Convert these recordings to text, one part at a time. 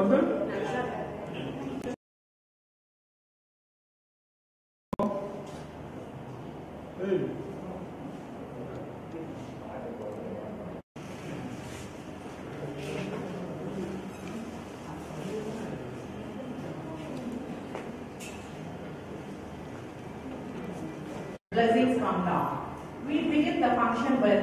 அது but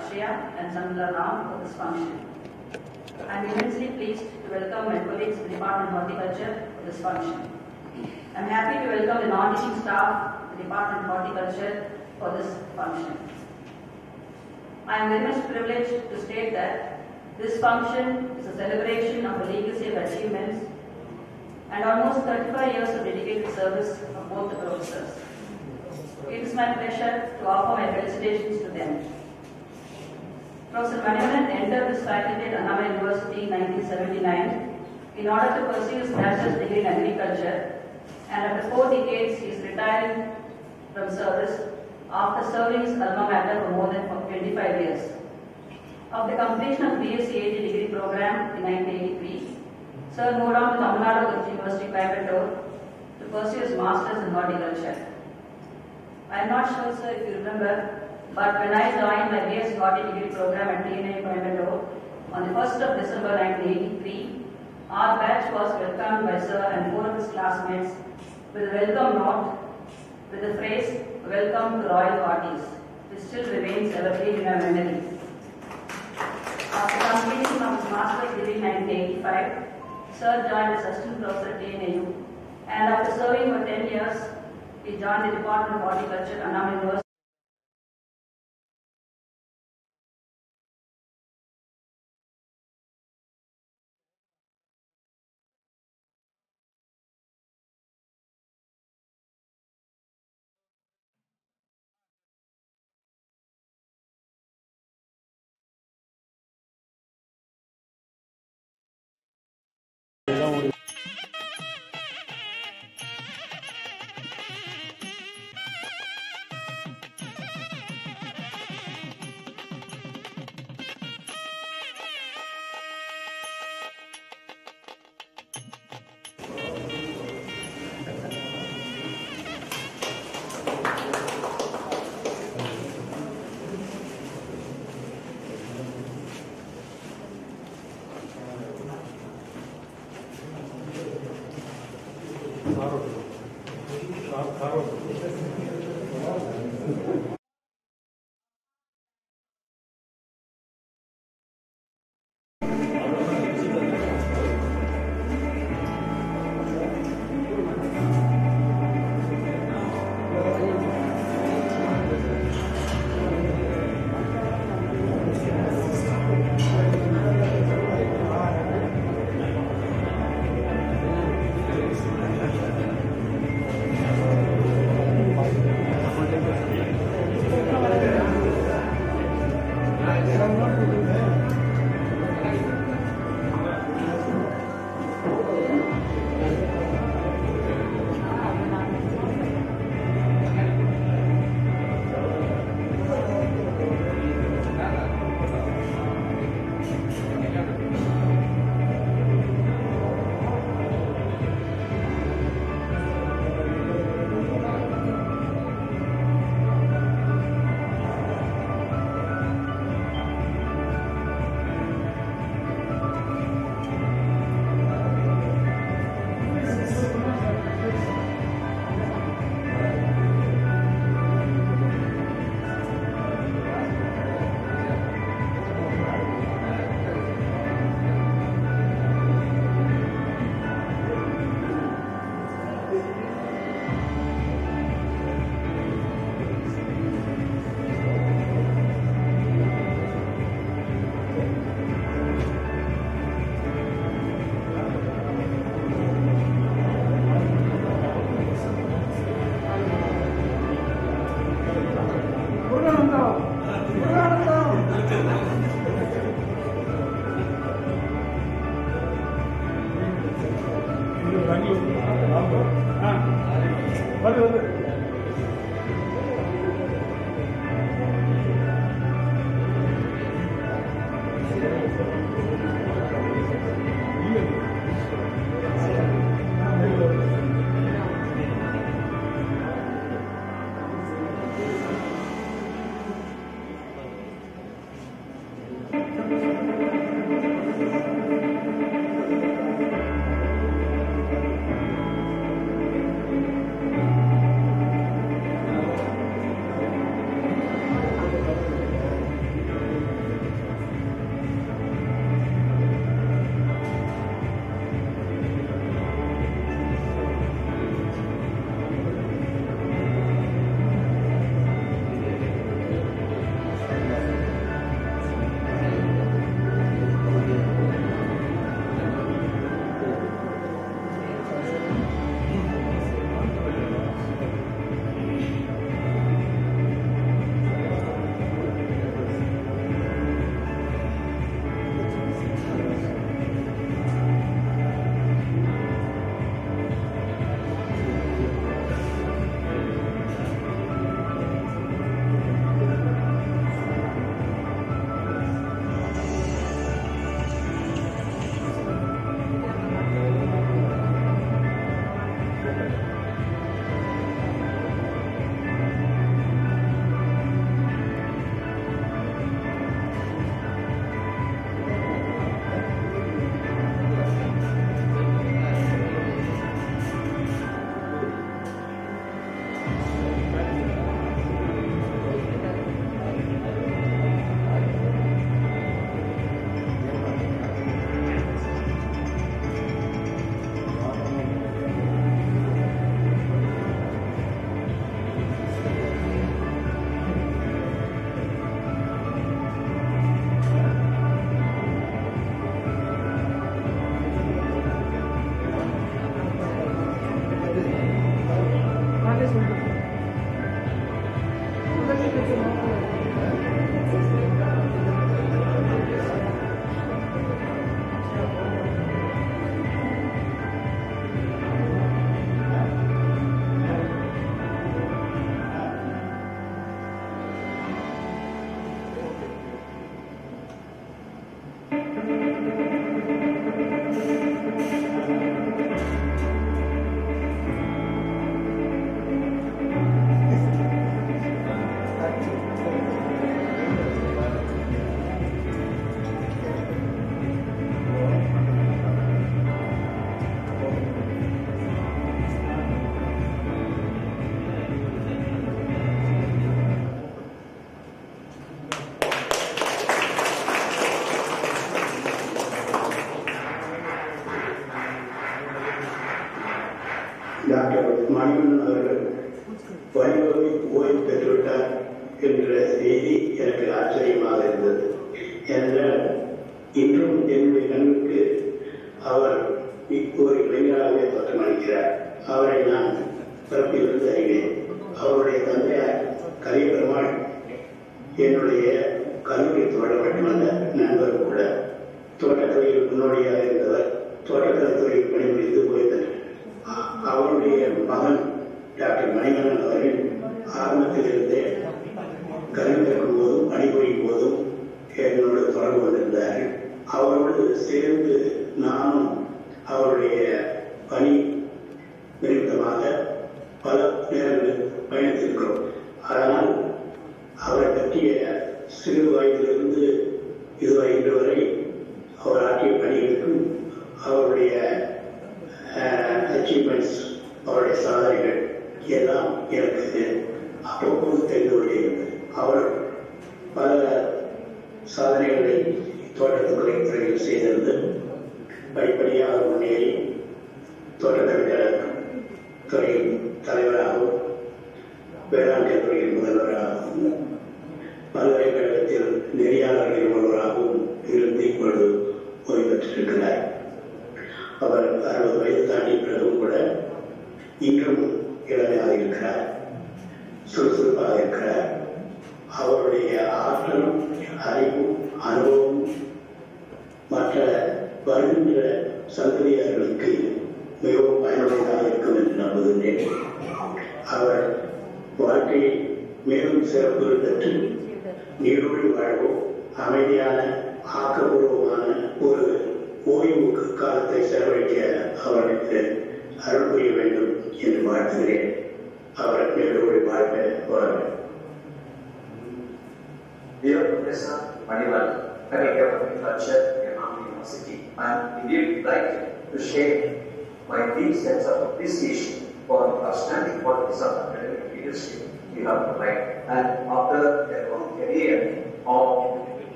Akshaya and Chandra Ram for this function. I am immensely pleased to welcome my colleagues in the Department of Horticulture for this function. I am happy to welcome the non-teaching staff of the Department of Horticulture for this function. I am very much privileged to state that this function is a celebration of the legacy of achievements and almost 35 years of dedicated service of both the professors. It is my pleasure to offer my felicitations to them. Professor Manivanan entered this faculty at Annama University in 1979 in order to pursue his bachelor's degree in agriculture and after four decades he is retiring from service after serving his alma mater for more than 25 years. Of the completion of BSc degree program in 1983, Sir moved on to Tamil Nadu University Coimbatore to pursue his master's in horticulture. I am not sure, sir, if you remember, but when I joined my BSc Horti degree program at TNA Coimbatore on the 1st of December 1983, our batch was welcomed by Sir and four of his classmates with a welcome note with the phrase, Welcome to Royal Parties, which still remains evergreen in our memory. After completion of his master's degree in 1985, Sir joined as assistant professor at TNAU, and after serving for 10 years, he joined the Department of Horticulture at Annam University.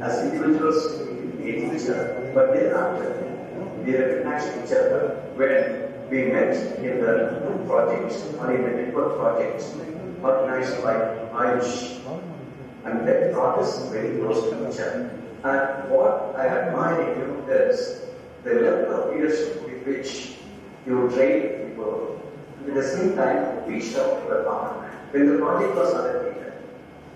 As individuals each other. But thereafter, we recognized each other when we met in the projects or in the network projects organized by Ayush. And that brought us very close to each other. And what I admire in you is the level of leadership with which you train people at the same time, reached out to the farmer. When the project was undertaken,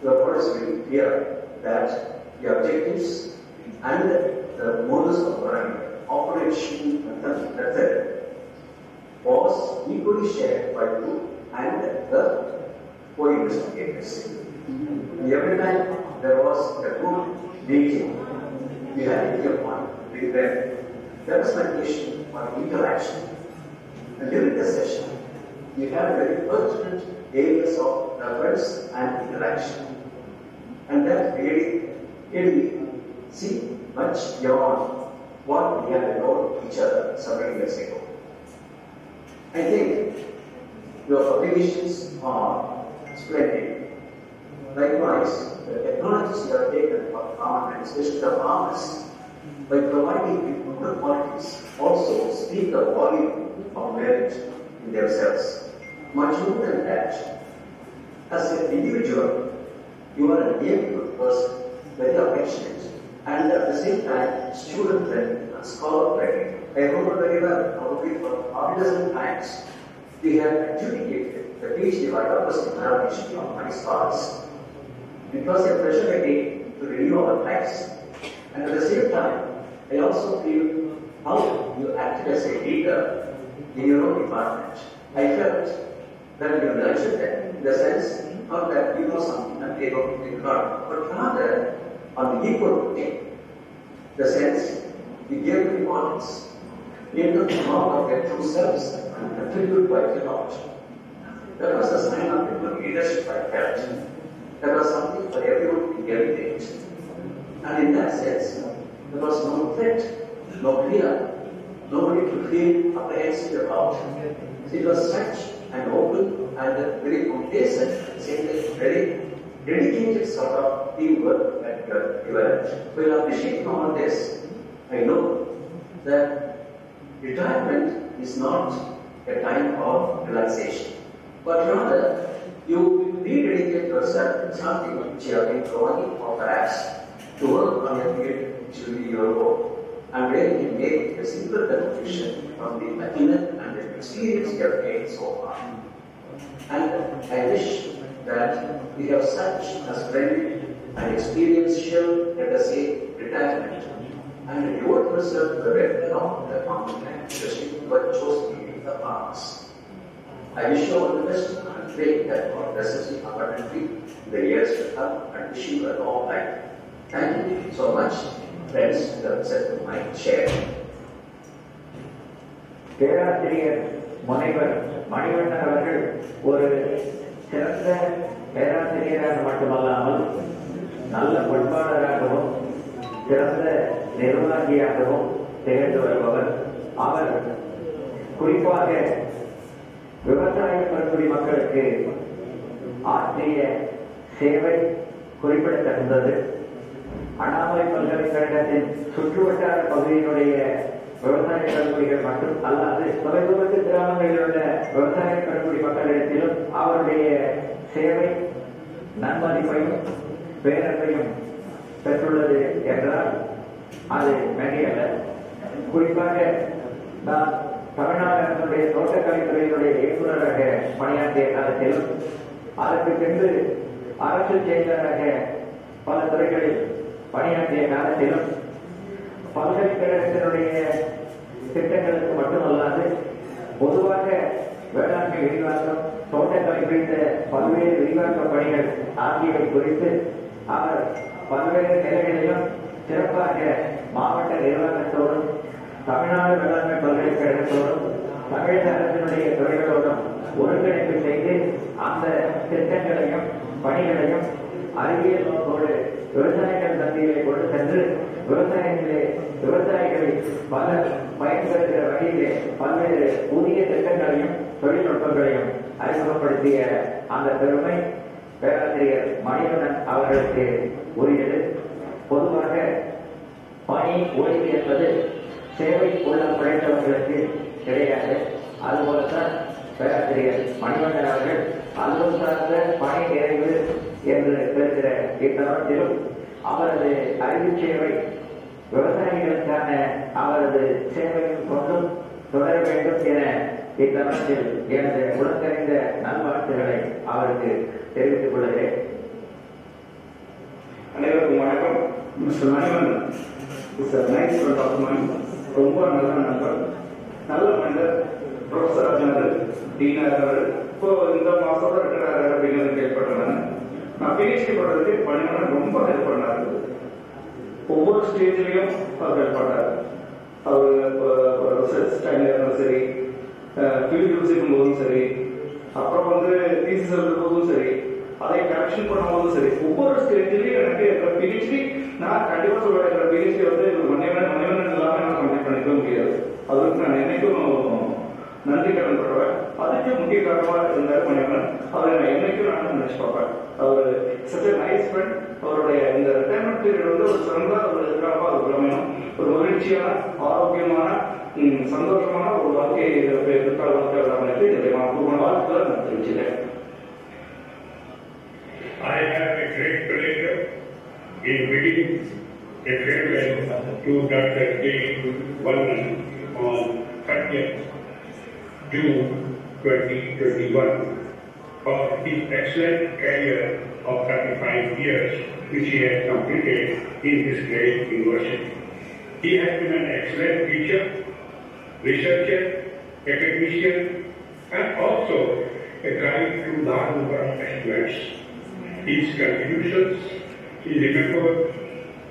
the always very clear that the objectives and the modus operandi, operation method, was equally shared by you and the co-investigators. Mm-hmm. Every time there was a good meeting, we had a point with them. There was an issue on interaction. And during the session, we had very pertinent areas of reference and interaction. And that really made me see much beyond what we had known each other several years ago. I think your publications are splendid. Likewise, the technologies you have taken for and especially the farmers, by providing good qualities, also speak a volume of merit in themselves. Much more than that, as an individual, you are an amiable person, very affectionate, and at the same time, student friendly and scholar friendly. I remember very well, probably for half a dozen times, we have adjudicated the PhD biography examination of my scholars. It was a pleasure again to renew our lives. And at the same time, I also feel how you acted as a leader in your own department. I felt that you nurtured them in the sense not that you know something and they don't they but rather on the equal. The sense you gave importance. Took them out of their true selves and contribute by cannot. That was a sign of good leadership I felt. That was something for everyone to imitate. And in that sense, there was no threat, no fear, nobody to feel apprehensive about. It was such an open and very complacent, very dedicated sort of teamwork you are will appreciate all this. I know that retirement is not a time of relaxation, but rather you rededicate yourself to something which you have been growing or perhaps to work on your field which will be your own and where you make a simple contribution from the achievement and the experience you have gained so far. And I wish that we have such a splendid and experiential, let us say, retirement and devote yourself to the welfare of the family, especially who have chosen to be the farmers. I wish you all the best and pray that God blesses you abundantly in the years to come and wish you a long life. Thank you so much, friends, that said my share. பேராசிரியர் முனைவர் மணிவண்ணன் அவர்கள் ஒரு சிறந்த பேராசிரியராக மட்டுமல்லாமல் நல்ல பண்பாளராகவும் சிறந்த நிர்வாகியாகவும் திகழ்ந்து வருபவர் அவர் குறிப்பாக விவசாய பரப்புரி மக்களுக்கு ஆற்றிய சேவை குறிப்பிடத்தகுந்தது. அண்ணாமலை பல்கலைக்கழகத்தின் சுற்றுவட்டார பகுதியினுடைய விவசாய கல்லூரிகள் மட்டும் அல்லாது தொலைதூரத்து கிராமங்களில் உள்ள விவசாய கல்லூரி மக்களிடத்திலும் அவருடைய சேவை நன்மதிப்பையும் பேரன்பையும் பெற்றுள்ளது என்றால் அது மிகையல்ல குறிப்பாக நான் தமிழ்நாடு அரசுடைய தோட்டக்கலைத்துறையினுடைய இயக்குநராக பணியாற்றிய காலத்தில் அதற்கு சென்று அரசு செயலராக பல துறைகளில் பணியாற்றிய காலத்திலும் பல்கலைக்கழகத்தினுடைய திட்டங்களுக்கு மட்டுமல்லாது பொதுவாக வேளாண்மை விரிவாக்கம் தோட்டக்கலை குறித்த பல்வேறு விரிவாக்க பணிகள் ஆகியவை குறித்து அவர் பல்வேறு நிலைகளிலும் சிறப்பாக மாவட்ட நிர்வாகத்தோடும் தமிழ்நாடு வேளாண்மை பல்கலைக்கழகத்தோடும் தமிழக அரசினுடைய துறைகளோடும் ஒருங்கிணைப்பு செய்து அந்த திட்டங்களையும் பணிகளையும் அறிவியல் நோக்கோடு விவசாயிகள் மத்தியிலே கொண்டு சென்று விவசாயத்திலே விவசாயிகளை பல பயன்படுத்துகிற வகையிலே பல்வேறு புதிய திட்டங்களையும் தொழில்நுட்பங்களையும் அறிமுகப்படுத்திய அந்த பெருமை பேராசிரியர் மணிவண்ணன் அவர்களுக்கு உரியது பொதுவாக பணி ஓய்வு என்பது சேவை உள்ளம் படைத்தவர்களுக்கு கிடையாது. அதுபோலத்தான் பேராசிரியர் மணிவண்ணன் அவர்கள் அலுவல் சார்ந்த பணி நிறைவு என்று பெறுகிற இத்தருணத்திலும் அவரது அறிவு சேவை விவசாயிகளுக்கான அவரது சேவையும் கொண்டும் தொடர வேண்டும் என இத்தருணத்தில் எனது உடற்கறிந்த நல்வாழ்த்துக்களை அவருக்கு தெரிவித்துக் கொள்கிறேன். அனைவருக்கும் வணக்கம். Mister Manivannan. Is a nice friend of mine ரொம்ப நல்ல நண்பர். நல்ல மனிதர். ப்ரொஃபஸர் ஆனார் டீனர் அவர் இப்போ இந்த மாசம் இருக்கிறாரு அப்படிங்கிறது கேள்விப்பட்டேன் நான் பிஹெச்டி பண்றதுக்கு மணிவண்ணன் ரொம்ப ஹெல்ப் பண்ணாரு. ஒவ்வொரு ஸ்டேஜ்லயும் அவர் ஹெல்ப் பண்ணாரு. அவர் ரிசர்ச் இருந்தாலும் சரி ஃபீல்டு விசிட் போதும் சரி அப்புறம் வந்து தீசிஸ் எழுதும் போதும் சரி அதை கரெக்ஷன் பண்ணும்போதும் சரி ஒவ்வொரு ஸ்டேஜ்லயும் எனக்கு என்னோட பிஹெச்டி நான் கண்டிப்பா சொல்லுவேன் என்னோட பிஹெச்டி வந்து மணிவண்ணன் மணிவண்ணன் இல்லாம நான் கம்ப்ளீட் பண்ணிக்க முடியாது. அதுக்கு நான் என்னைக்கும் நன்றி கடன் படுவேன் அதுக்கு முக்கிய காரணமாக இருந்தார் மணிவண்ணன் அதை நான் என்னைக்கும் நான் நினைச்சு பார்ப்பேன் அவர் சச் நைஸ் ஃப்ரெண்ட் அவருடைய இந்த ரிட்டைர்மெண்ட் பீரியட் வந்து ஒரு சிறந்த ஒரு எதிர்காலமா அது அமையணும் ஒரு மகிழ்ச்சியான ஆரோக்கியமான சந்தோஷமான ஒரு வாழ்க்கையை பிற்கால வாழ்க்கை அமைத்து என்னுடைய மனப்பூர்வமான வாழ்த்துக்களை நான் தெரிவிச்சுக்கிறேன் I have a great pleasure in bidding a farewell to Dr. J. Vallan on 30th June 2021 for his excellent career of 35 years which he has completed in his great university. He has been an excellent teacher, researcher, academician, and also a guide to large number of. His contributions is remembered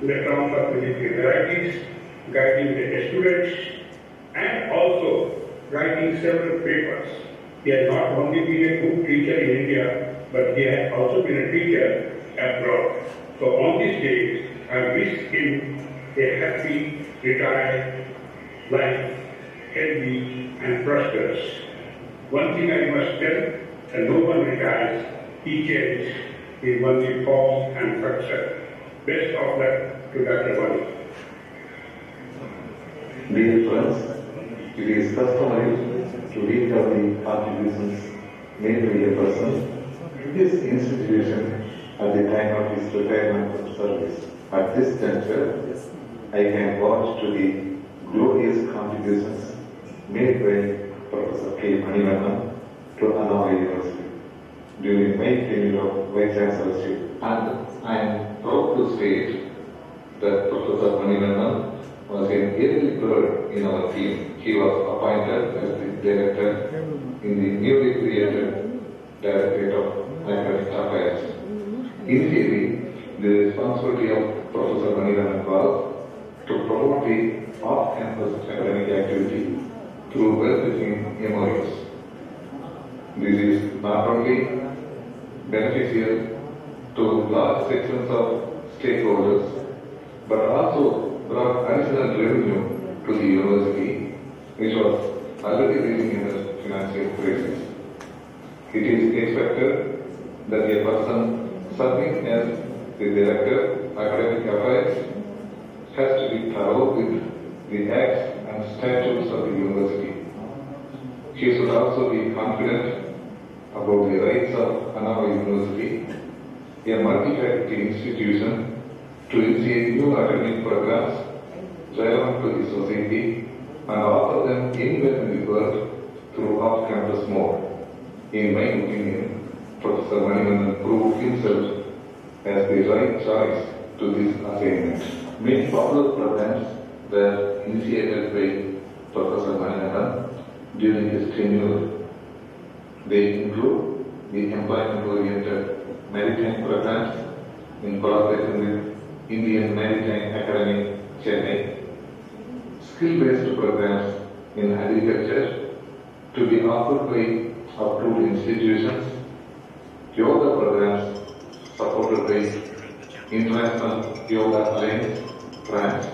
in the terms of military varieties, guiding the students, and also writing several papers. He has not only been a good teacher in India, but he has also been a teacher abroad. So on this day, I wish him a happy, retired life, healthy and prosperous. One thing I must tell, that no one retires, he changes, he only falls and fractures. Best of luck to Dr. Wali. Dear friends, it is customary to read out the contributions made by a person to this institution at the time of his retirement from service. At this juncture, I can vouch to the glorious contributions made by Professor K. Manivannan to Anna University during my tenure of Vice Chancellorship. And I am proud to state that Professor Manivannan was early bird in our team. He was appointed as the director in the newly created Directorate of Academic Affairs. Initially, the responsibility of Professor Manivannan was to promote the off-campus academic activity through well-wishing memorials. This is not only beneficial to large sections of stakeholders, but also brought additional revenue to the university, which was already in a financial crisis. It is expected that a person serving as the Director of Academic Affairs has to be thorough with the acts and statutes of the university. He should also be confident about the rights of Anava University, a multi-faculty institution to initiate new academic programs relevant to the society and offer them anywhere in the world through off-campus mode. In my opinion, Professor Manivannan proved himself as the right choice to this assignment. Many popular programs were initiated by Professor Manivannan during his tenure. They include the employment-oriented maritime programs in collaboration with Indian Maritime Academy, Chennai, skill-based programs in agriculture to be offered by approved institutions, yoga programs supported by International Yoga Alliance, France,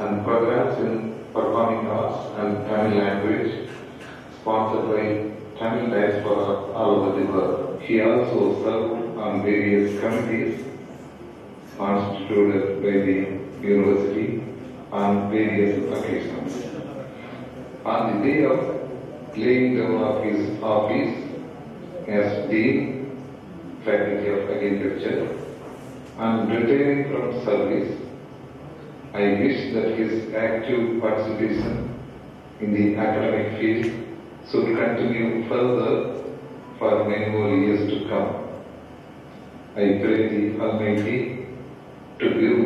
and programs in performing arts and Tamil language sponsored by Tamil diaspora all over the world. He also served on various committees constituted by the university on various occasions. On the day of laying down of his office as Dean, Faculty of Agriculture, and retiring from service, I wish that his active participation in the academic field should continue further for many more years to come. I pray the Almighty to give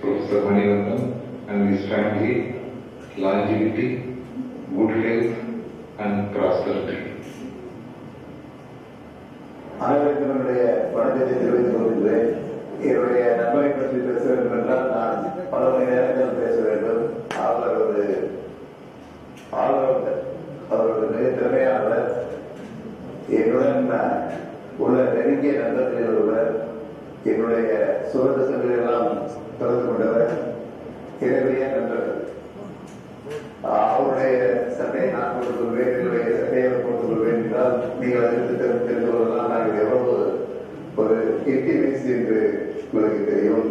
Professor Manivandan and his family longevity, good health, and prosperity. அனைவருக்கும் வணக்கத்தை தெரிவித்துக் கொள்கிறேன் என்னுடைய நண்பரை பற்றி பேச வேண்டும் என்றால் நான் பல மணி நேரங்கள் பேச வேண்டும். அவர் ஒரு ஆளுநர் அவரது மிக திறமையானவர். என்னுடன் உள்ள நெருங்கிய நண்பர்களில் ஒருவர் என்னுடைய சுகந்த எல்லாம் கலந்து கொண்டவர் என்னுடைய நண்பர்கள் அவருடைய சட்டையை நான் கொண்டு கொள்வேன் என்னுடைய சட்டையை அவர் கொள்வேன் என்றால் நீங்கள் அதற்கு தெரிந்து தெரிந்து கொள்ளலாம். நாங்கள் எவ்வளவு ஒரு இன்டிமேசி என்று உங்களுக்கு தெரியும்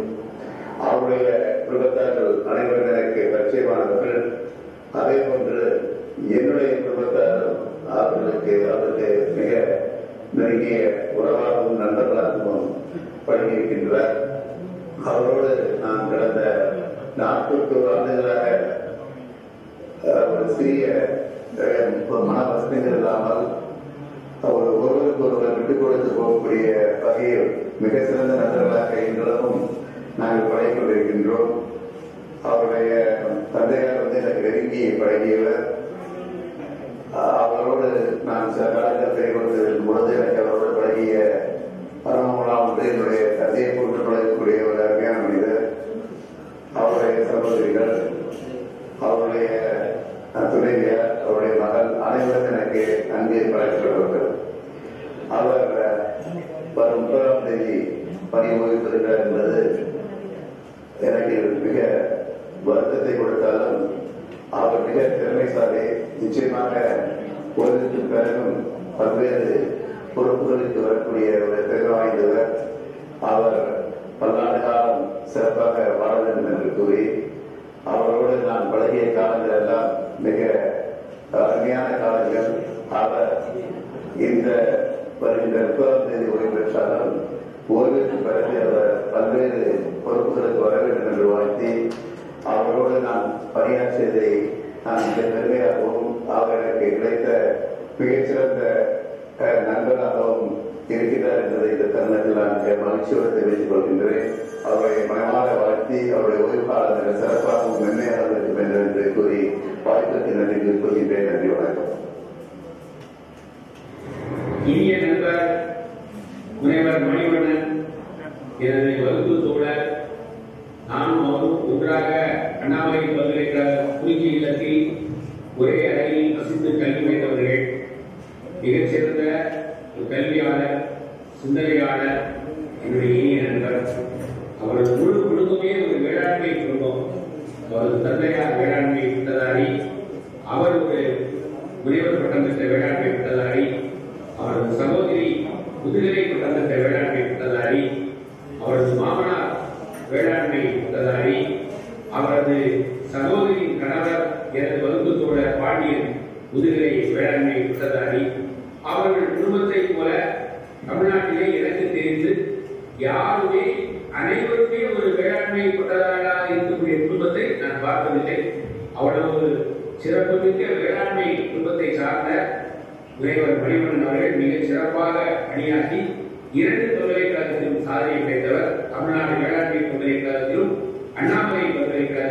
அவருடைய குடும்பத்தார்கள் அனைவரும் எனக்கு பரிச்சயமானவர்கள். அதே போன்று என்னுடைய குடும்பத்தார் அவர்களுக்கு அவருக்கு மிக நெருங்கிய உறவாகவும் நண்பர்களாகவும் பழகியிருக்கின்றார் அவரோடு நான் கடந்த நாற்பத்தி ஆண்டுகளாக ஒரு சிறிய மன வசதிகள் இல்லாமல் அவர் ஒருவருக்கு ஒருவர் விட்டுக் கொடுத்து போகக்கூடிய வகையில் மிக சிறந்த நண்பர்களாக இன்றளவும் நாங்கள் பழகி கொண்டிருக்கின்றோம். அவருடைய தந்தையார் வந்து எனக்கு நெருங்கி பழகியவர். அவரோடு நான் சில காலங்கள் கொண்டு பொழுது எனக்கு அவரோடு பழகிய பரமகுலாம் வந்து என்னுடைய தந்தையை போட்டு பழகக்கூடிய ஒரு அருமையான மனிதர். அவருடைய சகோதரிகள் அவருடைய துணைவியார் அவருடைய மகள் அனைவரும் எனக்கு நன்கு பழக்கப்பட்டவர்கள் அவர் வரும் முப்பதாம் தேதி பணி ஓய்வு என்பது எனக்கு மிக வருத்தத்தை கொடுத்தாலும் அவர் மிக திறமைசாலி நிச்சயமாக உலகத்திற்கு பிறகும் பல்வேறு பொறுப்புகளுக்கு வரக்கூடிய ஒரு திறன் வாய்ந்தவர். அவர் பல்லாண்டு காலம் சிறப்பாக வாழ வேண்டும் என்று கூறி அவரோடு நான் பழகிய காலங்கள் எல்லாம் மிக அருமையான காலங்கள். அவர் இந்த வருகின்ற முப்பதாம் தேதி ஓய்வு பெற்றாலும் ஓய்வுக்கு பிறகு அவர் பல்வேறு பொறுப்புகளுக்கு வர வேண்டும் என்று வாழ்த்தி அவரோடு நான் பணியாற்றியதை நான் மிக பெருமையாகவும் அவர் எனக்கு கிடைத்த மிகச்சிறந்த நண்பராகவும் இருக்கிறார் என்பதை இந்த தருணத்தில் நான் மகிழ்ச்சியோடு தெரிவித்துக் கொள்கின்றேன். அவருடைய மனமாக வாழ்த்தி அவருடைய ஓய்வு சிறப்பாகவும் மென்மையாக இருக்க வேண்டும் என்று கூறி வாய்ப்புக்கு நன்றி கொள்கின்றேன் நன்றி வணக்கம். இனிய நண்பர் முனைவர் மணிவண்ணன் எனது வகுப்பு தோழர் நானும் அவரும் ஒன்றாக அண்ணாமலை பல்கலைக்கழக குறிஞ்சி இல்லத்தில் ஒரே அறையில் வசித்து கல்வி வைத்தவர்கள் மிகச்சிறந்த கல்வியாளர் சிந்தனையாளர் என்னுடைய இனிய நண்பர். அவரது முழு குடும்பமே ஒரு வேளாண்மை குடும்பம். அவரது தந்தையார் வேளாண்மை பட்டதாரி அவர் ஒரு முனைவர் பட்டம் பெற்ற வேளாண்மை பட்டதாரி அவரது சகோதரி முதுகலை பட்டம் பெற்ற வேளாண்மை பட்டதாரி அவரது மாமன் அவரது சகோதரியின் கணவர் எனது வகுப்பு தோழர் பாண்டியன் முதுகலை வேளாண்மை பட்டதாரி அவர்கள் குடும்பத்தைப் போல தமிழ்நாட்டிலே எனக்கு தெரிந்து யாருமே அனைவருமே ஒரு வேளாண்மை பட்டதாரிகளாக இருக்கக்கூடிய குடும்பத்தை நான் பார்க்கவில்லை. அவ்வளவு சிறப்புமிக்க வேளாண்மை குடும்பத்தை சார்ந்த முனைவர் மணிவண்ணன் அவர்கள் மிக சிறப்பாக பணியாற்றி இரண்டு பல்கலைக்கழகத்திலும் சாதனை கிடைத்தவர் தமிழ்நாடு வேளாண்மை பல்கலைக்கழகத்திலும் Annamalai பல்கலைக்கழகத்திலும்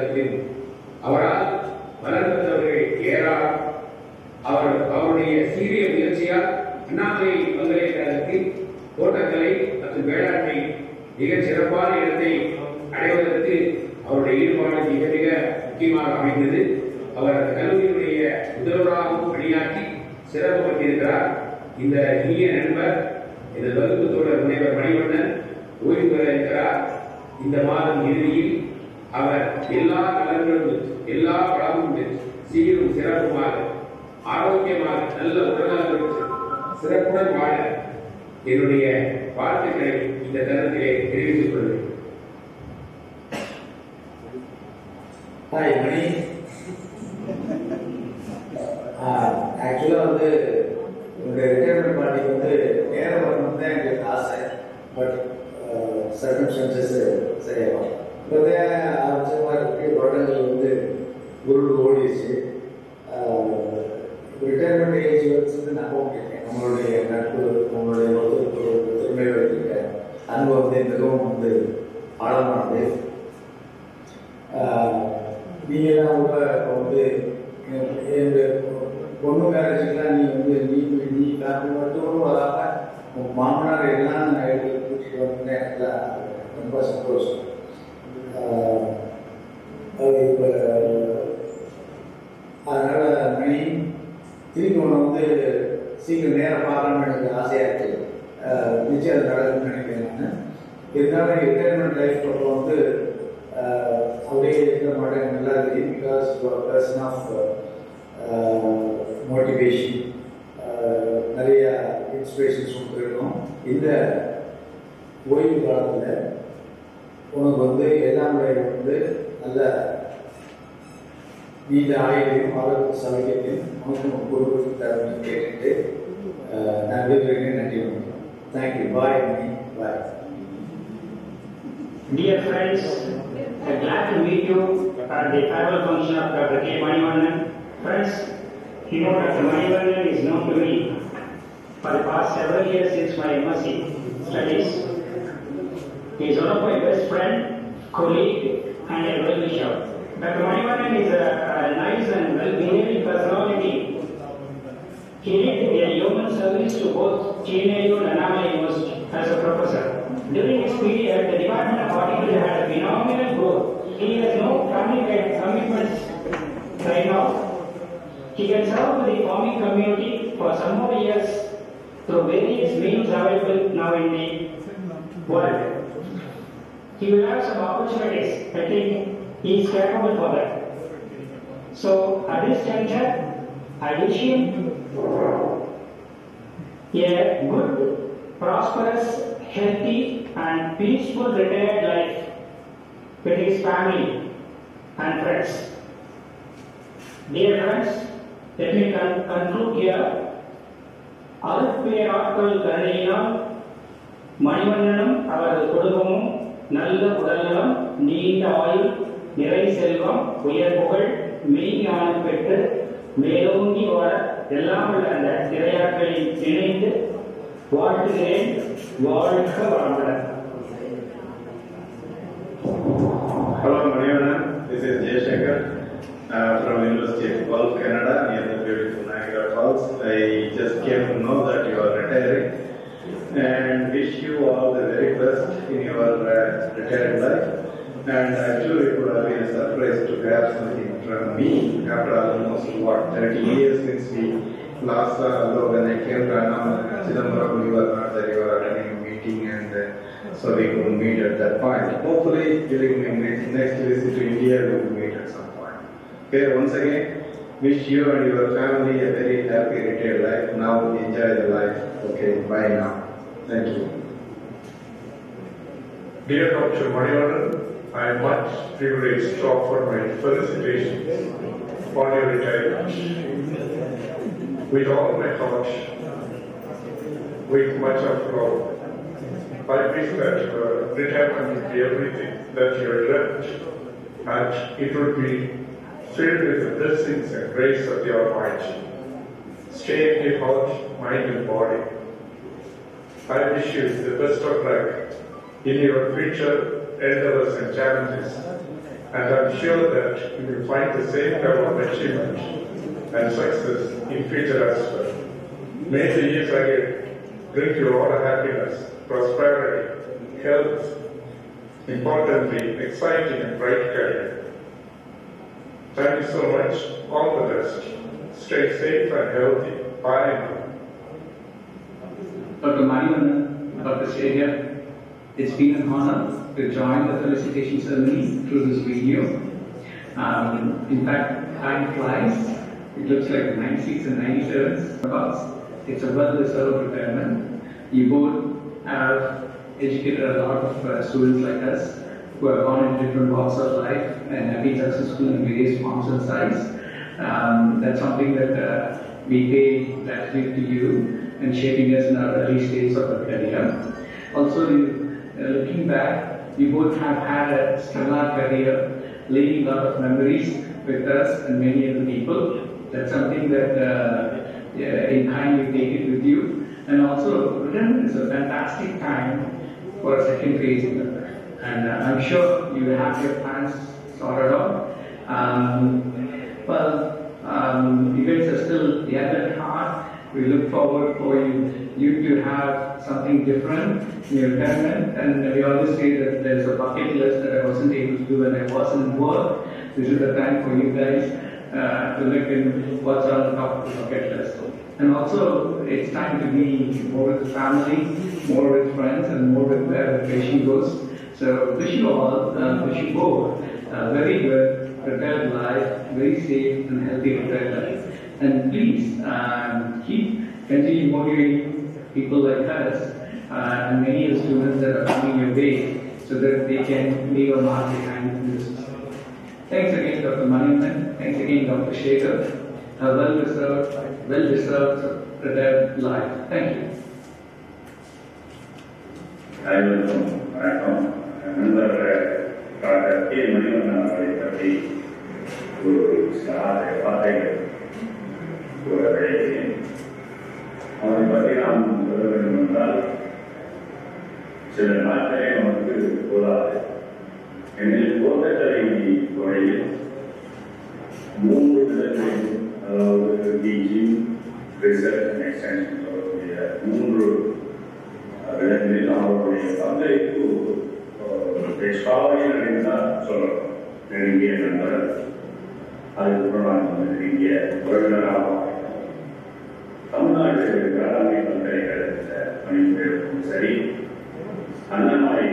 exciting and bright career. Thank you so much. All the best. Stay safe and healthy. Bye. Dr. Manivannan, Dr. Seria, it's been an honor to join the felicitation ceremony through this video. Um, in fact, time flies. It looks like 96 and 97 because it's a well-deserved retirement. You both have educated a lot of uh, students like us who have gone in different walks of life and have been successful in various forms and sizes. Um, that's something that uh, we pay gratitude to you and shaping us in our early stages of our career. Also, you, uh, looking back, you both have had a stellar career, leaving a lot of memories with us and many other people. That's something that uh, in kind you take it with you. And also, retirement is a fantastic time for a second phase in life. And uh, I'm sure you have your plans sorted out. Um, well, um, events are still yet at heart. We look forward for you, you to have something different in your retirement. And we always say that there's a bucket list that I wasn't able to do when I was in work. This is the time for you guys uh, to look in what's on top of the bucket list. And also, it's time to be more with the family, more with friends, and more with where the patient goes. So, wish you all, uh, wish you both a very good, prepared life, very safe and healthy retired life. And please um, keep continue motivating people like us uh, and many of the students that are coming your way so that they can leave a mark behind in this. Thanks again, Dr. Maniman. Thanks again, Dr. Shekhar. A well-deserved, well-deserved retired life. Thank you. அனைவருக்கும் வணக்கம் நண்பர் doctor K Manivannan அவரை பற்றி ஒரு சில ஆறு வார்த்தைகள் கூற விளைகிறேன் அவரை பற்றி நாம் சொல்ல வேண்டும் என்றால் சில நாட்களே நமக்கு போதாது எனில் தோட்டக்கலை துறையில் மூன்று இடங்களில் அதாவது டீச்சிங் ரிசர்ச் அண்ட் எக்ஸ்டென்ஷன் சொல்லக்கூடிய மூன்று இடங்களில் அவருடைய பங்களிப்பு எக்ஸ்ட்ராவாக தான் சொல்லணும் நெருங்கிய நண்பர் அதுக்கப்புறம் நான் வந்து நெருங்கிய உறவினராக தமிழ்நாடு வேளாண்மை பல்கலைக்கழகத்தில் பணிபுரியும் சரி அந்த மாதிரி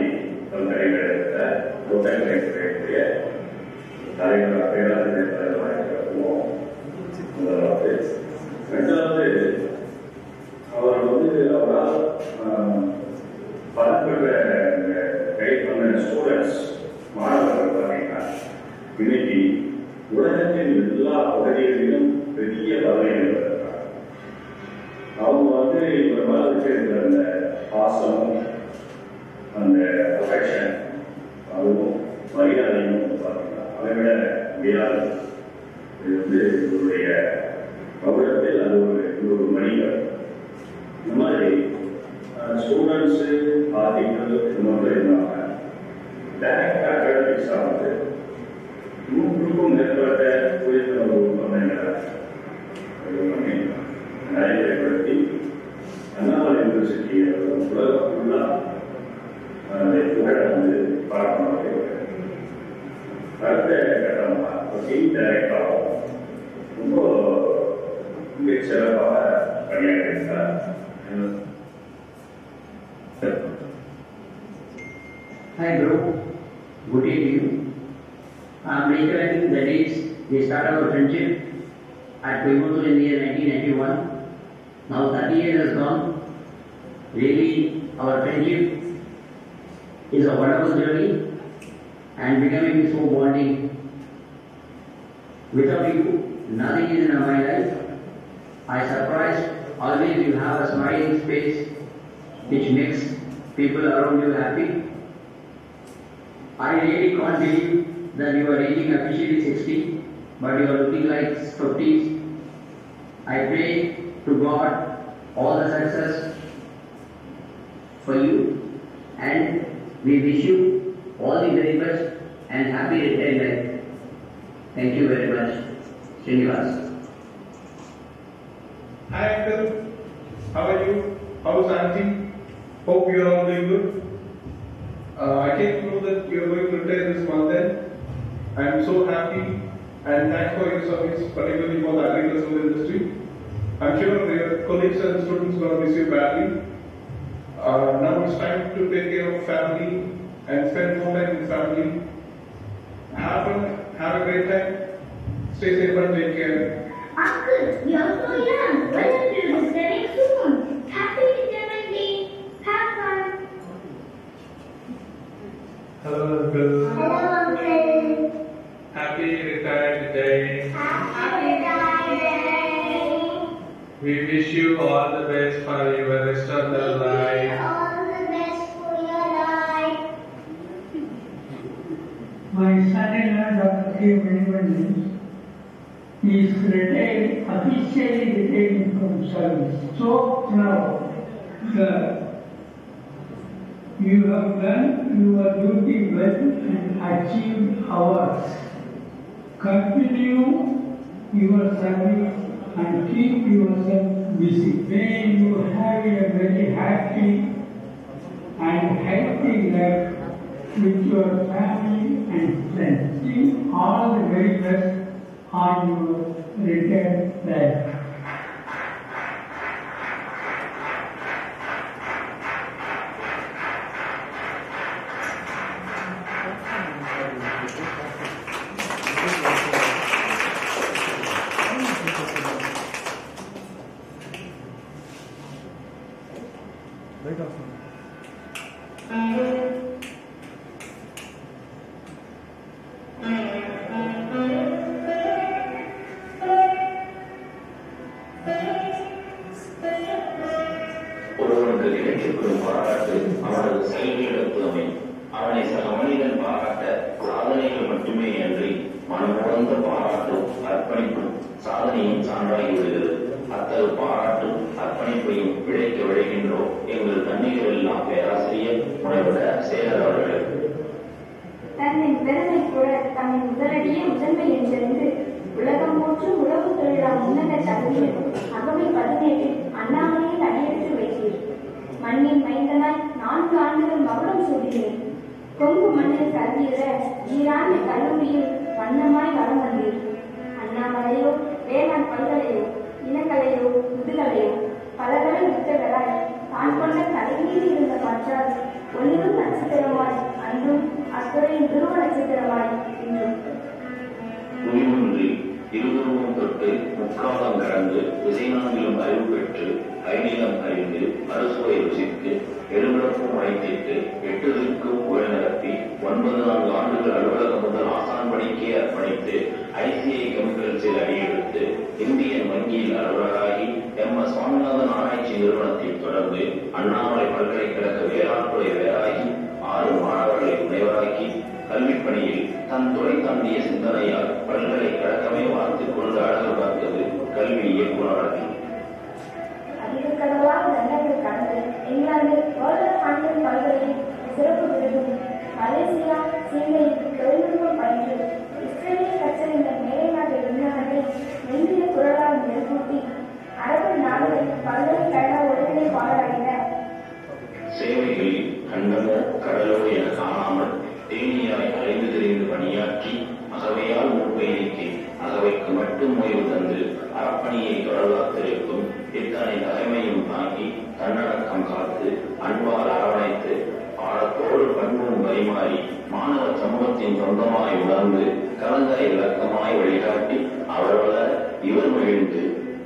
வளர இவர் மகிழ்ந்து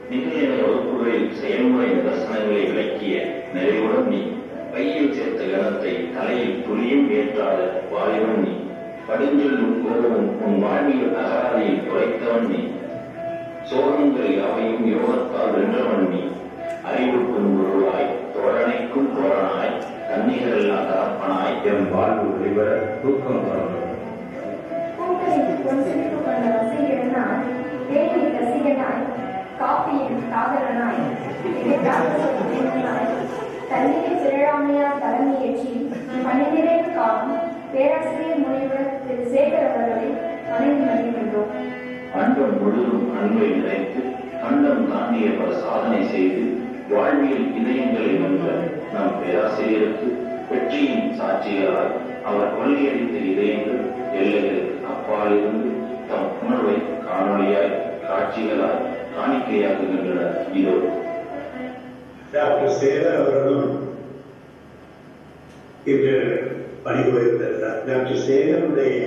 நிகழ்நிலை வகுப்புகளில் செயல்முறை நிதர்சனங்களை விளக்கிய நிறைவுடன் நீ பையில் சேர்த்த கணத்தை தலையில் துளியும் ஏற்றாத வாலிபன் நீ கடுஞ்சொல்லும் கோபமும் உன் வாழ்வில் அகராதியில் குறைத்தவன் நீ சோகங்கள் யாவையும் யோகத்தால் வென்றவன் நீ அறிவுக்கும் குருவாய் தோழனைக்கும் தோழனாய் தண்ணீரெல்லாம் தரப்பனாய் என் வாழ்வு வெளிவர தூக்கம் தொடர்ந்தது பூக்களில் ரசிகனாய் காப்பியின் காதலனாய் இடைக்கால திரளாமையார் தலைமை ஏற்றி தலைமையேற்றி பணிநிறைவு காலம் பேராசிரியர் முனைவர் திரு சேகர் அவர்களை வணங்கி வருகின்றோம் அண்டம் முழுதும் அன்பை நினைத்து கண்டம் தாண்டிய பல சாதனை செய்து வாழ்வியல் இதயங்களை வென்ற நம் பேராசிரியருக்கு வெற்றியின் சாட்சிகளால் அவர் கொள்ளையடித்த இதயங்கள் எல்லைகளுக்கு அப்பாலிருந்து தம் உணர்வை காணொலியாய் காட்சிகளாய் காணிக்கையாக்குகின்றனர். இதோ. டாக்டர் சேகர் அவர்களும் இன்று பணிபுரிந்திருக்கிறார் டாக்டர் சேகருடைய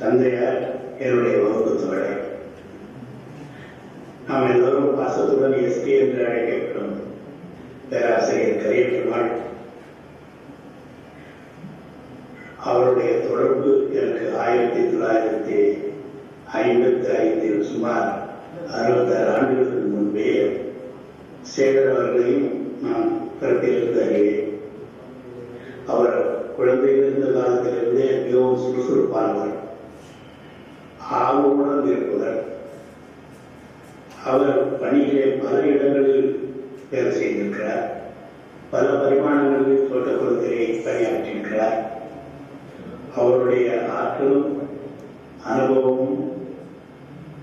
தந்தையார் என்னுடைய வகுப்பு தோழர் நாம் எல்லோரும் பாசத்துடன் எஸ்பி என்று அழைக்கப்படும் பேராசிரியர் கரியப்பெருமாள் அவருடைய தொடர்பு எனக்கு ஆயிரத்தி தொள்ளாயிரத்தி ஐம்பத்தி ஐந்தில் சுமார் அறுபத்தாறு ஆண்டுகளுக்கு முன்பே சேகர் அவர்களையும் நான் பிறப்பிலிருந்து அறிவேன். அவர் குழந்தையில் இருந்த காலத்திலிருந்தே மிகவும் சுறுசுறுப்பானவர். ஆர்வமுடன் இருப்பவர். அவர் பணியிலே பல இடங்களில் வேலை செய்திருக்கிறார். பல பரிமாணங்களில் தோட்டக்குளத்திலே பணியாற்றியிருக்கிறார். அவருடைய ஆற்றலும் அனுபவமும்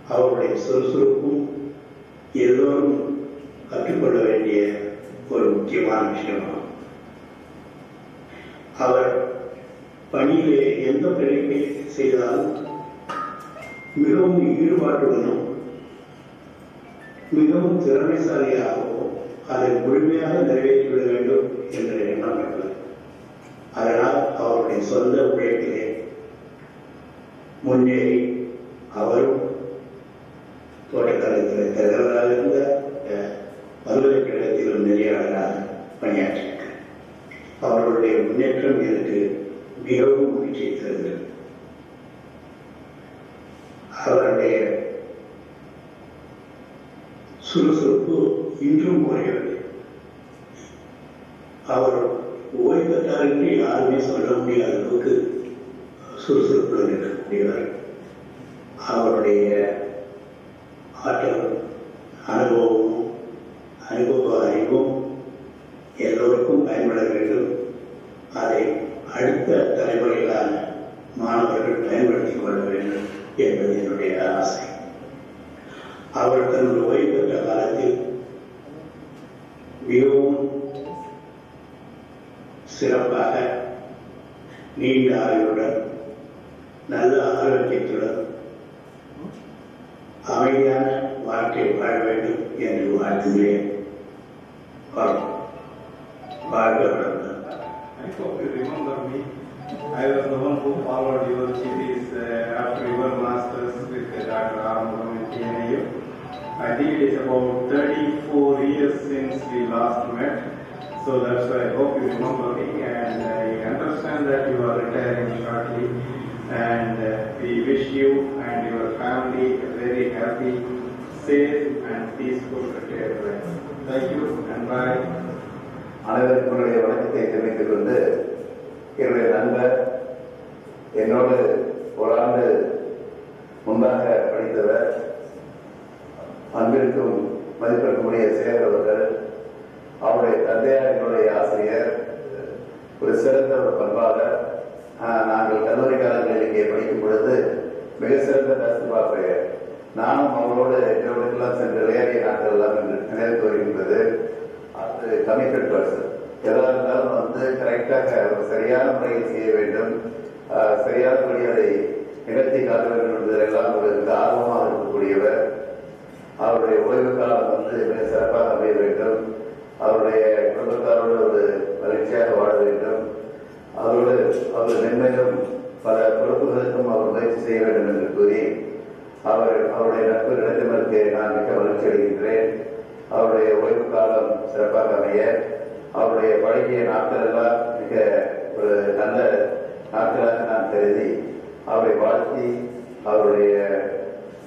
அவருடைய சுறுசுறுப்பும் எல்லோரும் கற்றுக்கொள்ள வேண்டிய ஒரு முக்கியமான விஷயமாகும். அவர் பணியிலே எந்த பிழைப்பை செய்தாலும் மிகவும் ஈடுபாட்டுடனும் மிகவும் திறமைசாலியாகவும் அதை முழுமையாக நிறைவேற்றிவிட வேண்டும் என்ற எண்ணம் இருந்தது அதனால் அவருடைய சொந்த உழைப்பிலே முன்னேறி அவரும் தோட்டக்காலத்தில் தலைவராக இருந்த அஹ், பல்கலைக்கழகத்திலும் நெறியாளராக பணியாற்றியிருக்கிறார் அவர்களுடைய முன்னேற்றம் எனக்கு மிகவும் மகிழ்ச்சியை தருகிறது. அவருடைய சுறுசுறுப்பு இன்றும் குறையவில்லை. அவர் ஓய்வு பெற்றார் என்று யாருமே சொல்ல முடியாத அளவுக்கு சுறுசுறுப்புடன் இருக்கக்கூடியவர். அவருடைய ஆற்றலும் அனுபவமும் அனுபவ அறிவும் எல்லோருக்கும் பயன்பட வேண்டும். அதை அடுத்த தலைமுறையிலான மாணவர்கள் பயன்படுத்திக் கொள்ள வேண்டும் என்பது என்னுடைய ஆசை. அவர் தன்னுடைய ஓய்வு பெற்ற காலத்தில் மிகவும் சிறப்பாக நீண்ட ஆயுளுடன் நல்ல ஆரோக்கியத்துடன் அமைதியான வாழ்க்கை வாழ வேண்டும் என்று வாழ்த்துகிறேன் வாழ்- வாழ்க வளமுடன் I hope you remember me. I was the one who followed your thesis uh, after your masters with uh, Dr. Armugam in TNAU. I think it is about 34 years since we last met. So that's why I hope you remember working and I understand that you are retiring shortly. And we wish you and your family a very happy, safe and peaceful retirement. Thank you and bye. அனைவருக்கும் என்னுடைய வணக்கத்தை தெரிவித்துக் கொண்டு என்னுடைய நண்பர் என்னோடு ஒரு ஆண்டு முன்பாக படித்தவர் அன்பிற்கும் மதிப்பிற்குரிய சேகர் அவர்கள் அவருடைய தந்தையார் என்னுடைய ஆசிரியர் ஒரு சிறந்த ஒரு பண்பாளர். நாங்கள் கல்லூரி காலங்களில் இங்கே படிக்கும் பொழுது மிக சிறந்த பேஸ்கெட்பால் நானும் அவங்களோடு எங்களுக்கெல்லாம் சென்று விளையாடிய நாட்கள் எல்லாம் என்று நினைவுக்கு வருகின்றது. அது கமிட்டட் பர்சன் எதாக இருந்தாலும் வந்து கரெக்டாக சரியான முறையில் செய்ய வேண்டும். சரியான முறையில் அதை நிகழ்த்தி காட்ட வேண்டும் என்பதெல்லாம் ஒரு ஆர்வமாக இருக்கக்கூடியவர். அவருடைய ஓய்வு காலம் வந்து மிக சிறப்பாக அமைய வேண்டும். அவருடைய குடும்பத்தாரோடு ஒரு மகிழ்ச்சியாக வாழ வேண்டும். அவரோடு அவர் மென்மேலும் பல பொறுப்புகளுக்கும் அவர் முயற்சி செய்ய வேண்டும் என்று கூறி அவர் அவருடைய நட்பு கிடைத்ததற்கு நான் மிக மகிழ்ச்சி அடைகின்றேன். அவருடைய ஓய்வு காலம் சிறப்பாக அமைய அவருடைய பழகிய நாட்கள் எல்லாம் மிக ஒரு நல்ல நாட்களாக நான் கருதி அவரை வாழ்த்தி அவருடைய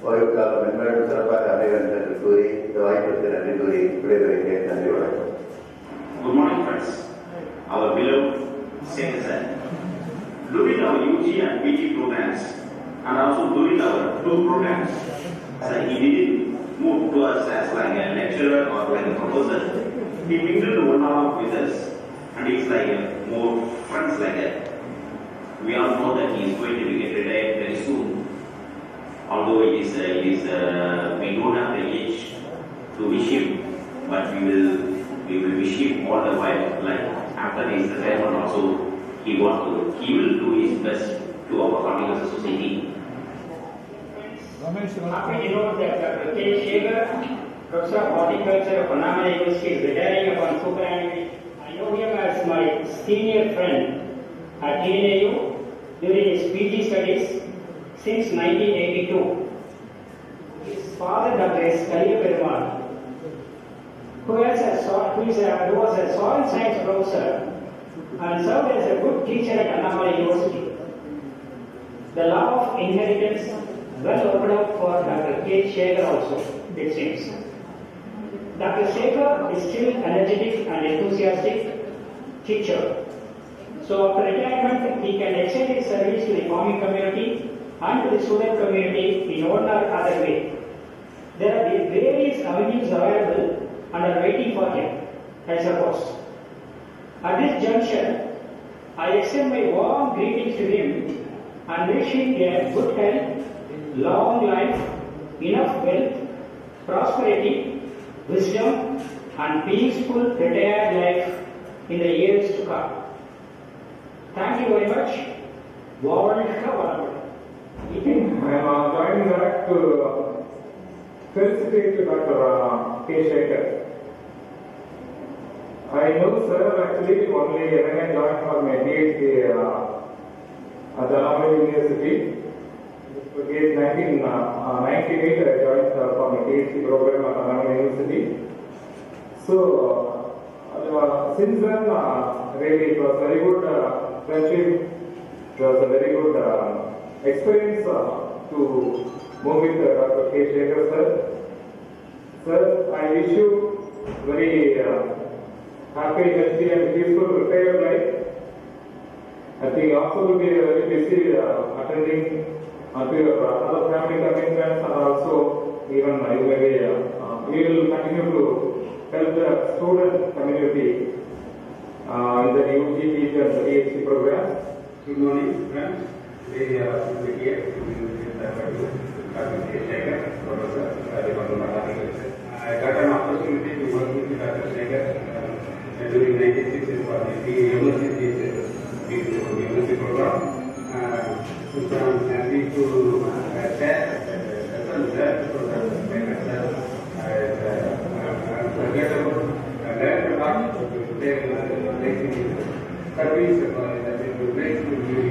ವಾಯುಕಾಲ ಮೆನ್ಮರಡು ತರಪಾದ ಅಲೆಗಂಟ ನುಗುರಿ ವಾಯುಪತ್ತಿನ ನುಗುರಿ ಕುಡಿದವರಿಗೆ ನನ್ನಿ ಒಳಗೆ Good morning friends, our beloved saints and during our UG and BG programs and also during our two programs, so he didn't move to us as like a lecturer or like a professor. He mingled one hour with us and he's like a more friends like that. We all know that he is going to be retired very soon. Although it is, uh, it is uh, we don't have the age to wish him, but we will we will wish him all the while. Like after his retirement, also he want to he will do his best to our horticulture society. Happy to note that Dr. K. Shager, Professor of Horticulture of Annamala University, is retiring upon superannuity. I know him as my senior friend at TNAU during his PG studies since 1982. His father, Dr. S. Kaliya Perumal, who, a, who, is a, who was a soil science professor and served as a good teacher at Annamala University. The law of inheritance well opened up for Dr. K. Shaker also, it seems. Dr. Shaker is still an energetic and enthusiastic teacher. So after retirement, he can extend his service to the farming community and to the student community in one or other way. There are various avenues available and are waiting for him, I suppose. At this juncture, I extend my warm greetings to him and wish him a good health, long life, enough wealth, prosperity, wisdom, and peaceful retired life in the years to come. Thank you very much. Warren Howard. I am uh, joining back to uh, felicitate to. Uh, K. I know sir actually only when I joined for my PhD uh, at the Annamala University. It is 1998 I joined uh, for my PhD program at Annamala University. So uh, since then uh, really it was very good uh, friendship. It was a very good uh, experience uh, to move with uh, Dr. K. Shekhar sir. Sir, I wish you very uh, happy, healthy and peaceful retired life. I think also will be very busy uh, attending uh, to your other family commitments and also even uh, you uh, we will continue to help the student community uh, in the UG, PG and PhD program. Good morning, friends. service, uh, that will make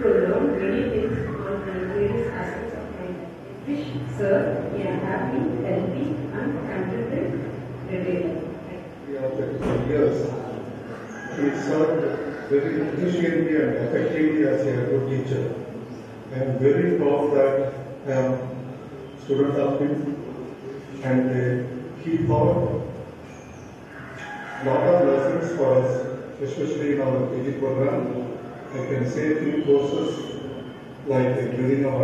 learn many things on the various aspects of my life. Wish sir, we are happy, healthy and contented retailer. of years. He served very efficiently and effectively as a good teacher. I am very proud that I am student of and uh, he taught lot of lessons for us, especially in our PG program. I can say few courses like uh, building of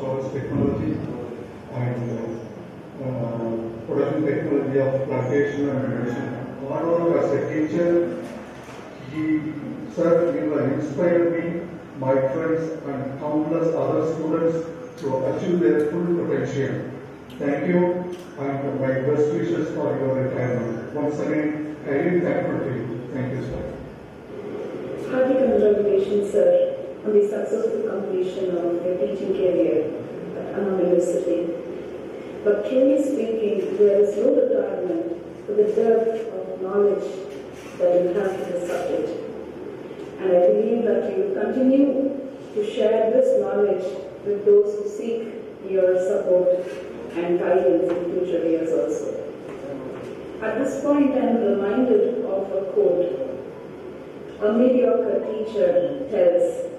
harvest technology, and uh, uh, production technology of plantation and medicine. Moreover, as a teacher, he certainly inspired me, my friends, and countless other students to achieve their full potential. Thank you, and my best wishes for your retirement. Once again, I am thankful to you. Thank you, sir. Hearty congratulations, sir, on the successful completion of your teaching career at Anna University. But truly speaking, there is no retirement for the depth of knowledge that you have for the subject. And I believe that you will continue to share this knowledge with those who seek your support and guidance in future years also. At this point, I am reminded of a quote. A mediocre teacher tells,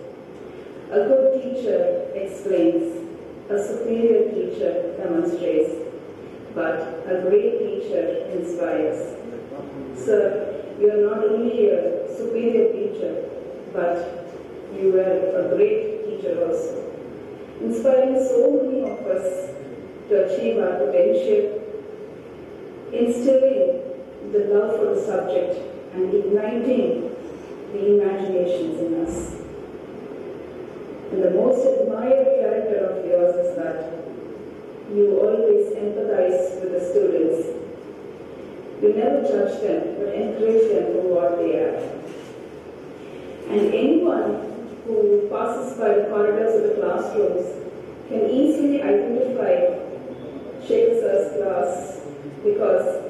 a good teacher explains, a superior teacher demonstrates, but a great teacher inspires. Sir, you are not only a superior teacher, but you were a great teacher also, inspiring so many of us to achieve our potential, instilling the love for the subject and igniting the imaginations in us. And the most admired character of yours is that you always empathize with the students. You never judge them, but encourage them for what they are. And anyone who passes by the corridors of the classrooms can easily identify Shakespeare's class because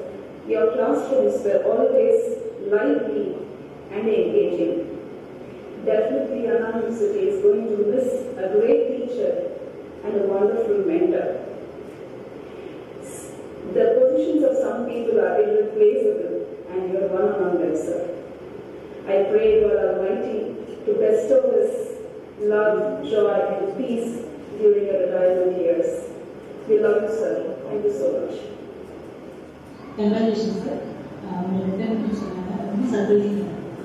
your classrooms were always lively and engaging. Definitely Anna University is going to miss a great teacher and a wonderful mentor. The positions of some people are irreplaceable and you are one among them, sir. I pray God Almighty to bestow this love, joy and peace during your retirement years. We love you, sir. Thank you so much. Congratulations, sir.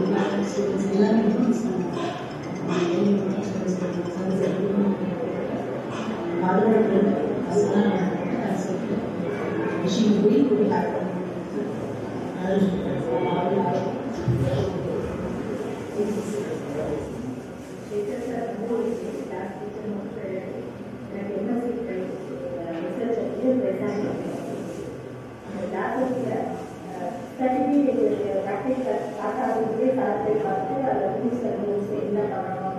ரொம்ப surprising நான் சொல்லி விவசாய சொன்னாங்க இன்னும் வந்து அந்த பார்த்து அதில் ரூல்ஸ் ரூல்ஸ் என்ன பண்ணணும்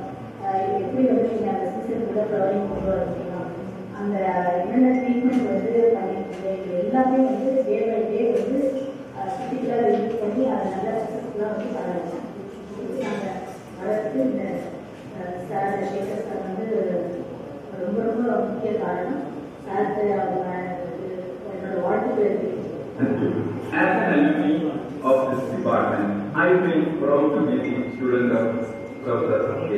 எப்படி வந்து நீங்கள் அந்த சிஸ்டம் ப்ரொவைட் கொண்டு வரணும் அந்த என்னென்ன ட்ரீட்மெண்ட் வந்து பண்ணிட்டு எல்லாமே வந்து டே பை டே வந்து கிரிட்டிக்கலாக ரிவ்யூ பண்ணி அதை நல்ல சக்ஸஸ்ஃபுல்லாக வந்து பண்ண நாங்கள் வளர்த்து இந்த சார் சேகர் சார் வந்து ரொம்ப ரொம்ப முக்கிய காரணம் சார் அவங்க என்னோட வாழ்த்துக்கள் of this department, I feel proud to be the student of Professor K.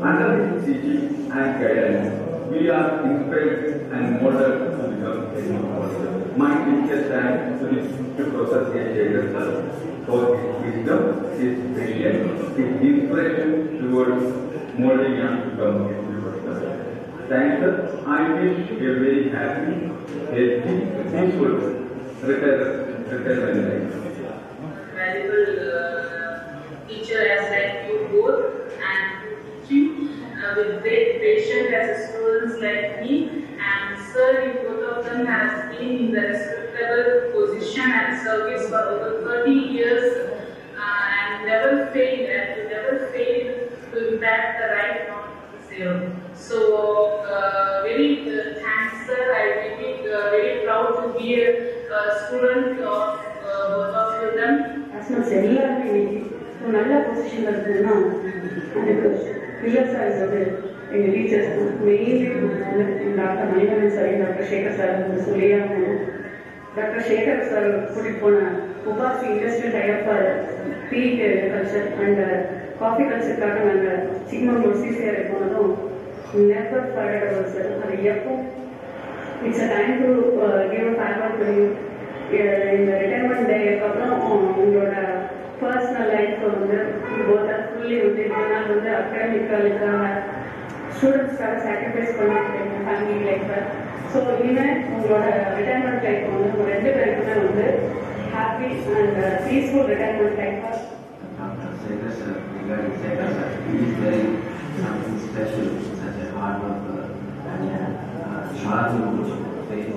Under his teaching and guidance, we are inspired and molded to become educators. My teacher thanks to, Professor K. For his wisdom, his vision, his inspiration towards molding young to become educators. Thanks sir. I wish you a very happy, healthy, peaceful life. valuable uh, teacher like you both and teach you uh, with great patience as students like me and sir both of them has been in the respectable position and service for over 30 years uh, and never failed and never to the right. So very thanks sir I really uh, very proud to be student student uh, uh, of uh, எல்லாருமே இன்னைக்கு ஒரு நல்ல பொசிஷனில் இருக்குதுன்னா அதுக்கு pillar sir வந்து எங்கள் teachers mainly doctor Manikandan sir doctor Sekhar sir வந்து சொல்லியே டாக்டர் சேகர் சார் கூட்டிகிட்டு போன UPASI industrial type for tea culture and coffee கல்ச்சருக்காக நாங்கள் சிக்மங்களூர் சிசிஆர் போனதும் நெவர் ஃபர்கட் சார் அது எப்போ it's a time to give farewell to you இந்த ரிட்டைர்மெண்ட் டேக்கு அப்புறம் உங்களோட பர்சனல் லைஃப் வந்து போத் ஃபுல்லி வந்து இவ்வளோ நாள் வந்து அகாடமிக்காலுக்காக ஸ்டூடெண்ட்ஸ்க்காக சாக்ரிஃபைஸ் பண்ணிருக்கீங்க ஃபேமிலி லைஃப்பை ஸோ இனிமேல் உங்களோட ரிட்டைர்மெண்ட் லைஃப் வந்து உங்க ரெண்டு பேருக்குமே வந்து ஹாப்பி அண்ட் பீஸ்ஃபுல் ரிட்டைர்மெண்ட் லைஃபாக Dr. Sekhar sir, regarding Sekhar sir, he is very something special, such a hard worker and uh, faith.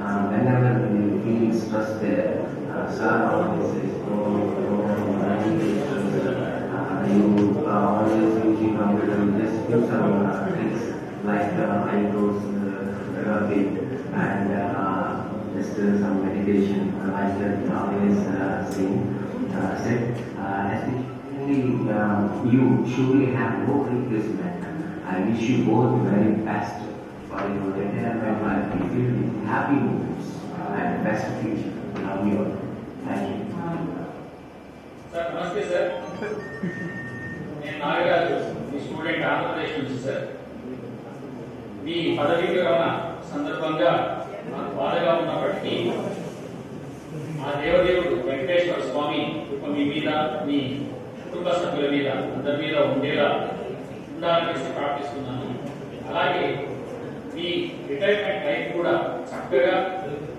Uh, whenever you feel there, uh, sir always says, oh, uh, you always using computer, just do some uh, tricks like uh, eyebrows uh, and uh, just uh, some meditation like that always uh, sing. Uh, said, uh, especially uh, you surely have no replacement. I wish you both very best for your retirement life. You filled with happy moments and the best future. Love you all. Thank you. Sir నమస్తే sir నేను నాగరాజు మీ student Andhra Pradesh నుంచి sir మీ పదవీ విరమణ సందర్భంగా నాకు బాధగా ఉన్నప్పటికీ మా దేవదేవుడు వెంకటేశ్వర స్వామి కృప మీ మీద మీ కుటుంబ సభ్యుల మీద అందరి మీద ఉండేలా ఉండాలని ప్రార్థిస్తున్నాను అలాగే మీ రిటైర్మెంట్ లైఫ్ కూడా చక్కగా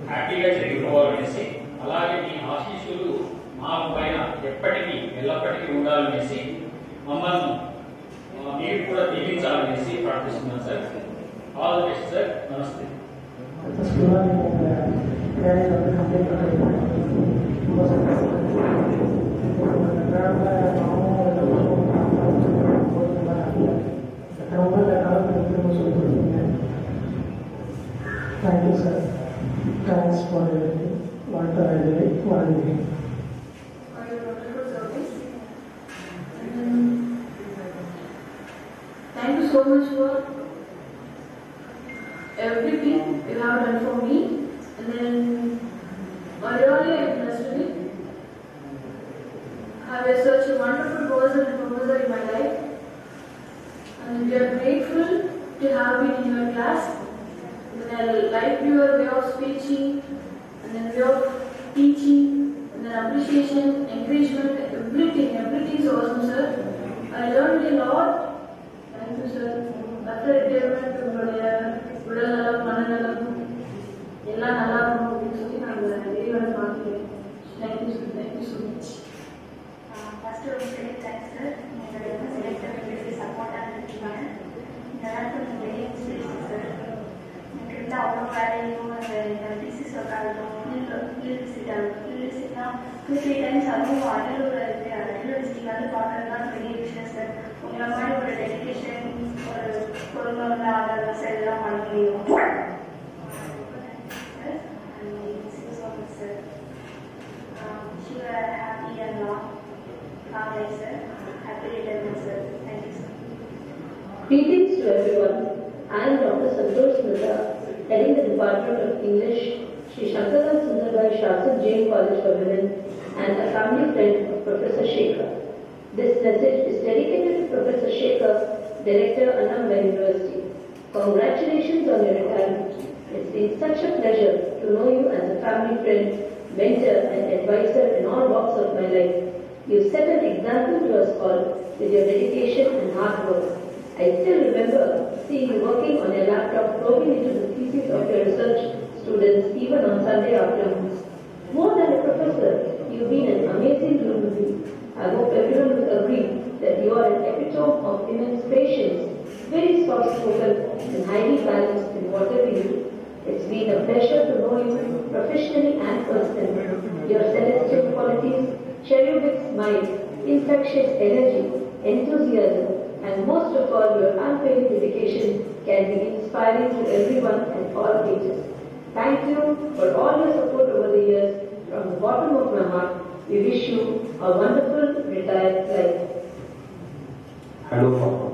హ్యాపీగా జరిగిపోవాలనేసి అలాగే మీ ఆశీస్సులు మా పైన ఎప్పటికీ ఎల్లప్పటికీ ఉండాలనేసి మమ్మల్ని ఆ, మీరు కూడా దీవించాలనేసి ప్రార్థిస్తున్నాను sir all the best sir నమస్తే Thank you, Sir. Thanks for everything. What I wonderful service. And thank you so much for everything you have done for me. And then I really am blessed to be have a such a wonderful person and professor in my life. And we are grateful to have been in your class And I like your way of speaking and then way of teaching and then appreciation, encouragement, everything, everything is awesome, sir. I learned a lot. Thank you, sir. After retirement, உங்களுடைய உடல் நலம் மனநலம் எல்லாம் நல்லா இருக்கணும் அப்படின்னு சொல்லி நாங்கள் இறைவனை பார்க்கிறேன் thank you sir thank you so much first ஒரு பெரிய தேங்க்ஸ் சார் எங்களுடைய செலக்டர் எங்களுக்கு சப்போர்ட்டாக இருக்கீங்க இந்த நேரத்தில் நீங்கள் பெரிய இன்ஸ்பிரேஷன் சார் எனக்கு இருந்த அவ்வளோ வேலையும் அந்த டிசிஸ் ஆகட்டும் லிரிசிட் ஆகட்டும் லிரிசிட்னா டூ த்ரீ டைம்ஸ் அதுவும் அடலூர் இருக்கு அடலூர் டிஸ்ட்ரிக்ட் வந்து பார்க்கறது தான் பெரிய விஷயம் சார் உங்களை மாதிரி ஒரு டெடிக்கேஷன் ஒரு பொறுமை வந்து ஆதரவு சார் இதெல்லாம் பண்ண முடியும் sir sir wish you a happy and long family, sir. Happy retirement, sir. Thank you, sir. Greetings to everyone. And Dr. Santosh Mehta, heading the Department of English, Sri Shankaran Sundarbai Shastra Jain College for Women, and a family friend of Professor Shekhar. This message is dedicated to Professor Shekhar, Director, Annam University. Congratulations on your retirement. It's been such a pleasure to know you as a family friend, mentor, and advisor in all walks of my life. You set an example to us all with your dedication and hard work. I still remember seeing you working on your laptop, probing into the thesis of your research students even on Sunday afternoons. More than a professor, you've been an amazing being. I hope everyone will agree that you are an epitome of immense patience, very soft-spoken and highly balanced in whatever you do. It's been a pleasure to know you professionally and personally. Your celestial qualities, cherubic smile, infectious energy, enthusiasm, and most of all your unfailing dedication can be inspiring to everyone and all ages. Thank you for all your support over the years. From the bottom of my heart, we wish you a wonderful retired life. Hallo Papa.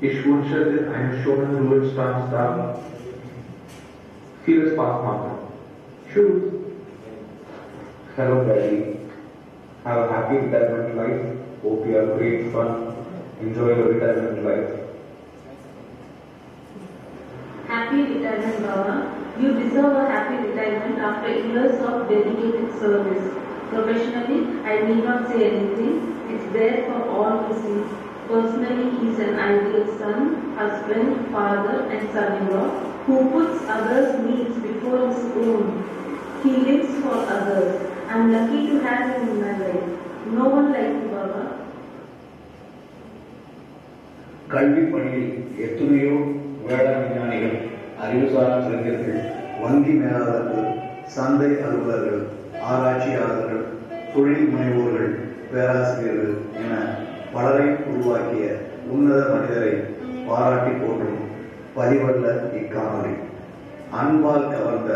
Ich wünsche dir einen schönen Ruhestandstag. Viel Spaß machen. Tschüss. Hello Daddy. Have a happy retirement life. Hope you have great fun. Enjoy your retirement life. Happy retirement, Baba. You deserve a happy retirement after years of dedicated service. Professionally, I need not say anything. It's there for all to see. Personally, he's an ideal son, husband, father, and son-in-law who puts others' needs before his own. He lives for others. I'm lucky to have him in my life. No one like you, Baba. கல்வி பணியில் எத்தனையோ வேளாண் விஞ்ஞானிகள் அறிவுசார் கலைஞர்கள் வங்கி மேலாளர்கள் சந்தை அலுவலர்கள் ஆராய்ச்சியாளர்கள் தொழில் முனைவோர்கள் பேராசிரியர்கள் என பலரை உருவாக்கிய உன்னத மனிதரை பாராட்டி போற்றும் பதிவல்ல இக்காணொலி அன்பால் கவர்ந்த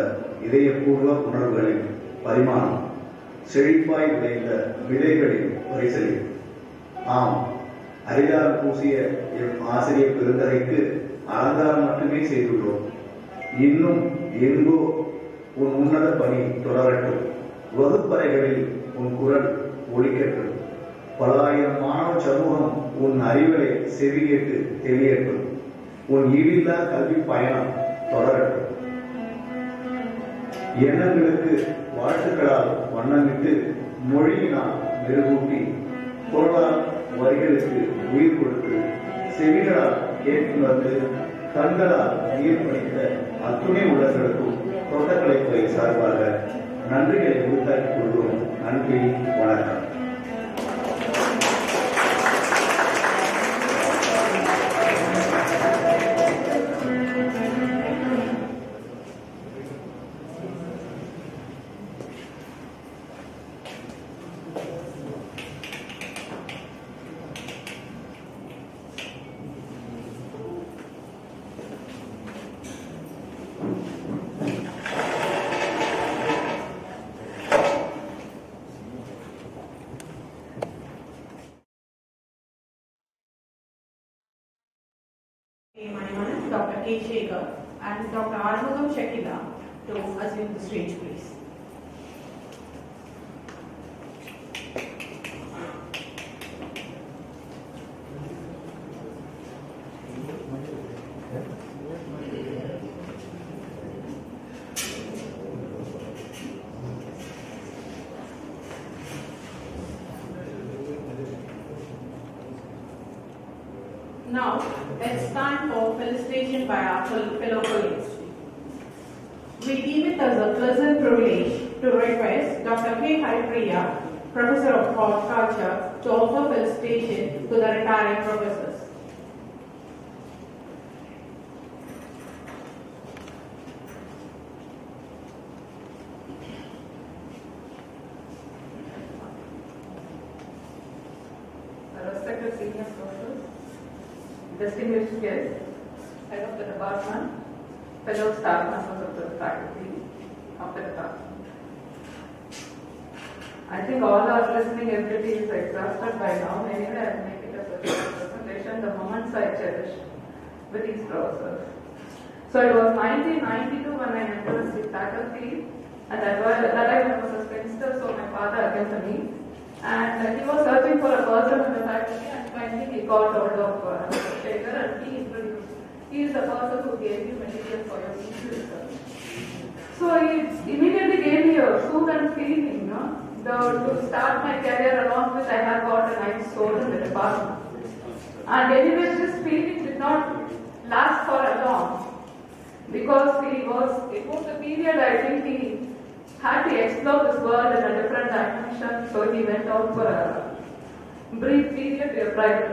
இதயபூர்வ உணர்வுகளின் பரிமாணம் செழிப்பாய் விளைந்த விதைகளின் பரிசலி ஆம் அரிதார் பூசிய என் ஆசிரியர் பெருந்தகைக்கு அலங்காரம் மட்டுமே செய்துள்ளோம். இன்னும் எங்கோ உன் உன்னத பணி தொடரட்டும். வகுப்பறைகளில் உன் குரல் ஒலிக்கட்டும். பலாயிரம் மாணவ சமூகம் உன் அறிவை செவிகேட்டு தெளியட்டும். உன் ஈடில்லா கல்வி பயணம் தொடரட்டும். எண்ணங்களுக்கு வாழ்த்துக்களால் வண்ணமிட்டு மொழியினால் மெருகூட்டி குரலால் வரிகளுக்கு உயிர் கொடுத்து செவிகளால் கேட்டு வந்து கண்களால் நீர் பணித்த அத்துணை உள்ளங்களுக்கும் தோட்டக்கலைத்துறை சார்பாக நன்றிகளை உறுத்தாக்கிக் கொள்வோம். நன்றி வணக்கம்.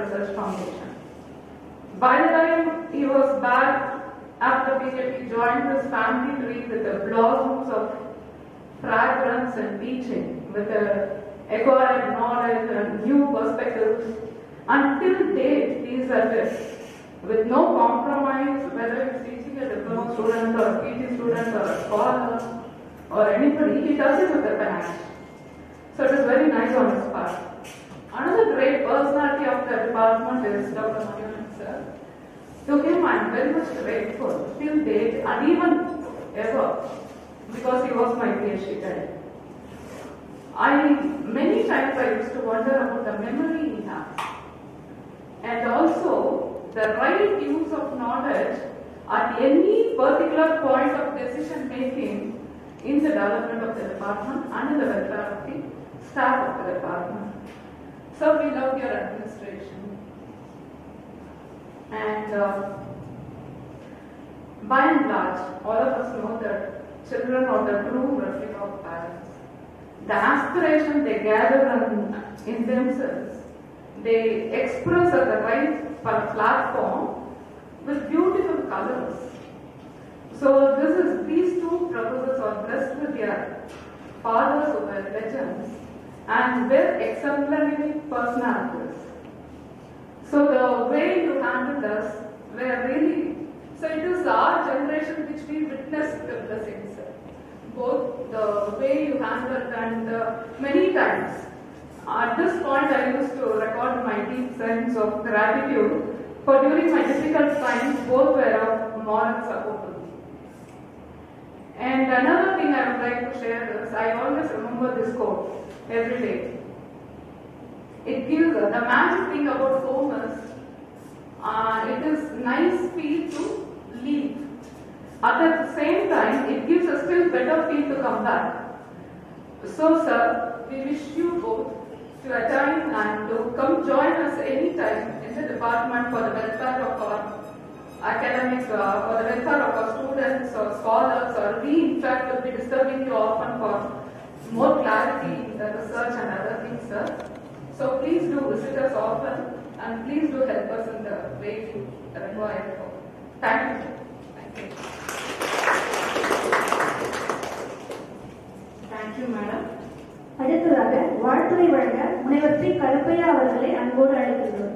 Research foundation. By the time he was back after he joined this family tree with the blossoms of fragrance and teaching, with the acquired knowledge and new perspectives. Until date, these are this, with no compromise, whether he's teaching a diploma student or a PG student or a scholar or anybody, he does it with a panache. So it is very nice on his part. Another great personality of the department is Dr. Mayunan sir. To him I am very much grateful till date and even ever because he was my PhD. I many times I used to wonder about the memory he has and also the right use of knowledge at any particular point of decision making in the development of the department and in the welfare of the staff of the department. So we love your administration. And uh, by and large, all of us know that children are the true replica of parents. The aspiration they gather in, themselves, they express at the right platform with beautiful colors. So this is these two professors are blessed with their fathers who were legends and were exemplary personalities. So the way you handled us were really so it is our generation which we witnessed the blessings. Both the way you handled and uh, many times. At this point I used to record my deep sense of gratitude for during my difficult times both were of moral support to me. And another thing I would like to share is I always remember this quote every day. It gives us, the magic thing about home uh, it is nice feel to leave. At the same time, it gives a still better feel to come back. So, sir, we wish you both to attend and to come join us anytime in the department for the welfare of our academics, uh, for the welfare of our students or scholars, or we in fact will be disturbing you often for more clarity in the research and other things, sir. So please do visit us often and please do help us in the way you require. for. Thank you. Thank you. Thank you, madam. அடுத்ததாக வாழ்த்துறை வழங்க முனைவர் B Karuppaiya அவர்களை அன்போடு அழைக்கின்றோம்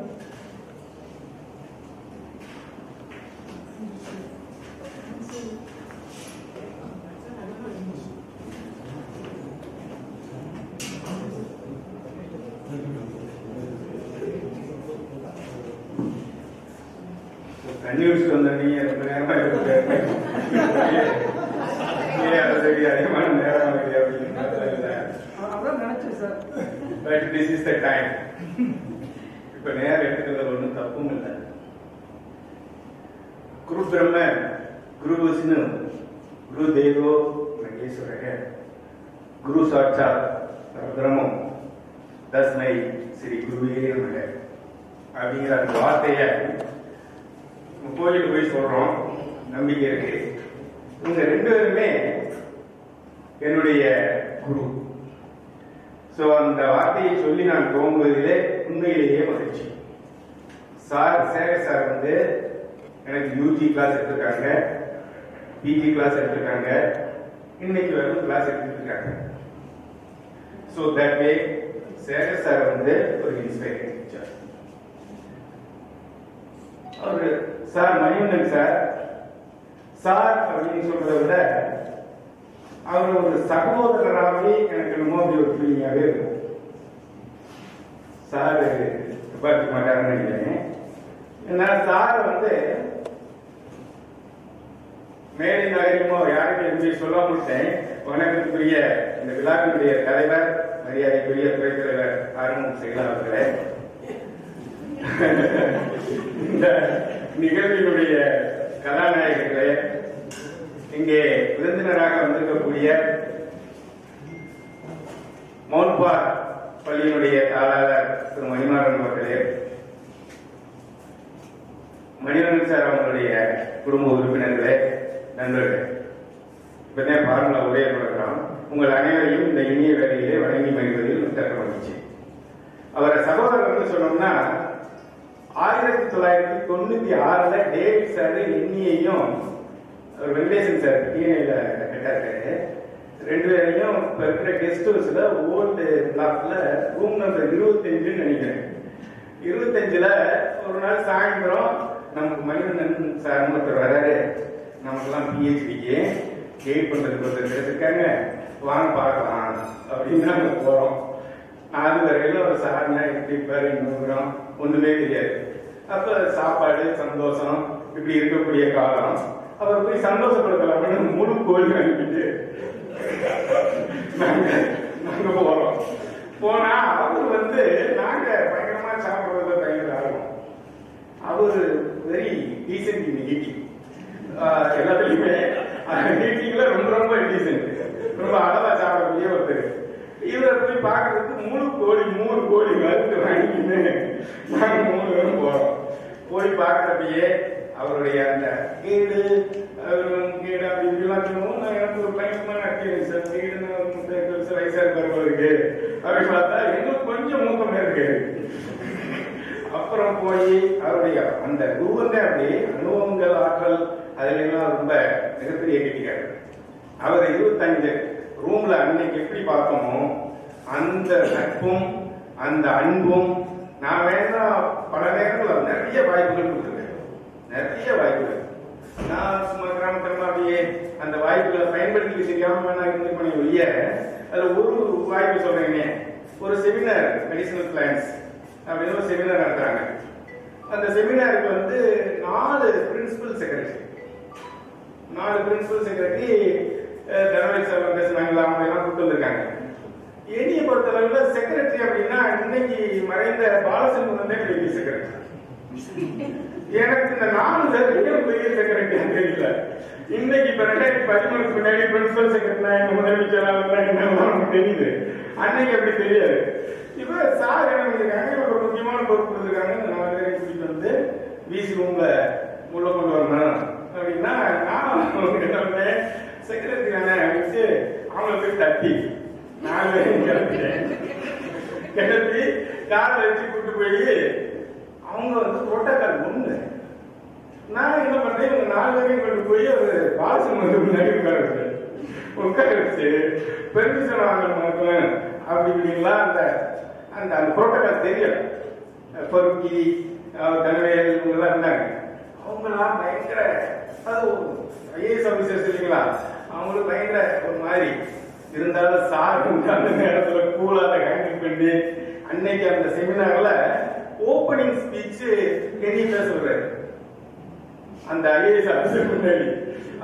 தண்ணி வச்சுட்டு வந்த நீங்க ரொம்ப நேரமா இருக்கு அதுக்கு அதிகமான நேரம் ஆகுது அப்படின்னு அதான் நினைச்சேன் sir but this is the time இப்ப நேரம் எடுத்துக்கிறது ஒன்றும் தப்பும் இல்லை குரு பிரம்ம குரு விஷ்ணு குரு தேவோ மகேஸ்வரக குரு சாட்சாத் பரபிரமம் தஸ்மை ஸ்ரீ குருவே நமக அப்படிங்கிற அந்த வார்த்தையை கோயிலுக்கு போய் சொல்றோம். நம்பிக்கை இருக்கு. இவங்க ரெண்டு பேருமே என்னுடைய குரு. சோ அந்த வார்த்தையை சொல்லி நான் துவங்குவதிலே உண்மையிலேயே மகிழ்ச்சி. சார் சேகர் சார் வந்து எனக்கு யூஜி கிளாஸ் எடுத்திருக்காங்க. பிஜி கிளாஸ் எடுத்திருக்காங்க. இன்னைக்கு வரைக்கும் கிளாஸ் எடுத்துருக்காங்க. So that way Sekhar sir வந்து ஒரு இன்ஸ்பைரிங் டீச்சர் அவரு சார் மணிவண்ணன் சார். சார் அப்படின்னு சொல்றதை விட அவர் ஒரு சகோதரராகவே எனக்கு என்னமோ அப்படி ஒரு ஃபீலிங்காகவே இருக்கும். சார் பார்த்துக்க மாட்டாருன்னு நினைக்கிறேன். ஏன்னா சார் வந்து மேடை நாகரிகமோ யாருக்கு எதுவுமே சொல்ல மாட்டேன் வணக்கத்துக்குரிய இந்த விழாவினுடைய தலைவர் மரியாதைக்குரிய துறை தலைவர் ஆரம்பம் செயலா அவர்களே இந்த நிகழ்வினுடைய கதாநாயகர்களே இங்கே விருந்தினராக வந்திருக்கக்கூடிய மௌன்பார் பள்ளியினுடைய தாளாளர் திரு மணிமாறன் அவர்களே மணிவண்ணன் சார் அவங்களுடைய குடும்ப உறுப்பினர்களே நண்பர்களே. இப்பதான் பார்முலா ஒரே தொடர்கிறோம் உங்கள் அனைவரையும் இந்த இனிய வேலையிலே வணங்கி மகிழ்வதில் தக்க மகிழ்ச்சி அவரை சகோதரர் சொன்னோம்னா ஆயிரத்தி தொள்ளாயிரத்தி தொண்ணூத்தி ஆறுல டேவிட் சார் எண்ணியையும் வெங்கடேசன் சார் டிஎன்ஐல கேட்டாரு. ரெண்டு பேரையும் இப்ப இருக்கிற கெஸ்ட் ஹவுஸ்ல ஓல்டு பிளாக்ல ரூம் நம்பர் இருபத்தஞ்சுன்னு நினைக்கிறேன். இருபத்தஞ்சுல ஒரு நாள் சாயந்தரம் நமக்கு மணிவண்ணன் சார் ஒருத்தர் வராரு. நமக்கெல்லாம் பிஹெச்டிக்கு கெயிட் பண்றதுக்கு ஒருத்தர் கிடைச்சிருக்காங்க வாங்க பார்க்கலாம். அப்படின்னு நம்ம போறோம். அது வரையில ஒரு சார்னா எப்படி இருப்பாரு இன்னும் ஒண்ணுமே தெரியாது. அப்ப சாப்பாடு சந்தோஷம் இப்படி இருக்கக்கூடிய காலம். அவர் போய் சந்தோஷப்படுத்தலாம்னு முழு கோயில் அனுப்பிட்டு நாங்க போறோம். போனா அவர் வந்து நாங்க பயங்கரமா சாப்பிடுறதுல பயங்கர ஆர்வம் அவர் வெரி டீசென்ட் மீட்டிங் எல்லாத்துலயுமே மீட்டிங்ல ரொம்ப ரொம்ப டீசென்ட் ரொம்ப அளவா சாப்பிடக்கூடிய ஒருத்தர். இவரை போய் பார்க்கறதுக்கு மூணு கோழி மூணு கோழி மருந்து வாங்கின்னு நாங்க மூணு பேரும் போறோம். போய் பார்க்கறப்பயே அவருடைய அந்த வீடு கேடு அப்படி இப்படிலாம் சொல்லுவோம் எனக்கு ஒரு பயமா அக்கியம் சார். கேடு வயசாக இருக்கிறவங்க இருக்கு அப்படின்னு பார்த்தா இன்னும் கொஞ்சம் மூக்கம் இருக்கு. அப்புறம் போய் அவருடைய அந்த குருவங்க அப்படி அனுபவங்கள் ஆற்றல் அதுலாம் ரொம்ப மிகப்பெரிய கெட்டிக்காரு அவர் இருபத்தஞ்சு ரூம்ல அன்னைக்கு எப்படி பார்த்தோமோ அந்த நட்பும் அந்த அன்பும் நான் வேணா பல நேரங்கள் நிறைய வாய்ப்புகள் கொடுத்துருக்கேன். நிறைய வாய்ப்புகள். நான் சும்மா கிராமத்திரமா அப்படியே அந்த வாய்ப்புகளை பயன்படுத்தி தெரியாம வேணா இருந்து பண்ணி ஒழிய அதுல ஒரு வாய்ப்பு சொல்றேங்க ஒரு செமினார் மெடிசனல் பிளான்ஸ் அப்படின்னு ஒரு செமினார் நடத்துறாங்க. அந்த செமினாருக்கு வந்து நாலு பிரின்சிபல் செக்ரட்டரி நாலு பிரின்சிபல் செக்ரட்டரி தனவேல் செல்வம் பேசினாங்களா அவங்க எல்லாம் கூட்டு வந்திருக்காங்க. என்னைய பொறுத்தளவுல செக்ரட்டரி அப்படின்னா இன்னைக்கு மறைந்த பாலசந்திரன் தான் பெரிய செக்ரட்டரி எனக்கு இந்த நாலு சர்டிபிகேட் பெரிய செக்ரட்டரி தெரியல. இன்னைக்கு இப்ப ரெண்டாயிரத்தி பதிமூணுக்கு முன்னாடி பிரின்சிபல் செக்ரட்டரி என்ன முதலமைச்சர் என்ன நமக்கு தெரியுது. அன்னைக்கு அப்படி தெரியாது. இப்ப சார் என்ன பண்ணிருக்காங்க? ஒரு முக்கியமான பொறுப்பு கொடுத்துருக்காங்க. இந்த நாலு பேரை கூட்டிட்டு வந்து வீசி ரூம்ல உள்ள கொண்டு வரணும். அப்படின்னா நான் என்ன பண்ணேன் சிகரெட் தானே அப்படின்ட்டு அவங்கள போய் தட்டி. நாலு பேரும் கிளம்பிட்டேன் கிளப்பி காலை வச்சு கூட்டு போய் அவங்க வந்து புரோட்டோக்கால் ஒண்ணு. நான் என்ன பண்றேன் இவங்க நாலு பேரையும் கொண்டு போய் ஒரு பாலசன் வந்து முன்னாடி உட்கார வச்சு உட்கார வச்சு பெர்மிஷன் வாங்கணும் அப்படி இப்படிங்களா அந்த அந்த அந்த புரோட்டோக்கால் தெரியல. பொறுக்கி தனவேல் இவங்கெல்லாம் இருந்தாங்க. அவங்கெல்லாம் பயங்கர அது ஐஏஎஸ் ஆபீசர்ஸ் இல்லைங்களா அவங்களுக்கு பயங்கர ஒரு மாதிரி. இருந்தாலும் சார் அந்த நேரத்துல கூலா அதை ஹேண்டில் பண்ணி அன்னைக்கு அந்த செமினார்ல ஓப்பனிங் ஸ்பீச் கெனி சொல்றாரு. அந்த ஐஏஎஸ் ஆபீசர் முன்னாடி.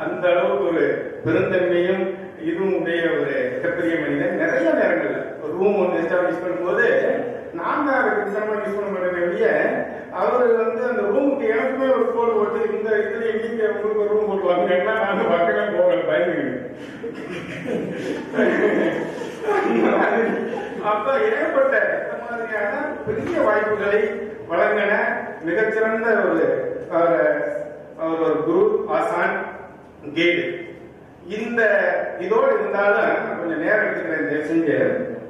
அந்த அளவுக்கு ஒரு பெருந்தன்மையும் இதுவும் உடைய ஒரு மிகப்பெரிய மனிதன். நிறைய நேரங்கள்ல. ரூம் ஒன்று எஸ்டாப்ளிஷ் பண்ணும்போது நான் தான் அதுக்கு திட்டமா யூஸ் பண்ண மாட்டேன் வெளிய அவர் வந்து அந்த ரூமுக்கு எனக்குமே ஒரு கோல் போட்டு இந்த இதுல நீங்க உங்களுக்கு ஒரு ரூம் போட்டுவாங்க நான் பக்கமே போகல பயந்துக்கிட்டு அப்ப ஏற்பட்ட இந்த மாதிரியான பெரிய வாய்ப்புகளை வழங்கின மிகச்சிறந்த ஒரு அவர் ஒரு குரு ஆசான் கேடு. இந்த இதோடு இருந்தாலும் கொஞ்சம் நேரம் எடுத்துக்கிறேன் செஞ்சு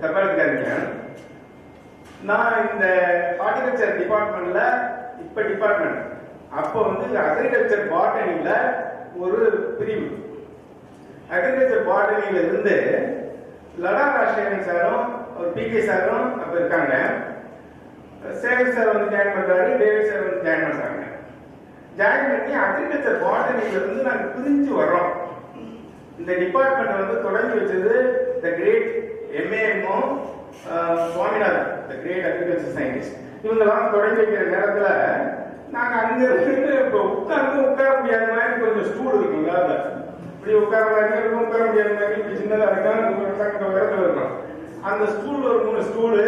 தப்பாடுக்காதீங்க நான் இந்த ஹார்டிகல்ச்சர் டிபார்ட்மெண்ட்ல இப்ப டிபார்ட்மெண்ட் அப்போ வந்து அக்ரிகல்ச்சர் பாட்டனில ஒரு பிரிவு. அக்ரிகல்ச்சர் பாட்டனில இருந்து லடா ராஜசேகரன் சாரும் ஒரு பி கே சாரும் அப்ப இருக்காங்க. சேகர் சார் வந்து ஜாயின் பண்றாரு டேவிட் சார் வந்து ஜாயின் பண்றாங்க. ஜாயின் பண்ணி அக்ரிகல்ச்சர் பாட்டனில இருந்து நாங்க பிரிஞ்சு வர்றோம். இந்த டிபார்ட்மெண்ட் வந்து தொடங்கி வச்சது the great MAMO Swaminathan the great agriculture scientist இவங்கெல்லாம் தொடங்கி வைக்கிற நேரத்துல நாங்க அங்க இருந்து இப்ப உட்கார்ந்து உட்கார முடியாத மாதிரி கொஞ்சம் ஸ்டூல் இருக்குங்க அந்த? இப்படி உட்கார மாதிரி இருக்கும் உட்கார முடியாத மாதிரி இப்படி சின்னதா இருக்கா இடத்துல இருக்கும் அந்த ஸ்டூல் ஒரு மூணு ஸ்டூலு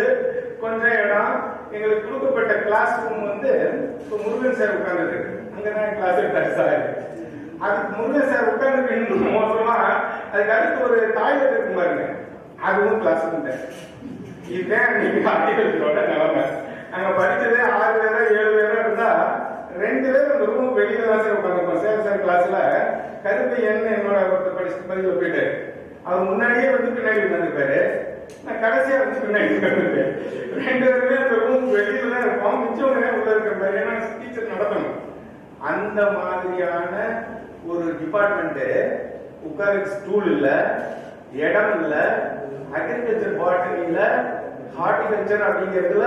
கொஞ்சம் இடம் எங்களுக்கு கொடுக்கப்பட்ட கிளாஸ் ரூம் வந்து இப்போ முருகன் சார் அங்கே அங்கதான் கிளாஸ் எடுத்தாரு சார் அதுக்கு முருகன் சார் உட்கார்ந்து இன்னும் மோசமா அதுக்கு அடுத்து ஒரு டாய்லெட் இருக்கும் பாருங்க. அதுவும் கிளாஸ் ரூம் இதுதான் நீங்க ஆர்டிகல்ஸோட நிலைமை அங்க படிச்சதே ஆறு பேரோ ஏழு பேரோ இருந்தா ரெண்டு பேரும் அந்த ரூம் வெளியில தான் சார் உட்காந்துருப்போம் சேலம் சார் கிளாஸ்ல கருப்பு என்ன என்னோட ஒருத்தர் படிச்சு பதிவு போயிட்டு அவர் முன்னாடியே வந்து பின்னாடி உட்காந்துருப்பாரு நான் கடைசியா வந்து பின்னாடி உட்காந்துருப்பேன் ரெண்டு பேருமே அந்த ரூம் வெளியில தான் இருப்போம் மிச்சம் உள்ள இருக்கிற ஏன்னா டீச்சர் நடத்தணும் அந்த மாதிரியான ஒரு டிபார்ட்மெண்ட் உட்கார ஸ்டூல் இல்ல இடம் இல்ல அக்ரிகல்ச்சர் பாட்டனி இல்ல ஹார்டிகல்ச்சர் அப்படிங்கிறதுல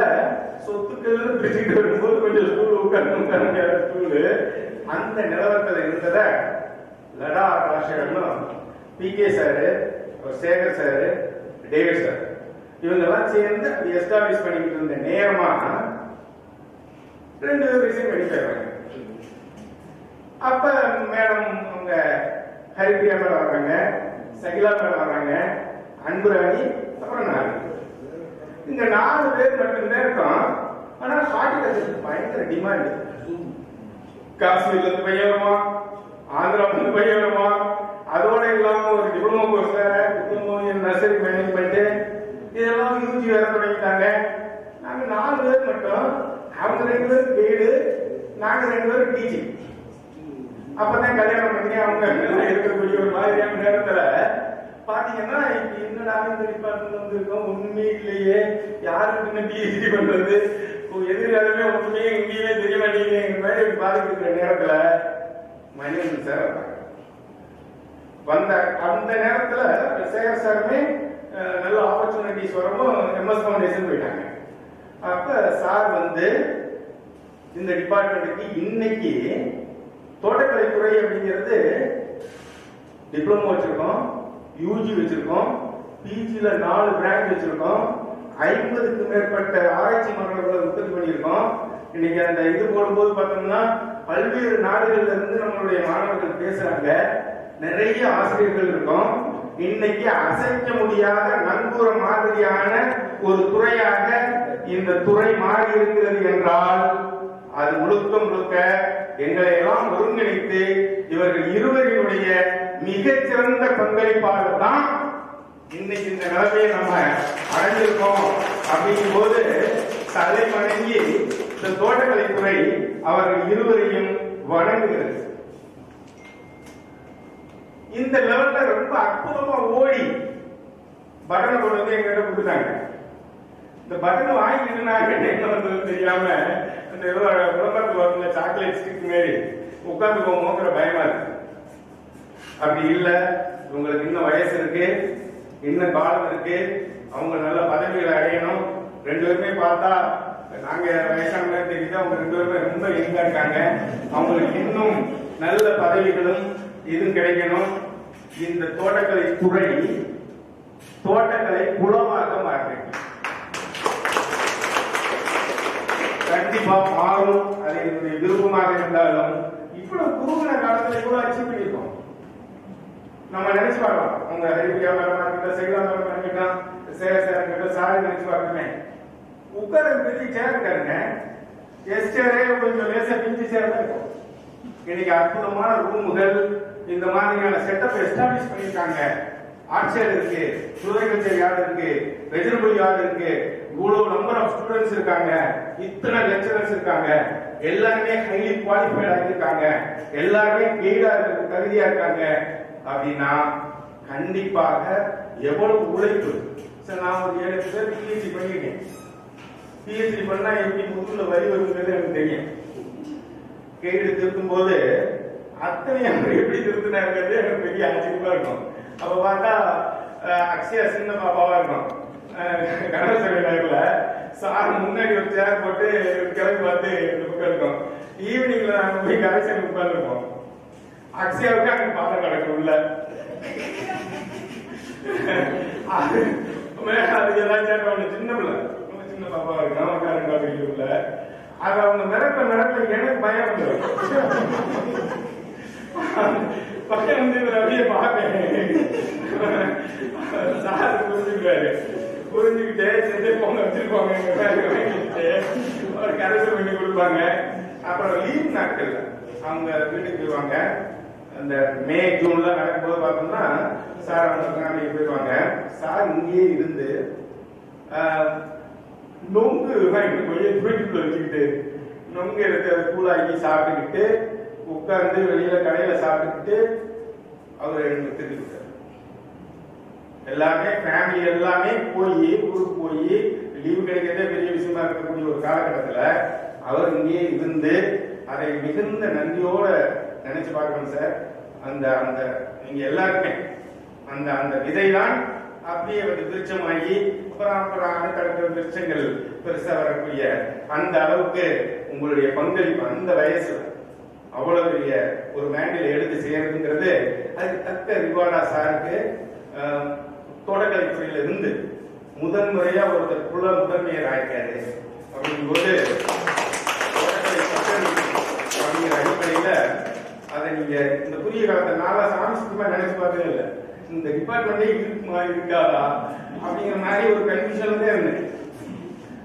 சொத்துக்கள் பிரிச்சுட்டு வரும்போது கொஞ்சம் ஸ்கூல் உட்கார்ந்து உட்கார அந்த நிலவரத்துல இருந்தத லடா ராஷகனும் P K sir Sekar sir David sir இவங்கெல்லாம் சேர்ந்து எஸ்டாப்ளிஷ் பண்ணிக்கிட்டு இருந்த நேரமா ரெண்டு பேரும் ரிசைன் பண்ணி அப்ப மேடம் அவங்க ஹரிபிரியா மேடம் வர்றாங்க. சகிலா மேடம் வர்றாங்க அன்புராணி அப்புறம் நான் இந்த நாலு பேர் மட்டும்தான் இருக்கோம் ஆனா ஹார்டிகல்ச்சருக்கு பயங்கர டிமாண்ட் காஷ்மீர்ல இருந்து பையன் வருவான் ஆந்திரால இருந்து பையன் வருவான் அதோட இல்லாம ஒரு டிப்ளமோ கோர்ஸ் வேற டிப்ளமோ இன் நர்சரி மேனேஜ்மெண்ட் இதெல்லாம் யூஜி வேற தொடங்கிட்டாங்க. நாங்க நாலு பேர் மட்டும் அவங்க ரெண்டு பேரும் கைடு நாங்க ரெண்டு பேரும் டீச்சிங் அப்பதான் கல்யாணம் பண்ணி அவங்க இருக்கக்கூடிய ஒரு மாதிரியான நேரத்துல பாத்தீங்கன்னா இப்ப என்னடா இந்த டிபார்ட்மெண்ட் வந்திருக்கோம். ஒண்ணுமே இல்லையே. யாருக்கு என்ன பிஹெச்டி பண்றது? இப்போ எதிர்காலமே ஒண்ணுமே எங்கேயுமே தெரிய மாட்டேங்குது மாதிரி பாதிக்கிற நேரத்துல மணியன் சார் வந்த அந்த நேரத்துல சேகர் சாருமே நல்ல ஆப்பர்ச்சுனிட்டிஸ் வரவும் எம்எஸ் ஃபவுண்டேஷன் போயிட்டாங்க. அப்ப சார் வந்து இந்த டிபார்ட்மெண்ட்டுக்கு இன்னைக்கு தோட்டக்கலைத்துறை அப்படிங்கிறது டிப்ளமோ வச்சிருக்கோம் யூஜி வச்சிருக்கோம் பிஜில நாலு பிரான்ச் வச்சிருக்கோம். ஐம்பதுக்கு மேற்பட்ட ஆராய்ச்சி மாணவர்களை உற்பத்தி பண்ணியிருக்கோம். இன்னைக்கு அந்த இது போடும்போது பார்த்தோம்னா பல்வேறு நாடுகள்ல இருந்து நம்மளுடைய மாணவர்கள் பேசுறாங்க. நிறைய ஆசிரியர்கள் இருக்கும். இன்னைக்கு அசைக்க முடியாத நங்கூர மாதிரியான ஒரு துறையாக இந்த துறை மாறி இருக்கிறது என்றால் அது முழுக்க முழுக்க எங்களை எல்லாம் ஒருங்கிணைத்து இவர்கள் இருவரினுடைய மிகச்சிறந்த பங்களிப்பாக தான் இன்னைக்கு இந்த நிலைமையை நம்ம அடைஞ்சிருக்கோம் அப்படிங்கும் போது தலை வணங்கி இந்த தோட்டக்கலைத்துறை அவர்கள் இருவரையும் வணங்குகிறது. இந்த லெவல்ல ரொம்ப அற்புதமா ஓடி பட்டனை கொண்டு வந்து எங்கிட்ட கொடுத்தாங்க. இந்த பட்டன் வாங்கி நான் என்ன வந்தது தெரியாம அந்த ஏதோ விளம்பரத்தில் வரல சாக்லேட் ஸ்டிக் மாரி உட்காந்து போகும்போது பயமா இருக்கு. அப்படி இல்லை. உங்களுக்கு இன்னும் வயசு இருக்கு. இன்னும் காலம் இருக்கு. அவங்க நல்ல பதவிகளை அடையணும். ரெண்டு பேருமே பார்த்தா நாங்க வயசான மாதிரி தெரியுது. அவங்க ரெண்டு பேருமே ரொம்ப யங்கா இருக்காங்க. அவங்களுக்கு இன்னும் நல்ல பதவிகளும் இதுவும் கிடைக்கணும். இந்த தோட்டக்கலை துறை தோட்டக்கலை குளமாக மாறுறேன் கண்டிப்பா மாறும் அது என்னுடைய விருப்பமாக இருந்தாலும் இவ்வளவு குறுகின காலத்துல இவ்வளவு அச்சீவ் பண்ணிருக்கோம் நம்ம நினைச்சு பார்க்கலாம். உங்க ஹரிபிரியா மேடம் இருக்கட்டும் சைலா மேடம் இருக்கட்டும் சேர சேர கிட்ட சாரி நினைச்சு பார்க்கணுமே. உட்கார பெரிய சேர் இருக்காருங்க எஸ்டேரே கொஞ்சம் லேசா பிஞ்சு சேர் தான் இருக்கும். இன்னைக்கு அற்புதமான ரூமுகள் இந்த மாதிரியான செட்டப் எஸ்டாப்ளிஷ் பண்ணிருக்காங்க ஆட்சியர் இருக்கு சூரிய கச்சேரி யார் இருக்கு வெஜிடபிள் யார் இருக்கு இவ்வளவு நம்பர் ஆஃப் ஸ்டூடெண்ட்ஸ் இருக்காங்க. இத்தனை லெக்சரர்ஸ் இருக்காங்க. எல்லாருமே ஹைலி குவாலிஃபைடா இருக்காங்க எல்லாருமே கெய்டா இருக்க தகுதியா இருக்காங்க. அப்படின்னா கண்டிப்பாக எவ்வளவு உழைப்பு? சார் நான் ஒரு ஏழு பேர் பிஹெச்டி பண்ணிருக்கேன் பிஹெச்டி பண்ணா எப்படி முதுகுல வரி வருங்கிறது எனக்கு தெரியும். கைடு திருத்தும் போது அத்தனை எப்படி திருத்தினாருங்கிறது எனக்கு பெரிய ஆச்சரியமா இருக்கும். அப்ப பார்த்தா அஹ், அக்ஷயா சின்ன பாப்பாவா இருக்கும். கணேச நகர்ல சார் முன்னாடி ஒரு சேர் போட்டு கிளம்பி பார்த்து உட்காந்துருக்கோம் ஈவினிங்ல நாங்க போய் கணேசன் உட்காந்துருக்கோம் அக்ஷயாவுக்கு அங்க பாடம் நடக்கும் உள்ள. அது மேல அதுக்கு சின்ன பிள்ளை. ரொம்ப சின்ன பாப்பா இருக்கு. நமக்கு ரெண்டா அது அவங்க மிரட்ட மிரட்ட எனக்கு பயம் வந்துடும் பையன் வந்து அப்படியே பார்ப்பேன் சார் புரிஞ்சுக்கிறாரு. புரிஞ்சுக்கிட்டு சரி போங்க வச்சிருப்பாங்க வாங்கிட்டு ஒரு கரைசல் பண்ணி கொடுப்பாங்க. அப்புறம் லீவ் நாட்கள்ல அவங்க வீட்டுக்கு போயிடுவாங்க. அந்த மே ஜூன்ல நடக்கும்போது பார்த்தோம்னா சார் அவங்க ஃபேமிலிக்கு போயிடுவாங்க. சார் இங்கேயே இருந்து நொங்கு வாங்கிட்டு போய் வீட்டுக்குள்ள வச்சுக்கிட்டு நொங்கு எடுத்து கூழாக்கி சாப்பிட்டுக்கிட்டு உட்கார்ந்து வெளியில கடையில சாப்பிட்டுக்கிட்டு அவர் எனக்கு திருப்பி எல்லாமே ஃபேமிலி எல்லாமே போய் ஊருக்கு போய் லீவு கிடைக்கிறதே பெரிய விஷயமா இருக்கக்கூடிய ஒரு காலகட்டத்துல அவர் இங்கே இருந்து அதை மிகுந்த நன்றியோட நினைச்சு பார்க்கணும் சார். அந்த அந்த நீங்க எல்லாருமே அந்த அந்த விதை தான் அப்படியே வந்து திருச்சமாகி அப்புறம் அப்புறம் அடுத்தடுத்த பெருசா வரக்கூடிய அந்த அளவுக்கு உங்களுடைய பங்களிப்பு அந்த வயசுல அவ்வளவு பெரிய ஒரு மேண்டில் எடுத்து செய்யறதுங்கிறது அதுக்கு தக்க ரிவார்டா சாருக்கு. தோட்டக்கலை தோட்டக்கலைத்துறையில இருந்து முதன் ஒருத்தர் குல முதன்மையர் ஆயிருக்காரு அப்படிங்கும்போது அப்படிங்கிற அடிப்படையில அதை நீங்க இந்த குறுகிய காலத்தை நாளா சாமி சுத்தமா நினைச்சு பார்த்ததே இல்லை. இந்த டிபார்ட்மெண்டே இருக்குமா இருக்காதா அப்படிங்கிற மாதிரி ஒரு கன்ஃபியூஷன்ல தான் இருந்தேன்.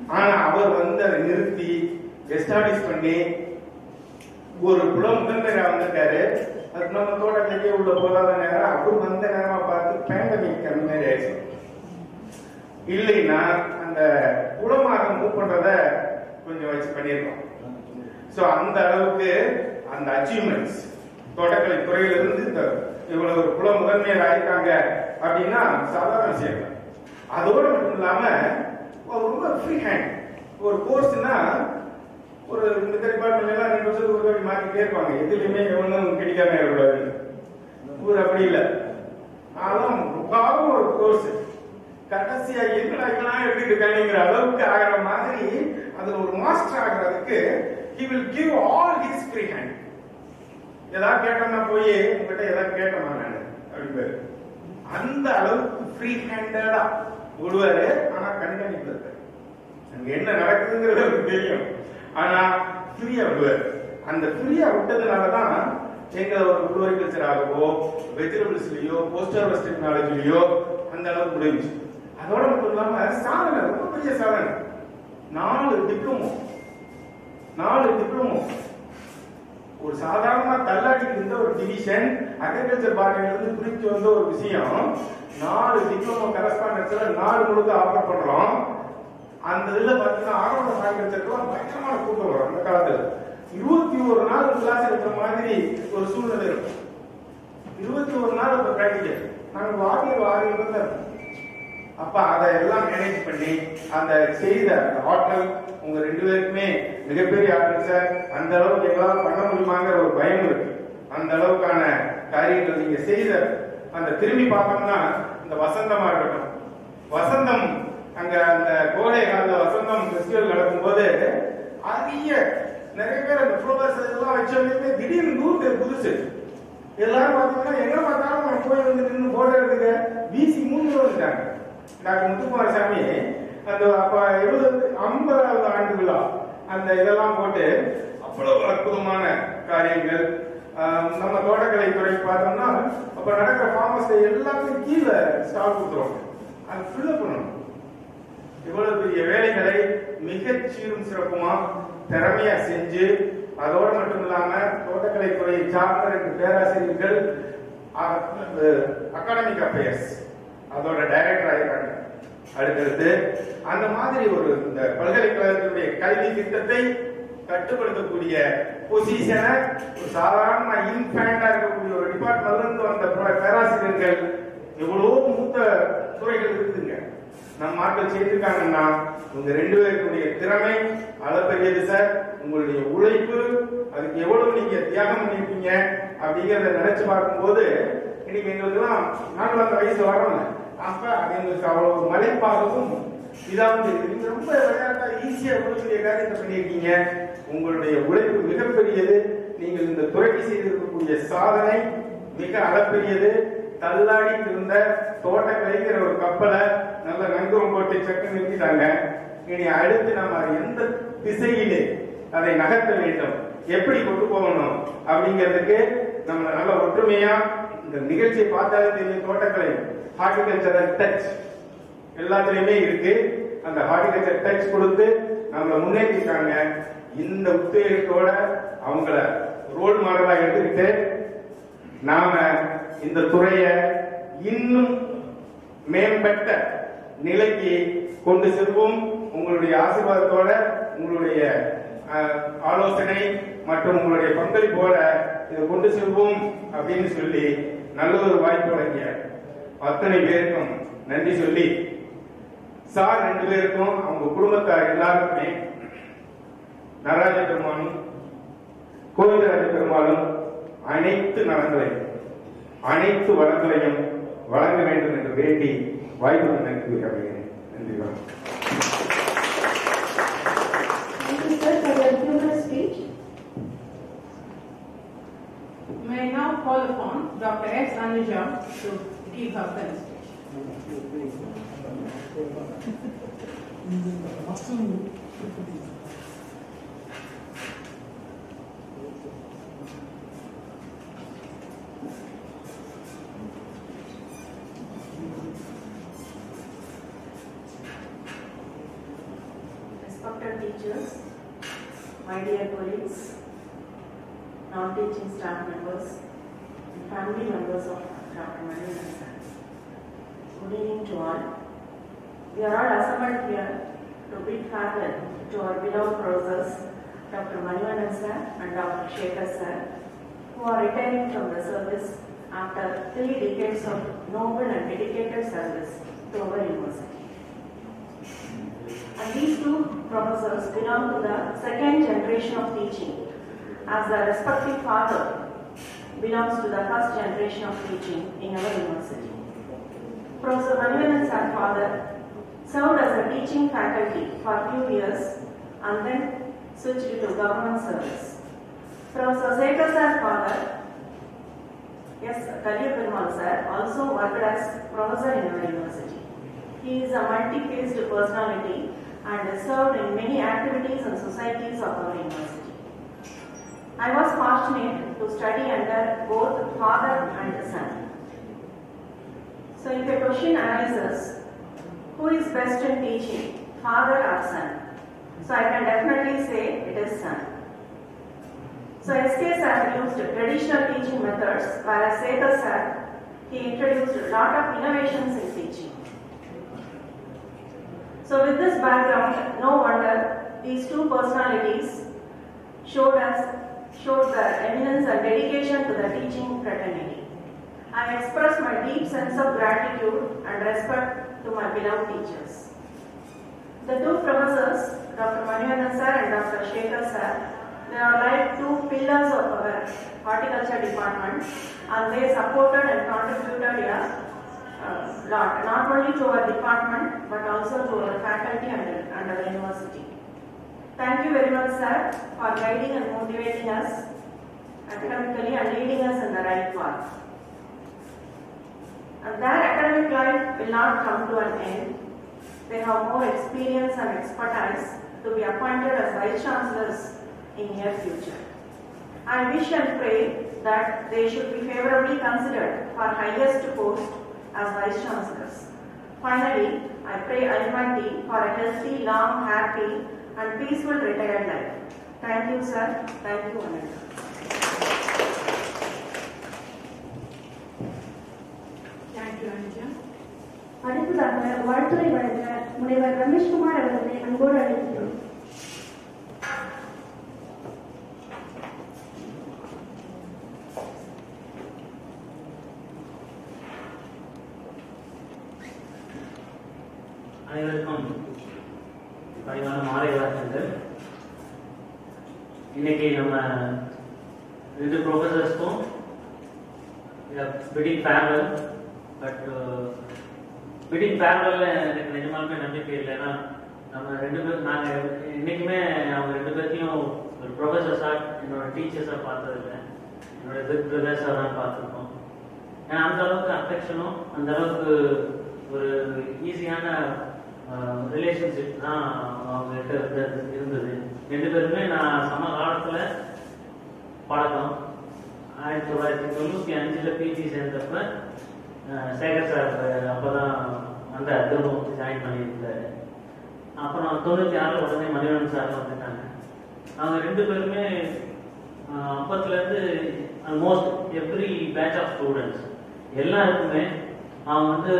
ஆனா அவர் வந்து அதை நிறுத்தி எஸ்டாப்ளிஷ் பண்ணி ஒரு குல முதன்மையா வந்துட்டாரு. அது நம்ம தோட்டத்திலேயே உள்ள போகாத நேரம் அப்படி வந்த நேரமா பார்த்து பேண்டமிக் அந்த மாதிரி ஆயிடுச்சு. இல்லைன்னா அந்த குளமாக மூவ் பண்றத கொஞ்சம் வச்சு பண்ணியிருக்கோம். சோ அந்த அளவுக்கு அந்த அச்சீவ்மெண்ட்ஸ் தோட்டக்கலை துறையில இருந்து இந்த இவ்வளவு ஒரு குல முதன்மையர் ஆயிருக்காங்க அப்படின்னா சாதாரண விஷயம். அதோட மட்டும் இல்லாம ஒரு ரொம்ப ஃப்ரீ ஹேண்ட் ஒரு கோர்ஸ்னா ஒரு இந்த டிபார்ட்மெண்ட் எல்லாம் ரெண்டு வருஷத்துக்கு ஒரு வாட்டி மாத்திட்டே இருப்பாங்க. எதுலையுமே எவனும் கிடைக்காம இருக்கக்கூடாது இவர் அப்படி இல்லை. அதெல்லாம் முக்காவும் ஒரு கோர்ஸ் கடைசியா என்னடா இதெல்லாம் எப்படி இருக்காங்கிற அளவுக்கு ஆகிற மாதிரி அதுல ஒரு மாஸ்டர் ஆகிறதுக்கு he will give all his free hand ஏதாவது கேட்டோம்னா போய் உங்ககிட்ட ஏதாவது கேட்டோமா நான் அப்படிப்பாரு அந்த அளவுக்கு ஃப்ரீ ஹேண்டடா விடுவாரு ஆனா கண்காணிப்பு இருக்காரு அங்க என்ன நடக்குதுங்கிறது தெரியும். ஆனா ஃப்ரீயா விடுவார் அந்த ஃப்ரீயா விட்டதுனாலதான் எங்க ஒரு ஃப்ளோரிகல்ச்சர் ஆகவோ வெஜிடபிள்ஸ்லயோ போஸ்டர் வெஸ்ட் டெக்னாலஜிலயோ அந்த அளவுக்கு முடிஞ்சு அதோட மட்டும் இல்லாம சாதனை ரொம்ப பெரிய சாதனை. நாலு டிப்ளமோ நாலு டிப்ளமோ ஒரு சாதாரணமா தள்ளாடி இருந்த ஒரு டிவிஷன் அக்ரிகல்ச்சர் பார்ட்டில இருந்து பிரிச்சு வந்த ஒரு விஷயம். நாலு டிப்ளமோ கரஸ்பாண்டன்ஸ்ல நாலு முழுக்க ஆஃபர் பண்றோம். அந்த இதுல பாத்தீங்கன்னா ஆரோட அக்ரிகல்ச்சர்லாம் பயங்கரமான கூட்டம் வரும் அந்த காலத்துல. இருபத்தி ஒரு நாள் கிளாஸ் எடுக்கிற மாதிரி ஒரு சூழ்நிலை இருக்கும். இருபத்தி ஒரு நாள் இப்போ பிராக்டிக்கல் நாங்க ஆறு ஆறு தான் அப்ப அதை எல்லாம் மேனேஜ் பண்ணி அந்த செய்த அந்த ஆற்றல் உங்க ரெண்டு பேருக்குமே மிகப்பெரிய ஆற்றல் சார் அந்த அளவுக்கு எங்களால் பண்ண முடியுமாங்கிற ஒரு பயம் இருக்கு. அந்த அளவுக்கான காரியங்கள் நீங்க செய்த அந்த திரும்பி பார்த்தோம்னா இந்த வசந்தமா இருக்கட்டும். வசந்தம் அங்க அந்த கோடை கால வசந்தம் ஃபெஸ்டிவல் நடக்கும்போது அதிக நிறைய பேர் அந்த ஃப்ளவர்ஸ் எல்லாம் வச்சவங்க திடீர்னு நூறு பேர் புதுசு. எல்லாரும் பாத்தீங்கன்னா எங்க பார்த்தாலும் அவன் போய் வந்து நின்று போட்டோ எடுத்துக்க பிசி மூணு வந்துட்டாங்க டாக்டர் முத்துக்குமாரசாமி அந்த அப்ப எழுபது ஐம்பதாவது ஆண்டு விழா அந்த இதெல்லாம் போட்டு அவ்வளவு அற்புதமான காரியங்கள். ஆஹ் நம்ம தோட்டக்கலை துறை பார்த்தோம்னா அப்ப நடக்கிற ஃபார்மஸ் எல்லாத்துக்கும் கீழே ஸ்டால் கொடுத்துருவோம் அது ஃபில்அப் பண்ணணும் இவ்வளவு பெரிய வேலைகளை மிகச் சீரும் சிறப்புமா திறமையா செஞ்சு அதோடு மட்டும் இல்லாம தோட்டக்கலை துறையை சார்ந்த ரெண்டு பேராசிரியர்கள் அகாடமிக் அஃபேர்ஸ் அதோட டைரக்டர் ஆயிருக்காங்க அடுத்தது அந்த மாதிரி ஒரு இந்த பல்கலைக்கழகத்தினுடைய கல்வி திட்டத்தை கட்டுப்படுத்தக்கூடிய பொசிஷனை ஒரு சாதாரண இன்ஃபேண்டா இருக்கக்கூடிய ஒரு டிபார்ட்மெண்ட்ல இருந்து வந்த பேராசிரியர்கள் எவ்வளவோ மூத்த துறைகள் இருக்குதுங்க. நம்ம ஆட்கள் செய்திருக்காங்கன்னா உங்க ரெண்டு பேருக்குடைய திறமை அளப்பரியது சார். உங்களுடைய உழைப்பு அதுக்கு எவ்வளவு நீங்க தியாகம் பண்ணிருப்பீங்க அப்படிங்கறத நினைச்சு பார்க்கும்போது இன்னைக்கு எங்களுக்கெல்லாம் நாங்கள் அந்த வயசு வரோம்ல அப்ப அது எங்களுக்கு அவ்வளவு மலைப்பாகவும் இதாகவும் தெரியுது நீங்க ரொம்ப விளையாட்டா ஈஸியா இவ்வளவு காரியத்தை பண்ணியிருக்கீங்க. உங்களுடைய உழைப்பு மிகப்பெரியது. நீங்கள் இந்த துறைக்கு செய்திருக்கக்கூடிய சாதனை மிக அளப்பெரியது. தள்ளாடி இருந்த தோட்டக்கலைங்கிற ஒரு கப்பலை நல்ல நங்கூரம் போட்டு சக்கு நிறுத்திட்டாங்க. இனி அடுத்து நம்ம அதை எந்த திசையிலே அதை நகர்த்த வேண்டும்? எப்படி கொண்டு போகணும்? அப்படிங்கிறதுக்கு நம்ம நல்ல ஒற்றுமையா இந்த நிகழ்ச்சியை பார்த்தாலே தெரியும் தோட்டக்கலை. ஹார்டிகல்ச்சரல் டச் எல்லாத்துலயுமே இருக்கு. அந்த ஹார்டிகல்ச்சர் டச் கொடுத்து நம்மளை முன்னேற்றிருக்காங்க. இந்த உத்வேகத்தோட அவங்கள ரோல் மாடலா எடுத்துக்கிட்டு நாம இந்த துறையை இன்னும் மேம்பட்ட நிலைக்கு கொண்டு செல்வோம். உங்களுடைய ஆசீர்வாதத்தோட உங்களுடைய ஆலோசனை மற்றும் உங்களுடைய பங்களிப்போட இதை கொண்டு செல்வோம் அப்படின்னு சொல்லி நல்ல ஒரு வாய்ப்பு வழங்கிய அத்தனை பேருக்கும் நன்றி சொல்லி சார் ரெண்டு பேருக்கும் அவங்க குடும்பத்தார் எல்லாருக்குமே நடராஜ பெருமானும் கோவிந்தராஜ பெருமாளும் அனைத்து நலங்களையும் அனைத்து வளங்களையும் வழங்க வேண்டும் என்று வேண்டி வாய்ப்பு நன்றி அமைகிறேன் நன்றி வணக்கம் Thank you, sir, for your humorous speech. May I now call upon Dr. S. Anuja to give her presentation. My dear colleagues, non-teaching staff members, and family members of Dr. Mani. Good evening to all. We are all assembled here to bid farewell to our beloved professors, Dr. Manivanan sir and Dr. Shekhar sir, who are retiring from the service after three decades of noble and dedicated service to our university. And these two professors belong to the second generation of teaching, as the respective father belongs to the first generation of teaching in our university. Professor Manivanan's father served as a teaching faculty for a few years and then switched to government service. Professor Sekar father, yes, Kaliya Perumal sir, also worked as professor in our university. He is a multi-faced personality and served in many activities and societies of our university. I was fortunate to study under both father and son. So if a question arises, who is best in teaching, father or son? So I can definitely say it is son. So SK sir used traditional teaching methods, whereas Sekhar sir, he introduced a lot of innovations in. So with this background, no wonder these two personalities showed us showed their eminence and dedication to the teaching fraternity. I express my deep sense of gratitude and respect to my beloved teachers. The two professors, Dr. Manivandan sir and Dr. Shekhar sir, they are like two pillars of our horticulture department and they supported and contributed a uh, lot, not only to our department but also to our faculty and, and our university. Thank you very much, sir, for guiding and motivating us academically and leading us in the right path. And their academic life will not come to an end. They have more experience and expertise to be appointed as vice chancellors in near future. I wish and pray that they should be favorably considered for highest post as vice chancellors. Finally, I pray Almighty for a healthy, long, happy, and peaceful retired life. Thank you, sir. Thank you, Ananda. Thank you, Anuja. அடுத்ததாக வாழ்த்துறை வழங்க முனைவர் ரமேஷ்குமார் அவர்களை அன்போடு அழைக்கிறோம் அனைவருக்கும் பணிவான மாலை வணக்கங்கள். இன்னைக்கு நம்ம ரெண்டு ப்ரொஃபசர்ஸ்க்கும் பிடிங் பேரல் பட் பிடிங் பேரலில் எனக்கு நிஜமாலுமே நம்பிக்கை இல்லை. ஏன்னா நம்ம ரெண்டு பேரும் நாங்கள் இன்னைக்குமே அவங்க ரெண்டு பேர்த்தையும் ஒரு ப்ரொஃபசர்ஸாக என்னோட டீச்சர்ஸாக பார்த்ததில்லை. என்னோட பிக் பிரதர்ஸாக தான் பார்த்துருக்கோம். ஏன்னா அந்த அளவுக்கு அஃபெக்ஷனும் அந்த அளவுக்கு ஒரு ஈஸியான ரிலேஷன்ஷிப் தான் அவங்ககிட்ட இருந்தது. ரெண்டு பேருமே நான் சம காலத்தில் பழக்கம். ஆயிரத்தி தொள்ளாயிரத்தி தொண்ணூற்றி அஞ்சில் பிஜி சேர்ந்தப்ப சேகர் சார் அப்போ தான் அந்த திரும்ப ஜாயின் பண்ணியிருந்தாரு. அப்புறம் தொண்ணூற்றி ஆறில் உடனே மணிவன் சார் வந்துட்டாங்க. அவங்க ரெண்டு பேருமே அப்பத்துலேருந்து almost every batch of students எல்லாருக்குமே அவங்க வந்து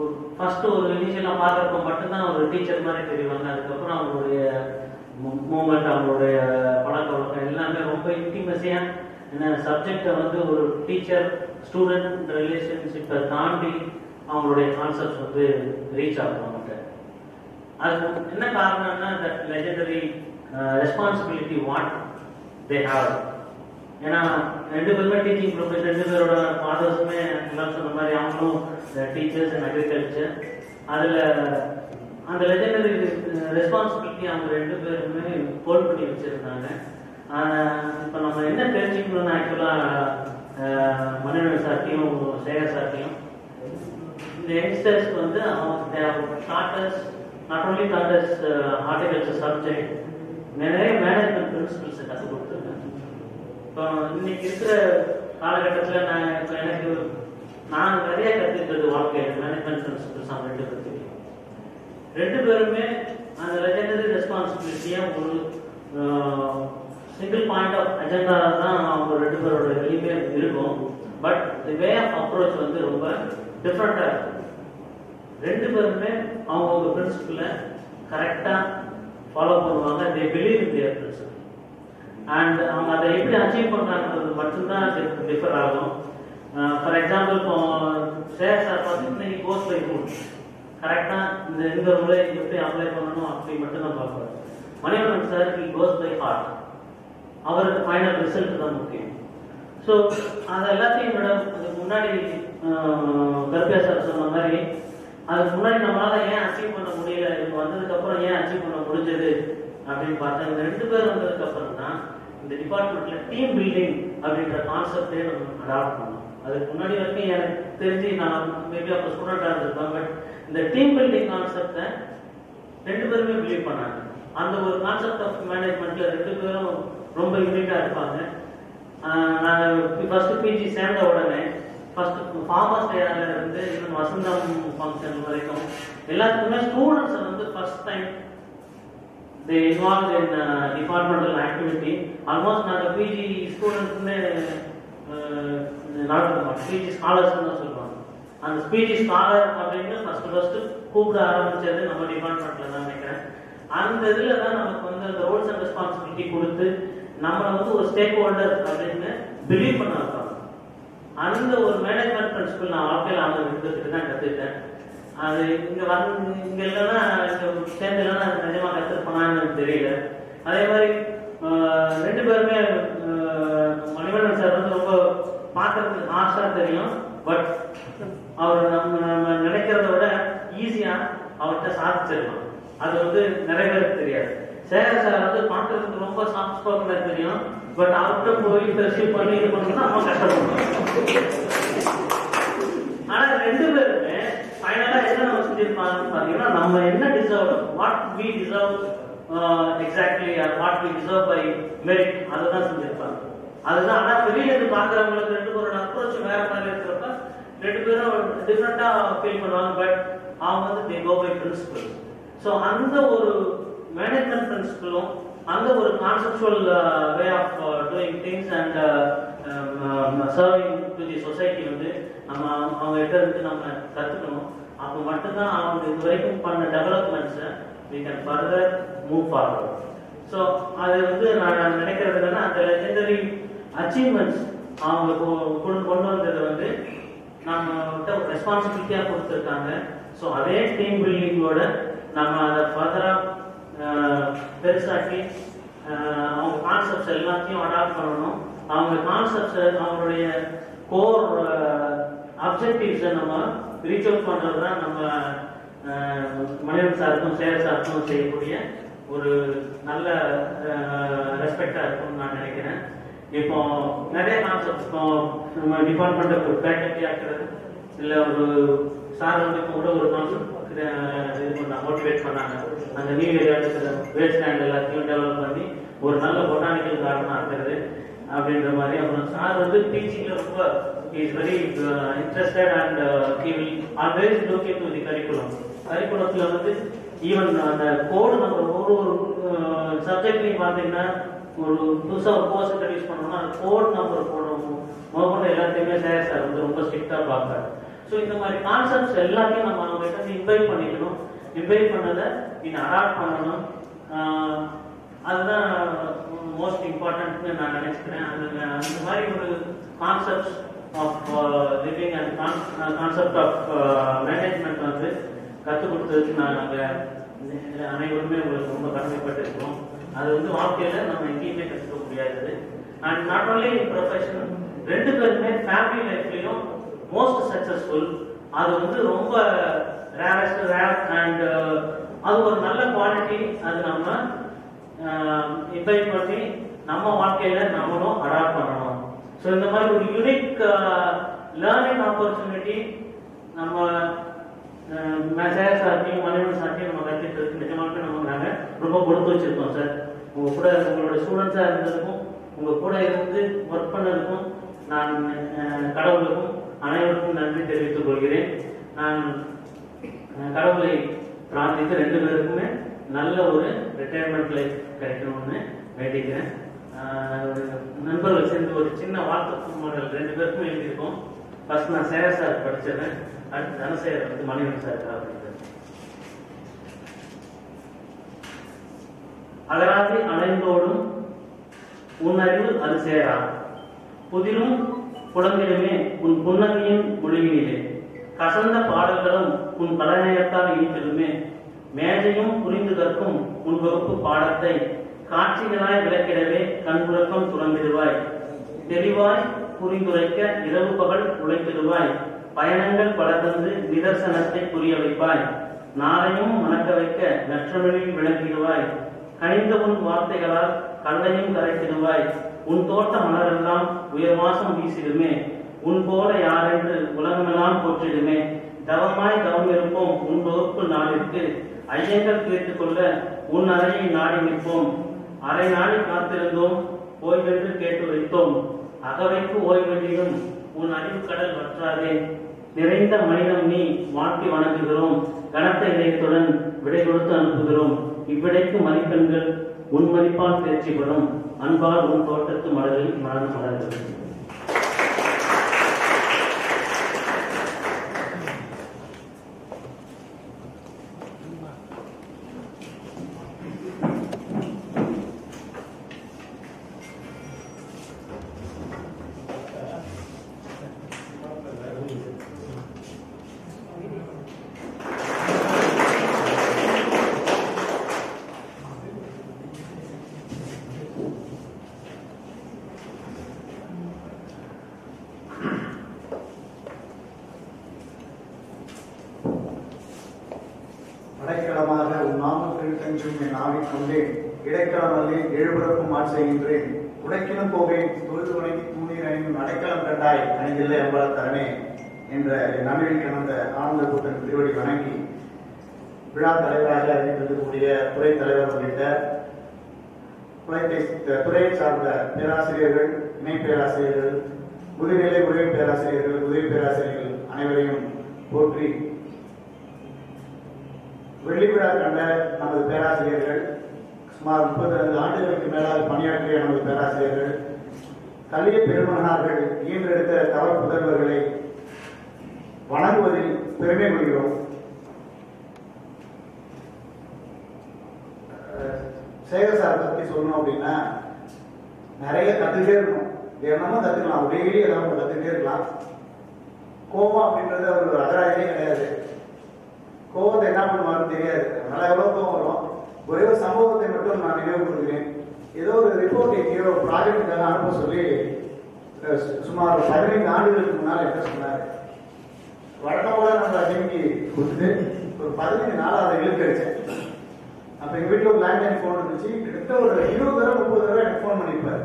ஒரு ஃபர்ஸ்ட் ஒரு இனிஷியலாக பார்க்குறப்ப மட்டும்தான் ஒரு டீச்சர் மாதிரி தெரிவாங்க அதுக்கப்புறம் அவங்களுடைய மூமெண்ட் அவங்களுடைய பழக்க வழக்கம் எல்லாமே ரொம்ப இன்டிமஸியாக என்ன சப்ஜெக்டை வந்து ஒரு டீச்சர் ஸ்டூடெண்ட் ரிலேஷன்ஷிப்பை தாண்டி அவங்களுடைய கான்செப்ட்ஸ் வந்து ரீச் ஆகும் அவங்கள்ட்ட. அது என்ன காரணம்னா that legendary responsibility what they have ஏன்னா ரெண்டு பேருமே டீச்சிங் ப்ரொஃபஷன் ரெண்டு பேரோட ஃபாதர்ஸுமே எல்லாம் சொன்ன மாதிரி அவங்களும் டீச்சர்ஸ் அண்ட் அக்ரிகல்ச்சர் அதில் அந்த லெஜெண்டரி ரெஸ்பான்சிபிலிட்டி uh, அவங்க ரெண்டு பேருமே ஹோல்ட் பண்ணி வச்சுருந்தாங்க. இப்போ நம்ம என்ன தெரிஞ்சுக்கணும்னு ஆக்சுவலாக மனிதன் சார்ட்டையும் சேகர் சார்ட்டையும் இந்த யங்ஸ்டர்ஸ் வந்து அவங்க not only daughters horticulture subject நிறைய மேனேஜ்மெண்ட் பிரின்சிபல்ஸை கற்றுக் கொடுத்துருக்காங்க. இப்போ இன்னைக்கு இருக்கிற காலகட்டத்தில் நான் இப்போ எனக்கு நான் நிறைய கற்றுக்கிறது வாழ்க்கை மேனேஜ்மெண்ட் பிரின்சிபல்ஸ் அவங்க ரெண்டு பேருக்கு ரெண்டு பேருமே அந்த லெஜண்டரி ரெஸ்பான்சிபிலிட்டியை ஒரு சிங்கிள் பாயிண்ட் ஆஃப் அஜெண்டா தான் அவங்க ரெண்டு பேரோட வெளியுமே இருக்கும். But the way of approach வந்து ரொம்ப டிஃப்ரெண்ட்டாக இருக்கும். ரெண்டு பேருமே அவங்கவுங்க பிரின்சிபலை கரெக்டாக ஃபாலோ பண்ணுவாங்க. They believe in their principle and அவங்க um, அதை எப்படி அச்சீவ் பண்ணுறாங்கிறது மட்டும்தான் டிஃபர் ஆகும். Uh, ஃபார் எக்ஸாம்பிள் இப்போ சேர் சார் பார்த்தீங்கன்னா கோஸ் பை ரூல் கரெக்டாக இந்த இந்த ரூலை எப்படி அப்ளை பண்ணணும் அப்படி மட்டும் தான் பார்ப்பாரு Manivannan sir he goes by heart அவருக்கு ஃபைனல் ரிசல்ட் தான் முக்கியம். ஸோ அது எல்லாத்தையும் விட அதுக்கு முன்னாடி uh, கர்பியா சார் சொன்ன மாதிரி அதுக்கு முன்னாடி நம்மளால ஏன் அச்சீவ் பண்ண முடியல? இப்போ வந்ததுக்கு அப்புறம் ஏன் அச்சீவ் பண்ண முடிஞ்சது? அப்படின்னு பார்த்தா இந்த ரெண்டு பேர் வந்ததுக்கு அப்புறம் தான் இந்த டிபார்ட்மெண்ட்ல டீம் பில்டிங் அப்படின்ற கான்செப்டே நம்ம அடாப்ட் பண்ணோம். அதுக்கு முன்னாடி வரைக்கும் எனக்கு தெரிஞ்சு நான் மேபி அப்போ ஸ்டூடெண்டாக இருந்திருப்பேன் பட் இந்த டீம் பில்டிங் கான்செப்டை ரெண்டு பேருமே பிலீவ் பண்ணாங்க. அந்த ஒரு கான்செப்ட் ஆஃப் மேனேஜ்மெண்ட்ல ரெண்டு பேரும் ரொம்ப யூனிட்டா இருப்பாங்க. நான் ஃபர்ஸ்ட் பிஜி சேர்ந்த உடனே ஃபர்ஸ்ட் ஃபார்மர்ஸ் டேல இருந்து இன்னும் வசந்தம் ஃபங்க்ஷன் வரைக்கும் எல்லாத்துக்குமே ஸ்டூடெண்ட்ஸ் வந்து first time they involve in departmental activity almost நாங்கள் பிஜி ஸ்டூடெண்ட்ஸ்னு நடத்துவோம். பிஜி ஸ்காலர்ஸ் தான் சொல்லுவாங்க. அந்த பிஜி ஸ்காலர் அப்படின்னு ஃபர்ஸ்ட் ஃபர்ஸ்ட் கூப்பிட ஆரம்பிச்சது நம்ம டிபார்ட்மெண்ட்ல தான் நினைக்கிறேன். அந்த இதில் தான் நமக்கு வந்து அந்த ரோல்ஸ் அண்ட் ரெஸ்பான்சிபிலிட்டி கொடுத்து நம்மளை வந்து ஒரு ஸ்டேக் ஹோல்டர் அப்படின்னு பிலீவ் பண்ண வைப்பாங்க. அந்த ஒரு மேனேஜ்மெண்ட் பிரின்சிபல் நான் வாழ்க்கையில் அவங்க இருந்ததுக்கு தான் கற்றுக்கிட்டேன் அது இங்கே வந்து இங்கே இல்லைன்னா சேர்ந்து இல்லைன்னா நிஜமாக எனக்கு தெரியல. அதே மாதிரி ஆஹ், ரெண்டு பேருமே ஆஹ், மணிவண்ணன் சார் வந்து ரொம்ப பார்க்கறதுக்கு ஹார்ஷாக தெரியும். பட் அவர் நம்ம நம்ம நினைக்கிறத விட ஈஸியாக அவர்கிட்ட சாதிச்சிடலாம் அது வந்து நிறைய பேருக்கு தெரியாது. சேகர் சார் வந்து பார்க்கறதுக்கு ரொம்ப சாஃப்ட் ஸ்போக்கனாக தெரியும். பட் அவர்கிட்ட போய் பெர்சீவ் பண்ணி இது பண்ணணும்னா நம்ம கஷ்டப்படுவோம் ஆனா ரெண்டு பேருமே ஃபைனலா என்ன நம்ம செஞ்சிருப்பாங்கன்னு பாத்தீங்கன்னா நம்ம என்ன deserve what we deserve exactly what we deserve by merit அதுதான் செஞ்சிருப்பாங்க அதுதான் ஆனா வெளியில இருந்து பாக்குறவங்களுக்கு ரெண்டு பேரோட அப்ரோச் வேற மாதிரி இருக்கிறப்ப ரெண்டு பேரும் டிஃப்ரெண்டா ஃபீல் பண்ணுவாங்க பட் அவங்க வந்து they go by principle so அந்த ஒரு மேனேஜ்மெண்ட் பிரின்சிபலும் அந்த ஒரு conceptual way of doing things and serving to the society வந்து நம்ம அவங்க கிட்ட இருந்து நம்ம கற்றுக்கணும் அப்போ மட்டும்தான் அவங்க இது வரைக்கும் பண்ண டெவலப்மெண்ட்ஸை we can further move forward so அது வந்து நான் நினைக்கிறது என்னன்னா அந்த லெஜெண்டரி அச்சீவ்மெண்ட்ஸ் அவங்க கொ- கொண்டு கொண்டு வந்தது வந்து நம்ம கிட்ட ரெஸ்பான்சிபிலிட்டியாக கொடுத்துருக்காங்க. ஸோ அதே டீம் பில்டிங்கோட நம்ம அதை ஃபர்தராக பெருசாக்கி அவங்க கான்செப்ட்ஸ் எல்லாத்தையும் அடாப்ட் பண்ணணும். அவங்க கான்செப்ட்ஸ் அவங்களுடைய கோர் அப்ஜெக்டிவ்ஸை நம்ம ரீச் அவுட் பண்ணுறது தான் நம்ம மனிதன் சாருக்கும் சேர் சாருக்கும் செய்யக்கூடிய ஒரு நல்ல ரெஸ்பெக்டாக இருக்கும்னு நான் நினைக்கிறேன். இப்போ நிறைய கான்செப்ட் இப்போ நம்ம டிபார்ட்மெண்ட்டை ஒரு ஃபேக்கல்ட்டி ஆக்குறது இல்லை ஒரு சார் வந்து இப்போ கூட ஒரு கான்செப்ட் இது பண்ணாங்க மோட்டிவேட் பண்ணாங்க. அந்த நியூ ஏரியா வேஸ்ட் லேண்ட் எல்லாத்தையும் டெவலப் பண்ணி ஒரு நல்ல பொட்டானிக்கல் கார்டன் இருக்கிறது அப்படின்ற மாதிரி அப்புறம் சார் வந்து டீச்சிங்ல ரொம்ப is very interested and he will always look in to the curriculum கரிக்குலத்துல வந்து ஈவன் அந்த கோடு நம்ம ஒரு ஒரு uh, சப்ஜெக்ட்லையும் பார்த்தீங்கன்னா ஒரு புதுசாக ஒரு கோர்ஸ் இன்ட்ரடியூஸ் பண்ணோம்னா அந்த கோட் நம்பர் போடணும். முதல்ல எல்லாத்தையுமே சார் சார் வந்து ரொம்ப ஸ்ட்ரிக்டாக பார்ப்பார். ஸோ இந்த மாதிரி கான்செப்ட்ஸ் எல்லாத்தையும் நம்ம நம்ம கிட்ட வந்து இன்வைட் பண்ணிக்கணும். இன்வைட் பண்ணதை இன்னும் அடாப்ட் பண்ணணும். அதுதான் மோஸ்ட் இம்பார்ட்டன்ட்னு நான் நினைச்சுக்கிறேன். அது அந்த மாதிரி ஒரு concepts of living and concept of management வந்து கற்றுக் கொடுத்ததுக்கு நாங்கள் அனைவருமே உங்களுக்கு ரொம்ப கடமைப்பட்டிருக்கோம் அது வந்து வாழ்க்கையில் நம்ம எங்கேயுமே கற்றுக்க முடியாது அண்ட் நாட் ஓன்லி ப்ரொஃபஷனல் ரெண்டு பேருமே ஃபேமிலி லைஃப்லையும் மோஸ்ட் சக்ஸஸ்ஃபுல் அது வந்து ரொம்ப ரேரஸ்ட் ரேர் அண்ட் அது ஒரு நல்ல குவாலிட்டி அது நம்ம இன்வைட் பண்ணி நம்ம வாழ்க்கையில நம்மளும் அடாப்ட் பண்ணணும். ஸோ இந்த மாதிரி ஒரு யூனிக் லேர்னிங் ஆப்பர்ச்சுனிட்டி நம்ம மெசேஜ் சார்ட்டையும் மனிதன் சாட்டியும் நம்ம கற்றுட்டு இருக்கு. நிஜமாலுமே நம்ம நாங்கள் ரொம்ப கொடுத்து வச்சிருக்கோம் சார் உங்க கூட உங்களோட ஸ்டூடெண்ட்ஸாக இருந்ததுக்கும் உங்க கூட இருந்து ஒர்க் பண்ணதுக்கும் நான் கடவுளுக்கும் அனைவருக்கும் நன்றி தெரிவித்துக் கொள்கிறேன். நான் கடவுளை பிரார்த்தித்து ரெண்டு பேருக்குமே நல்ல ஒரு ரிட்டையர்மெண்ட் லைஃப் கிடைக்கணும்னு வேண்டிக்கிறேன். நண்பர்கள் சேர்ந்து ஒரு சின்ன வாழ்த்து மாடல் ரெண்டு பேருக்கும் எழுதியிருக்கோம். ஃபர்ஸ்ட் நான் சேர சார் படிச்சவன் அடுத்து தனசேகர் வந்து மணிவன் சார் அகராதி அலைந்தோடும் உன் அறிவு அது சேரா. புதிலும் புலங்கிலுமே உன் புன்னகையின் மொழியினிலே கசந்த பாடல்களும் உன் பலநேயத்தால் இனித்திலுமே மேஜையும் புரிந்து கற்கும் உன் வகுப்பு பாடத்தை காட்சிகளாய் விளக்கிடவே கண்புறக்கம் துறந்திடுவாய் தெளிவாய் புரிந்துரைக்க இரவு பகல் உழைத்திடுவாய். பயணங்கள் பல தந்து நிதர்சனத்தை புரிய வைப்பாய் நாளையும் மணக்க வைக்க நற்றமிழில் விளக்கிடுவாய். கனிந்த உன் வார்த்தைகளால் கல்லையும் கரைத்திடுவாய். உன் தோட்ட மலரெல்லாம் உயர்வாசம் வீசிடுமே. உன் போல யாரென்று உலகமெல்லாம் போற்றிடுமே. தவமாய் தவம் இருப்போம் உன் வகுப்பு நாளிற்கு. ஐயங்கள் தீர்த்து கொள்ள உன் அறையை நாடி நிற்போம். அரை நாளை காத்திருந்தோம் ஓய்வென்று கேட்டு வைத்தோம். அகவைக்கு ஓய்வென்றிலும் உன் அறிவு கடல் வற்றாதே. நிறைந்த மனிதம் நீ வாழ்த்தி வணங்குகிறோம். கனத்த இதயத்துடன் விடை கொடுத்து அனுப்புகிறோம். இவ்விடைக்கு மதிப்பெண்கள் உன் மதிப்பால் தேர்ச்சி பெறும் அன்பால் உன் தோட்டத்து மலரில் மலர் மலர்கள் அடைக்கலமாக உன் நாமத்தில் என் ஆவிக்கொண்டே கொண்டேன் எழுபுறக்கும் மாற்றுகின்றேன் உடைக்கிலும் போவேன். தொழுது வணங்கி தூணீர் அணியும் அடைக்கலம் கண்டாய். அணிந்தில்லை அம்பல தரணே என்ற என் நம்பிக்கை கிடந்த ஆனந்த கூட்டன் திருவடி வணங்கி விழா தலைவராக அறிவித்திருக்கக்கூடிய துறை தலைவர் உள்ளிட்ட துறையை சார்ந்த பேராசிரியர்கள் இணை பேராசிரியர்கள் முதுநிலை உதவி பேராசிரியர்கள் உதவி பேராசிரியர்கள் அனைவரையும் போற்றி வெள்ளிவிழா கண்ட நமது பேராசிரியர்கள் சுமார் முப்பத்தி ஆண்டுகளுக்கு மேலாக பணியாற்றிய நமது பேராசிரியர்கள் கல்விய பெருமகனார்கள் ஈன்றெடுத்த தவ புதல்வர்களை வணங்குவதில் பெருமை கொள்கிறோம். அஹ், சேகர் சார் பத்தி சொல்லணும் அப்படின்னா நிறைய கத்துக்கிட்டே இருக்கணும். தினமும் கத்துக்கலாம். டெய்லி ஏதாவது கத்துக்கிட்டே இருக்கலாம். கோபம் அப்படின்றது அவர் ஒரு அகராதியே கிடையாது. கோபத்தை என்ன பண்ணுவாருன்னு தெரியாது. அதனால எவ்வளவு கோபம் வரும்? ஒரே ஒரு சம்பவத்தை மட்டும் நான் நினைவு கொடுக்குறேன் ஏதோ ஒரு ரிப்போர்ட் எங்கேயோ ப்ராஜெக்டுக்காக அனுப்ப சொல்லி சுமார் பதினைந்து ஆண்டுகளுக்கு முன்னால் என்ன சொன்னார்? வழக்கமாக நம்ம அஜிமிக்கு கொடுத்து ஒரு பதினைந்து நாள் அதை இழுக்கடிச்சேன் அப்ப எங்க வீட்டுல ஒரு லேண்ட்லைன் ஃபோன் இருந்துச்சு. கிட்டத்தட்ட ஒரு இருபது தடவை முப்பது தடவை எனக்கு ஃபோன் பண்ணியிருப்பாரு.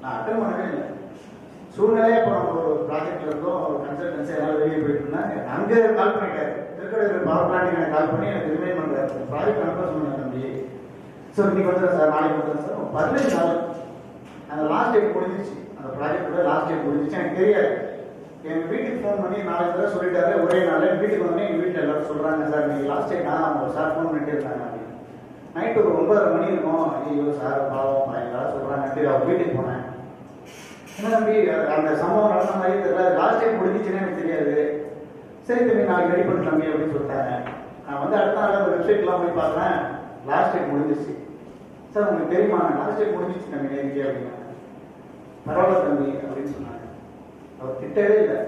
நான் அட்டன் பண்ணவே இல்லை. சூழ்நிலையே இப்போ நம்ம ஒரு ப்ராஜெக்ட்ல இருந்தோம். ஒரு கன்சல்டன்சி எல்லாம் வெளியே போயிட்டு இருந்தேன் அங்கே கால் பண்ணிட்டாரு. திருக்கடையில் பவர் பிளான்ட் எனக்கு கால் பண்ணி எனக்கு ரிமைண்ட் பண்றாரு ப்ராஜெக்ட் அனுப்ப சொன்னேன் தம்பி. ஸோ இன்னைக்கு வந்துடுறேன் சார். நாளைக்கு வந்துடுறேன் சார். பதினஞ்சு நாள் அந்த லாஸ்ட் டேட் முடிஞ்சிச்சு அந்த ப்ராஜெக்டோட லாஸ்ட் டேட் முடிஞ்சிச்சு எனக்கு தெரியாது. என் வீட்டுக்கு ஃபோன் பண்ணி நாலு தடவை சொல்லிட்டாரு. ஒரே நாள் வீட்டுக்கு வந்து எங்கள் வீட்டில் எல்லாரும் சொல்கிறாங்க சார் நீங்கள் லாஸ்ட் டேட் நான் அவங்க சார் ஃபோன் பண்ணிட்டே இருக்காங்க. அப்படின்னு. நைட் ஒரு ஒன்பதரை மணி இருக்கும். ஐயோ சார் பாவம். எல்லாரும் சொல்கிறாங்கன்ட்டு அவங்க வீட்டுக்கு போனேன். என்ன தம்பி அந்த சம்பவம் நடந்த மாதிரி தெரியல. லாஸ்ட் டைம் முடிஞ்சிச்சுன்னு எனக்கு தெரியாது. சரி தம்பி நாளைக்கு ரெடி பண்ணு தம்பி அப்படின்னு சொல்லிட்டாங்க நான் வந்து அடுத்த நாள் அந்த வெப்சைட்லாம் போய் பார்த்தேன். லாஸ்ட் டேட் முடிஞ்சிச்சு சார் உங்களுக்கு தெரியுமா? லாஸ்ட் டேட் முடிஞ்சிச்சு தம்பி நேரிக்கே அப்படின்னா பரவாயில்ல தம்பி அப்படின்னு சொன்னாங்க அவர் திட்டவே இல்லை.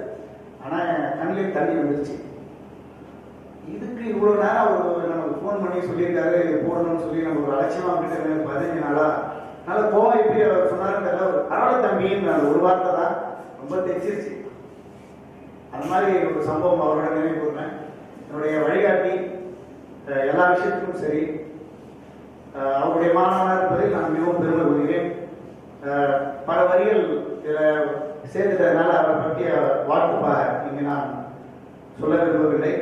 ஆனால் கண்ணிலே தண்ணி வந்துருச்சு. இதுக்கு இவ்வளோ நேரம் அவர் நமக்கு ஃபோன் பண்ணி சொல்லியிருக்காரு போடணும்னு சொல்லி நம்ம ஒரு அலட்சியமாக அப்படின்னு பதினஞ்சு நாளா. அதனால கோவம் எப்படி அவர் சொன்னாருன்னு தெரியல. ஒரு பரவாயில்ல தம்பின்னு ஒரு வார்த்தை தான். ரொம்ப தெரிச்சிருச்சு அந்த மாதிரி ஒரு சம்பவம் அவரோட நினைவு கூர்றேன் என்னுடைய வழிகாட்டி எல்லா விஷயத்துக்கும் சரி அவருடைய மாணவனாக இருப்பதில் நான் மிகவும் பெருமை கொள்கிறேன். பல வரிகள் இதில் சேர்ந்ததுனால அவரை பற்றிய வாழ்த்துப்பாக இங்கே நான் சொல்ல விரும்பவில்லை.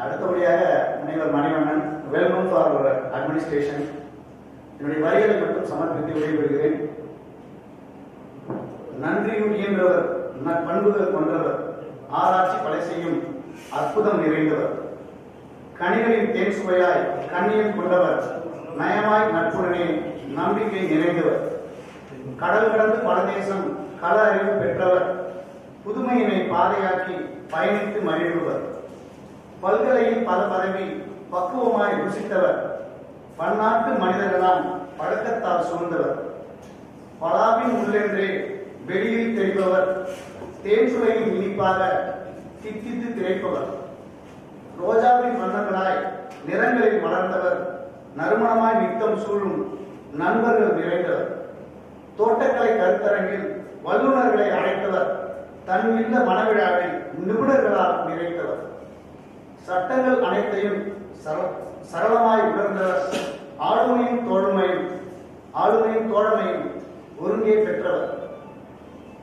அடுத்தபடியாக முனைவர் Manivannan welcome known for administration என்னுடைய வரிகளை மட்டும் சமர்ப்பித்து விடைபெறுகிறேன். நன்றியும் பண்புகள் கொண்டவர். ஆராய்ச்சி படை செய்யும் அற்புதம் நிறைந்தவர். கனிகளின் தேன் சுவையாய் கண்ணியம் கொண்டவர். நயமாய் நட்புடனே நம்பிக்கை நிறைந்தவர். கடல் கடந்து பரதேசம் கல அறிவு பெற்றவர். புதுமையினை பாதையாக்கி பயணித்து மகிழ்வர் பல்கலையில் பல பதவி பக்குவமாய் ருசித்தவர். பன்னாட்டு மனிதர்களால் பழக்கத்தால் சூழ்ந்தவர். பலாவின் உள்ளென்றே வெளியில் தெரிபவர். தேன் இனிப்பாக தித்தித்து திரைப்பவர். ரோஜாவின் வண்ணங்களாய் நிறங்களில் மலர்ந்தவர் நறுமணமாய் நித்தம் சூழும் நண்பர்கள் நிறைந்தவர். தோட்டக்கலை கருத்தரங்கில் வல்லுநர்களை அழைத்தவர். தன் இல்ல மனவிழாவில் நிபுணர்களால் நிறைந்தவர். சட்டங்கள் அனைத்தையும் சர- சரளமாய் உணர்ந்தவர். ஆளுமையும் தோழமையும் ஆளுமையும் தோழமையும் ஒருங்கே பெற்றவர்.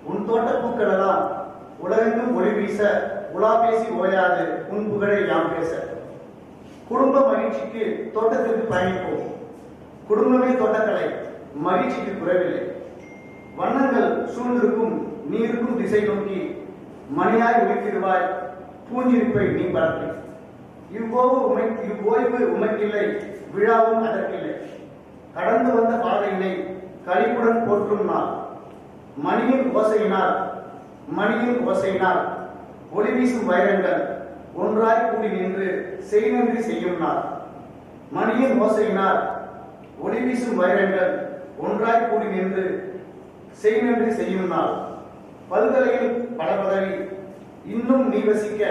உன் தோட்ட பூக்கள் எல்லாம் உலகெங்கும் ஒளி வீச உலா பேசி ஓயாது உன் புகழை யாம் பேச. குடும்ப மகிழ்ச்சிக்கு தோட்டத்திற்கு பயணிப்போம். குடும்பமே தோட்டக்கலை மகிழ்ச்சிக்கு குறைவில்லை. வண்ணங்கள் சூழ்ந்திருக்கும் நீருக்கும் திசை நோக்கி மணியாய் உழைத்திடுவாய் பூஞ்சிருப்பை நீ பரப்பி. இவ்வோவு உமை இவ்வோய்வு உமைக்கில்லை விழாவும் அதற்கில்லை. கடந்து வந்த பாதையினை கழிப்புடன் போற்றும் நாள். மணியின் ஓசையினால் மணியின் ஓசையினால் ஒளி வீசும் வைரங்கள் ஒன்றாய் கூடி நின்று செய்நன்றி செய்யும் நாள் மணியின் ஓசையினால் ஒளி வீசும் வைரங்கள் ஒன்றாய் கூடி நின்று செய்நன்றி செய்யும் நாள் பல்கலையில் பல பதவி இன்னும் நீ வசிக்க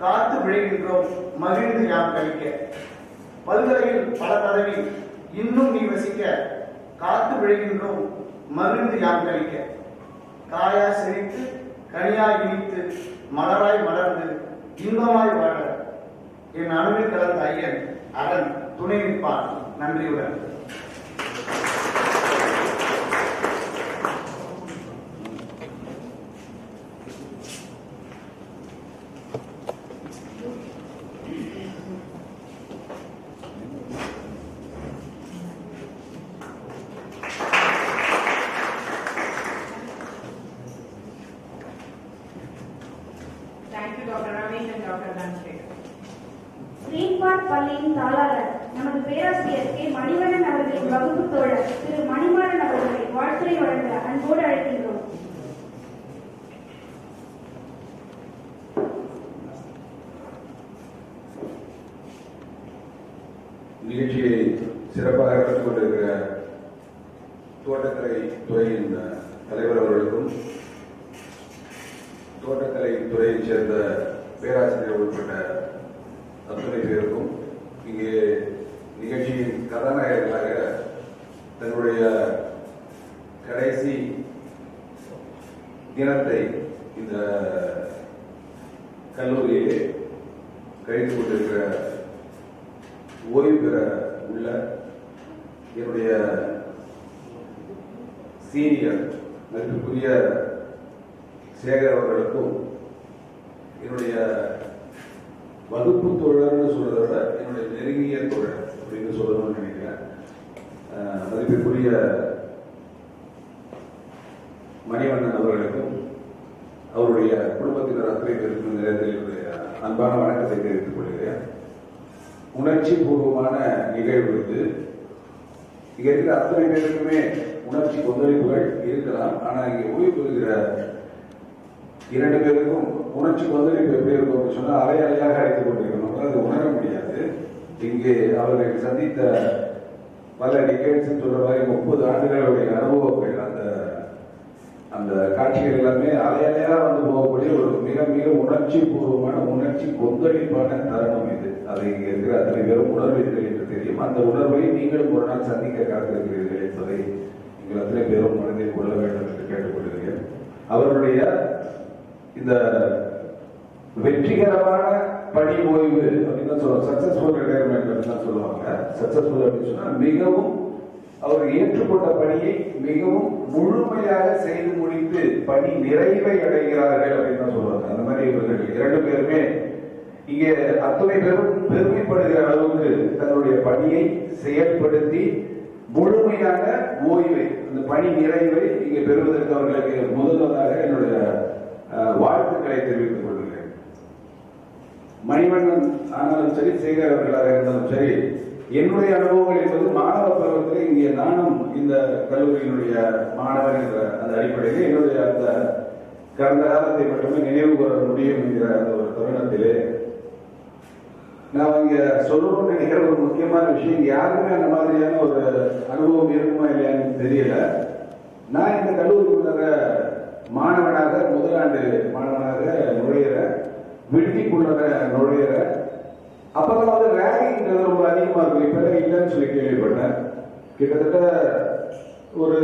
காத்து விழைகின்றோம் மகிழ்ந்து யாம் கழிக்க? பல்கலையில் பல பதவி இன்னும் நீ வசிக்க காத்து விழைகின்றோம் மகிழ்ந்து யாக்கரிக்க காயா சிரித்து கனியாய் இனித்து மலராய் மலர்ந்து இன்பமாய் வாழ. என் அணுவில் கலந்த ஐயன் அரண் துணை நிற்பான். நன்றியுடன். இரண்டு பேருக்கும் உணர்ச்சி கொந்தளிப்பு எப்படி இருக்கும் சொன்னா அலை அலையாக அழைத்துக் கொண்டிருக்கணும். அது உணர முடியாது. இங்கே அவர்கள் சந்தித்த பல டிகேட்ஸ் சொல்ற மாதிரி முப்பது ஆண்டுகளுடைய அனுபவங்கள் அந்த அந்த காட்சிகள் எல்லாமே அலையலையா வந்து போகக்கூடிய ஒரு மிக மிக உணர்ச்சி பூர்வமான உணர்ச்சி கொந்தளிப்பான தருணம் இது. அது இங்க இருக்கிற அத்தனை பேரும் உணர்வீர்கள் என்று தெரியும். அந்த உணர்வை நீங்களும் ஒரு நாள் சந்திக்க காத்திருக்கிறீர்கள் என்பதை நீங்கள் அத்தனை பேரும் மனதில் கொள்ள வேண்டும் என்று கேட்டுக்கொள்கிறீர்கள் அவருடைய இந்த வெற்றிகரமான பணி ஓய்வு அப்படின்னு தான் சொல்லுவாங்க. சக்சஸ்ஃபுல் ரிட்டையர்மெண்ட் அப்படின்னு தான் சொல்லுவாங்க. சக்சஸ்ஃபுல் அப்படின்னு சொன்னால் மிகவும் அவர் ஏற்றுக்கொண்ட பணியை மிகவும் முழுமையாக செய்து முடித்து பணி நிறைவை அடைகிறார்கள் அப்படின்னு தான் சொல்லுவாங்க. அந்த மாதிரி இவர்கள் இரண்டு பேருமே இங்கே அத்தனை பேரும் பெருமைப்படுகிற அளவுக்கு தன்னுடைய பணியை செயல்படுத்தி முழுமையாக ஓய்வை அந்த பணி நிறைவை இங்கே பெறுவதற்கு அவர்களுக்கு முதல்வதாக என்னுடைய வாழ்த்துக்களை தெரிவித்துக் கொள்கிறேன். மணிவண்ணன் ஆனாலும் சரி சேகர் அவர்களாக இருந்தாலும் சரி என்னுடைய அனுபவங்கள் என்பது மாணவ பருவத்தில் இங்கே நானும் இந்த கல்லூரியினுடைய மாணவர் என்ற அந்த அடிப்படையில் என்னுடைய அந்த கடந்த காலத்தை மட்டுமே நினைவு கூற முடியும் என்கிற அந்த ஒரு தருணத்திலே. நான் இங்க சொல்லணும்னு நினைக்கிற ஒரு முக்கியமான விஷயம் யாருமே அந்த மாதிரியான ஒரு அனுபவம் இருக்குமா இல்லையான்னு தெரியல. நான் இந்த கல்லூரிக்குள்ள மாணவனாக முதலாண்டு மாணவனாக நுழையிற விடுதிக்குள்ள நுழையிற அப்பதான் வந்து ரேகிங்கிறது ரொம்ப அதிகமா இருக்கும். இப்ப இல்லைன்னு சொல்லி கேள்விப்பட்டேன். கிட்டத்தட்ட ஒரு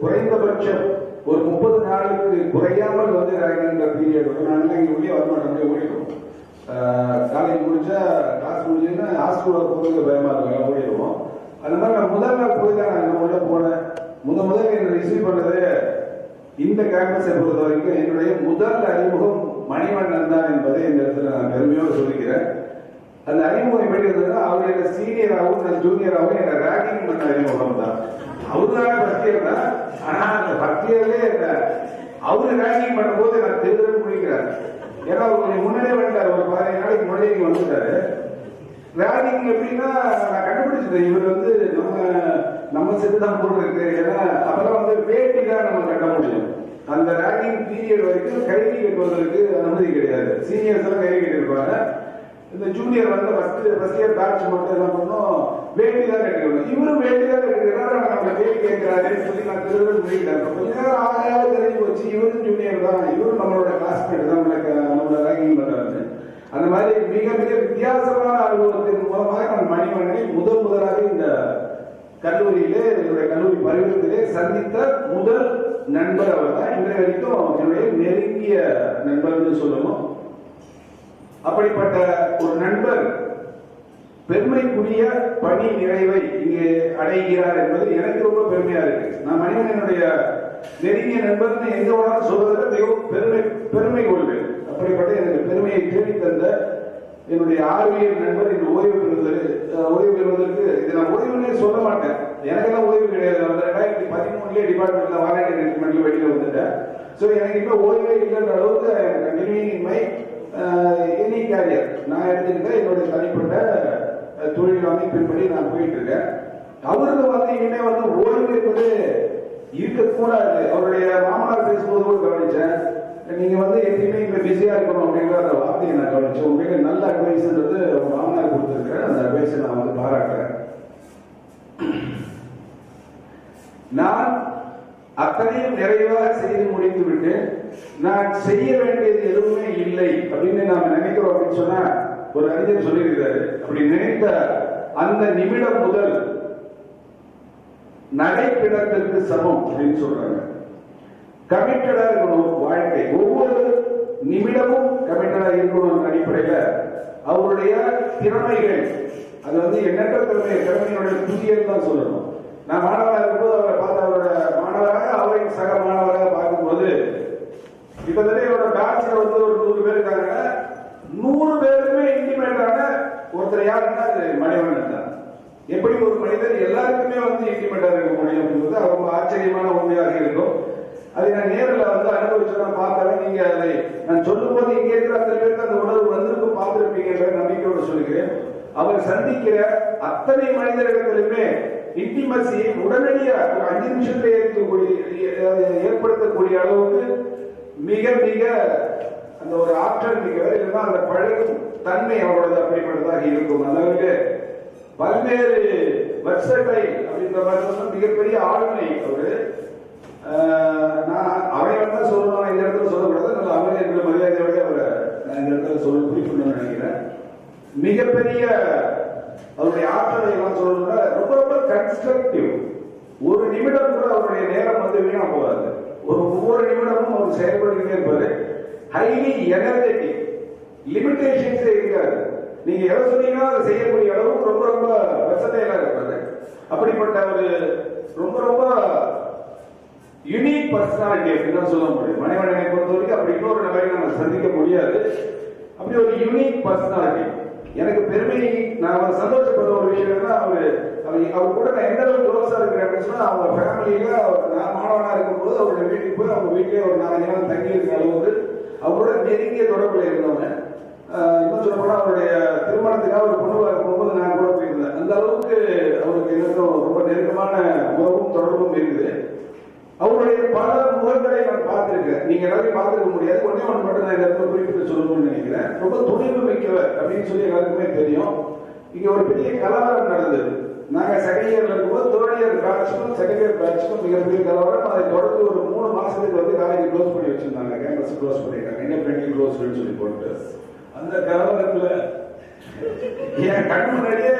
குறைந்தபட்சம் ஒரு முப்பது நாளுக்கு குறையாமல் வந்து ரேகிங் பீரியட் ஒரு நான் இங்க உள்ளே வரமாட்டேன் ஓடிடும் காலேஜ் முடிச்சா கிளாஸ் முடிஞ்சுன்னா ஹாஸ்டல்ல போகிறது பயமா இருக்கும் ஓடிடுவோம். அந்த மாதிரி நான் முதல் நாள் போய் தான் நான் உள்ள போனேன். முத முதல்ல என்ன ரிசீவ் பண்ணது இந்த கேம்பஸை பொறுத்த வரைக்கும் என்னுடைய முதல் அறிமுகம் மணிவண்ணன் தான் என்பதை இந்த இடத்துல நான் பெருமையோடு சொல்லிக்கிறேன். அந்த அறிமுகம் எப்படி இருந்ததுன்னா அவர் என்ன சீனியராகவும் நான் ஜூனியராகவும் என்ன ரேங்கிங் பண்ண அறிமுகம் தான். அவரு தான் தான். ஆனா அந்த பக்தியர்லே என்ன அவரு ரேங்கிங் பண்ணும்போது நான் தெரிஞ்சு முடிக்கிறார் ஏன்னா அவர் கொஞ்சம் முன்னாடியே வந்துட்டார். ஒரு பதினைஞ்சு நாளைக்கு முன்னாடியே வந்துட்டாரு. ரேங்கிங் எப்படின்னா நான் கண்டுபிடிச்சிட்டேன் இவர் வந்து நம்ம நம்ம செட்டு தான் போட்டு ஏன்னா அதெல்லாம் வந்து வேட்டி தான் நம்ம கட்ட முடியும் அந்த ரேங்கிங் பீரியட் வரைக்கும் கைதி கட்டுவதற்கு அனுமதி கிடையாது. சீனியர்ஸ் எல்லாம் கைதி கட்டிருப்பாங்க இந்த ஜூனியர் வந்து ஃபர்ஸ்ட் ஃபர்ஸ்ட் இயர் பேட்ச் மட்டும் என்ன பண்ணோம்? வேட்டி தான் கட்டிக்கணும். இவரும் வேட்டி தான் கட்டிக்கிறாரு நம்ம வேட்டி கேட்கிறாருன்னு சொல்லி நான் திருவிழா முடிக்கிறேன் கொஞ்ச நேரம் ஆகையாவது தெரிஞ்சு வச்சு இவரும் ஜூனியர் தான். இவரும் நம்மளோட கிளாஸ்மேட் தான். நம்மளோட ரேங்கிங் பண்றாரு. அந்த மாதிரி மிக மிக வித்தியாசமான அனுபவத்தின் மூலமாக நான் மணிமணனை முதல் முதலாக இந்த கல்லூரியிலே என்னுடைய கல்லூரி பருவத்திலே சந்தித்த முதல் நண்பர் அவர் தான் இன்றைய வரைக்கும் என்னுடைய நெருங்கிய நண்பர்னு சொல்லணும். அப்படிப்பட்ட ஒரு நண்பர் பெருமைக்குரிய பணி நிறைவை இங்கே அடைகிறார் என்பது எனக்கு ரொம்ப பெருமையா இருக்கு. நான் மனிதனுடைய நெருங்கிய நண்பர்னு எங்க வேணாலும் சொல்வதற்கு மிகவும் பெருமை பெருமை கொள்வேன். அப்படிப்பட்ட எனக்கு பெருமையை தேடி தந்த என்னுடைய ஆர்மியின் நண்பர் இந்த ஓய்வு பெறுவதற்கு ஓய்வு பெறுவதற்கு இதை நான் ஓய்வுன்னே சொல்ல மாட்டேன். எனக்கெல்லாம் ஓய்வு கிடையாது. அந்த ரெண்டாயிரத்தி பதிமூணுலேயே டிபார்ட்மெண்ட்ல வாரண்டி டிபார்ட்மெண்ட்ல வெளியில வந்துட்டேன். ஸோ எனக்கு இப்ப ஓய்வே இல்லைன்ற அளவுக்கு கண்டினியூங் மை எனி கேரியர் நான் எடுத்துக்கிட்ட என்னுடைய தனிப்பட்ட அஹ், தொழில் அமைப்பின்படி நான் போயிட்டு இருக்கேன் அவருக்கு வந்து இனிமே வந்து ஓய்வு என்பது இருக்கக்கூடாது. அவருடைய மாமனார் பேசும்போது கூட கவனிச்சேன். நீங்க வந்து எப்பயுமே இப்ப பிஸியா இருக்கணும் அப்படிங்கிற அந்த வார்த்தையை நான் கவனிச்சேன் உங்களுக்கு நல்ல அட்வைஸ்ன்றது உங்க மாமனார் கொடுத்திருக்கிறேன் அந்த அட்வைஸை நான் வந்து பாராட்டுறேன். நான் அத்தனையும் நிறைவாக செய்து முடித்து விட்டு நான் செய்ய வேண்டியது எதுவுமே இல்லை அப்படின்னு நாம நினைக்கிறோம் அப்படின்னு சொன்னா ஒரு அறிஞர் சொல்லியிருக்கிறாரு. அப்படி நினைத்த அந்த நிமிடம் முதல் நடைப்பிடத்திற்கு சமம் அப்படின்னு சொல்றாங்க. கமிட்டடா இருக்கணும் வாழ்க்கை. ஒவ்வொரு நிமிடமும் கமிட்டடா இருக்கணும் அடிப்படையில அவருடைய திறமைகள் அது வந்து எண்ணற்ற திறமை திறமையினுடைய புதியல் தான் சொல்லணும். நான் மாணவராக இருக்கும்போது அவரை பார்த்து அவரோட மாணவராக அவரை சக மாணவராக பார்க்கும்போது கிட்டத்தட்ட இவரோட பேட்ச்ல வந்து ஒரு நூறு பேர் இருக்காங்க. நூறு பேருமே இன்டிமேட்டான ஒருத்தர் யாருன்னா அது மணிவண்ணன் தான். எப்படி ஒரு மனிதர் எல்லாருக்குமே வந்து இன்டிமேட்டா இருக்க முடியும் அப்படிங்கிறது ரொம்ப ஆச்சரியமான உண்மையாக இருக்கும். அதை நான் நேரில் வந்து அனுபவிச்சு நான் பார்க்கறேன். நீங்க அதை நான் சொல்லும்போது இங்கே இருக்கிற அத்தனை பேருக்கு அந்த உணர்வு வந்திருக்கும் பார்த்திருப்பீங்கன்ற நம்பிக்கையோடு சொல்லுகிறேன் அவர் சந்திக்கிற அத்தனை மனிதர்களிடத்திலுமே இன்டிமசி உடனடியாக ஒரு அஞ்சு நிமிஷத்துல ஏற்கக்கூடிய ஏற்படுத்தக்கூடிய அளவுக்கு மிக மிக அந்த ஒரு ஆற்றல் மிக்கவர் இல்லைன்னா அந்த பழகும் தன்மை அவரோட அப்படிப்பட்டதாக இருக்கும். அதாவது பல்வேறு வெப்சைட்டை அப்படின்ற மாதிரி மிகப்பெரிய ஆளுமை அவரு. நான் அவரை தான் சொல்லணும் இந்த இடத்துல சொல்லக்கூடாது. நல்ல அவரே என்ற மரியாதையோட அவரை நான் இந்த இடத்துல சொல்ல குறிப்பிடணும்னு நினைக்கிறேன். மிகப்பெரிய அவருடைய ஆற்றலை எல்லாம் சொல்லணும்னா ரொம்ப ரொம்ப கன்ஸ்ட்ரக்டிவ் ஒரு நிமிடம் கூட அவருடைய நேரம் வந்து வீணா போகாது. ஒரு ஒவ்வொரு நிமிடமும் அவர் செயல்பட்டுக்கிட்டே இருப்பாரு. ஹைலி எனர்ஜெட்டிக் லிமிடேஷன்ஸே இருக்காது. நீங்க எதை சொன்னீங்கன்னா அதை செய்யக்கூடிய அளவுக்கு ரொம்ப ரொம்ப வெசத்தையில இருப்பாரு. அப்படிப்பட்ட ஒரு ரொம்ப ரொம்ப யுனிக் பர்சனாலிட்டி அப்படின்னு தான் சொல்ல முடியும் மணிவண்ணனை பொறுத்த வரைக்கும் அப்படி இன்னொரு நிலையை நம்ம சந்திக்க முடியாது. அப்படி ஒரு யுனிக் பர்சனாலிட்டி எனக்கு பெருமை நான் அவரை சந்தோஷப்படுற ஒரு விஷயம் என்னன்னா அவரு அவர் அவர் கூட நான் எந்த அளவுக்கு க்ளோஸா இருக்கிறேன் அப்படின்னு சொன்னா அவங்க ஃபேமிலியில நான் மாணவனா இருக்கும்போது அவருடைய வீட்டுக்கு போய் அவங்க வீட்டிலே ஒரு நாலஞ்சு நாள் தங்கி இருக்கிற அளவுக்கு அவரோட நெருங்கிய தொடர்புல இருந்தவங்க. இன்னும் சொல்ல போனா அவருடைய திருமணத்துக்காக ஒரு பொண்ணு போகும்போது நான் கூட போயிருந்தேன். அந்த அளவுக்கு அவருக்கு எனக்கும் ரொம்ப நெருக்கமான உறவும் தொடர்பும் இருக்குது. அவருடைய பல முகங்களை நான் பார்த்திருக்கேன். நீங்க எல்லாரையும் பார்த்திருக்க முடியாது. ஒன்னே ஒன்று மட்டும் நான் இந்த இடத்துல குறிப்பிட்டு சொல்லணும்னு நினைக்கிறேன். ரொம்ப துணிவு மிக்கவர் அப்படின்னு சொல்லி எல்லாருக்குமே தெரியும். இங்க ஒரு பெரிய கலவரம் நடந்தது. நாங்க செகண்ட் இயர்ல இருக்கும்போது தேர்ட் இயர் பேட்ச்க்கும் செகண்ட் இயர் பேட்ச்க்கும் மிகப்பெரிய கலவரம். அதை தொடர்ந்து ஒரு மூணு மாசத்துக்கு வந்து காலேஜ் க்ளோஸ் பண்ணி வச்சிருந்தாங்க. கேம்பஸ் க்ளோஸ் பண்ணிருக்காங்க என்ன பெண்டி க்ளோஸ் சொல்லி போட்டு அந்த கலவரத்துல என் கண் முன்னாடியே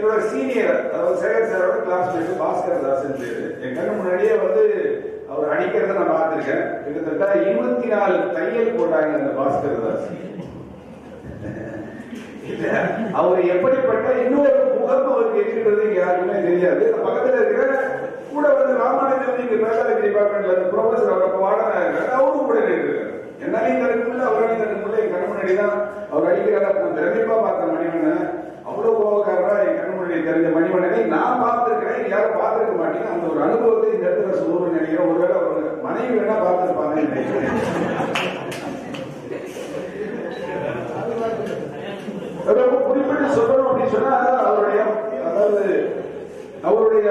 என்னோட சீனியர் அதாவது சேகர் சாரோட கிளாஸ்மேட் பாஸ்கர் தாசன் பேரு. என் கண்ணு முன்னாடியே வந்து அவர் அடிக்கிறத நான் பார்த்திருக்கேன். கிட்டத்தட்ட இருபத்தி நாலு தையல் போட்டாங்க அந்த பாஸ்கர் தாசன். அவர் எப்படிப்பட்ட இன்னொரு முகம் அவருக்கு இருக்கிறது யாருக்குமே தெரியாது. பக்கத்துல இருக்கிற கூட வந்து ராமானுஜன் நீங்க மேலாளர் டிபார்ட்மெண்ட்ல இருந்து ப்ரொஃபசர் அவர் வாடகை அவரும் கூட நின்றுருக்காரு என்னாலையும் தடுக்க முடியல அவராலையும் தடுக்க முடியல என் கண்ணு முன்னாடி தான் அவர் அடிக்கிறார். நான் திறமைப்பா பார்த்த மணிவண்ணன் அவ்வளவு கோபக்காரரா என் கண் முன்னாடி தெரிஞ்ச மணிவண்ணனை நான் பார்த்திருக்கிறேன் யாரும் பார்த்திருக்க மாட்டேங்க. அந்த ஒரு அனுபவத்தை இந்த இடத்துல சொல்லணும்னு நினைக்கிறேன். ஒருவேளை அவங்க மனைவி வேணா பார்த்திருப்பாங்க. நினைக்கிறேன் ரொம்ப குறிப்பிட்டு சொல்லணும் அப்படின்னு சொன்னா அவருடைய அதாவது அவருடைய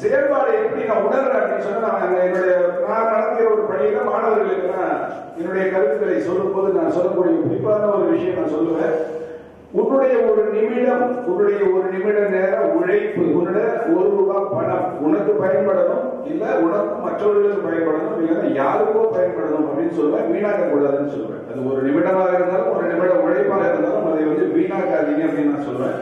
செயல்பாடு எப்படி நான் உணர்றேன் அப்படின்னு சொன்னா நான் என்னுடைய நான் நடத்திய ஒரு பணியில மாணவர்களுக்கு நான் என்னுடைய கருத்துக்களை சொல்லும் போது நான் சொல்லக்கூடிய குறிப்பான ஒரு விஷயம் நான் உன்னுடைய ஒரு நிமிடம் உன்னுடைய ஒரு நிமிட நேர உழைப்பு உன்னுடைய ஒரு ரூபாய் பணம் உனக்கு பயன்படணும் இல்ல உனக்கு மற்றவர்களுக்கு பயன்படணும் இல்லைன்னா யாருக்கோ பயன்படணும் அப்படின்னு சொல்லுவேன் வீணாக்க கூடாதுன்னு சொல்லுவேன் அது ஒரு நிமிடமாக இருந்தாலும் ஒரு நிமிட உழைப்பாக இருந்தாலும் அதை வந்து வீணாக்காதீங்க அப்படின்னு நான் சொல்லுவேன்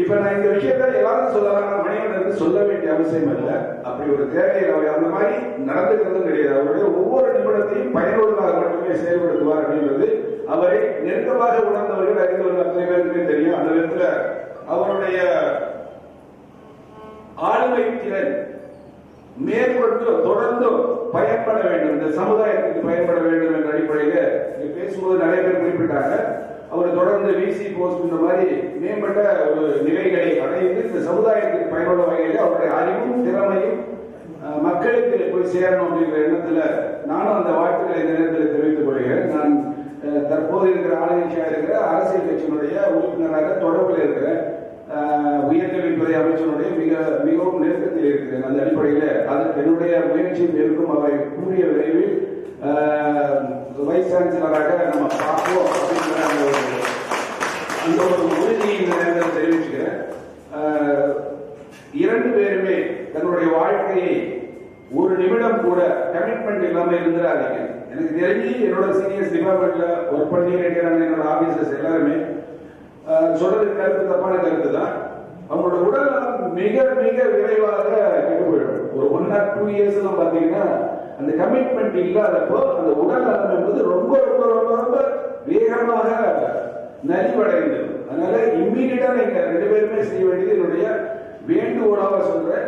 இப்ப நான் இந்த விஷயத்த எல்லாரும் சொல்லலாம் மணிவண்ணனுக்கு சொல்ல வேண்டிய அவசியம் இல்லை. அப்படி ஒரு தேவை அவர் அந்த மாதிரி நடந்துக்கிறதும் கிடையாது. அவருடைய ஒவ்வொரு நிமிடத்தையும் பயனுள்ளதாக மட்டுமே செயல்படுத்துவார் அப்படின்றது அவரை நெருக்கமாக உணர்ந்தவர்கள் அறிந்தவர்கள் அத்தனை பேருக்குமே தெரியும். அந்த விதத்துல அவருடைய ஆளுமை திறன் மேற்கொண்டு தொடர்ந்து பயன்பட வேண்டும். இந்த சமுதாயத்துக்கு பயன்பட வேண்டும் என்ற அடிப்படையில பேசும்போது நிறைய பேர் குறிப்பிட்டாங்க. அவர் தொடர்ந்து விசி போஸ்ட் இந்த மாதிரி மேம்பட்ட ஒரு நிலைகளை அடைந்து இந்த சமுதாயத்துக்கு பயனுள்ள வகையில் அவருடைய அறிவும் திறமையும் அஹ், மக்களுக்கு போய் சேரணும் அப்படிங்கிற எண்ணத்துல நானும் அந்த வாழ்த்துக்களை இந்த நேரத்தில் தெரிவித்துக் கொள்கிறேன். நான் அஹ், தற்போது இருக்கிற ஆளுங்கட்சியாக இருக்கிற அரசியல் கட்சியினுடைய உறுப்பினராக தொடர்பில் இருக்கிறேன் உயர்கல்வித்துறை அமைச்சருடைய மிக மிகவும் நெருக்கத்தில் இருக்கிறேன். அந்த அடிப்படையில் அதற்கு என்னுடைய முயற்சியும் இருக்கும். அவை கூடிய விரைவில் வைஸ் சான்சலராக நம்ம பார்ப்போம் அப்படிங்கிற அந்த ஒரு அந்த உறுதியை இந்த நேரத்தில் தெரிவிச்சுக்கிறேன். இரண்டு பேருமே தன்னுடைய வாழ்க்கையை ஒரு நிமிடம் கூட கமிட்மெண்ட் இல்லாம இருந்துடாதீங்க எனக்கு தெரிஞ்சு என்னோட சீனியர்ஸ் டிபார்ட்மெண்ட்ல ஒர்க் பண்ணி இருக்கிறாங்க என்னோட ஆபீசர்ஸ் எல்லாருமே. சொல்றது கருத்து தப்பான கருத்து தான். அவங்களோட உடல் மிக மிக விரைவாக கெட்டு போயிடும். ஒரு ஒன் ஆர் டூ இயர்ஸ் எல்லாம் பாத்தீங்கன்னா அந்த கமிட்மெண்ட் இல்லாதப்போ அந்த உடல் நலம் என்பது ரொம்ப ரொம்ப ரொம்ப ரொம்ப வேகமாக நலிவடைந்தது. அதனால இம்மீடியட்டா நீங்க ரெண்டு பேருமே செய்ய வேண்டியது என்னுடைய வேண்டுகோளாக சொல்றேன்.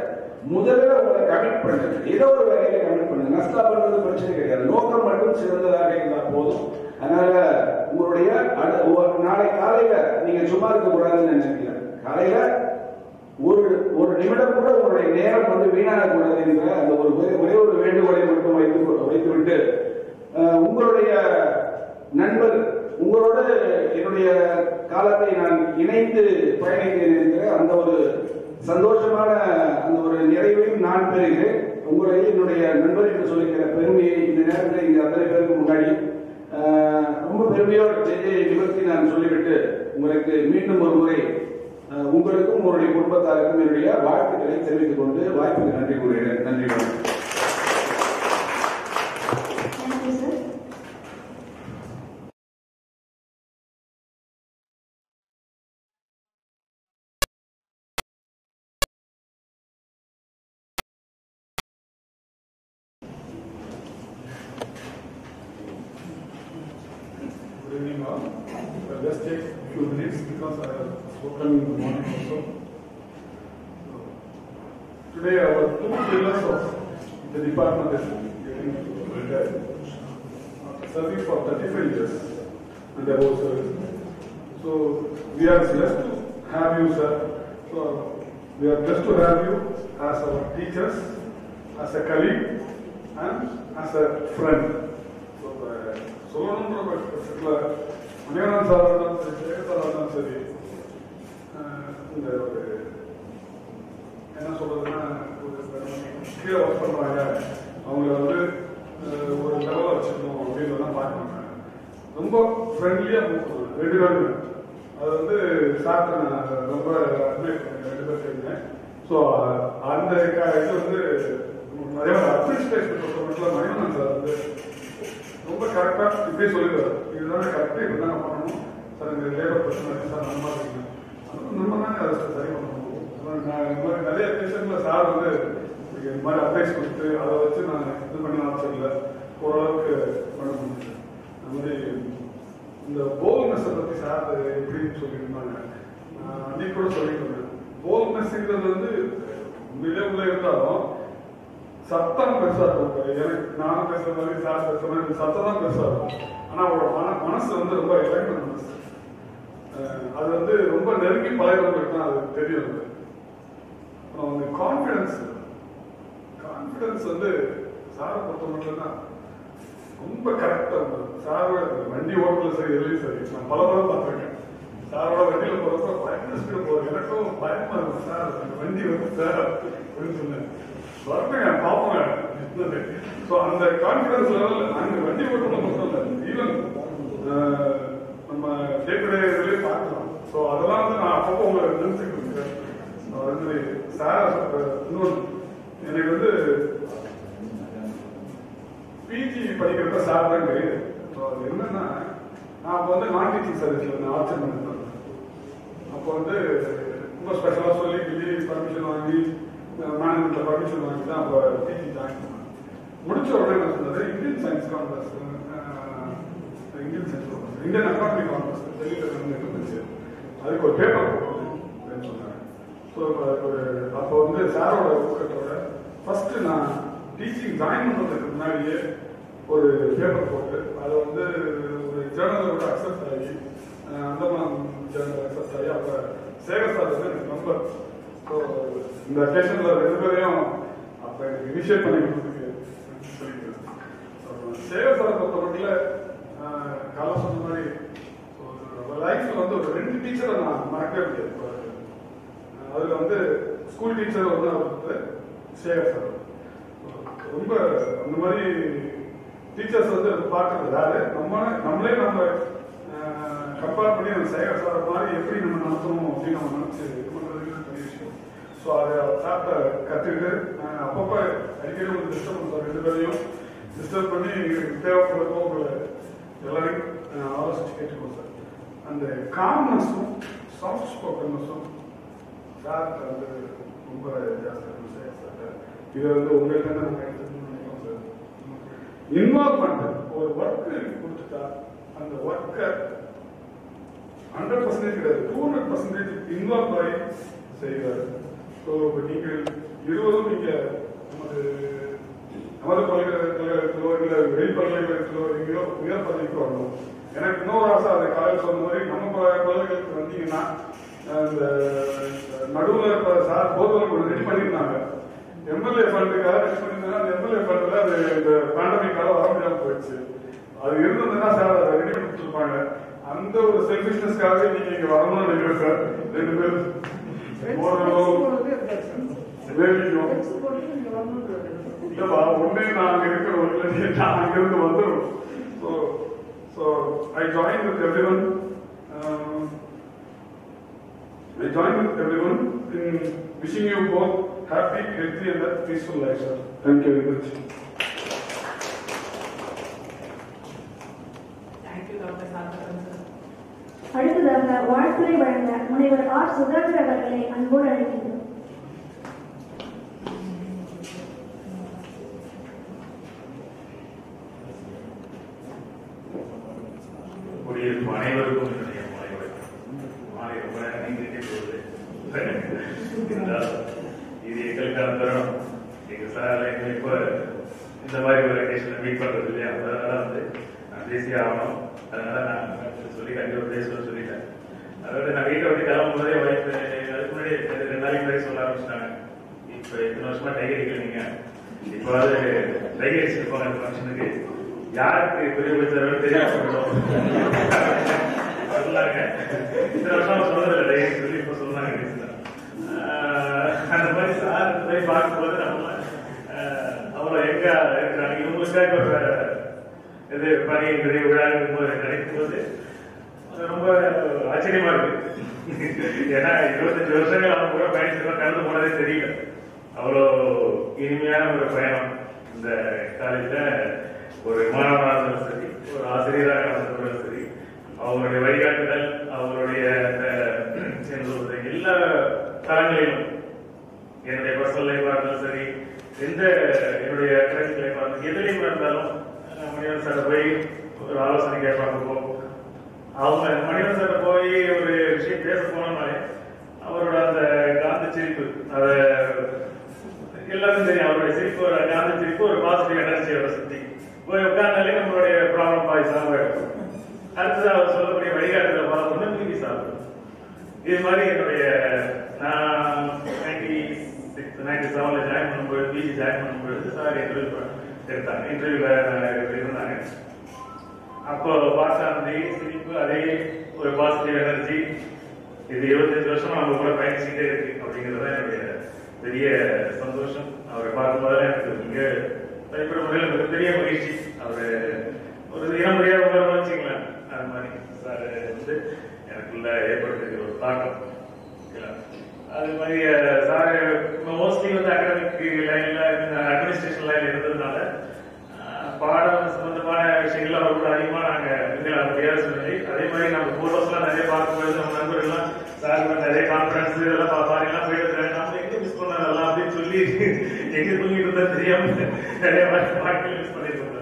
முதல்ல உங்களை கமிட் பண்ணுங்க. ஏதோ ஒரு வகையில கமிட் பண்ணுங்க. நஷ்டா பண்றது பிரச்சனை கிடையாது. நோக்கம் மட்டும் சிறந்ததாக இருந்தா போதும். அதனால உங்களுடைய அடு- நாளை காலையில நீங்க சும்மா இருக்க கூடாதுன்னு நினைக்கிறேன் காலையில ஒரு ஒரு நிமிடம் கூட உங்களுடைய நேரம் வந்து வீணாகக்கூடாது என்ற அந்த ஒரு ஒரே ஒரு வேண்டுகோளை மட்டும் வைத்து வைத்துவிட்டு உங்களுடைய நண்பர் உங்களோட என்னுடைய காலத்தை நான் இணைந்து பயணிக்கிறேன் என்கிற அந்த ஒரு சந்தோஷமான அந்த ஒரு நிறைவையும் நான் பெறுகிறேன். உங்களை என்னுடைய நண்பர் என்று சொல்லுகிற பெருமையை இந்த நேரத்தில் இங்கே அத்தனை பேருக்கு முன்னாடி ரொம்ப பெருமையோடு ஜெய நிவர்த்தி நான் சொல்லிவிட்டு உங்களுக்கு மீண்டும் ஒரு முறை உங்களுக்கும் உங்களுடைய குடும்பத்தாருக்கும் என்னுடைய வாழ்த்துக்களை தெரிவித்துக் கொண்டு வாய்ப்புக்கு நன்றி கூறுகிறேன். நன்றி also. Today our two pillars of the department is getting retired. Serving for 35 years and above service. So we are blessed to have you, sir. So we are blessed to have you as our teachers, as a colleague, and as a friend. So, Solomon Robert, Anyanan Saradan, Jayakaran Sari, இந்த ஒரு என்ன சொல்றதுன்னா ஒரு கீழே work பண்றாங்க அவங்கள வந்து ஒரு லெவலில் வச்சுக்கணும் அப்படின்னு தான் பார்க்கணும் ரொம்ப ஃப்ரெண்ட்லியாக கூப்பிடுவேன் ரெண்டு பேருமே அது வந்து சாப்பிட்டு நான் ரொம்ப அட்மைட் பண்ணேன் ரெண்டு பேர் தெரிஞ்சேன் ஸோ அந்த இது வந்து நிறைய அட்மினிஸ்ட்ரேஷன் பொறுத்தவரைக்கும் மணிவண்ணன் அந்த வந்து ரொம்ப கரெக்டாக இப்படியே சொல்லிடுவார் இதுதான் கரெக்டாக இப்படி தான் பண்ணணும் சார் இந்த லேபர் பிரச்சனை சார் நம்ம இருக்கீங்க நம்ம சரி பண்ணுவோம். அப்புறம் நான் மாதிரி நிறைய பேஷண்ட்ல சார் வந்து இது மாதிரி அட்வைஸ் கொடுத்து அதை வச்சு நாங்கள் இது பண்ணி ஆப்ஷன்ல ஓரளவுக்கு பண்ண முடியும் அது மாதிரி இந்த போல்னஸை பற்றி சார் எப்படின்னு சொல்லியிருந்தாங்க? நான் அன்னைக்கு கூட சொல்லிட்டு இருந்தேன் போல்னஸ்ங்கிறது வந்து உண்மையிலே இருந்தாலும் சத்தம் பெருசா இருக்கும். எனக்கு நானும் பேசுற மாதிரி சார் பேசுற மாதிரி சத்தம் தான் பெருசா இருக்கும். ஆனா அவரோட மன மனசு வந்து ரொம்ப இலக்கிய மனசு அது வந்து ரொம்ப நெருங்கி பழகிறவங்களுக்கு தான் அது தெரியும். அப்புறம் வந்து கான்ஃபிடன்ஸ் கான்ஃபிடன்ஸ் வந்து சாரை பொறுத்த மட்டும் தான். ரொம்ப கரெக்டாக இருந்தது சாரோட வண்டி ஓட்டல சரி எதுலையும் சரி. நான் பல பல பார்த்துருக்கேன். சாரோட வண்டியில் போகிறப்ப பயங்கர ஸ்பீடு போகிறது எனக்கும் பயமா இருக்கும் சார் வண்டி வந்து சார் அப்படின்னு சொன்னேன். வரப்பேங்க பார்ப்போங்க. ஸோ அந்த கான்ஃபிடன்ஸ் லெவலில் நாங்கள் வண்டி ஓட்டணும் மட்டும் இல்லை ஈவன் நம்ம டே டு டே இதுலேயே பார்க்கலாம். ஸோ அதெல்லாம் வந்து நான் அப்பப்போ உங்களை நினைச்சுக்கிட்டு இருக்கேன் வந்து சார் இன்னொன்று எனக்கு வந்து பிஜி படிக்கிறப்ப சார் தான் கிடையாது. ஸோ அது என்னன்னா நான் அப்போ வந்து நான் டீச்சிங் சர்வீஸ் வந்து ஆப்ஷன் பண்ணிருந்தேன் அப்போ வந்து ரொம்ப ஸ்பெஷலாக சொல்லி டிகிரி பர்மிஷன் வாங்கி மேனேஜ்மெண்ட்ல பர்மிஷன் வாங்கி தான் அப்போ பிஜி ஜாயின் பண்ணேன். முடிச்ச உடனே என்ன சொன்னது Indian science congress Indian science Indian academy conference டெல்லியில் நடந்துருந்துச்சு அதுக்கு ஒரு பேப்பர் அப்படின்னு சொன்னாங்க. ஸோ ஒரு அப்போ வந்து சாரோட ஊக்கத்தோட ஃபர்ஸ்ட் நான் டீச்சிங் ஜாயின் பண்ணுறதுக்கு முன்னாடியே ஒரு பேப்பர் போட்டு அதை வந்து ஒரு ஜேர்னலோட அக்செப்ட் ஆகி அந்தமான் ஜேர்னல் அக்செப்ட் ஆகி அப்போ சேகர் சார் வந்து எனக்கு நம்பர் ஸோ இந்த அக்கேஷனில் ரெண்டு பேரையும் அப்போ எனக்கு இனிஷியேட் பண்ணி கொடுத்துருக்கு சொல்லிக்கிறேன் சேகர் சாரை பொறுத்த மட்டும் காலை சொன்ன மாதிரி லைஃப்ல வந்து ஒரு ரெண்டு டீச்சரை நான் மறக்கவே முடியாது. அதுல வந்து ஸ்கூல் டீச்சர் வந்து அவர் வந்து சேகர் சார் ரொம்ப அந்த மாதிரி டீச்சர்ஸ் வந்து பார்க்கறது வேறு நம்ம நம்மளே நம்ம கம்பேர் பண்ணி அந்த சேகர் சார் மாதிரி எப்படி நம்ம நடத்தணும் அப்படின்னு நம்ம நினைச்சு இது பண்றதுக்கு பெரிய விஷயம். ஸோ அதை சாப்பிட்ட கற்றுக்கிட்டு அப்பப்போ அடிக்கடி ஒரு டிஸ்டர்ப் பண்ணுறோம் ரெண்டு பேரையும் டிஸ்டர்ப் பண்ணி தேவைப்படுறதும் தேவைப்படுறதோ உங்களை எல்லாரையும் ஆலோசிச்சு கேட்டுக்கோங்க சார். அந்த காம்னஸும் சாஃப்ட் ஸ்போக்கன்னஸும் சார் வந்து ரொம்ப ஜாஸ்தி இருக்கும் சார் இதை வந்து உங்களுக்கு என்ன நினைக்கிறோம் சார். இன்வால்வ்மெண்ட் ஒரு ஒர்க் கொடுத்துட்டா அந்த ஒர்க்கை ஹண்ட்ரட் பர்சன்டேஜ் கிடையாது டூ ஹண்ட்ரட் பர்சன்டேஜ் இன்வால்வ் ஆகி செய்வார். ஸோ இப்போ நீங்கள் இருவரும் நீங்கள் நமது நமது பல்கலைக்கழகத்திலோ இல்லை வெளி பல்கலைக்கழகத்திலோ எங்கேயோ உயர் பதவிக்கு வரணும். எனக்கு இன்னொரு ஆசை அதை காலையில் சொன்ன மாதிரி நம்ம பல்கலைக்கழகத்துக்கு வந்தீங்கன்னா இந்த நடுவில் இப்போ சார் போர்வெல் ரெடி பண்ணியிருந்தாங்க. எம்எல்ஏ ஃபண்டுக்காக ரெடி பண்ணியிருந்தாங்க அந்த எம்எல்ஏ ஃபண்டில் அது இந்த பேண்டமிக்காக வர முடியாமல் போயிடுச்சு. அது இருந்ததுன்னா சார் அதை ரெடி பண்ணி கொடுத்துருப்பாங்க. அந்த ஒரு செல்ஃபிஷ்னஸ்க்காகவே நீங்க இங்க வரணும்னு நினைக்கிறேன் சார். ரெண்டு பேரும். ஓரளவு வேலைக்கும் இல்லப்பா ஒண்ணே நான் அங்க இருக்கிற ஒரு இல்லை நான் அங்கிருந்து வந்துடும் so so I join with everyone I join with everyone in wishing you both happy healthy and peaceful life sir thank you very much thank you doctor Santharan sir அடுத்ததாக வாழ்த்துரை வழங்க முனைவர் ஆர் சுதாகர் அவர்களை அன்போடு அழைக்கின்றோம் குடியிருக்கும் அனைவருக்கும் என்னுடைய மாலை வணக்கம். மாலை ரொம்ப நேரம் நீங்கிட்டே போகுது. இருந்தாலும் இது எங்களுக்கான தருணம் எங்க சார் எங்களை இப்ப இந்த மாதிரி ஒரு அக்கேஷன் மீட் பண்றது இல்லையா? அதனால வந்து நான் பேசியே ஆகணும். அதனால நான் சொல்லி கண்டிப்பா பேசணும்னு சொல்லிட்டேன். அதாவது நான் வீட்டை விட்டு கிளம்பும் போதே வைஃப் அதுக்கு முன்னாடி ரெண்டு நாளைக்கு முன்னாடி சொல்ல ஆரம்பிச்சிட்டாங்க. இப்ப இத்தனை வருஷமா டைகர் அடிக்கிறீங்க இப்போ அது டைகர் அடிச்சிருப்பாங்க ஃபங்க்ஷனுக்கு யாருக்கு பெரிய பேசுறாரு தெரியாம சொன்னாங்க இந்த வருஷம் சொன்னதில்லை சொல்லி இப்ப சொன்னாங்க அந்த மாதிரி சார் போய் பார்க்கும்போது நம்ம அவ்வளவு எங்க இருக்கிறாங்க இவங்களுக்காக ஒரு இது பணி பெரிய விழா இருக்கும்போது நினைக்கும் போது ரொம்ப ஆச்சரியமா இருக்கு ஏன்னா இருபத்தஞ்சு வருஷங்கள் அவங்க கூட பயணிச்சிருக்கோம் கலந்து போனதே தெரியல அவ்வளோ இனிமையான ஒரு பயணம் இந்த காலேஜில் ஒரு மாணவராக இருந்தாலும் சரி ஒரு ஆசிரியராக இருந்தாலும் சரி அவங்களுடைய வழிகாட்டுதல் அவங்களுடைய அந்த சொல்றது எல்லா தளங்களிலும் என்னுடைய பர்சனல் லைஃபாக இருந்தாலும் சரி எந்த என்னுடைய அகாடமிக் லைஃபாக இருந்தாலும் எதுலையும் இருந்தாலும் அஹ் மணிவன் சார் போய் ஒரு ஆலோசனை கேட்பாங்க அவங்க மணிவன் சார் போய் ஒரு விஷயம் பேச போனாலே அவரோட அந்த காந்த சிரிப்பு அதை எல்லாருக்கும் தெரியும். அவருடைய சிரிப்பு ஒரு காந்த சிரிப்பு ஒரு பாசிட்டிவ் எனர்ஜி அவரை சுற்றி போய் உட்கார்ந்தாலே நம்மளுடைய ப்ராப்ளம் பாய் சால்வ் ஆயிடும் அடுத்தது அவர் சொல்லக்கூடிய வழிகாட்டுதலை பார்த்தோம்னா மீதி சால்வ் இது மாதிரி என்னுடைய நான் நைன்டி சிக்ஸ் நைன்டி செவன்ல ஜாயின் பண்ணும்போது பிஜி ஜாயின் பண்ணும்போது சார் இன்டர்வியூ எடுத்தாங்க. இன்டர்வியூல இருந்தாங்க அப்போ பாஸ் ஆனது சிரிப்பு அதே ஒரு பாசிட்டிவ் எனர்ஜி இது இருபத்தஞ்சு வருஷம் அவங்க கூட பயணிச்சுட்டே இருக்கு அப்படிங்கிறது தான் என்னுடைய பெரிய சந்தோஷம். அவரை பார்க்கும்போது எனக்கு மிக தனிப்பட்ட முறையில் மிகப்பெரிய மகிழ்ச்சி. அவர் ஒரு இனம் முடியாத உணர்வு வச்சுக்கலாம் அது மாதிரி. சார் வந்து எனக்குள்ள ஏற்படுத்திருக்கிற ஒரு தாக்கம். அது மாதிரி சார் மோஸ்ட்லி வந்து அகாடமிக் லைன்ல அட்மினிஸ்ட்ரேஷன் லைன்ல இருந்ததுனால பாடம் சம்பந்தமான விஷயங்கள் அவர் கூட அதிகமா நாங்க நீங்கள் முடியாத சூழ்நிலை அதே மாதிரி நம்ம போட்டோஸ்லாம் நிறைய பார்க்கும்போது நம்ம நண்பர்கள்லாம் சார் நிறைய கான்ஃபரன்ஸ் இதெல்லாம் பாப்பாங்கலாம் போயிட்டு இருக்காங்க நம்ம எங்க மிஸ் பண்ணலாம் அப்படின்னு சொல்லி எங்க தூங்கிட்டு இருந்தா தெரியாம நிறைய வாழ்க்கையில் யூஸ் பண்ணிட்டு இருந்தோம்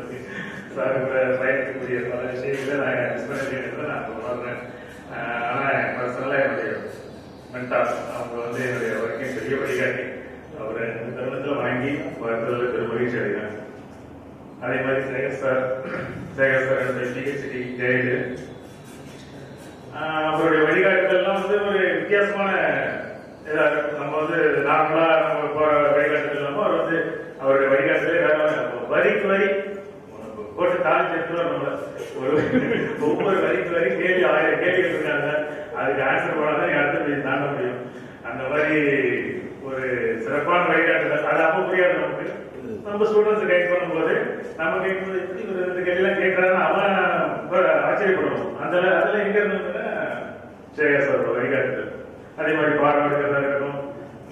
சார் இந்த பயணத்துக்குரிய பல விஷயங்களை நான் யூஸ் பண்ணிருக்கேன் நான் உணர்றேன். அஹ், ஆனா பர்சனலா என்னுடைய மென்டாஸ் அவங்க வந்து என்னுடைய ஒர்க்கிங் பெரிய வழிகாட்டி. அவரை இந்த தருணத்தில் வாங்கி வாழ்த்துறதுல பெரும் மகிழ்ச்சி அடைகிறேன். அதே மாதிரி சேகர் சார் சேகர் சார் என்னுடைய பிஹெச்டி கைடு அவருடைய வழிகாட்டுதல்லாம் வந்து ஒரு வித்தியாசமான நம்ம வந்து நார்மலா நம்ம போற வழிகாட்டுதல் இல்லாம அவர் வந்து அவருடைய வழிகாட்டுதலே வேலை இருக்கும். வரிக்கு வரி போட்டு தாலி சேர்த்து நம்ம ஒரு ஒவ்வொரு வரிக்கு வரி கேள்வி ஆயிரம் கேள்வி இருக்காங்க. அதுக்கு ஆன்சர் போனாதான் அடுத்த தாண்ட முடியும். அந்த மாதிரி ஒரு சிறப்பான வழிகாட்டுதல். அது அப்ப புரியாது நமக்கு. நம்ம ஸ்டூடெண்ட்ஸ் கைட் பண்ணும்போது நம்ம கேட்கும்போது எப்படி ஒரு ரெண்டு கேள்விலாம் கேட்கறான்னு அவன் ஆச்சரியப்படுவோம். அந்த அதுல எங்க இருந்ததுன்னா சேகர் சார் வழிகாட்டுதல். அதே மாதிரி பாடம் எடுக்கிறதா இருக்கட்டும்.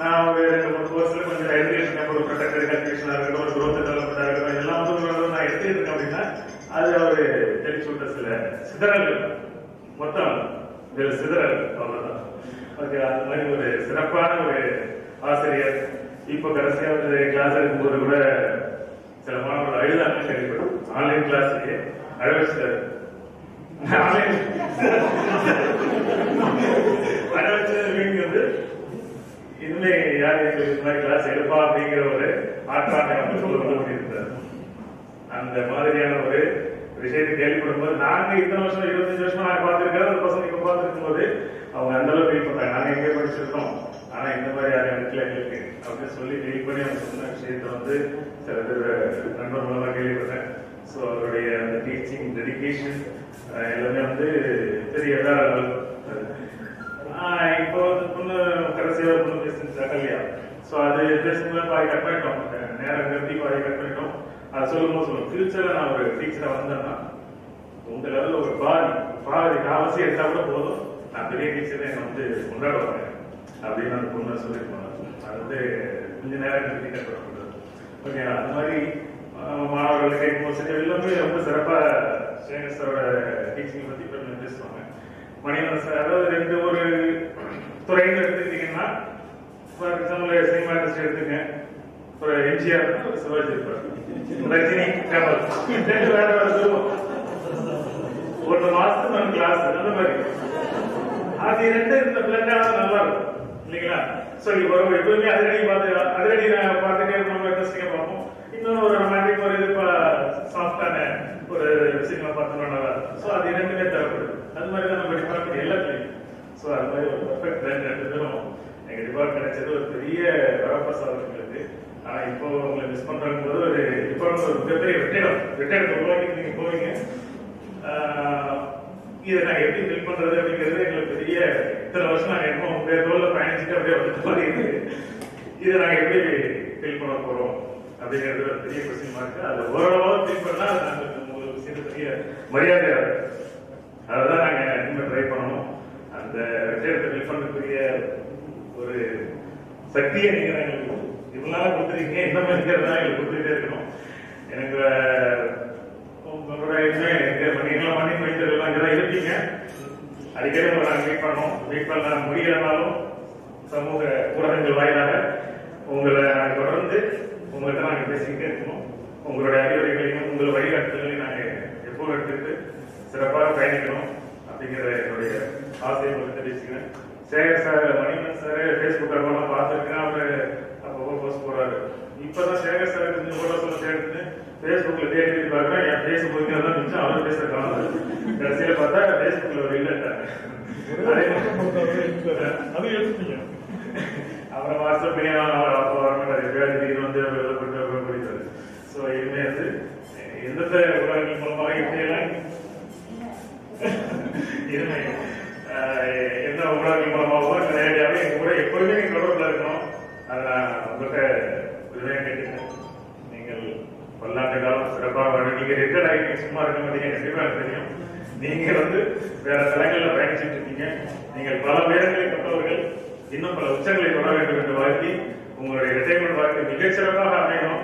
நான் ஒரு ரெண்டு மூணு கோர்ஸ்ல கொஞ்சம் எஜுகேஷன் ஒரு ப்ரொடெக்டட் கன்ஃபியூஷனா இருக்கட்டும் ஒரு growth டெவலப்மெண்டா இருக்கட்டும் இதெல்லாம் வந்து நான் எடுத்துருக்கேன் அப்படின்னா அது அவரு தெளிச்சு விட்ட சில மொத்தம் இதுல சிதறல் அவ்வளவுதான். ஓகே அந்த மாதிரி ஒரு சிறப்பான ஒரு ஆசிரியர். இப்போ கடைசியா வந்து கிளாஸ் எடுக்கும்போது கூட சில மாணவர்கள் அழுதாங்க கேள்விப்படும் ஆன்லைன் கிளாஸ்லயே அழகு வச்சுட்டாரு ஆன்லைன் வச்சது மீனிங் வந்து இனிமே யார் எங்களுக்கு இந்த மாதிரி கிளாஸ் எடுப்பா அப்படிங்கிற ஒரு ஆட்பாட்டை வந்து சொல்ல முடியிருந்தார் அந்த மாதிரியான ஒரு விஷயத்தை கேள்விப்படும் போது நாங்க இத்தனை வருஷம் இருபத்தஞ்சு வருஷமா நாங்க பார்த்திருக்காரு அந்த பசங்க இப்ப பார்த்திருக்கும் போது அவங்க அந்த அளவுக்கு ஃபீல் பண்றாங்க. நாங்க எங்கே படிச்சிருக்கோம். ஆனா ஆனா இந்த மாதிரி யாரும் இடத்துல எங்களுக்கு அப்படின்னு சொல்லி டீல் பண்ணி அவங்க சொன்ன விஷயத்தை வந்து சில பேர் நண்பர் மூலமா கேள்விப்பட்டேன். ஸோ அவருடைய அந்த டீச்சிங் டெடிகேஷன் எல்லாமே வந்து பெரிய இதாக ஆஹ் இப்போ வந்து பொண்ணு கடைசியாக ஒரு பொண்ணு பேசுச்சு இல்லையா ஸோ அது பேசும்போது பாதி கட் பண்ணிட்டோம். நேரம் கருதி பாதி கட் பண்ணிட்டோம். அது சொல்லும்போது சொல்லுவோம் ஃபியூச்சரில் நான் ஒரு டீச்சராக வந்தேன்னா உங்க லெவலில் ஒரு பாதி பாதி காவாசி எடுத்தா கூட போதும். நான் பெரிய டீச்சரை என்னை வந்து கொண்டாடுவாங்க. அப்படின்னு அந்த பொண்ணு சொல்லியிருப்பாங்க. அது வந்து கொஞ்ச நேரம் கருதி கட் பண்ண ஓகே அந்த மாதிரி மாணவர்கள் கேட்கும்போது சரி எல்லாமே ரொம்ப சிறப்பாக சேகர் சாரோட டீச்சிங் பற்றி பெருமை பேசுவாங்க. மணிவன் சார் அதாவது ரெண்டு ஒரு துறைன்னு எடுத்துக்கிட்டீங்கன்னா ஃபார் எக்ஸாம்பிள் சினிமா இண்டஸ்ட்ரி எடுத்துங்க. ஒரு எம்ஜிஆர் ஒரு சிவாஜி இருப்பார். ரஜினி கமல். ரெண்டு வேற வேற சொல்லுவோம். ஒரு மாசத்துக்கு ஒரு கிளாஸ் அந்த மாதிரி. அது ரெண்டு இந்த பிளண்டான நல்லா இருக்கும். இல்லைங்களா? சரி இப்போ எப்பவுமே அதிரடி பார்த்து அதிரடி பார்த்துட்டே நம்ம இன்ட்ரெஸ்டிங்கா பார்ப்போம். இன்னொரு ஒரு ரொமான்டிக் ஒரு இது சாஃப்டான ஒரு சினிமா பார்த்தோம்னா நல்லா இருக்கும் ஸோ அது இரண்டுமே தேவைப்படுது அது மாதிரி தான் நம்ம டிபார்ட்மெண்ட் எல்லாத்துலையும் ஸோ அது மாதிரி ஒரு பர்ஃபெக்ட் பிளான் ரெண்டு பேரும் எங்கள் டிபார்ட்மெண்ட் கிடைச்சது ஒரு பெரிய வரப்பிரசாதம் எங்களுக்கு ஆனால் இப்போ உங்களை மிஸ் பண்ணுறாங்க போது ஒரு இப்போ ஒரு மிகப்பெரிய வெற்றிடம் வெற்றிடத்தை உருவாக்கி நீங்கள் போவீங்க. இதை நாங்கள் எப்படி ஃபில் பண்ணுறது அப்படிங்கிறது எங்களுக்கு பெரிய இத்தனை வருஷம் நாங்கள் என்னமோ உங்கள் தோல்ல பயணிச்சுட்டு அப்படியே வந்து மாதிரி இதை நாங்கள் எப்படி ஃபில் பண்ண போகிறோம் அப்படிங்கிறது ஒரு பெரிய கொஸ்டின் மார்க் அது ஓரளவு திங்க் பண்ணா அது நாங்க உங்களுக்கு செய்த பெரிய மரியாதை அதுதான் நாங்க இனிமேல் ட்ரை பண்ணணும். அந்த வெற்றிடத்தை ஃபில் பண்ணக்கூடிய ஒரு சக்தியை நீங்க எங்களுக்கு இவ்வளவு கொடுத்துருக்கீங்க. இந்த இருக்கிறதா எங்களுக்கு கொடுத்துட்டே இருக்கணும் எனக்கு உங்களோட இதுவே எனக்கு நீங்களும் பண்ணி போயிட்டு எல்லாம் இங்கதான் இருப்பீங்க அடிக்கடி உங்களை நாங்கள் மீட் பண்ணோம் மீட் பண்ண முடியலனாலும் சமூக ஊடகங்கள் வாயிலாக உங்களை நாங்கள் தொடர்ந்து உங்கள்கிட்ட நாங்கள் பேசிக்கிட்டே இருக்கணும் உங்களுடைய அறிவுரைகளையும் உங்கள் வழிகாட்டுதலையும் நாங்கள் எப்போ எடுத்துக்கிட்டு சிறப்பாக பயணிக்கணும் அப்படிங்கிற என்னுடைய ஆசையை உங்களுக்கு தெரிவிச்சுக்கிறேன் Sekar sir Manivan sir Facebook அக்கௌண்ட்லாம் பார்த்துருக்கேன் அவர் அப்பப்போ போஸ்ட் போடுறாரு இப்பதான் சேகர் சார் இந்த போட்டோஸ்ல சேர்த்து ஃபேஸ்புக்ல தேடி தேடி பார்க்குறேன் என் மிச்சம் அவர் பேச காணும் கடைசியில பார்த்தா ஃபேஸ்புக்ல ஒரு இல்லைட்டாங்க அது எடுத்துட்டீங்க. அப்புறம் வாட்ஸ்அப் பண்ணி அவர் அப்போ வரமாட்டார் எப்பயாவது திடீர்னு வந்து அவர் எழுதப்பட்டு பிடித்தாரு ஸோ இனிமே வந்து எந்தெந்த உலகங்கள் மூலமாக இப்படியெல்லாம் எந்த உலகங்கள் மூலமாகவோ நேரடியாகவே எங்க கூட எப்பொழுதுமே நீங்க தொடர்பில் இருக்கணும் அதை நான் உங்கள்கிட்ட உதவியாக கேட்டுக்கிறேன் நீங்கள் பல்லாண்டு காலம் சிறப்பாக வாழ நீங்க ரிட்டையர் ஆகி சும்மா இருக்க மாட்டீங்க கண்டிப்பா எனக்கு தெரியும். நீங்க வந்து வேற தலங்கள்ல பயணிச்சுட்டு இருக்கீங்க. நீங்கள் பல பேரங்களை கொண்டவர்கள் இன்னும் பல உச்சங்களை தொட வேண்டும் என்று வாழ்த்தி உங்களுடைய ரிட்டையர்மெண்ட் வாழ்க்கை மிகச்சிறப்பாக அமையணும்.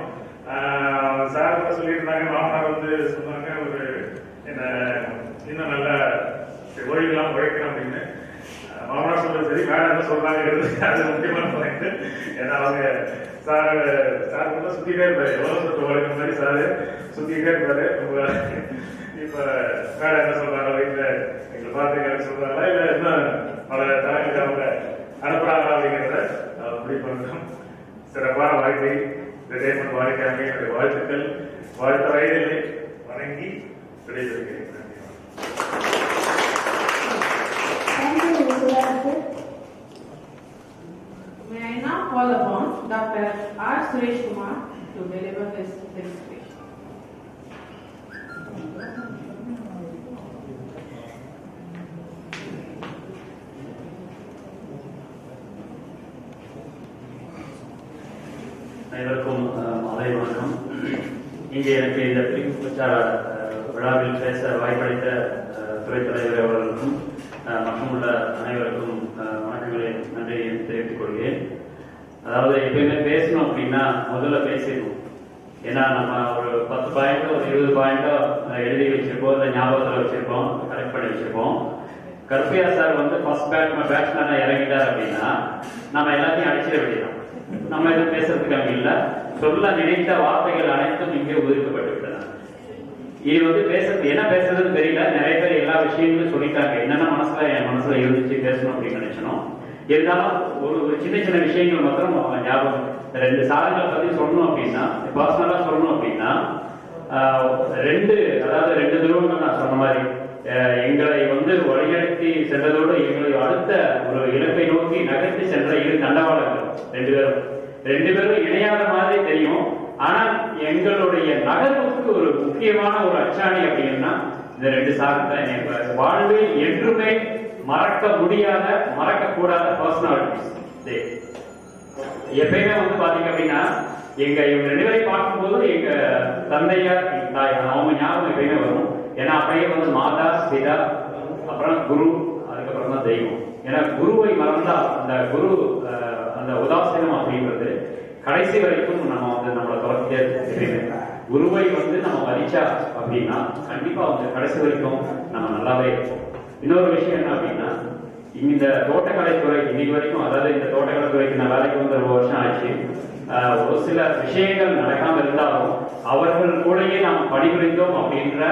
சார் கூட சொல்லியிருந்தாங்க மாமனார் வந்து சொன்னாங்க ஒரு என்ன இன்னும் நல்ல ஓய்வுலாம் உழைக்கணும் அப்படின்னு. ஆஹ் மாமனார் சொல்றது சரி வேற என்ன சொல்றாங்க அது முக்கியமான பாயிண்ட் ஏன்னா அவங்க சார் சார் கூட சுத்திட்டே இருப்பாரு. எவ்வளவு சுத்த உழைக்கிற மாதிரி சார் சுத்திட்டே இருப்பாரு. உங்க இப்ப வேற என்ன சொல்றாங்க வீட்டுல எங்களை பார்த்து எனக்கு சொல்றாங்களா இல்ல இன்னும் பல தரங்களுக்கு அவங்க அனுப்புறாங்களா அப்படிங்கிறத முடிவு பண்ணணும். சிறப்பான வாழ்க்கை ரிட்டையர்மெண்ட் வாழ்க்கை அமைய வாழ்த்துக்கள். வாழ்த்த வயதில்லை வணங்கி விடைபெறுகிறேன். May I now call upon Dr. R. Suresh Kumar to deliver his presentation. அனைவருக்கும் அஹ், மாலை வணக்கம் இங்கே எனக்கு இந்த பிரிவு பிரச்சார அஹ், விழாவில் பேச வாய்ப்பளித்த துறை தலைவர் அவர்களுக்கும் அஹ், மற்றும் உள்ள அனைவருக்கும் அஹ், வணக்கங்களை நன்றியை தெரிவித்துக் கொள்கிறேன். அதாவது எப்பயுமே பேசணும் அப்படின்னா முதல்ல பேசிடணும் ஏன்னா நம்ம ஒரு பத்து பாயிண்டோ ஒரு இருபது பாயிண்டோ எழுதி வச்சிருப்போம் இல்லை ஞாபகத்தில் வச்சிருப்போம் கரெக்ட் பண்ணி வச்சிருப்போம். கருப்பையா சார் வந்து ஃபர்ஸ்ட் பேட் பேட்ஸ்மேனா இறங்கிட்டார் அப்படின்னா நம்ம எல்லாத்தையும் அடிச்சிட வேண்டியதான் நம்ம எதுவும் பேசுறதுக்கு அங்கே இல்லை. சொல்ல நினைத்த வார்த்தைகள் அனைத்தும் இங்கே ஒதுக்கப்பட்டு இது வந்து பேசுறது என்ன பேசுறதுன்னு தெரியல. நிறைய பேர் எல்லா விஷயங்களும் சொல்லிட்டாங்க. என்னென்ன மனசுல என் மனசுல இருந்துச்சு பேசணும் அப்படின்னு நினைச்சோம் இருந்தாலும் ஒரு ஒரு சின்ன சின்ன விஷயங்கள் மாத்திரம் ஞாபகம் ரெண்டு சாதங்களை பத்தி சொல்லணும் அப்படின்னா பர்சனலா சொல்லணும் அப்படின்னா ஆஹ், ரெண்டு அதாவது ரெண்டு துருவங்கள் நான் சொன்ன மாதிரி எங்களை வந்து வழிநடத்தி சென்றதோடு எங்களை அடுத்த ஒரு இலக்கை நோக்கி நகர்த்தி சென்ற இரு தண்டவாளங்கள் ரெண்டு பேரும். ரெண்டு பேரும் இணையாத மாதிரி தெரியும். ஆனா எங்களுடைய நகர்வுக்கு ஒரு முக்கியமான ஒரு அச்சாணி அப்படின்னா இந்த ரெண்டு சார் தான் வாழ்வில் என்றுமே மறக்க முடியாத மறக்க கூடாத பர்சனாலிட்டிஸ் எப்பயுமே வந்து பாத்தீங்க அப்படின்னா எங்க இவங்க ரெண்டு பேரையும் பார்க்கும்போது எங்க தந்தையார் தாய் அவங்க ஞாபகம் எப்பயுமே வரும். ஏன்னா அப்படியே வந்து மாதா பிதா அப்புறம் குரு அதுக்கப்புறம் தான் தெய்வம். ஏன்னா குருவை மறந்தா அந்த குரு அஹ், அந்த உதாசீனம் அப்படின்றது கடைசி வரைக்கும் நம்ம வந்து நம்மளை துரத்திட்டே இருக்கு. குருவை வந்து நம்ம மதிச்சா அப்படின்னா கண்டிப்பா வந்து கடைசி வரைக்கும் நம்ம நல்லாவே இருப்போம். இன்னொரு விஷயம் என்ன அப்படின்னா இந்த தோட்டக்கலைத்துறை இன்னைக்கு வரைக்கும் அதாவது இந்த தோட்டக்கலைத்துறைக்கு நான் வேலைக்கு வந்து ரொம்ப வருஷம் ஆச்சு. ஆஹ் ஒரு சில விஷயங்கள் நடக்காம இருந்தாலும் அவர்கள் கூடயே நாம் பணிபுரிந்தோம் அப்படின்ற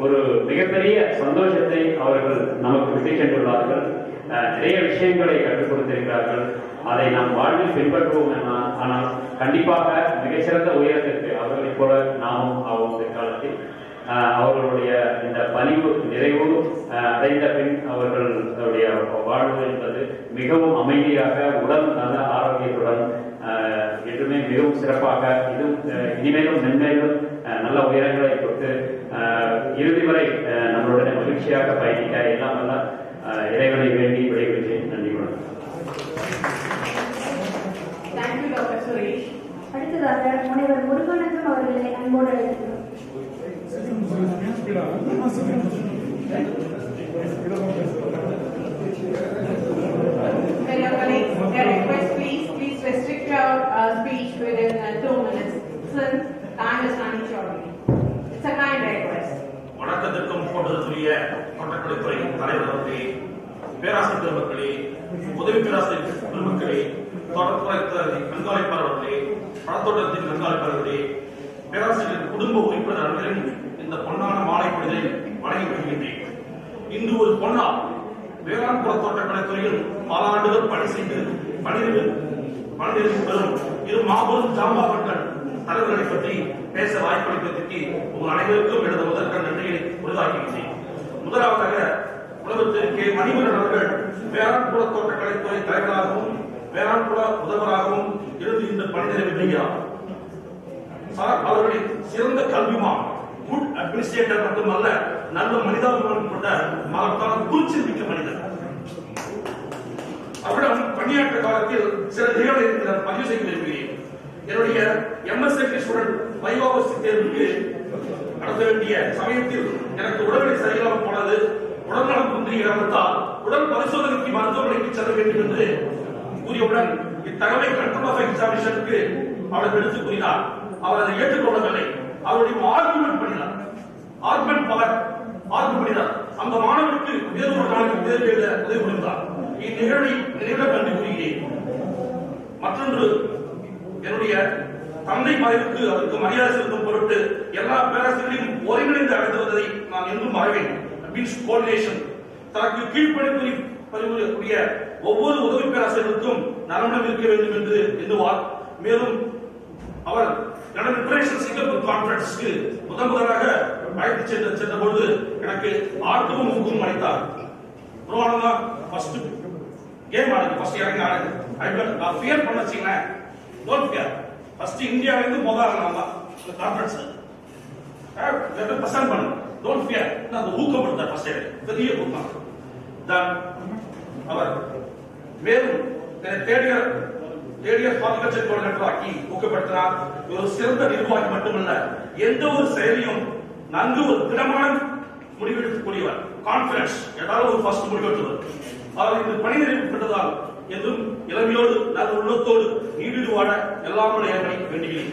ஒரு மிகப்பெரிய சந்தோஷத்தை அவர்கள் நமக்கு விட்டு சென்றுள்ளார்கள். நிறைய விஷயங்களை கற்றுக் கொடுத்திருக்கிறார்கள். அதை நாம் வாழ்வில் பின்பற்றுவோம் என- ஆனால் கண்டிப்பாக மிகச்சிறந்த உயரத்திற்கு அவர்களைப் போல நாமும் ஆவோம் பிற்காலத்தில். ஆஹ் அவர்களுடைய இந்த பணிவு நிறைவு அடைந்த பின் அவர்களுடைய வாழ்வு என்பது மிகவும் அமைதியாக உடல் நல்ல ஆரோக்கியத்துடன் ஆஹ் என்றுமே மிகவும் சிறப்பாக இதுவும் இனிமேலும் மென்மேலும் நல்ல உயரங்களை கொடுத்து இறுதி வரை நம்மளுடைய மகிழ்ச்சியாக பயணிக்க எல்லாம் நல்லா இறைவனை வேண்டி விடைபெற்றேன் நன்றி வணக்கம் Thank you, Dr. Suresh. அடுத்ததாக முனைவர் முருகனந்தம் அவர்களை அன்போடு அழைக்கிறோம் Fellow colleagues, a request please, please restrict your uh, speech within uh, two minutes since time is running shortly. It's a kind request. வணக்கத்திற்கும் போட்டதற்குரிய துறையின் தலைவர் அவர்களே பேராசிரியர் பெருமக்களே உதவி பேராசிரியர் பெருமக்களே தோட்டக்கலைத்துறை கண்காணிப்பாளர் அவர்களே பழத்தோட்டத்தின் கண்காணிப்பாளர்களே பேராசிரியர் குடும்ப உறுப்பினர் அவர்களின் இந்த பொன்னான மாலை பொழுதில் வழங்கி வருகின்றேன் இன்று ஒரு பொன்னா வேளாண் புற தோட்டக்கலைத்துறையில் பல ஆண்டுகள் பணி செய்து பணியில் பணியில் பெறும் இரு மாபெரும் ஜாம்பாக்கள் தலைவர்களை பற்றி பேச வாய்ப்பளிப்பதற்கு உங்கள் அனைவருக்கும் எனது முதற்க நன்றியை உருவாக்குகிறேன். முதலாவதாக உலகத்திற்கு கே. மணிவரன் அவர்கள் வேளாண் புற தோட்டக்கலைத்துறை தலைவராகவும் வேளாண் குல முதல்வராகவும் இருந்து இந்த பணி நிறைவேற்றுகிறார் சார் அவர்களின் சிறந்த கல்விமான் குட் அட்மினிஸ்ட்ரேட்டர் மட்டுமல்ல நல்ல மனிதாபிமானம் கொண்ட மகத்தான குறிச்சிருமிக்க மனிதர். அவரிடம் பணியாற்ற காலத்தில் சில நிகழ்வு பதிவு செய்ய விரும்புகிறேன். என்னுடைய எம்எஸ்எல்டி ஸ்டூடெண்ட் வைவாவசி தேர்வுக்கு நடத்த வேண்டிய சமயத்தில் எனக்கு உடல்நிலை சரியில்லாமல் போனது உடல்நலம் குன்றிய காரணத்தால் உடல் பரிசோதனைக்கு மருத்துவமனைக்கு செல்ல வேண்டும் என்று கூறியவுடன் இத்தகவலை கண்ட்ரோல் ஆஃப் எக்ஸாமினேஷனுக்கு அவர் எடுத்து கூறினார். அவர் அதை ஏற்றுக்கொள்ளவில்லை. அவருடைய ஆர்குமெண்ட் பண்ணினார். ஆர்குமெண்ட் பவர் ஆர்கு பண்ணினார். அந்த மாணவருக்கு வேறு ஒரு நாளைக்கு தேர்வு எழுத உதவி புரிந்தார். இந்நிகழ்வை நினைவிட கண்டு கூறுகிறேன். மற்றொன்று என்னுடைய தந்தை மறைவுக்கு அவருக்கு மரியாதை செலுத்தும் பொருட்டு எல்லா பேராசிரியர்களையும் ஒருங்கிணைந்து அழைத்து வந்ததை நான் என்றும் மறவேன். மீன்ஸ் கோஆர்டினேஷன் தனக்கு கீழ்ப்பணிபுரி பணிபுரியக்கூடிய ஒவ்வொரு உதவி பேராசிரியருக்கும் நலமுடன் இருக்க வேண்டும் என்று எண்ணுவார். மேலும் அவர் எனது லிபரேஷன் சிங்கப்பூர் கான்பரன்ஸ்க்கு முதன் முதலாக அழைத்து சென்ற சென்ற பொழுது எனக்கு ஆர்வமும் ஊக்கமும் அளித்தார். புரோவானதா ஃபர்ஸ்ட் கேம் ஆடுது ஃபர்ஸ்ட் இறங்கி ஆடுது ஐ நான் ஃபியர் பண்ண வச்சுங்களேன் டோன்ட் ஃபியர் ஃபர்ஸ்ட் இந்தியா இருந்து முதல் நான் தான். இந்த கான்ஃபரன்ஸ் பிரசன்ட் பண்ணு. டோன்ட் ஃபியர் நான் அந்த ஊக்கப்படுத்த ஃபர்ஸ்ட் பெரிய ஊக்கம். தான் அவர் மேலும் என்னை தேடியர் தேடியர் ஹார்டிகல்ச்சர் கோஆர்டினேட்டர் ஆக்கி ஊக்கப்படுத்தினார் ஒரு சிறந்த நிர்வாகி மட்டுமல்ல எந்த ஒரு செயலையும் நன்கு ஒரு திடமான முடிவெடுக்கக்கூடியவர். கான்பிடன்ஸ் ஏதாவது ஒரு ஃபர்ஸ்ட் முடிவெடுத்தவர். அவர் இந்த பணி நிறைவு பெற்றதால் எதுவும் இளமையோடு நல்ல உள்ளத்தோடு நீடிடு வாழ எல்லாம் இறைவனை வேண்டுகிறேன்.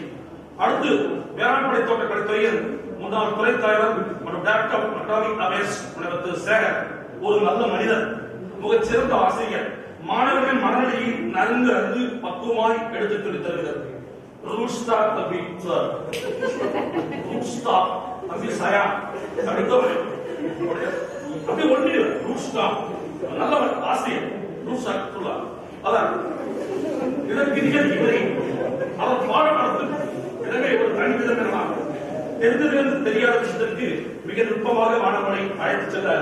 அடுத்து வேளாண்மை தோட்டக்கலைத்துறையின் முன்னாள் துறை தலைவர் மற்றும் டைரக்டர் ஆஃப் ரமேஷ் திரு சேகர். ஒரு நல்ல மனிதர் மிகச் சிறந்த ஆசிரியர் மாணவர்கள் மனநிலையை நன்கு அறிந்து பக்குவமாய் எடுத்து சொல்லி தருகிறார். தம்பி சார் ரூட் தம்பி சயா அடுத்தவர் அப்படி ஒன்று ரூட் ஸ்டார் நல்லவர் ஆசிரியர். ஸ்டார் அதான். இதற்கு நிகழ் இவரை அவர் பாடம் நடத்தும் எனவே ஒரு தனி தெரிந்ததிலிருந்து தெரியாத விஷயத்திற்கு மிக நுட்பமாக மாணவனை அழைத்து செல்ல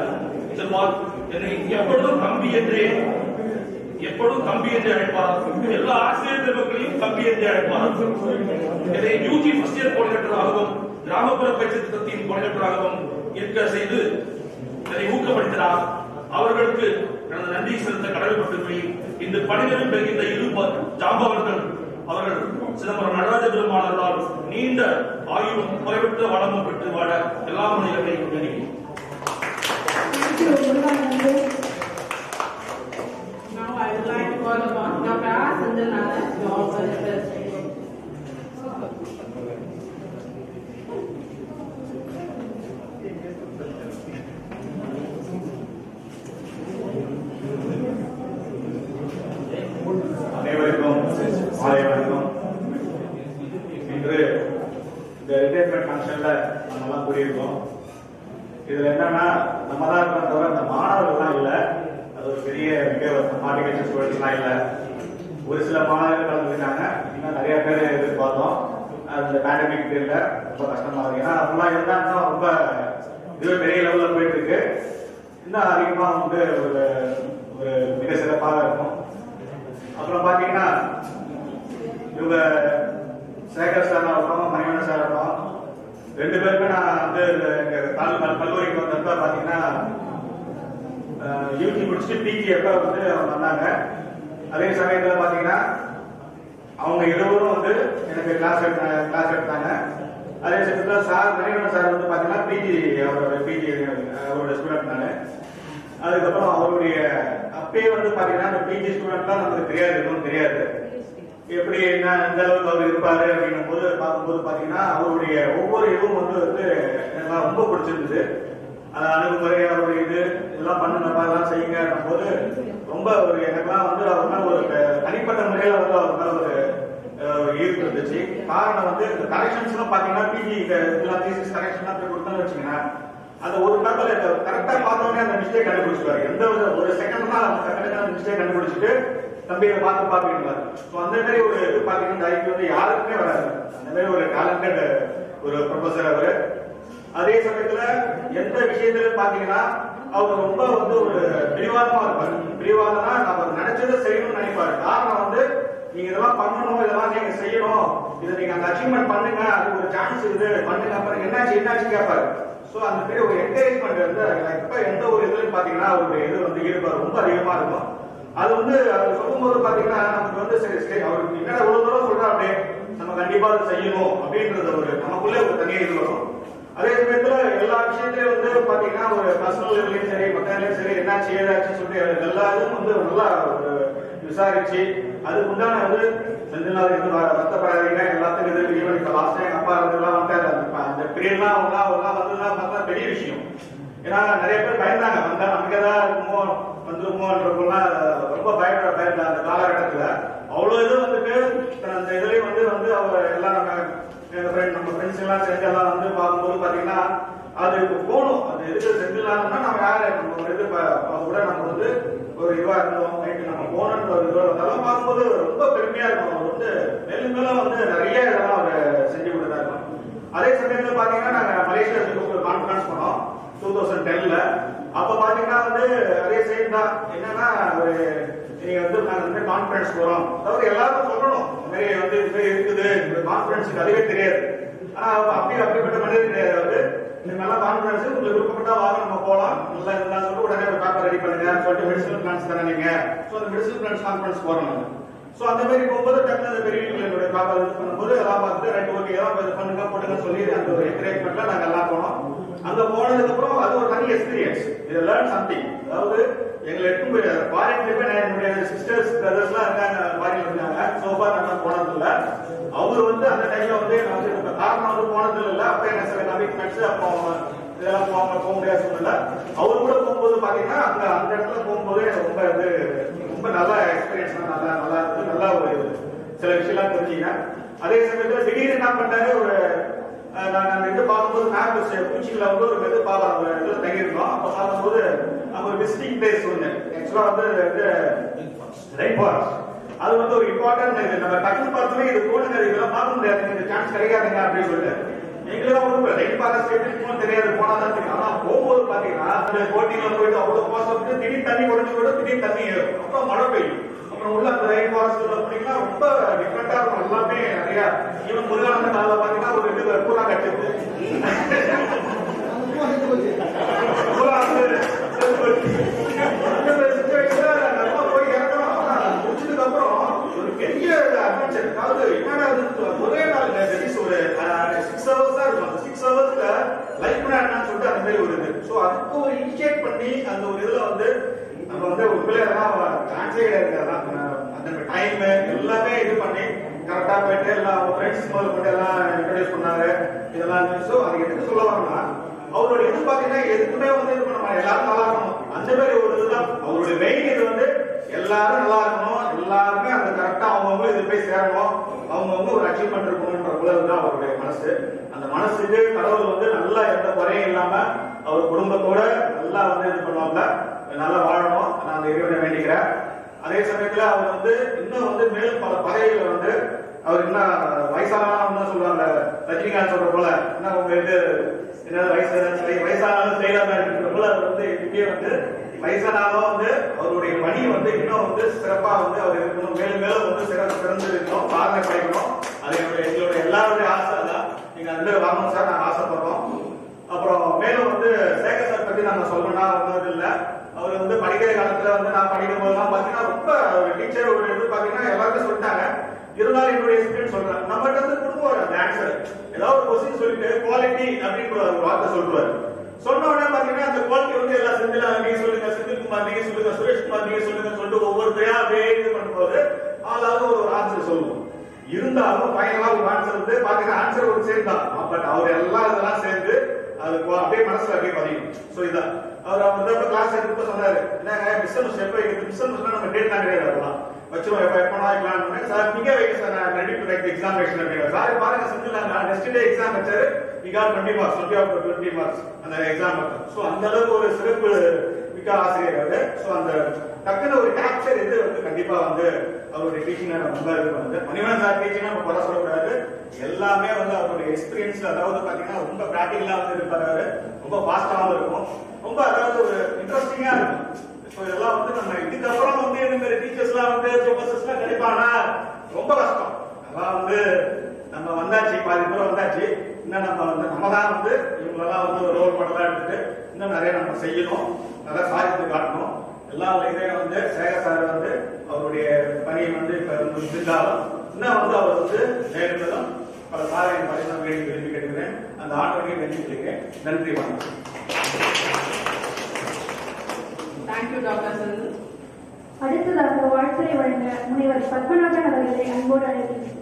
செல்வார் என்னை எப்பொழுதும் தம்பி என்றே எப்பொழுதும் தம்பி என்று அழைப்பார். எல்லா ஆசிரியர் பெருமக்களையும் தம்பி என்று அழைப்பார். என்னை யூஜி ஃபர்ஸ்ட் இயர் கோஆர்டினேட்டராகவும் கிராமப்புற பயிற்சி திட்டத்தின் கோஆர்டினேட்டராகவும் இருக்க செய்து இதை ஊக்கப்படுத்தினார் அவர்களுக்கு எனது நன்றி செலுத்த கடமைப்பட்டிருக்கிறேன். இந்த பணிகளும் பெறுகின்ற இரு ஜாம்பவர்கள் அவர்கள் சிதம்பரம் நடராஜ பெருமானவர்களால் நீண்ட ஆயுளும் குறைவற்ற வளமும் பெற்று வாழ எல்லா மனிதர்களையும் வேண்டி Thank you would like to call upon Dr. R. Sundarnathan to offer his presentation. அனைவருக்கும் மாலை வணக்கம் இன்று இந்த ரிட்டையர்மெண்ட் ஃபங்க்ஷன்ல நம்ம எல்லாம் கூடியிருக்கோம். இதுல என்னன்னா நம்ம தான் இருக்கிற தவிர இந்த மாணவர்கள்லாம் இல்ல. அது ஒரு பெரிய மிக ஹார்டிகல்ச்சர் ஸ்டூடெண்ட்ஸ்லாம் இல்ல. ஒரு சில மாணவர்கள் கலந்துருக்காங்க இன்னும் நிறைய பேர் எதிர்பார்த்தோம். அந்த பேண்டமிக் பீரியட்ல ரொம்ப கஷ்டமா இருக்கு. ஏன்னா அவங்களாம் இருந்தா ரொம்ப இதுவே பெரிய லெவல்ல போயிட்டு இருக்கு இன்னும் அதிகமா வந்து ஒரு ஒரு மிக சிறப்பாக இருக்கும். அப்புறம் பாத்தீங்கன்னா இவங்க சேகர் சார் ஆகட்டும் மணிவண்ணன் சார் ஆகட்டும் ரெண்டு பேருமே நான் வந்து இந்த கல்லூரிக்கு வந்தப்ப பாத்தீங்கன்னா யூஜி முடிச்சுட்டு பிஜி எப்ப வந்து அவங்க வந்தாங்க. அதே சமயத்துல பாத்தீங்கன்னா அவங்க இருவரும் வந்து எனக்கு கிளாஸ் எடுத்தாங்க கிளாஸ் எடுத்தாங்க. அதே சமயத்துல சார் மணிகண்டன் சார் வந்து பாத்தீங்கன்னா பிஜி அவரோட பிஜி அவரோட ஸ்டூடெண்ட் நானு. அதுக்கப்புறம் அவருடைய அப்பயே வந்து பாத்தீங்கன்னா அந்த பிஜி ஸ்டூடெண்ட்லாம் நமக்கு தெரியாது எதுவும் தெரியாது. எப்படி என்ன எந்த அளவுக்கு அவர் இருப்பாரு அப்படின்னும் போது பார்க்கும்போது பாத்தீங்கன்னா அவருடைய ஒவ்வொரு இதுவும் வந்து வந்து எனக்கு ரொம்ப பிடிச்சிருந்தது. அந்த அணுகுமுறை அவருடைய இது இதெல்லாம் பண்ணுங்க அதெல்லாம் செய்யுங்க போது ரொம்ப ஒரு எனக்கெல்லாம் வந்து அவர் மேல ஒரு தனிப்பட்ட முறையில வந்து அவர் மேல ஒரு ஈர்ப்பு இருந்துச்சு. காரணம் வந்து இந்த கரெக்ஷன்ஸ் எல்லாம் பாத்தீங்கன்னா பிஜி எல்லாம் தீசிஸ் கரெக்ஷன் போய் கொடுத்தோம்னு வச்சுக்கோங்களேன் அந்த ஒரு பேப்பர் கரெக்டா பார்த்தோன்னே அந்த மிஸ்டேக் கண்டுபிடிச்சிருவாரு. எந்த ஒரு ஒரு செகண்ட் தான் அந்த மிஸ்டேக் கண்டுபிடிச்சிட்டு தம்பியை பார்த்து பாப்பீங்களா ஸோ அந்த மாதிரி ஒரு இது பாத்தீங்கன்னா ஐக்கு வந்து யாருக்குமே வராது. அந்த மாதிரி ஒரு டேலண்டட் ஒரு ப்ரொஃபசர் அவரு. அதே சமயத்துல எந்த விஷயத்துல பாத்தீங்கன்னா அவர் ரொம்ப வந்து ஒரு பிடிவாதமா இருப்பாரு. பிடிவாதம்னா நம்ம நினைச்சதை செய்யணும்னு நினைப்பாரு. காரணம் வந்து நீங்க இதெல்லாம் பண்ணணும் இதெல்லாம் நீங்க செய்யணும். இதை நீங்க அந்த அச்சீவ்மெண்ட் பண்ணுங்க அது ஒரு சான்ஸ் இது பண்ணுங்க. அப்புறம் என்னாச்சு என்னாச்சு கேட்பாரு. சோ அந்த மாதிரி ஒரு என்கரேஜ்மெண்ட் வந்து இப்ப எந்த ஒரு இதுலயும் பாத்தீங்கன்னா அவருடைய இது வந்து ஈடுபாடு ரொம்ப அதிகமா இருக்கும். அது வந்து அவர் சொல்லும்போது பாத்தீங்கன்னா நமக்கு வந்து சரி சரி அவருக்கு என்னடா இவ்வளவு தூரம் சொல்றாரு நம்ம கண்டிப்பா அதை செய்யணும் அப்படின்றது ஒரு நமக்குள்ளே ஒரு தனியாக இது வரும். அதே சமயத்துல எல்லா விஷயத்திலயும் வந்து பாத்தீங்கன்னா ஒரு பர்சனல் லெவலையும் சரி மத்தலையும் சரி என்னாச்சு ஏதாச்சுன்னு சொல்லிட்டு எல்லா இதுவும் வந்து நல்லா ஒரு விசாரிச்சு அதுக்கு உண்டான வந்து செந்தில்நாள் எதுவும் வ- வருத்தப்படாதீங்க எல்லாத்துக்கும் இது ஈவன் இப்ப லாஸ்ட் டைம் அப்பா இருந்தெல்லாம் வந்து அந்த- பிரியெல்லாம் பீரியட்லாம் அவங்க அவங்கலாம் வந்ததுலாம் பார்த்தா பெரிய விஷயம். ஏன்னா நிறைய பேர் பயந்தாங்க. வந்தா நமக்கு ஏதாவது இருக்குமோ வந்துருமோன்றப்பெல்லாம் ரொம்ப பயப்பட பயந்த அந்த காலகட்டத்துல அவ்வளவு இது வந்துட்டு அந்த இதுலயும் வந்து வந்து அவர் எல்லாம் நம்ம எங்க ஃப்ரெண்ட் நம்ம ஃப்ரெண்ட்ஸ் எல்லாம் சேர்ந்து எல்லாம் வந்து பார்க்கும்போது பாத்தீங்கன்னா அது போகணும் அது எதுக்கு செஞ்சிடலாம்னா நம்ம யாரு நம்ம ஒரு இது கூட நம்ம வந்து ஒரு இதுவா இருந்தோம். நைட்டு நம்ம போகணுன்ற ஒரு இதுவாக அதெல்லாம் பார்க்கும்போது ரொம்ப பெருமையா இருக்கும். அவர் வந்து மேலும் மேலும் வந்து நிறைய இதெல்லாம் அவர் செஞ்சு கொடுத்தா இருக்கும் அதே சமயத்துல பாத்தீங்கன்னா நாங்க மலேசியாவுக்கு ஒரு கான்ஃபரன்ஸ் போனோம் டூ தௌசண்ட் டென்ல அப்ப பாத்தீங்கன்னா வந்து அதே சேம் தான். என்னன்னா ஒரு நீங்க வந்து நாங்க வந்து கான்ஃபரன்ஸ் போறோம் அதாவது எல்லாரும் சொல்லணும். இந்த மாதிரி வந்து இது மாதிரி இருக்குது. இந்த கான்ஃபரன்ஸுக்கு அதுவே தெரியாது. ஆனா அப்படி அப்படிப்பட்ட மனிதர் கிடையாது. அவரு. நல்லா நல்ல கான்ஃபரன்ஸ் உங்களுக்கு விருப்பப்பட்டா வாங்க நம்ம போலாம் நல்லா இருந்தா சொல்லிட்டு உடனே ஒரு பேப்பர் ரெடி பண்ணுங்க. சொல்லிட்டு மெடிசனல் பிளான்ஸ் தானே நீங்க. சோ அந்த மெடிசனல் பிளான்ஸ் கான்ஃபரன்ஸ் போறோம் சோ அந்த மாதிரி போகும்போது டக்குனு அந்த பெரிய என்னுடைய பாப்பா இது பண்ணும்போது எல்லாம் பார்த்துட்டு ரெண்டு ஓகே எல்லாம் இது பண்ணுங்க போட்டுங்க சொல்லி அந்த ஒரு என்கரேஜ்மெண்ட்ல நாங்க எல்லாம் போனோம். அங்க போனதுக்கு அப்புறம் அது ஒரு தனி எக்ஸ்பீரியன்ஸ் இது லேர்ன் சம்திங் அதாவது எங்களை எடுத்து போய் ஃபாரின்ல போய் நான் என்னுடைய சிஸ்டர்ஸ் பிரதர்ஸ்லாம் இருக்காங்க ஃபாரின்ல இருக்காங்க. சோபா நான் போனது இல்ல அவர் வந்து அந்த டைம்ல வந்து நான் வந்து காரணம் வந்து போனது இல்ல அப்ப எனக்கு சில கமிட்மெண்ட்ஸ் அப்போ இதெல்லாம் போக போக முடியாத சூழ்நிலை அவர் கூட போகும்போது பாத்தீங்கன்னா அங்க அந்த இடத்துல போகும்போது ரொம்ப இது ரொம்ப நல்ல எக்ஸ்பீரியன்ஸ் நல்லா நல்லா இருக்கு நல்லா ஒரு சில விஷயம்லாம் தெரிஞ்சுக்கிட்டேன் அதே சமயத்துல திடீர்னு என்ன பண்ணாரு ஒரு அஹ், நான் அந்த இது பார்க்கும்போது மேப் பூச்சிகளை வந்து ஒரு இது பார்க்கலாம் ஒரு இதுல தங்கியிருந்தோம். அப்ப பார்க்கும்போது அங்க ஒரு விசிட்டிங் பிளேஸ் ஒண்ணு. ஆக்சுவலா வந்து இது ஃபாரஸ்ட் அது வந்து ஒரு இம்பார்ட்டன்ட் இது. நம்ம டக்குன்னு பார்த்தோமே இது போடுங்க இதெல்லாம் பார்க்க முடியாது. இந்த சான்ஸ் கிடைக்காதுங்க அப்படின்னு சொல்லிட்டு எப்படி இருக்குமோ தெரியாது. போனா தான் தெரியும். ஆனா போகும்போது பாத்தீங்கன்னா அந்த போட்டிங்ல போயிட்டு அவ்வளவு போசம் திடீர்னு தண்ணி உடஞ்சு விடும் திடீர்னு தண்ணி ஏறும். அப்புறம் மழை பெய்யும். அப்புறம் உள்ள அந்த ஃபாரஸ்ட்ல போனீங்கன்னா ரொம்ப டிஃப்ரெண்டா இருக்கும். எல்லாமே நிறைய ஈவன் முருகானந்த நாளில் பாத்தீங்கன்னா ஒரு இது பூரா கட்டுது பூரா வந்து அந்த சுச்சுவேஷன்ல நம்ம போய் இறங்குறோம் ஆனா முடிச்சதுக்கு அப்புறம் ஒரு பெரிய அட்வென்ச்சர் அதாவது என்னடா ஒரே நாள் தெரியுது ஒரு சிக்ஸ் ஹவர்ஸ் தான் இருக்கும் அந்த சிக்ஸ் ஹவர்ஸ்ல லைஃப் பிளான் சொல்லிட்டு அந்த மாதிரி ஒரு இது ஸோ அதுக்கு ஒரு இனிஷியேட் பண்ணி அந்த ஒரு இதுல வந்து நம்ம வந்து ஒரு பிள்ளையெல்லாம் சான்ஸே கிடையாது அந்த டைம் எல்லாமே இது பண்ணி கரெக்டா போயிட்டு எல்லாம் ஃப்ரெண்ட்ஸ் முதல்ல போட்டு எல்லாம் இன்ட்ரடியூஸ் பண்ணாரு இதெல்லாம் ஸோ அது எதுக்கு சொல்ல வரணும்னா அவருடைய இது பாத்தீங்கன்னா எதுக்குமே வந்து இது பண்ண எல்லாரும் நல்லா இருக்கணும். அந்த மாதிரி ஒரு இதுதான். அவருடைய மெயின் இது வந்து எல்லாரும் நல்லா இருக்கணும். எல்லாருமே அந்த கரெக்டா அவங்கவுங்க இது போய் சேரணும். அவங்கவுங்க ஒரு அச்சீவ்மெண்ட் இருக்கணும்ன்ற தான் அவருடைய மனசு. அந்த மனசுக்கு கடவுள் வந்து நல்லா எந்த குறையும் இல்லாம அவர் குடும்பத்தோட நல்லா வந்து இது பண்ணுவாங்க. நல்லா வாழணும். நான் அந்த இறைவனை வேண்டிக்கிறேன். அதே சமயத்துல அவர் வந்து இன்னும் வந்து மேலும் பல பதவிகளை வந்து அவர் என்ன வயசானாலும் சொல்லுவாங்க ரஜினிகாந்த் சொல்ற போல என்ன உங்க இது என்ன வயசு வயசானாலும் ஸ்டைலா இருக்கிற போல வந்து இப்படியே வந்து வயசானாலும் வந்து அவருடைய பணி வந்து இன்னும் வந்து சிறப்பா வந்து அவர் இருக்கணும். மேலும் மேலும் வந்து சிறப்பு சிறந்து இருக்கணும் சாதனை படைக்கணும். அது என்னுடைய எங்களுடைய எல்லாருடைய ஆசை தான் நீங்க அந்த வாங்கணும் சார் நாங்க ஆசைப்படுறோம். அப்புறம் மேலும் வந்து சேகர் சார் பத்தி நம்ம சொல்லணும்னா ஒன்றும் இல்லை. அவர் வந்து படிக்கிற காலத்துல வந்து நான் படிக்கும் போதெல்லாம் பாத்தீங்கன்னா ரொம்ப டீச்சர் ஒரு இது பாத்தீங்கன்னா எல்லாருமே சொல்லிட்டாங்க. இருந்தாலும் என்னுடைய எக்ஸ்பீரியன்ஸ் சொல்றேன் நம்மகிட்ட இருந்து கொடுப்போம் அந்த ஆன்சர் ஏதாவது ஒரு கொஸ்டின் சொல்லிட்டு குவாலிட்டி அப்படின்னு ஒரு வார்த்தை சொல்லுவாரு. சொன்ன உடனே பாத்தீங்கன்னா அந்த குவாலிட்டி வந்து எல்லா செந்திலா நீங்க சொல்லுங்க செந்தில்குமார் நீங்க சொல்லுங்க சுரேஷ்குமார் நீங்க சொல்லுங்க சொல்லிட்டு ஒவ்வொருத்தரையா அப்படியே இது பண்ணும்போது ஆளாவது ஒரு ஆன்சர் சொல்லுவோம். இருந்தாலும் ஃபைனலா ஒரு ஆன்சர் வந்து பாத்தீங்கன்னா ஆன்சர் ஒரு சேர்ந்தா பட் அவர் எல்லாம் இதெல்லாம் சேர்ந்து அது அப்படியே மனசுல அப்படியே பதியும். சோ இதான். அவர் அவர் வந்து கிளாஸ் எடுத்து சொன்னாரு. என்னங்க மிஷன் எப்ப மிஷன் நம்ம டேட் கிடையாது அதெல்லாம் வச்சிருவோம் எப்ப எப்போ வைக்கலாம்னு சார் நீங்க வைக்க சார் நான் ரெடி டு டேக் எக்ஸாமினேஷன் அப்படின்னு சார் பாருங்க செஞ்சிடலாம் நான் நெக்ஸ்ட் டே எக்ஸாம் வச்சாரு. விகா twenty marks twenty of twenty marks அந்த எக்ஸாம் சோ அந்த அளவுக்கு ஒரு சிறப்பு மிக்க ஆசிரியர் அவரு. சோ அந்த டக்குன்னு ஒரு கேப்சர் இது வந்து கண்டிப்பா வந்து அவருடைய டீச்சிங் ரொம்ப இது பண்ணுது. மணிவன் சார் டீச்சிங் நம்ம குறை சொல்லக்கூடாது. எல்லாமே வந்து அவருடைய எக்ஸ்பீரியன்ஸ் அதாவது பாத்தீங்கன்னா ரொம்ப பிராக்டிகலா வந்து இருப்பாரு ரொம்ப ஃபாஸ்டாவும் இருக்கும். ரொம்ப அதாவது ஒரு இன்ட்ரெஸ்டிங்கா இருக்கும். இப்போ இதெல்லாம் வந்து நம்ம இதுக்கப்புறம் வந்து இந்த மாதிரி டீச்சர்ஸ்லாம் வந்து ப்ரொஃபசர்ஸ்லாம் கிடைப்பானா ரொம்ப கஷ்டம். அதான் வந்து நம்ம வந்தாச்சு பாதி பேர் வந்தாச்சு. இன்னும் நம்ம வந்து நம்ம தான் வந்து இவங்களெல்லாம் வந்து ஒரு ரோல் மாடலாக எடுத்துட்டு இன்னும் நிறைய நம்ம செய்யணும். நல்லா சாதித்து காட்டணும். எல்லா இதுலயும் வந்து சேகர் சார் வந்து அவருடைய பணியை வந்து இப்ப இருந்தாலும் இன்னும் வந்து அவர் வந்து மேலும் பல சாதனை பரிசம் வேண்டி விரும்பி கேட்கிறேன் அந்த ஆண்டவனை வெற்றி நன்றி வணக்கம். Thank you, Dr. Sandhu. அடுத்ததாக வாழ்த்துறை வழங்க முனைவர் பத்மநாபன் அவர்களை அன்போடு அழைக்கிறேன்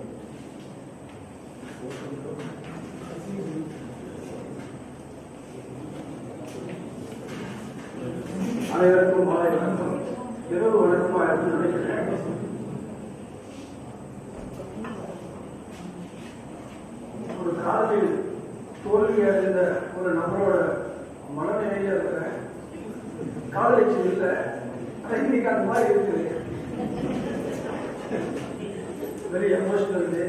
அனைவருக்கும் மாலை வணக்கம் இரவு வணக்கமாக இருந்து நினைக்கிறேன் ஒரு காலத்தில் தோல்வி அடைந்த ஒரு நபரோட மனநிலையில இருக்கிறேன் காலேஜ் இல்லை ஆனா இன்னைக்கு அந்த மாதிரி இருக்குது வெரி எமோஷனல் டே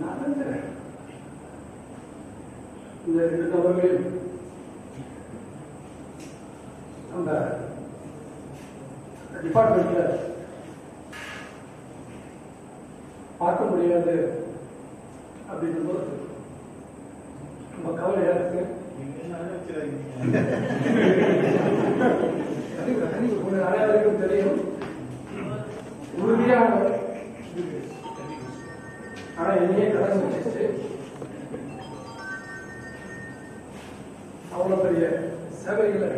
நான் நினைக்கிறேன். இந்த ரெண்டு நபர்களையும் நம்ம டிபார்ட்மெண்ட்ல பார்க்க முடியாது அப்படின்னும் போது ரொம்ப கவலையா இருக்கு? அனைவருக்கும் தெரியும். உறுதியான ஆனா என்னையே கடன் வச்சிச்சு அவ்வளவு பெரிய சேவைகளை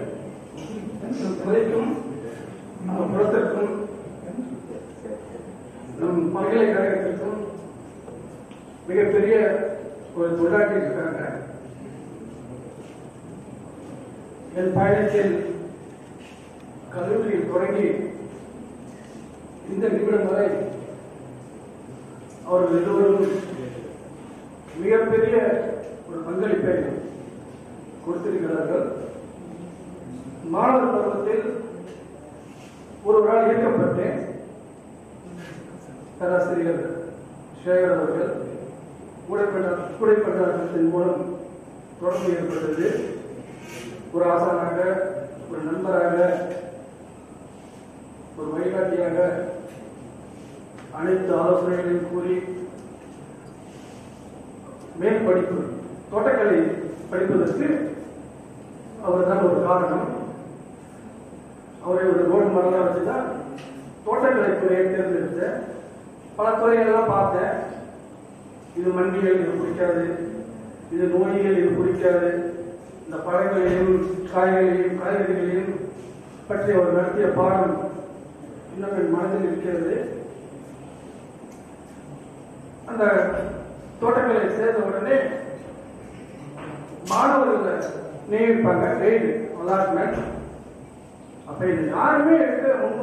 துறைக்கும் நம்ம புறத்திற்கும் நம் பல்கலைக்கழகத்திற்கும் மிகப்பெரிய ஒரு தொண்டாற்றி இருக்கிறாங்க என் பயணத்தில் கல்லூரியில் தொடங்கி இந்த நிமிடம் வரை அவர்கள் எல்லோரும் மிகப்பெரிய ஒரு பங்களிப்பை கொடுத்திருக்கிறார்கள். மாணவர் பருவத்தில் ஒருவரால் ஈர்க்கப்பட்டு பேராசிரியர் சேகர் அவர்கள் கூடைப்பட்ட கூடைப்பட்டாளத்தின் மூலம் தொடர்பு ஏற்பட்டது. ஒரு ஆசானாக ஒரு நண்பராக ஒரு வழிகாட்டியாக அனைத்து ஆலோசனைகளையும் கூறி மேல் படிப்பு தோட்டக்கலை படிப்பதற்கு அவர் தான் ஒரு காரணம். அவரை ஒரு ரோல் மாடலாக வச்சுதான் தோட்டக்கலை துறையை தேர்ந்தெடுத்த பல துறைகள்லாம் பார்த்தேன். இது மண்டிகள் இது பிடிக்காது இது நோய்கள் இது பிடிக்காது இந்த பழங்களையும் காய்களையும் காய்கறிகளையும் பற்றி அவர் நடத்திய பாடம் இன்னும் என் மனதில் இருக்கிறது. அந்த தோட்டங்களை சேர்ந்த உடனே மாணவர்களை நியமிப்பாங்க. கைடு அலாட்மெண்ட் அப்ப இது யாருமே எடுக்க ரொம்ப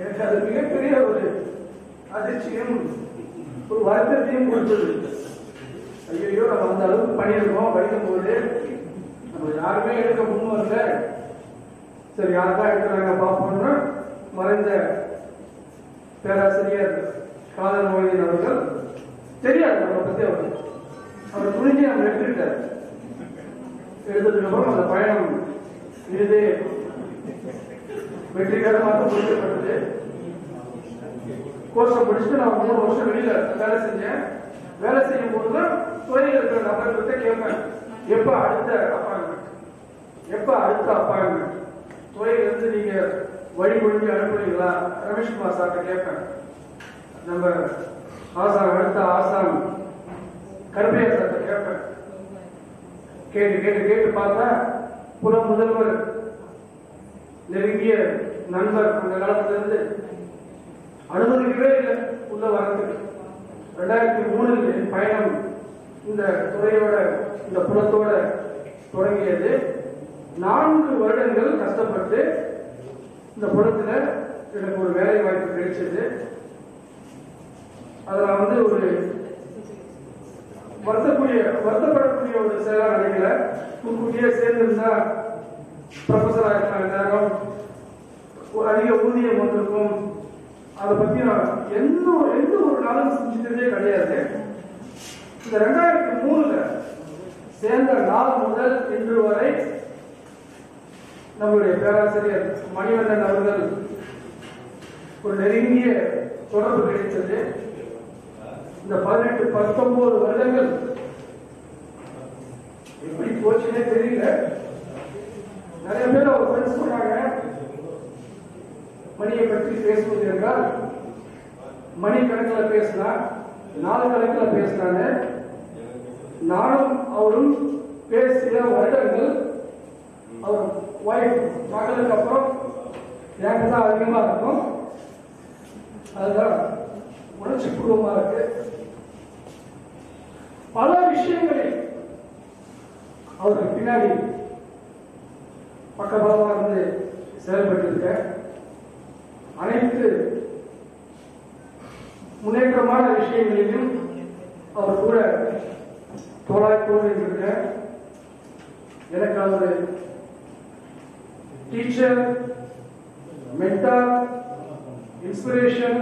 எனக்கு அது மிகப்பெரிய ஒரு அதிர்ச்சியும் ஒரு வருத்தத்தையும் கொடுத்தது ஐயோ நம்ம அந்த அளவுக்கு பண்ணியிருக்கோம் படிக்கும் போது நம்ம யாருமே எடுக்க முன் வரல சரி யார் எடுக்கிறாங்க பார்ப்போம்னா மறைந்த பேராசிரியர் காதல் மொழியின் அவர்கள் தெரியாது அவரை பத்தி அவர் அவர் துணிஞ்சு நம்ம எடுத்துக்கிட்டார் எடுத்ததுக்கப்புறம் அந்த பயணம் இது வெற்றிகரமாக முடிக்கப்பட்டது கோர்ஸை முடிச்சுட்டு நான் மூணு வருஷம் வெளியில வேலை செஞ்சேன். வேலை செய்யும் போது தான் துறையில் இருக்கிற நபர்கள்ட்ட கேட்பேன். எப்ப அடுத்த அப்பாயின்மெண்ட் எப்ப அடுத்த அப்பாயின்மெண்ட் துறையிலிருந்து நீங்க வழி அனுப்புறீங்களா? ரமேஷ்குமார் சார் கேட்பேன். நம்ம ஆசாம் அடுத்த ஆசாம் கருப்பையா சார்ட்ட கேட்பேன். கேட்டு கேட்டு கேட்டு பார்த்தா புல முதல்வர் நெருங்கிய நண்பர் அந்த காலத்துல இருந்து அனுமதிக்கவே இல்லை. உள்ள வரத்துக்கு ரெண்டாயிரத்தி மூணில் என் பயணம் இந்த துறையோட இந்த புலத்தோட தொடங்கியது. நான்கு வருடங்கள் கஷ்டப்பட்டு இந்த புலத்துல எனக்கு ஒரு வேலை வாய்ப்பு கிடைச்சது. அதுல வந்து ஒரு வருத்தக்கூடிய வருத்தப்படக்கூடிய ஒரு செயலா நினைக்கல முன்கூட்டியே சேர்ந்திருந்தா ப்ரொஃபஸர் ஆயிருக்காங்க நேரம் ஒரு அதிக ஊதியம் வந்திருக்கும். அதை பத்தி நான் எந்த ஒரு எந்த ஒரு நாளும் சிந்தித்ததே கிடையாது. இந்த ரெண்டாயிரத்தி மூணுல சேர்ந்த நாள் முதல் இன்று வரை நம்முடைய பேராசிரியர் மணிவண்ணன் அவர்கள் ஒரு நெருங்கிய தொடர்பு கிடைத்தது. இந்த பதினெட்டு பத்தொன்பது வருடங்கள் எப்படி போச்சுன்னே தெரியல. நிறைய பேர் அவர் ஃப்ரெண்ட்ஸ் சொன்னாங்க. மணியை பற்றி பேசுவது என்றால் மணி கணக்கில் பேசினா நாலு கணக்கில் பேசினாங்க நானும் அவரும் பேசிய வருடங்கள் அவர் ஒய்ஃப் மகளுக்கு அப்புறம் எனக்கு தான் அதிகமா இருக்கும். அதுதான் உணர்ச்சி பூர்வமா இருக்கு. பல விஷயங்களில் அவருக்கு பின்னாடி பக்கபலமா இருந்து செயல்பட்டு இருக்கேன் அனைத்து முன்னேற்றமான விஷயங்களிலும் அவர் கூட தோளாய் தோன்றிட்டு இருக்க எனக்கு அவர் teacher mentor inspiration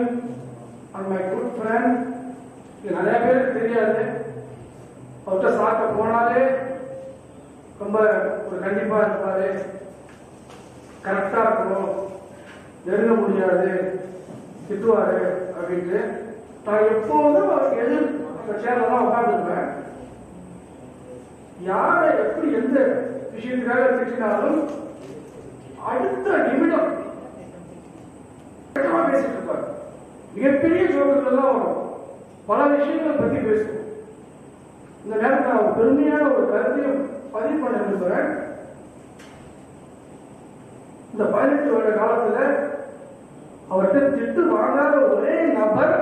and my good friend இது நிறைய பேருக்கு தெரியாது அவர்கிட்ட சாப்பிட்ட போனாலே ரொம்ப ஒரு கண்டிப்பா இருப்பாரு கரெக்டா இருக்கணும் நெருங்க முடியாது திட்டுவாரு அப்படின்ட்டு நான் எப்போதும் எதிர் அந்த உட்கார்ந்துருப்பேன். தான் யாரை எப்படி எந்த விஷயத்துக்காக திட்டினாலும் அடுத்த நிமிடம் கரெக்டா பேசிட்டு இருப்பார். மிகப்பெரிய ஜோக்கர்கள் எல்லாம் வரும். பல விஷயங்களை பத்தி பேசுவோம். இந்த நேரத்தில் நான் பெருமையான ஒரு கருத்தையும் பதிவு பண்ண விரும்புகிறேன் இந்த பதினெட்டு வருட காலத்துல அவர்கிட்ட திட்டு வாங்காத ஒரே நபர்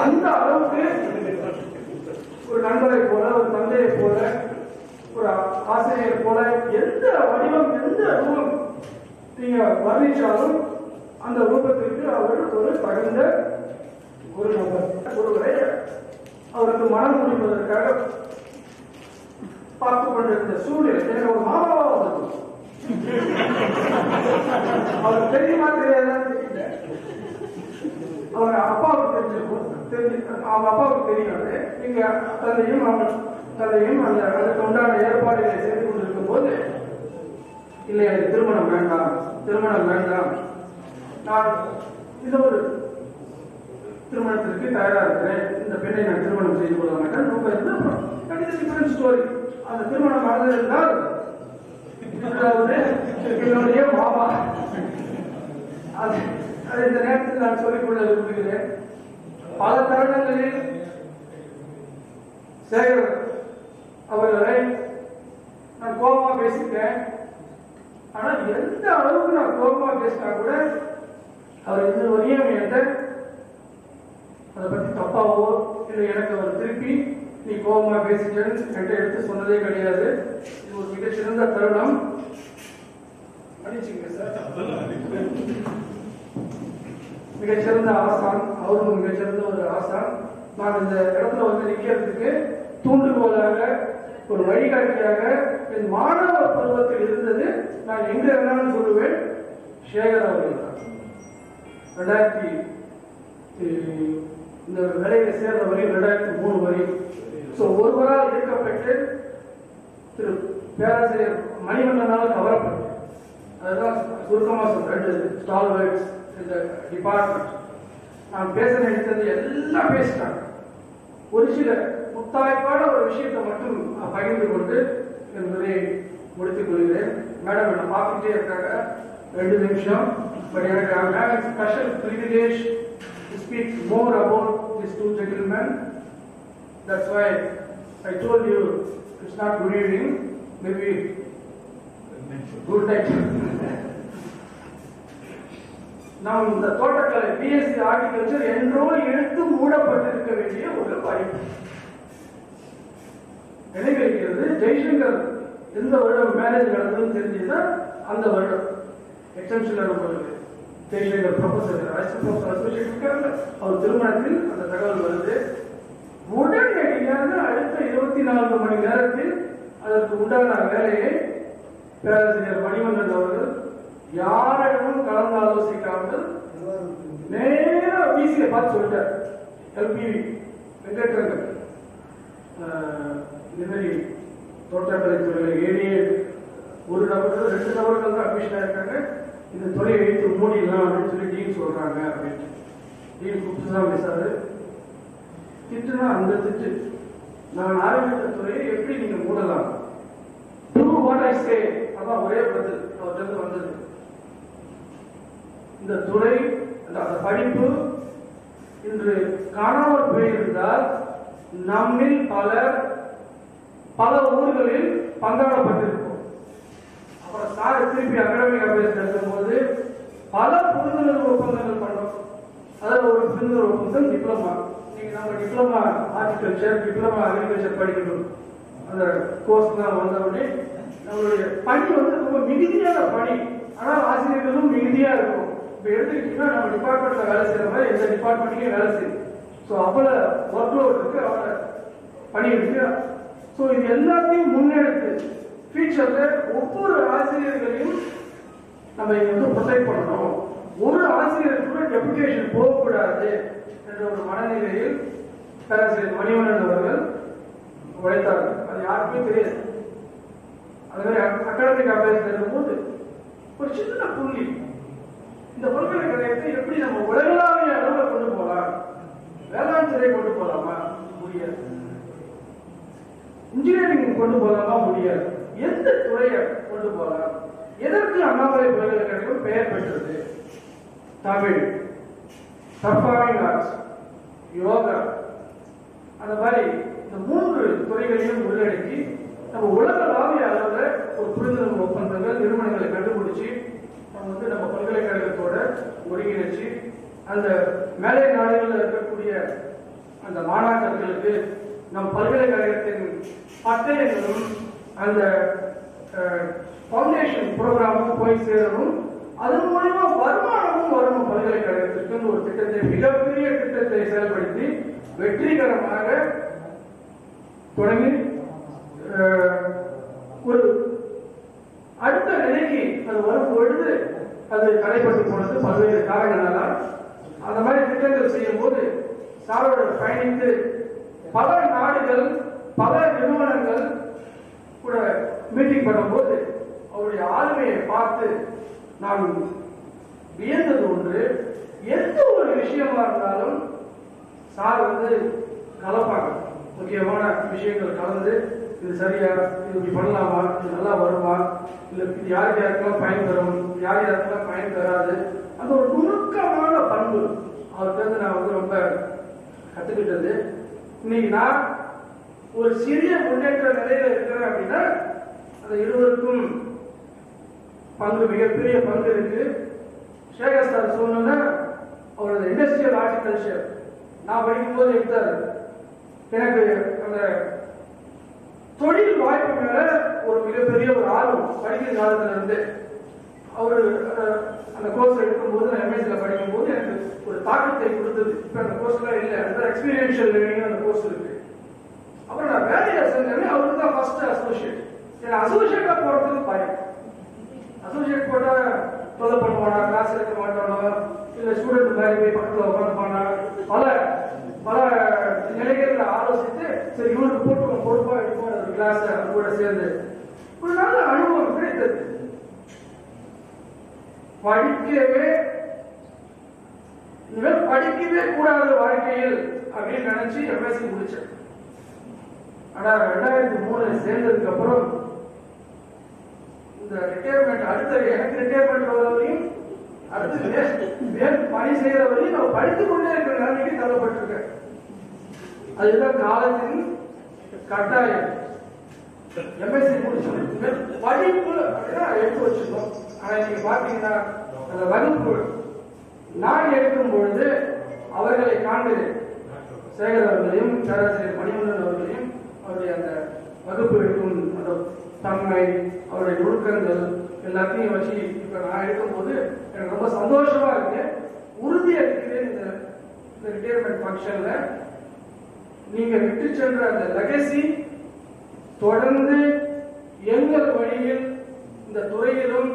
அந்த அளவுக்கு ஒரு நண்பரை போல ஒரு தந்தையை போல ஒரு ஆசிரியர் போல எந்த வடிவம் எந்த ரூபம் நீங்க வர்ணிச்சாலும் அந்த ரூபத்திற்கு அவர் ஒரு தகுந்த ஒரு நபர் ஒருவரை அவருக்கு மனம் முடிப்பதற்காக பார்த்து கொண்டிருந்த சூழ்நிலை ஒரு மாமாவா வந்தது அவர் தெரியுமா தெரியாதான்னு தெரியல அவங்க அப்பாவுக்கு தெரிஞ்சிருக்கும் தெரிஞ்சு அவங்க அப்பாவுக்கு தெரியாது. இங்க தந்தையும் அவங்க தந்தையும் அந்த அதுக்கு உண்டான ஏற்பாடுகளை செய்து கொண்டிருக்கும் போது இல்லை எனக்கு திருமணம் வேண்டாம் திருமணம் வேண்டாம். நான் இது ஒரு திருமணத்திற்கு தயாரா இருக்கிறேன் இந்த பெண்ணை நான் திருமணம் செய்து கொள்ள மாட்டேன். ரொம்ப இருந்தால் ஸ்டோரி அந்த திருமணம் நடந்திருந்தால் அதாவது என்னுடைய மாமா. அது அது இந்த நேரத்தில் நான் சொல்லிக்கொள்ள விரும்புகிறேன். பல தருணங்களில் சேகர் அவர்களை நான் கோபமா பேசிட்டேன். ஆனா எந்த அளவுக்கு நான் கோபமா பேசினா கூட அவர் இந்த வரையும் என்கிட்ட அதை பத்தி தப்பாவோ இல்லை எனக்கு அவர் திருப்பி நீ கோபமா பேசிட்டேன்னு என்கிட்ட எடுத்து சொன்னதே கிடையாது. இது ஒரு மிகச்சிறந்த தருணம். மன்னிச்சுங்க சார். மிகச்சிறந்த ஆசான் அவரும் மிகச்சிறந்த ஒரு ஆசான். நான் இந்த இடத்துல வந்து நிற்கிறதுக்கு தூண்டுகோலாக ஒரு வழிகாட்டியாக என் மாணவ பருவத்தில் இருந்தது நான் எங்க இருந்தாலும் சொல்லுவேன். சேகர் அவர்கள் தான். ரெண்டாயிரத்தி இந்த வேலையை சேர்ந்த வரையும் ரெண்டாயிரத்தி மூணு வரையும் ஸோ ஒருவரால் ஈர்க்கப்பட்டு திரு பேராசிரியர் மணிவண்ணனால் கவரப்பட்டு. அதுதான் சுருக்கமாக சொல்றேன். ரெண்டு ஸ்டால் வேர்ட்ஸ் இந்த டிபார்ட்மெண்ட் நான் பேச நினைத்தது எல்லாம் பேசிட்டாங்க. ஒரு சில முத்தாய்ப்பான ஒரு விஷயத்தை மட்டும் பகிர்ந்து கொண்டு என்பதை முடித்துக் கொள்கிறேன். மேடம் என்ன பார்த்துட்டே இருக்காங்க. ரெண்டு நிமிஷம். பட் எனக்கு I have special privilege to speak more about this two gentleman That's why I told you it's not good evening, maybe good night. நாம் இந்த தோட்டக்கலை பிஎஸ்சி ஆர்டிகல்ச்சர் என்றோ எடுத்து மூடப்பட்டிருக்க வேண்டிய ஒரு வாய்ப்பு. நினைவிருக்கிறது ஜெய்சங்கர் எந்த வருடம் மேரேஜ் நடந்ததுன்னு தெரிஞ்சுன்னா அந்த வருடம். எக்ஸம்ஷன் நமக்கு ஜெய்சங்கர் ப்ரொஃபசர் ப்ரொஃபசர் அசோசியேட் அவர் திருமணத்தில் அந்த தகவல் வருது. உடனடியாக அடுத்த இருபத்தி நான்கு மணி நேரத்தில் அதற்கு உண்டான வேலையை பேராசிரியர் மணிவண்ணன் அவர்கள் யாரிடமும் கலந்து ஆலோசிக்காமல் நேரா பிசியை பார்த்து சொல்லிட்டார். எல்பி வெங்கட்ரங்கன். ஆஹ், இந்த மாதிரி தோட்டக்கலை துறையில் ஏரியே ஒரு நபர்கள் ரெண்டு நபர்கள் தான் அட்மிஷன் இருக்காங்க இந்த துறையை வைத்து மூடிடலாம் அப்படின்னு சொல்லி டீன் சொல்றாங்க அப்படின்னு. டீன் கூப்பிட்டு தான் பேசாரு திட்டுனா அந்த திட்டு நான் ஆரம்பித்த துறையை எப்படி நீங்க மூடலாம்? டூ வாட் ஐ சே அதான் ஒரே பதில் அவர்கிட்ட வந்தது. இந்த துறை அந்த படிப்பு இன்று காணாமல் போயிருந்தால் நம்மில் பலர் பல ஊர்களில் பந்தாடப்பட்டிருக்கும் அப்புறம் சார் திருப்பி அகாடமிக் அபேஸ் போது பல புரிந்துணர்வு ஒப்பந்தங்கள் பண்ணோம். அதில் ஒரு புரிந்துணர்வு ஒப்பந்தம் டிப்ளமா நம்ம டிப்ளமா ஆர்டிகல்ச்சர் டிப்ளமா அக்ரிகல்ச்சர் படிக்கணும். அந்த கோர்ஸ் தான் வந்த உடனே நம்மளுடைய பணி வந்து ரொம்ப மிகுதியான பணி. ஆனால் ஆசிரியர்களும் மிகுதியா இருக்கும். இப்போ எடுத்துக்கிட்டீங்கன்னா நம்ம டிபார்ட்மெண்ட்ல வேலை செய்யற மாதிரி எந்த டிபார்ட்மெண்ட்லயும் வேலை செய்யும். ஸோ அவ்வளவு ஒர்க் லோட் இருக்கு அவ்வளவு பணி இருக்கு. ஸோ இது எல்லாத்தையும் முன்னெடுத்து ஃபியூச்சர்ல ஒவ்வொரு ஆசிரியர்களையும் நம்ம இங்க வந்து ப்ரொடெக்ட் பண்ணணும். ஒரு ஆசிரியருக்கு கூட டெபுடேஷன் போகக்கூடாது என்ற ஒரு மனநிலையில் பேராசிரியர் மணிவண்ணன் அவர்கள் உழைத்தார்கள். அது யாருக்குமே தெரியாது. அதுவே அகாடமிக் அபேஸ் போது ஒரு சின்ன புள்ளி. இந்த பல்கலைக்கழகத்தை எப்படி நம்ம உலகளாவிய அளவில் கொண்டு போகலாம்? வேளாண் துறை கொண்டு போகலாமா முடியாது. இன்ஜினியரிங் கொண்டு போகலாமா முடியாது. எந்த துறையை கொண்டு போகலாம்? எதற்கு அண்ணாமலை பல்கலைக்கழகம் பெயர் பெற்றது? தமிழ் பர்ஃபார்மிங் ஆர்ட்ஸ் யோகா அந்த மாதிரி இந்த மூன்று துறைகளையும் உள்ளடக்கி நம்ம உலகளாவிய அளவில் ஒரு புரிந்துணர்வு ஒப்பந்தங்கள் நிறுவனங்களை கண்டுபிடிச்சு நம்ம வந்து நம்ம பல்கலைக்கழகத்தோட ஒருங்கிணைச்சு அந்த மேலை நாடுகளில் இருக்கக்கூடிய அந்த மாணாக்கர்களுக்கு நம் பல்கலைக்கழகத்தின் பட்டயங்களும் அந்த ஃபவுண்டேஷன் ப்ரோக்ராமும் போய் சேரணும் அதன் மூலயமா வருமானமும் வரும் பல்கலைக்கழகத்திற்கு ஒரு திட்டத்தை மிகப்பெரிய திட்டத்தை செயல்படுத்தி வெற்றிகரமாக தொடங்கி ஒரு அடுத்த நிலைக்கு அது வரும் பொழுது அது தடைப்பட்டு போனது பல்வேறு காரணங்களால். அந்த மாதிரி திட்டங்கள் செய்யும் போது சாரோட பயணித்து பல நாடுகள் பல நிறுவனங்கள் கூட மீட்டிங் பண்ணும்போது அவருடைய ஆளுமையை பார்த்து நான் வியந்தது ஒன்று எந்த ஒரு விஷயமா இருந்தாலும் சார் வந்து கலப்பாங்க. முக்கியமான விஷயங்கள் கலந்து இது சரியா இது இப்படி பண்ணலாமா இது நல்லா வருமா இல்ல இது யார் யாருக்கெல்லாம் பயன் தரும் யார் யாருக்கெல்லாம் பயன் தராது அந்த ஒரு நுணுக்கமான பண்பு அவர்கிட்ட நான் வந்து ரொம்ப கத்துக்கிட்டது. இன்னைக்கு நான் ஒரு சிறிய முன்னேற்ற நிலையில இருக்கிறேன் அப்படின்னா அந்த இருவருக்கும் பங்கு மிகப்பெரிய பங்கு இருக்கு. சேகர் சார் சொன்னா அவரோட இண்டஸ்ட்ரியல் ஹார்டிகல்ச்சர் நான் படிக்கும்போது எடுத்தார். எனக்கு அந்த தொழில் வாய்ப்பு மேல ஒரு மிகப்பெரிய ஒரு ஆர்வம் படிக்கிற காலத்துல இருந்து. அவரு அந்த கோர்ஸ் எடுக்கும்போது நான் எம்எஸ்சியில் படிக்கும்போது எனக்கு ஒரு தாக்கத்தை கொடுத்தது. இப்போ அந்த கோர்ஸ்லாம் இல்லை. அந்த எக்ஸ்பீரியன்ஷியல் லேர்னிங் அந்த கோர்ஸ் இருக்கு. அப்புறம் நான் வேலையை செஞ்சேன் அவருக்கு தான் ஃபர்ஸ்ட் அசோசியேட் எனக்கு அசோசியேட்டா போறதுக்கு பயம். அசோசியேட் போட்டா தொலை பண்ணுவானா? கிளாஸ் எடுக்க மாட்டானோ? இல்ல ஸ்டூடெண்ட் மாதிரி போய் பக்கத்துல உட்காந்துப்பானா பல பல நிலைகள்ல ஆலோசித்து சரி இவனுக்கு போட்டு பொறுப்பா எடுப்போம் அந்த கிளாஸ் கூட சேர்ந்து. ஒரு நல்ல அனுபவம் கிடைத்தது. படிக்கவே இவன் படிக்கவே கூடாது வாழ்க்கையில் அப்படின்னு நினைச்சு எம்எஸ்சி முடிச்சேன். ஆனா ரெண்டாயிரத்தி மூணு சேர்ந்ததுக்கு அப்புறம் இந்த ரிட்டையர்மெண்ட் அடுத்த எனக்கு ரிட்டையர்மெண்ட் வரையும் அடுத்து பணி செய்யற வரையும் நான் படித்துக் கொண்டே இருக்கிற நிலைமைக்கு தள்ளப்பட்டிருக்கேன். அதுதான் காலத்தின் கட்டாயம். எம்எஸ்சி முடிச்சு படிப்பு அப்படின்னா எடுத்து வச்சிருக்கோம். ஆனா நீங்க பாத்தீங்கன்னா அந்த வகுப்பு நான் எடுக்கும் பொழுது அவர்களை காண்கிறேன். சேகர் அவர்களையும் பேராசிரியர் மணிமந்தன் அவர்களையும் அவருடைய அந்த வகுப்பு எடுக்கும் அந்த தன்மை அவருடைய நுணுக்கங்கள் எல்லாத்தையும் வச்சு இப்ப நான் எடுக்கும்போது எனக்கு ரொம்ப சந்தோஷமா இருக்கு. உறுதியா இருக்கிறேன் இந்த இந்த ரிட்டையர்மெண்ட் ஃபங்க்ஷன்ல நீங்க விட்டு சென்ற அந்த லெகசி தொடர்ந்து எங்கள் வழியில் இந்த துறையிலும்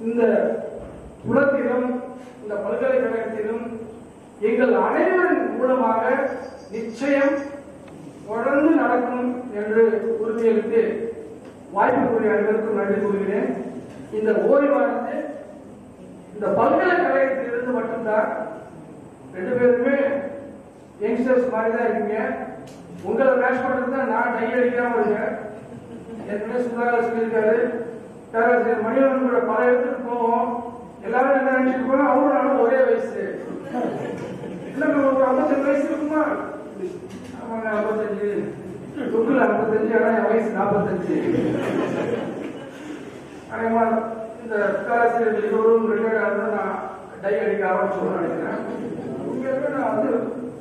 இந்த குலத்திலும் இந்த பல்கலைக்கழகத்திலும் எங்கள் அனைவரின் மூலமாக நிச்சயம் தொடர்ந்து நடக்கும் என்று உறுதியளித்து வாய்ப்புக்குரிய அனைவருக்கும் நன்றி கூறுகிறேன். இந்த ஓய்வானது இந்த பல்கலைக்கழகத்தில் இருந்து மட்டும்தான். ரெண்டு பேருமே யங்ஸ்டர்ஸ் மாதிரி தான் இருக்கீங்க. உங்களை மேட்ச் பண்றது தான் நான் டை அடிக்காம இருக்கேன் ஏற்கனவே சுதாகர் சொல்லியிருக்காரு. பேராசிரியர் மணிவன் கூட பல இடத்துக்கு போவோம். எல்லாரும் என்ன நினைச்சிட்டு போனா அவரும் நானும் ஒரே வயசு. இல்ல ஒரு ஐம்பத்தஞ்சு வயசு இருக்குமா? ஆமாங்க ஐம்பத்தஞ்சு. துக்குல அறுபத்தஞ்சு ஆனா என் வயசு நாற்பத்தஞ்சு ஆனா இந்த பேராசிரியர் இருவரும் ரிட்டையர்ட் ஆனது நான் டை அடிக்க ஆரம்பிச்சோம்னு நினைக்கிறேன் உண்மையாலுமே நான் வந்து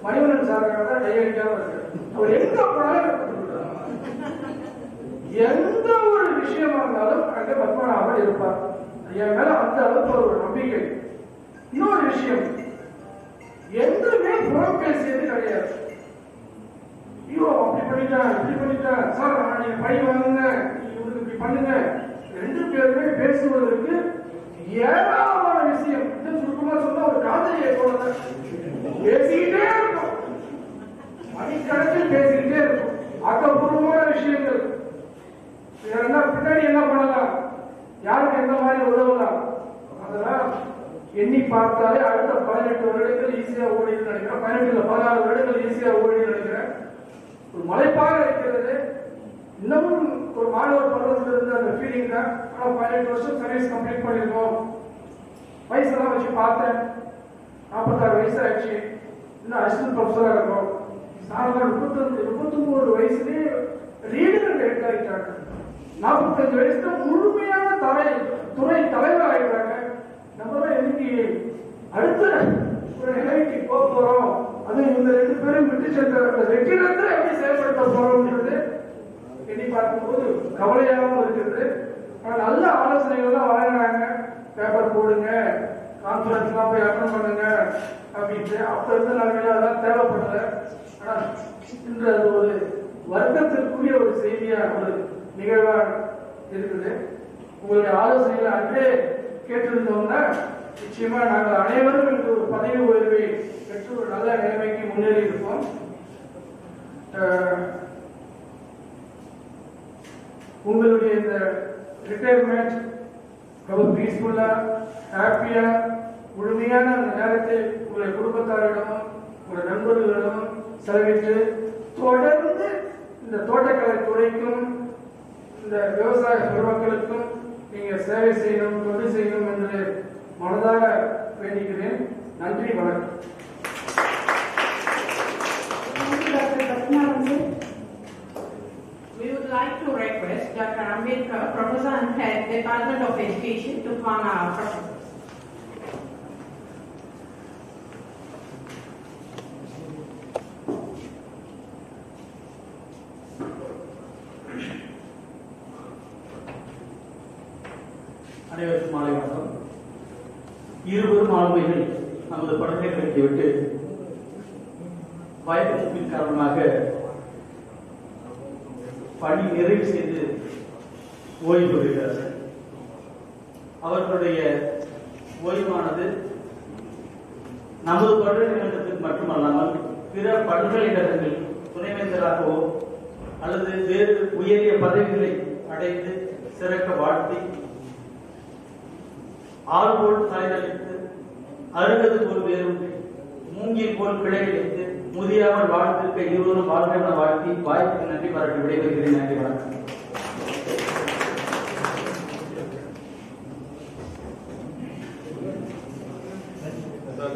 மணிவனன் சாருக்காக தான் டை அடிக்காம இருக்கேன் அவர் எங்க போனாலும் எந்த ஒரு விஷயமா இருந்தாலும் அங்க பத்மநாபன் இருப்பார் என் மேல அந்த அளவுக்கு ஒரு நம்பிக்கை இன்னொரு விஷயம் எதுவுமே புறம் பேசியது கிடையாது ஐயோ அப்படி பண்ணிட்டேன் இப்படி பண்ணிட்டேன். சார் நான் நீங்க பழி வாங்குங்க இவருக்கு இப்படி பண்ணுங்க. ரெண்டு பேருமே பேசுவதற்கு ஏராளமான விஷயம். இன்னும் சுருக்கமா சொன்னா ஒரு காதலியை போல பேசிக்கிட்டே இருக்கும். மணிக்கணக்கில் பேசிக்கிட்டே இருக்கும். ஆக்கப்பூர்வமான விஷயங்கள். வேற என்ன பின்னாடி என்ன பண்ணலாம்? யாருக்கு எந்த மாதிரி உதவலாம்? அதெல்லாம் எண்ணி பார்த்தாலே அடுத்த பதினெட்டு வருடங்கள் ஈஸியா ஓடின்னு நினைக்கிறேன். பதினெட்டுல பதினாறு வருடங்கள் ஈஸியா ஓடின்னு நினைக்கிறேன். ஒரு மலைப்பாக இருக்கிறது. இன்னமும் ஒரு மாணவர் பருவத்தில் இருந்த அந்த ஃபீலிங் தான் ஆனால் பதினெட்டு வருஷம் சர்வீஸ் கம்ப்ளீட் பண்ணியிருக்கோம் வயசெல்லாம் வச்சு பார்த்தேன். நாற்பத்தாறு வயசு ஆச்சு இன்னும் அசிஸ்டன்ட் ப்ரொஃபஸராக இருக்கும். சாதாரண முப்பத்தஞ்சு முப்பத்தொம்போது வயசுலயே ரீடர் ஹெட் ஆகிட்டாங்க நாற்பத்தஞ்சு வயசுல முழுமையான தலை துறை தலைவர் ஆகிட்டாங்க நம்ம இன்னைக்கு அடுத்த ஒரு நிலைக்கு போக போறோம். அது இந்த ரெண்டு பேரும் விட்டு சென்ற வெற்றிடத்தை எப்படி செயல்படுத்த போறோம்ன்றது எண்ணி பார்க்கும்போது கவலையாகவும் இருக்கிறது ஆனா நல்ல ஆலோசனைகள்லாம் வழங்கினாங்க பேப்பர் போடுங்க கான்ஃபரன்ஸ்லாம் போய் அட்டன் பண்ணுங்க அப்படின்ட்டு அப்ப இருந்த நிலைமையில அதெல்லாம் தேவைப்படல. ஆனா இன்று அது ஒரு வர்க்கத்திற்குரிய ஒரு செய்தியா ஒரு நிகழ்வா இருக்குது. உங்களுடைய ஆலோசனைகளை அன்றே கேட்டிருந்தோம்னா நிச்சயமா நாங்கள் அனைவரும் இன்று ஒரு பதவி உயர்வை பெற்று ஒரு நல்ல நிலைமைக்கு முன்னேறி இருப்போம் உங்களுடைய இந்த ரிட்டையர்மெண்ட் ரொம்ப பீஸ்ஃபுல்லா ஹாப்பியா முழுமையான அந்த நேரத்தை உங்களுடைய குடும்பத்தாரிடமும் உங்களுடைய நண்பர்களிடமும் செலவிட்டு தொடர்ந்து இந்த தோட்டக்கலை துறைக்கும் இந்த விவசாய பெருமக்களுக்கும் நீங்க சேவை செய்யணும் தொழில் செய்யணும் என்று மனதார வேண்டுகிறேன் நன்றி வணக்கம் We would like to request Dr. Ambedkar, Professor and Head, Department of Education, to come our professors. அனைவருக்கும் மாலை வணக்கம் இருவரும் ஆளுமைகள் நமது பல்கலைக்கழகத்தை விட்டு வாய்ப்பின் காரணமாக பணி நிறைவு செய்து ஓய்வு பெறுகிறார்கள். அவர்களுடைய ஓய்வானது நமது பல்கலைக்கழகத்துக்கு மட்டுமல்லாமல் பிற பல்கலைக்கழகங்கள் துணைவேந்தராகவோ அல்லது வேறு உயரிய பதவிகளை அடைந்து சிறக்க வாழ்த்தி ஆள்போல் தலைதளித்து அருகது போல் வேறுண்டு மூங்கில் போல் பிழையளித்து முதியாமல் வாழ்ந்திருக்க இருவரும் வாழ்க வாழ்த்தி வாய்ப்புக்கு நன்றி பாராட்டி விடைபெறுகிறேன். நன்றி வணக்கம்.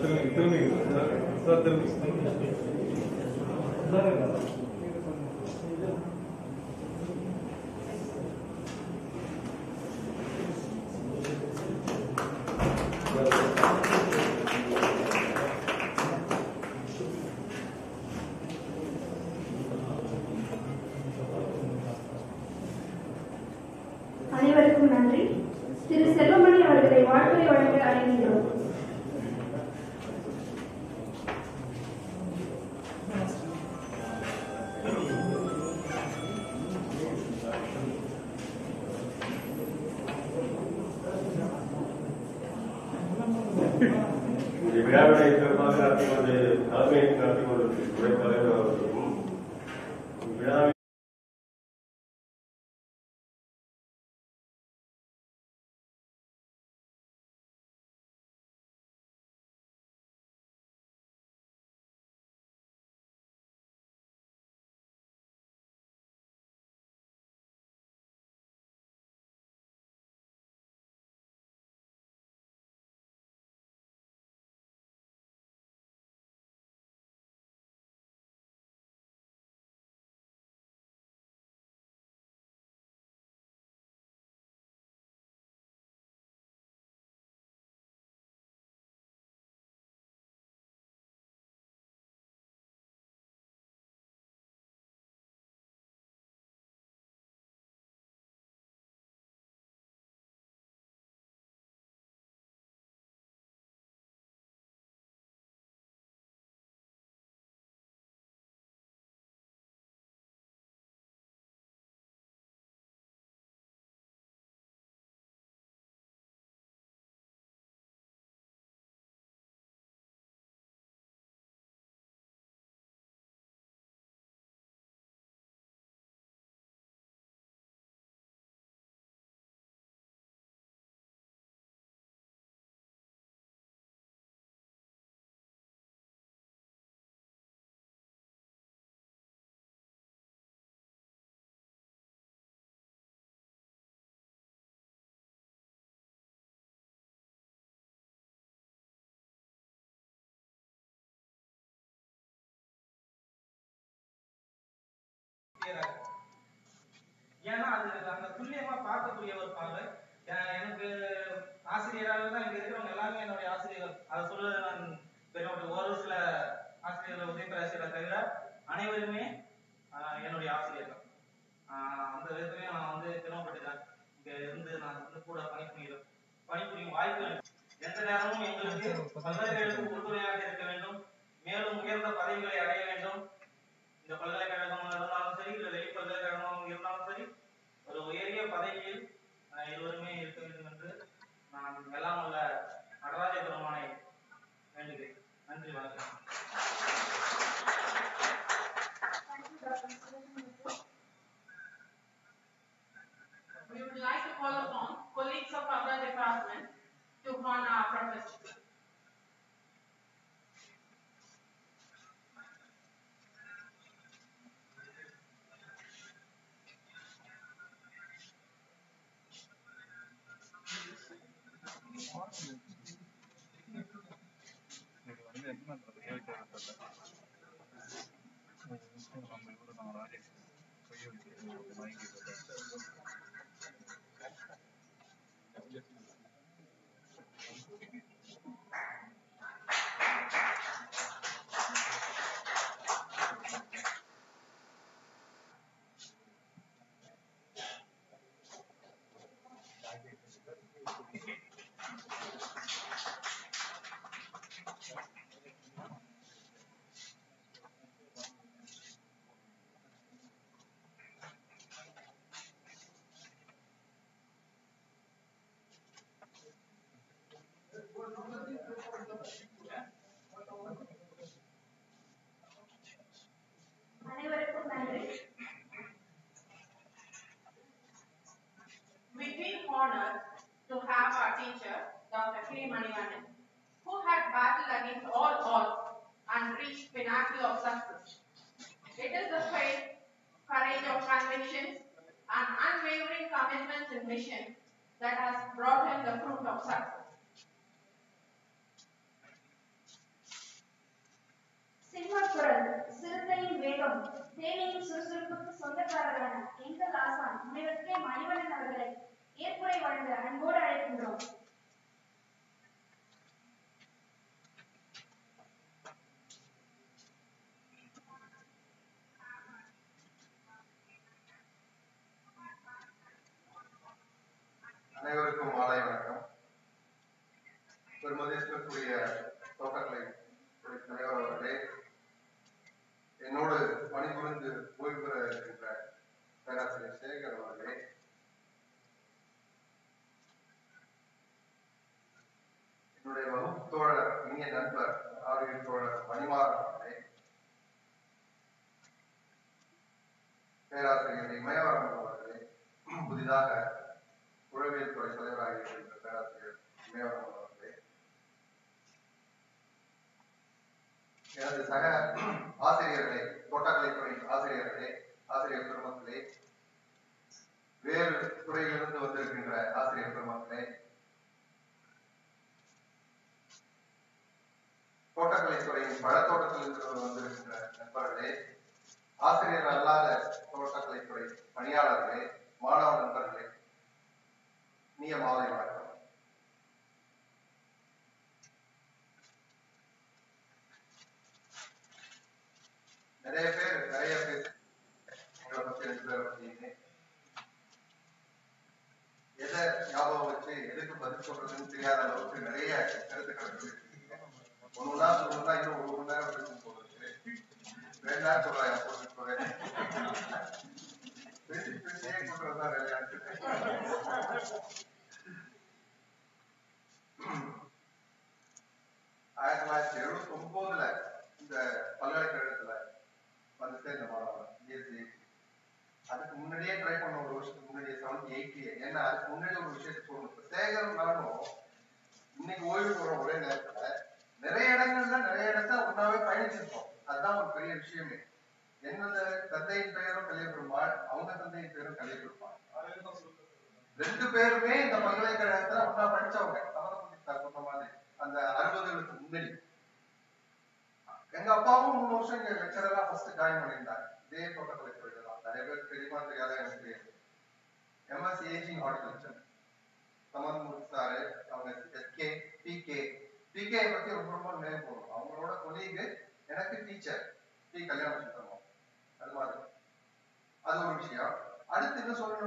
திரும்பி திரும்பி. சார் சார் திரும்பி. விழாவினை சிறப்பாக நடத்தி கொண்டு தலைமை நடத்தி கொண்டிருக்கும் துணைத் கிளியராக ஏன்னா அது அந்த துல்லியமா பார்க்கக்கூடிய ஒரு பார்வை. எனக்கு ஆசிரியராக தான் இங்க இருக்கிறவங்க எல்லாமே என்னுடைய ஆசிரியர்கள். அதை சொல்றது நான் என்னுடைய ஒரு சில ஆசிரியர்கள் உதயபுர பேராசிரியரை தவிர அனைவருமே ஆஹ், என்னுடைய ஆசிரியர்கள். ஆஹ், அந்த விதத்துலயும் நான் வந்து பெருமைப்பட்டுதான் இங்க இருந்து நான் வந்து கூட பணிபுரியும் பணிபுரியும் வாய்ப்பு எந்த நேரமும் எங்களுக்கு பல்கலைக்கழகம் உறுதுணையாக இருக்க வேண்டும். மேலும் உயர்ந்த பதவிகளை அடைய வேண்டும். இந்த பல்கலைக்கழகம் எல்லாம் you like to call upon colleagues of other departments to honor our professor. Thank you.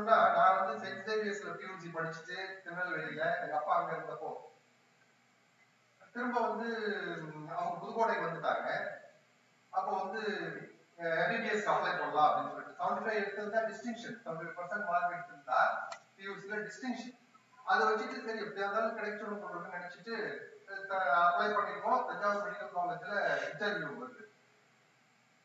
சொல்லணும்னா நான் வந்து சென்ட் சேவியர்ஸ்ல பியூசி படிச்சுட்டு திருநெல்வேலியில எங்க அப்பா அங்க இருந்தப்போ திரும்ப வந்து அவங்க புதுக்கோட்டைக்கு வந்துட்டாங்க. அப்போ வந்து எம்பிபிஎஸ் அப்ளை பண்ணலாம் அப்படின்னு சொல்லிட்டு செவன்டி ஃபைவ் எடுத்திருந்தா டிஸ்டிங்ஷன் செவன்டி பர்சன்ட் மார்க் எடுத்திருந்தா பியூசில டிஸ்டிங்ஷன் அதை வச்சுட்டு சரி எப்படியா இருந்தாலும் கிடைச்சிடும் சொல்றதுன்னு நினைச்சிட்டு அப்ளை பண்ணிருக்கோம். தஞ்சாவூர் மெடிக்கல் காலேஜ்ல இன்டர்வியூ வருது.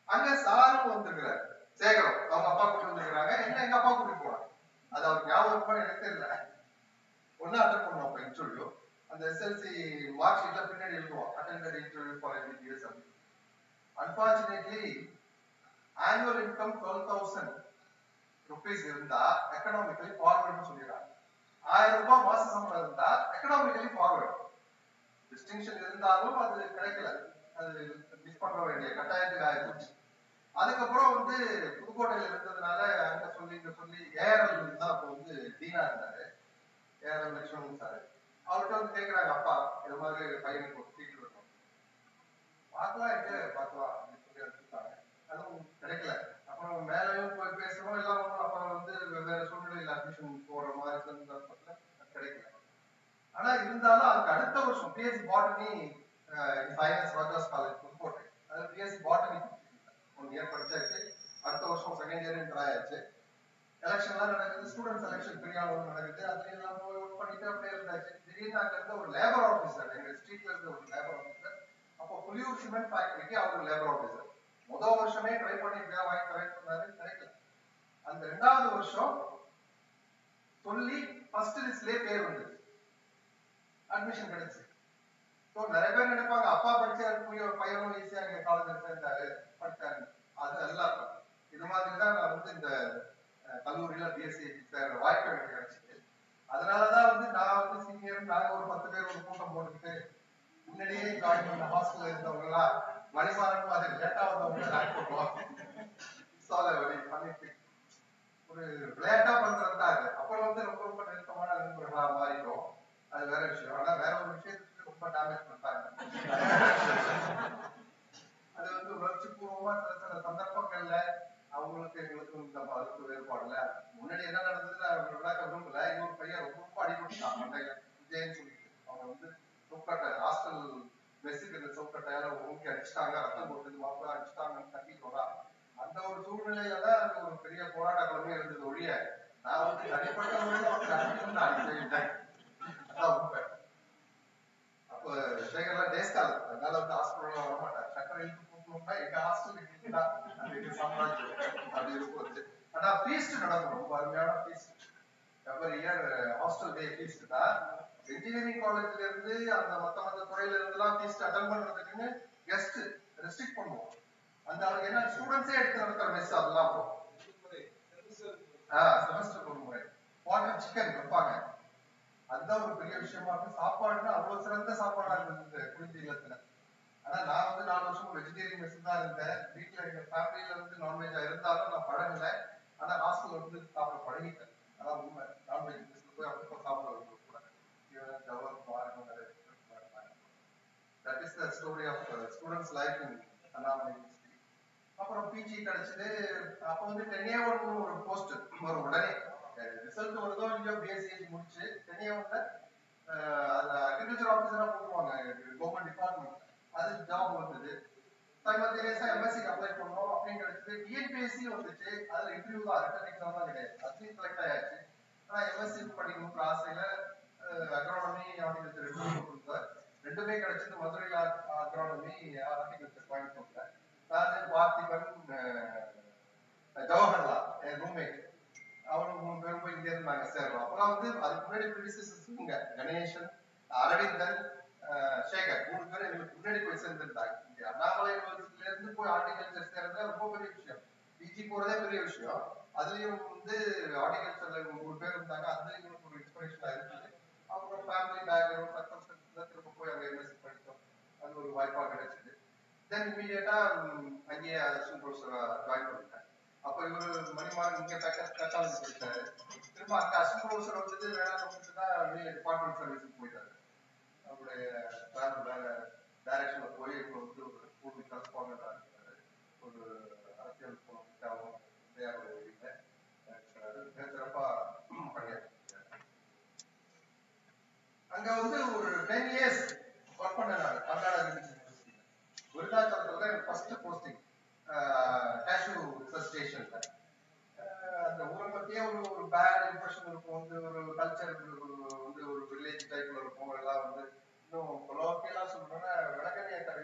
அங்க சாரும் வந்துருக்கிறார். சேகரம் அவங்க அப்பா கூட்டிட்டு வந்துருக்காங்க என்ன எங்க அப்பா கூட்டிட்டு போனாங்க அது அவர் ஞாபகமா எனக்கு இல்லை ஒன்னு அட்டன் பண்ணுவோம் அப்ப இன்டர்வியூ அந்த எஸ்எல்சி மார்க் ஷீட்ல பின்னாடி எழுதுவோம். அட்டெண்டட் இன்டர்வியூ ஃபார் எம்பிபிஎஸ் அப்படின்னு unfortunately annual income twelve thousand rupees இருந்தா எக்கனாமிக்கலி ஃபார்வர்ட்னு சொல்லிடுறாங்க. ஆயிரம் ரூபாய் மாச சம்பளம் இருந்தா எக்கனாமிக்கலி ஃபார்வர்ட் டிஸ்டிங்ஷன் இருந்தாலும் அது கிடைக்கல. அது மிஸ் பண்ண வேண்டிய கட்டாயத்துக்கு ஆயிடுச்சு. அதுக்கப்புறம் வந்து புதுக்கோட்டையில இருந்ததுனால அங்க சொல்லி இங்க சொல்லி ஏஆர்எல் தான் அப்போ வந்து டீனா இருந்தாரு. ARL Lakshmanan sir. அவர்கிட்ட வந்து கேட்கிறாங்க அப்பா இது மாதிரி பையனுக்கு ஒரு சீட் வேணும் பார்க்கலாம் எங்க பார்க்கலாம் அப்படின்னு சொல்லி எடுத்துட்டாங்க அதுவும் கிடைக்கல. அப்புறம் மேலயும் போய் பேசுறோம் எல்லாம் ஒன்றும் அப்புறம் வந்து வெவ்வேறு சூழ்நிலையில் அட்மிஷன் போற மாதிரி சந்தர்ப்பத்துல கிடைக்கல. ஆனா இருந்தாலும் அதுக்கு அடுத்த வருஷம் BSc botany science Raja's college Pudukkottai. அது பிஎஸ்சி பாட்டனி ஒன் இயர் படிச்சாச்சு அடுத்த வருஷம் செகண்ட் இயர் என்டர் ஆயாச்சு எலெக்ஷன்லாம் நடக்குது ஸ்டூடெண்ட் செலெக்ஷன் பெரிய அளவு நடக்குது அதுல எல்லாம் போய் ஒர்க் பண்ணிட்டு அப்படியே இருந்தாச்சு. திடீர்னு அங்க இருந்த ஒரு லேபர் ஆஃபீஸர் எங்க ஸ்ட்ரீட்ல இருந்த ஒரு லேபர் ஆஃபீஸர் அப்போ புலியூர் சிமெண்ட் ஃபேக்டரிக்கு அவர் லேபர் ஆஃபீஸர் முதல் வருஷமே ட்ரை பண்ணி இப்படியா வாங்கி தரேன்னு சொன்னாரு கிடைக்கல. அந்த ரெண்டாவது வருஷம் சொல்லி ஃபர்ஸ்ட் லிஸ்ட்லயே பேர் வந்தது அட்மிஷன் கிடைச்சு. ஸோ நிறைய பேர் நினைப்பாங்க அப்பா படிச்சாரு பையனும் ஈஸியா எங்க காலேஜ் சேர்ந்தாரு. படிச்சாரு அது அல்ல இது மாதிரி தான் நான் வந்து இந்த கல்லூரியில பிஎஸ்சி சேர்ற வாய்ப்பு எனக்கு கிடைச்சிது அதனாலதான் வந்து நான் வந்து சீனியர் நாங்க ஒரு பத்து பேர் ஒரு கூட்டம் போட்டுக்கிட்டு முன்னாடியே ஜாயின் பண்ண ஹாஸ்டல்ல இருந்தவங்க எல்லாம் மணிமாறன் மாதிரி லேட்டா வந்தவங்க ஜாயின் பண்ணுவோம் பண்ணிட்டு ஒரு விளையாட்டா பண்றது தான் அது. அப்புறம் வந்து ரொம்ப ரொம்ப நெருக்கமான நண்பர்களா மாறிட்டோம். அது வேற விஷயம். ஆனா வேற ஒரு விஷயத்துக்கு ரொம்ப டேமேஜ் பண்ணிட்டாங்க. உணர்ச்சி சில சில சந்தர்ப்பங்கள்ல அவங்களுக்கு எங்களுக்கும் இந்த மருத்துவ வேறுபாடுல. முன்னாடி என்ன நடந்ததுன்னு அவங்க விளக்க விரும்பல. இன்னொரு பையன் ரொம்ப அடிபட்டான் மண்டையில விஜயன்னு சொல்லிட்டு. அவங்க வந்து சொக்கட்டை ஹாஸ்டல் மெஸ்ஸுக்கு இந்த சொக்கட்டையால ஊக்கி அடிச்சிட்டாங்க. ரத்தம் போட்டு மாப்பிள்ள அடிச்சிட்டாங்கன்னு கட்டி அந்த ஒரு சூழ்நிலையில தான் அது ஒரு பெரிய போராட்ட கிழமை இருந்தது ஒழிய நான் வந்து தனிப்பட்ட முறையில் நான் செய்யிட்டேன் அடிச்சுட்டேன் அப்ப சேகர்லாம் டேஸ்கால் அதனால வந்து ஹாஸ்பிட்டல் வர மாட்டார் சக்கரை இழுத்து கூட்டணும்னா எங்க ஹாஸ்டலுக்கு தான் அது சாம்ராஜ்யம் அப்படி இருக்கும் ஆனா ஃபீஸ்ட் நடக்கும் ரொம்ப அருமையான feast every year hostel day feast தான். இன்ஜினியரிங் காலேஜ்ல இருந்து அந்த மத்த மத்த துறையில இருந்தெல்லாம் ஃபீஸ்ட் அட்டன் பண்றதுக்குன்னு கெஸ்ட் ரெஸ்ட்ரிக்ட் பண்ணுவோம். அந்த அவருக்கு என்ன ஸ்டூடெண்ட்ஸே எடுத்து நடத்துற மெஸ் அதெல்லாம் அப்போ செமஸ்டர் ஒரு முறை. வாட்டர் சிக்கன் வைப்பாங்க. அதுதான் ஒரு பெரிய விஷயமா இருக்கு. சாப்பாடுன்னா அவ்வளவு சிறந்த சாப்பாடா இருந்தது குறிஞ்சி இல்லத்துல. ஆனா நான் வந்து நாலு வருஷம் வெஜிடேரியன் மெஸ் தான் இருந்தேன். வீட்டுல எங்க ஃபேமிலியில வந்து நான்வெஜ்ஜா இருந்தாலும் நான் பழகல ஆனா ஹாஸ்டல் வந்து சாப்பிட பழகிட்டேன். அதான் உண்மை. நான்வெஜ் மெஸ்ல போய் அப்பப்போ சாப்பிட கூட. ஜவஹர் பாருங்க that is the story of students life in Annamalai university அப்புறம் பிஜி கிடைச்சது. அப்போ வந்து டென்ஏ ஒன் ஒரு போஸ்ட் வரும் உடனே. ரிசல்ட் வருதோ இல்லையோ பிஎஸ்சி முடிச்சு டென்ஏ ஒன்ல அக்ரிகல்ச்சர் ஆஃபீஸரா போடுவாங்க கவர்மெண்ட் டிபார்ட்மெண்ட் அது ஜாப் வந்தது. சைமல்டேனியஸா எம்எஸ்சிக்கு அப்ளை பண்ணோம் அப்படின்னு கிடைச்சது டிஎன்பிஎஸ்சி வந்துச்சு. அதுல இன்டர்வியூ தான். ரிட்டன் எக்ஸாம் தான் கிடையாது. அதுலயும் செலக்ட் ஆயாச்சு. ஆனா எம்எஸ்சி படிக்கணும் ஆசையில அக்ரானமி ஆர்டிகல்ச்சர் ரெண்டுமே கொடுத்தார். ரெண்டுமே கிடைச்சது. மதுரையில் அக்ரானமி ஆர்டிகல்ச்சர் கோயம்புத்தூர்ல நான் பார்த்திபன் ஜவஹர்லால் என் ரூம்மேட் அவரும் மூணு பேரும் போய் இங்கே இருந்து நாங்க சேர்றோம் அப்பெல்லாம் வந்து அதுக்கு முன்னாடி பிரிடிசஸ் இங்க. கணேசன் அரவிந்தன் சேகர் மூணு பேரும் எங்களுக்கு முன்னாடி போய் சேர்ந்துருந்தாங்க இங்க அண்ணாமலை யூனிவர்சிட்டில இருந்து போய் ஹார்டிகல்ச்சர் சேர்றது ரொம்ப பெரிய விஷயம் பிஜி போறதே பெரிய விஷயம் அதுலயும் வந்து ஹார்டிகல்ச்சர்ல மூணு பேர் இருந்தாங்க அதுல எங்களுக்கு ஒரு இன்ஸ்பிரேஷனா இருந்தது அப்புறம் ஃபேமிலி பேக்ரவுண்ட் சர்க்கம்ஸ்டன்ஸ் திரும்ப போய் அங்க எம்எஸ்சி படித்தோம் அது ஒரு வாய்ப்பா கிடைச்சது தென் இமீடியட்டா அங்கேயே அசிஸ்டன்ட் ப்ரொஃபஸரா ஜாயின் பண்ணிட்டேன் அப்ப இவரு மணிமாறன் இங்க கட்டாளி படிச்சாரு திரும்ப அங்க அசிஸ்டன்ட் ப்ரொஃபஸர் வந்துட்டு வேளாண் முடிச்சு தான் வெளியே டிபார்ட்மெண்ட் சர்வீஸுக்கு போயிட்டாரு அவருடைய வேற டைரக்ஷன்ல போய் இப்போ வந்து ஒரு ஸ்கூல் ஒரு அரசியல் போனோம் சிறப்பா அங்க வந்து ஒரு டென் இயர்ஸ் ஒர்க் பண்ண நான் கர்நாடகா விருதாச்சலத்துல தான் எனக்கு ஃபர்ஸ்ட் போஸ்டிங் கேஷ்யூ ரிசர்ச் ஸ்டேஷன்ல அந்த ஊரை பத்தியே ஒரு ஒரு பேட் இம்ப்ரெஷன் இருக்கும். வந்து ஒரு கல்ச்சர் வந்து பிஹெச்டி டைப்ல இருக்கும். எல்லாம் வந்து இன்னும் கொலோக்கியலா சொல்லணும்னா விளக்கணைய கடை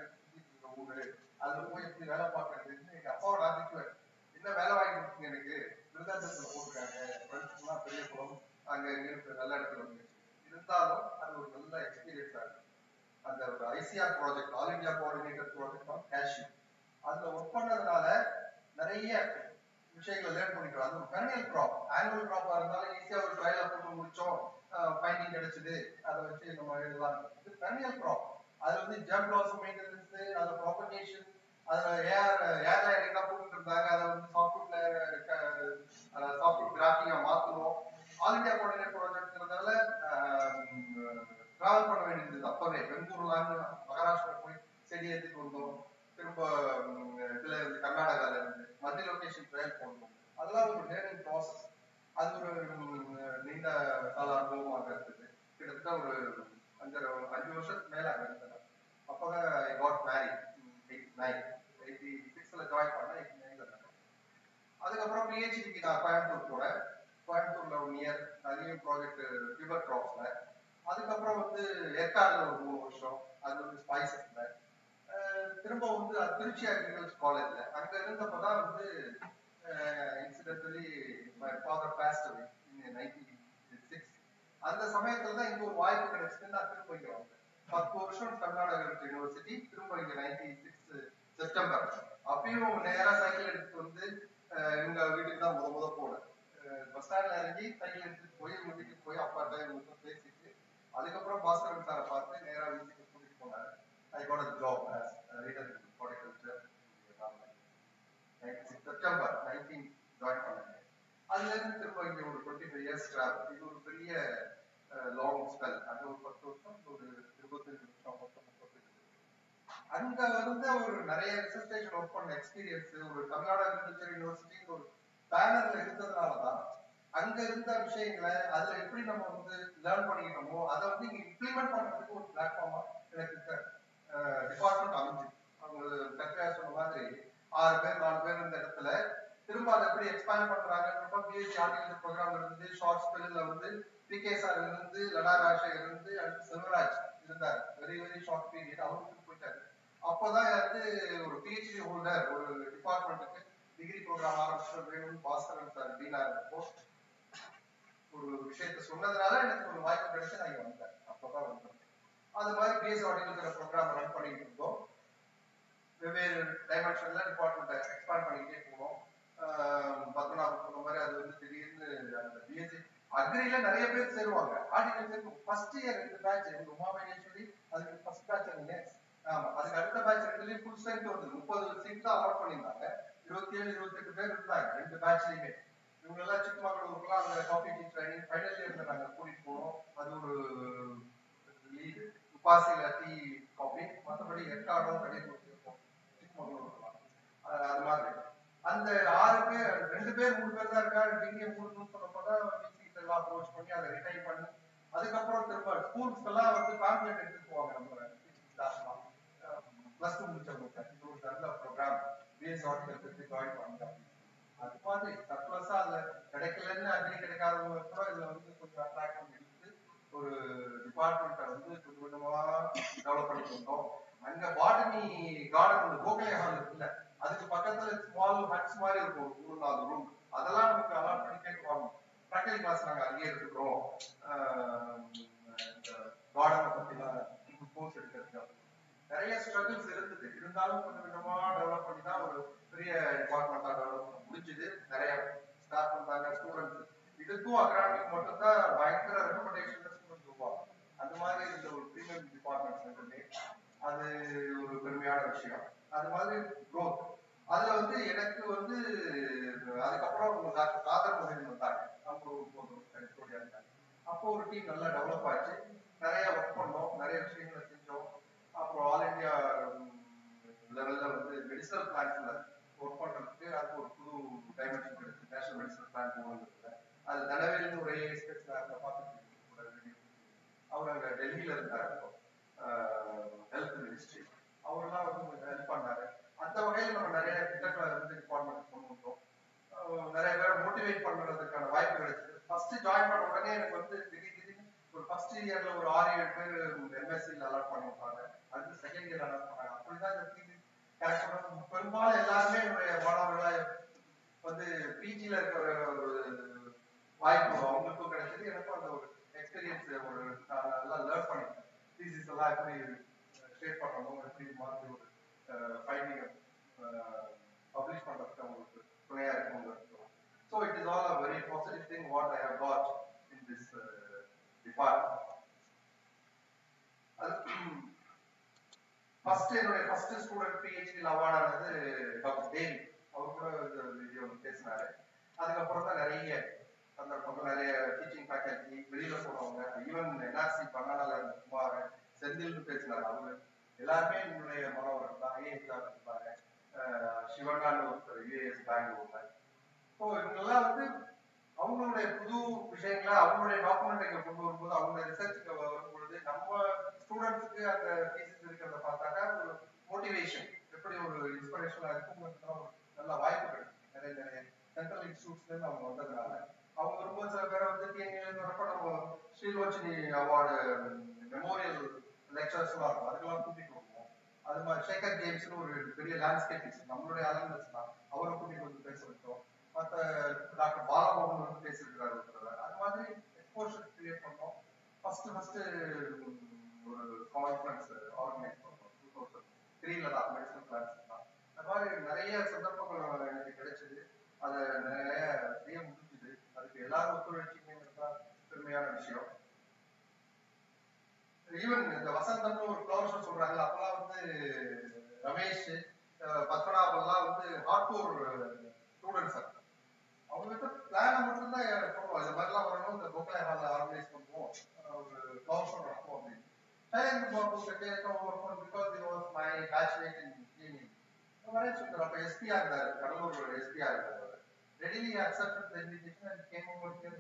ஊரு அதுல போய் எப்படி வேலை பார்க்கறதுன்னு எங்க அப்பாவை நான் திட்டுவேன் என்ன வேலை வாங்கி கொடுத்தீங்க எனக்கு விருதாச்சலத்துல போட்டிருக்காங்க ஃப்ரெண்ட்ஸ்லாம் பெரிய குளம் அங்க இங்க இருக்கிற நல்ல இடத்துல வந்து இருந்தாலும் அது ஒரு நல்ல எக்ஸ்பீரியன்ஸா இருக்கு அந்த ஒரு ICR project all India coordinator project on cashew அதுல ஒர்க் பண்ணதுனால நிறைய விஷயங்களை லேர்ன் பண்ணிக்கிறோம் அது ஒரு பெரனியல் க்ராப் ஆனுவல் க்ராப்பா இருந்தாலும் ஈஸியா ஒரு ட்ரையல போட்டு முடிச்சோம் ஃபைண்டிங் கிடைச்சது. அதை வச்சு நம்ம எழுதலாம் இது பெரனியல் க்ராப் அதுல வந்து ஜெம் லாஸ் மெயின்டெனன்ஸ் அதுல ப்ராபகேஷன் அதுல ஏர் ஏர்லைன் என்ன போட்டுட்டு இருந்தாங்க அதை வந்து சாஃப்ட்வேர் சாஃப்ட்வேர் கிராஃபிங்கா மாத்தணும். ஆல் இந்தியா கோஆர்டினேட் ப்ராஜெக்ட்ங்கிறதால டிராவல் பண்ண வேண்டியது அப்பவே. பெங்களூர்லான்னு மகாராஷ்டிரா போய் செடி ஏற்றிட்டு வந்தோம். திரும்ப இதுல இருந்து கர்நாடகால இருந்து மல்டி லொகேஷன் ட்ரையல் போனோம். அதெல்லாம் ஒரு லேர்னிங் ப்ராசஸ் அது ஒரு நீண்ட கால அனுபவமாக இருந்தது. கிட்டத்தட்ட ஒரு அஞ்சரை அஞ்சு வருஷத்துக்கு மேல அங்க இருந்தேன் அப்பதான் I got marry eight nine eighty சிக்ஸ்ல ஜாயின் பண்ணேன் எயிட்டி நைன்ல அதுக்கப்புறம் பிஹெச்டிக்கு நான் கோயம்புத்தூர் போனேன். கோயம்புத்தூர்ல ஒன் இயர் நிறைய ப்ராஜெக்ட் ஃபியூவர் கிராப்ஸ்ல அதுக்கப்புறம் வந்து ஏற்காடுல ஒரு மூணு வருஷம். அது வந்து ஸ்பைசஸ்ல திரும்ப வந்து திருச்சி அக்ரிகல்ச்சர் காலேஜ்ல அங்க இருந்தப்பதான் வந்து incidentally my father passed away in ninety six அந்த சமயத்துல தான் இங்க ஒரு வாய்ப்பு கிடைச்சது. நான் திரும்ப இங்க வந்தேன். பத்து வருஷம் கர்நாடகா யூனிவர்சிட்டி திரும்ப இங்க நைன்டி சிக்ஸ் செப்டம்பர் அப்பயும் நேரா சைக்கிள் எடுத்துட்டு வந்து uh, அஹ், எங்க வீட்டுக்கு தான் முத முத போனேன். Uh, பஸ் ஸ்டாண்ட்ல இறங்கி சைக்கிள் எடுத்துட்டு போய் உங்க வீட்டுக்கு போய் அப்பாட்ட இவங்க பேசிட்டு அதுக்கப்புறம் பாஸ்கரன் சாரை பார்த்து நேரா வீட்டுக்கு கூட்டிட்டு போனாரு. I got a job as reader horticulture September nineteen join பண்ணேன் அதுல இருந்து திரும்ப இங்க ஒரு டுவெண்ட்டி ஃபைவ் இயர்ஸ் டிராவல் இது ஒரு பெரிய லாங் ஸ்பெல் அங்க ஒரு பத்து வருஷம் இங்க ஒரு இருபத்தஞ்சு வருஷம் மொத்தம் முப்பத்தஞ்சு அங்க வந்து ஒரு நிறைய ரிசர்ச் ஒர்க் பண்ண எக்ஸ்பீரியன்ஸ் ஒரு தமிழ்நாடு அக்ரிகல்ச்சர் யூனிவர்சிட்டி ஒரு பேனர்ல இருந்ததுனாலதான் அங்க இருந்த விஷயங்களை அதுல எப்படி நம்ம வந்து லேர்ன் பண்ணிக்கணுமோ அதை வந்து இங்க இம்ப்ளிமெண்ட் பண்றதுக்கு ஒரு பிளாட்ஃபார்மா எனக்கு டிபார்ட்மெண்ட் அமைஞ்சு. அவங்க கற்கையா சொன்ன மாதிரி ஆறு பேர் நாலு பேர் இருந்த இடத்துல திரும்ப அதை எப்படி எக்ஸ்பேண்ட் பண்றாங்கன்றப்ப பிஎஸ்சி ஆர்டிகல் ப்ரோக்ராம் இருந்து ஷார்ட் ஸ்பெல்ல வந்து பிகே சார் இருந்து லடா ராஜசேகர் இருந்து அடுத்து செல்வராஜ் இருந்தார். வெரி வெரி ஷார்ட் பீரியட் அவருக்கு அப்போதான் வந்து ஒரு பிஹெச்டி ஹோல்டர் ஒரு டிபார்ட்மெண்ட்டுக்கு டிகிரி ப்ரோக்ராம் ஆரம்பிச்சு வேணும் பாஸ்கரன் சார் டீனா இருந்தப்போ. ஒரு விஷயத்த சொன்னதுனால எனக்கு ஒரு வாய்ப்பு கிடைச்சு நான் இங்க வந்தேன். அப்பதான் வந்தேன். அது மாதிரி பிஎஸ்சி ஆர்டிகல் ப்ரோக்ராம் ரன் பண்ணிட்டு இருந்தோம். வெவ்வேறு டைமென்ஷன்ல டிபார்ட்மெண்ட்டை எக்ஸ்பேண்ட் பண்ணிக்கிட்டே போனோம். ஆஹ் பத்மநாபன் சொன்ன மாதிரி அது வந்து திடீர்னு அந்த பிஎஸ்சி அக்ரில நிறைய பேர் சேருவாங்க. ஹார்டிகல்ச்சர் ஃபர்ஸ்ட் இயர் ரெண்டு பேட்ச் எங்க உமாமகேஸ்வரி அதுக்கு ஃபர்ஸ்ட் பேட்ச் நீங்க ஆமா அதுக்கு அடுத்த பேட்ச் ரெண்டுலயும் ஃபுல் ஸ்ட்ரென்த் வந்து முப்பது சீட் தான் அலாட் பண்ணியிருந்தாங்க. இருபத்தி ஏழு இருபத்தெட்டு பேர் இருந்தாங்க ரெண்டு பேட்ச்லயுமே இவங்க எல்லாம் சிக்மங்களூருக்குலாம் அந்த காஃபி ட்ரைனிங் ஃபைனல் இயர்ல நாங்க கூட்டிட்டு போனோம். அது ஒரு லீடு துப்பாசியில டீ காப்பி மற்றபடி எட்டாடம் கடை கொடுத்துருக்கோம் சிக்கமங்களூருக்குலாம் அது மாதிரி. அந்த ஆறு பேர் ரெண்டு பேர் மூணு பேர் தான் இருக்காரு டிகிரி மூணுன்னு சொன்னப்பதான் விசிட் எல்லாம் அப்ரோச் பண்ணி அதை ரிட்டைன் பண்ணி அதுக்கப்புறம் திரும்ப ஸ்கூல்ஸ்க்கெல்லாம் வந்து பேம்ப்ளெட் எடுத்துட்டு போவாங்க நம்ம டூ முடிச்சவங்க இது ஒரு நல்ல ப்ரோக்ராம் பிஎஸ் ஆர்டிகல் ஜாயின் பண்ணுங்க அது மாதிரி சர்ப்ளஸா அதுல கிடைக்கலன்னு அக்ரி கிடைக்காதவங்க கூட இதுல வந்து கொஞ்சம் அட்ராக்ட் பண்ணி ஒரு டிபார்ட்மெண்ட்டை வந்து கொஞ்சம் கொஞ்சமா டெவலப் பண்ணிட்டு வந்தோம். அங்க பாட்டனி கார்டன் ஒரு கோகலே ஹால் இருக்குல்ல அதுக்கு பக்கத்துல ஸ்மால் ஹட்ஸ் மாதிரி இருக்கும் மூணு நாலு ரூம் அதெல்லாம் நமக்கு அலாட் பண்ணி கேட்குவாங்க ப்ராக்டிகல் கிளாஸ் நாங்க அங்கேயே எடுத்துக்கிறோம். கார்டனை பத்திலாம் கோர்ஸ் எடுக்கிறதுக்கு நிறைய ஸ்ட்ரகிள்ஸ் இருந்தது இருந்தாலும் கொஞ்சம் கொஞ்சமா டெவலப் பண்ணி தான் ஒரு பெரிய டிபார்ட்மெண்டா டெவலப் பண்ண முடிஞ்சது நிறைய ஸ்டாஃப் இருந்தாங்க ஸ்டூடெண்ட்ஸ் இதுக்கும் அக்ரானிக் மட்டும் தான் பயங்கர ரெக்கமெண்டேஷன் ஸ்டூடெண்ட்ஸ் வருவாங்க அந்த மாதிரி இந்த ஒரு ப்ரீமியம் டிபார்ட்மெண்ட்ஸ் இருந்தது அது ஒரு பெருமையான விஷயம் அது மாதிரி குரோத் அதுல வந்து எனக்கு வந்து அதுக்கப்புறம் டாக்டர் காதர் முகைன் வந்தாங்க அவங்க அப்போ ஒரு டீம் நல்லா டெவலப் ஆச்சு நிறைய ஒர்க் பண்ணோம் நிறைய விஷயங்களை அப்புறம் ஆல் இந்தியா லெவல்ல வந்து மெடிசனல் பிளான்ஸ்ல ஒர்க் பண்றதுக்கு அதுக்கு ஒரு புது டைமென்ஷன் கிடைச்சு நேஷனல் மெடிசனல் பிளான் போகிறதுல அது தனவேல்னு ஒரு ஏஎஸ்பெக்ட் பார்த்துட்டு அவர் அங்க டெல்லியில இருந்தார் ஹெல்த் மினிஸ்ட்ரி அவரெல்லாம் வந்து கொஞ்சம் ஹெல்ப் பண்ணாரு. அந்த வகையில் நம்ம நிறைய திட்டங்களை வந்து டிபார்ட்மெண்ட் கொண்டு வந்தோம். நிறைய பேரை மோட்டிவேட் பண்றதுக்கான வாய்ப்பு கிடைச்சது. ஃபர்ஸ்ட் ஜாயின் பண்ண உடனே எனக்கு வந்து திடீர் திடீர்னு ஒரு ஒரு ஃபர்ஸ்ட் இயர்ல ஒரு ஆறு ஏழு பேர் எம்எஸ்சியில் அலாட் பண்ணிருப்பாங்க அடுத்து செகண்ட் இயர் அலாட் பண்ணாங்க அப்படிதான் இந்த பிஜி கரெக்டாக பெரும்பாலும் எல்லாருமே என்னுடைய மாணவர்களா வந்து பிஜில இருக்கிற ஒரு வாய்ப்பு அவங்களுக்கும் கிடைச்சது. எனக்கும் அந்த ஒரு எக்ஸ்பீரியன்ஸ் ஒரு நான் நல்லா லேர்ன் பண்ணிட்டேன் தீசிஸ் எல்லாம் எப்படி ஷேர் பண்ணணும் எப்படி மாதிரி ஒரு ஃபைண்டிங் பப்ளிஷ் பண்றதுக்கு அவங்களுக்கு துணையா இருக்கும் so it is all a very positive thing what I have got in this department அது ஃபர்ஸ்ட் என்னுடைய ஃபர்ஸ்ட் ஸ்டூடெண்ட் பிஹெச்டி அவார்ட் ஆனது டாக்டர் தேவி அவர் கூட இந்த வீடியோ பேசினாரு. அதுக்கப்புறம் தான் நிறைய சந்தர்ப்பங்கள் நிறைய டீச்சிங் ஃபேக்கல்டி வெளியில போனவங்க ஈவன் என்ஆர்சி பண்ணால குமார் செந்தில் பேசினார். அவங்க எல்லாருமே என்னுடைய மாணவர்கள் தான். ஐஏஎஸ் தான் இருந்தாங்க சிவகான்னு ஒருத்தர் யூஏஎஸ் பெங்களூர்ல ஸோ இவங்கெல்லாம் வந்து அவங்களுடைய புது விஷயங்களை அவங்களுடைய டாக்குமெண்ட் இங்க கொண்டு வரும்போது அவங்களுடைய ரிசர்ச்சுக்கு வரும்பொழுது நம்ம ஸ்டூடெண்ட்ஸ்க்கு அந்த பீசஸ் இருக்கிறத பார்த்தாக்கா ஒரு மோட்டிவேஷன் எப்படி ஒரு இன்ஸ்பிரேஷனா இருக்கும் நல்ல வாய்ப்பு கிடைக்கும். நிறைய நிறைய சென்ட்ரல் இன்ஸ்டியூட்ஸ்ல இருந்து அவங்க வந்ததுனால. அவங்க ரொம்ப சில பேரை வந்து டிஎன்ஏல வரப்ப நம்ம ஸ்ரீலோச்சினி அவார்டு மெமோரியல் லெக்சர்ஸ் எல்லாம் இருக்கும். அதுக்கெல்லாம் கூட்டிட்டு வருவோம். அது மாதிரி ஷேகர் ஜேம்ஸ்னு ஒரு பெரிய லேண்ட்ஸ்கேப் நம்மளுடைய அலங்கஸ் தான் அவரை கூட்டிட்டு வந்து பேச வச்சோம் மற்ற டாக்டர் பாலமோகன் வந்து பேசியிருக்கிறாரு. அது மாதிரி எக்ஸ்போஷர் கிரியேட் பண்ணோம். ஃபர்ஸ்ட் ஃபர்ஸ்ட் ஒரு கான்ஃபரன்ஸ் ஆர்கனைஸ் பண்ணோம் டூ தௌசண்ட் த்ரீல தான் மெடிசன் கிளாஸ் தான். அந்த மாதிரி நிறைய சந்தர்ப்பங்கள் எனக்கு கிடைச்சது. அதை நிறைய செய்ய முடிஞ்சுது. அதுக்கு எல்லாரும் ஒத்துழைச்சிங்கிறது தான் பெருமையான விஷயம். ஈவன் இந்த வசந்தம்னு ஒரு ஃப்ளவர் ஷோ சொல்றாங்கல்ல அப்பெல்லாம் வந்து ரமேஷ் பத்மநாபெல்லாம் வந்து ஹார்ட்கோர் ஸ்டூடெண்ட்ஸ் அவங்க கிட்ட பிளான மட்டும் தான் இந்த மாதிரிலாம் வரணும் இந்த கோகலே ஹால்ல ஆர்கனைஸ் பண்ணுவோம். ஒரு ஃப்ளவர் ஷோ நடக்கும் அப்படின்னு சைலண்ட் பாபு கேட்க work because he was my batchmate in cleaning வரேன் சொல்றாரு அப்ப எஸ்பியா இருந்தாரு கடலூர் எஸ்பியா இருந்தாரு readily accepted invitation and came over here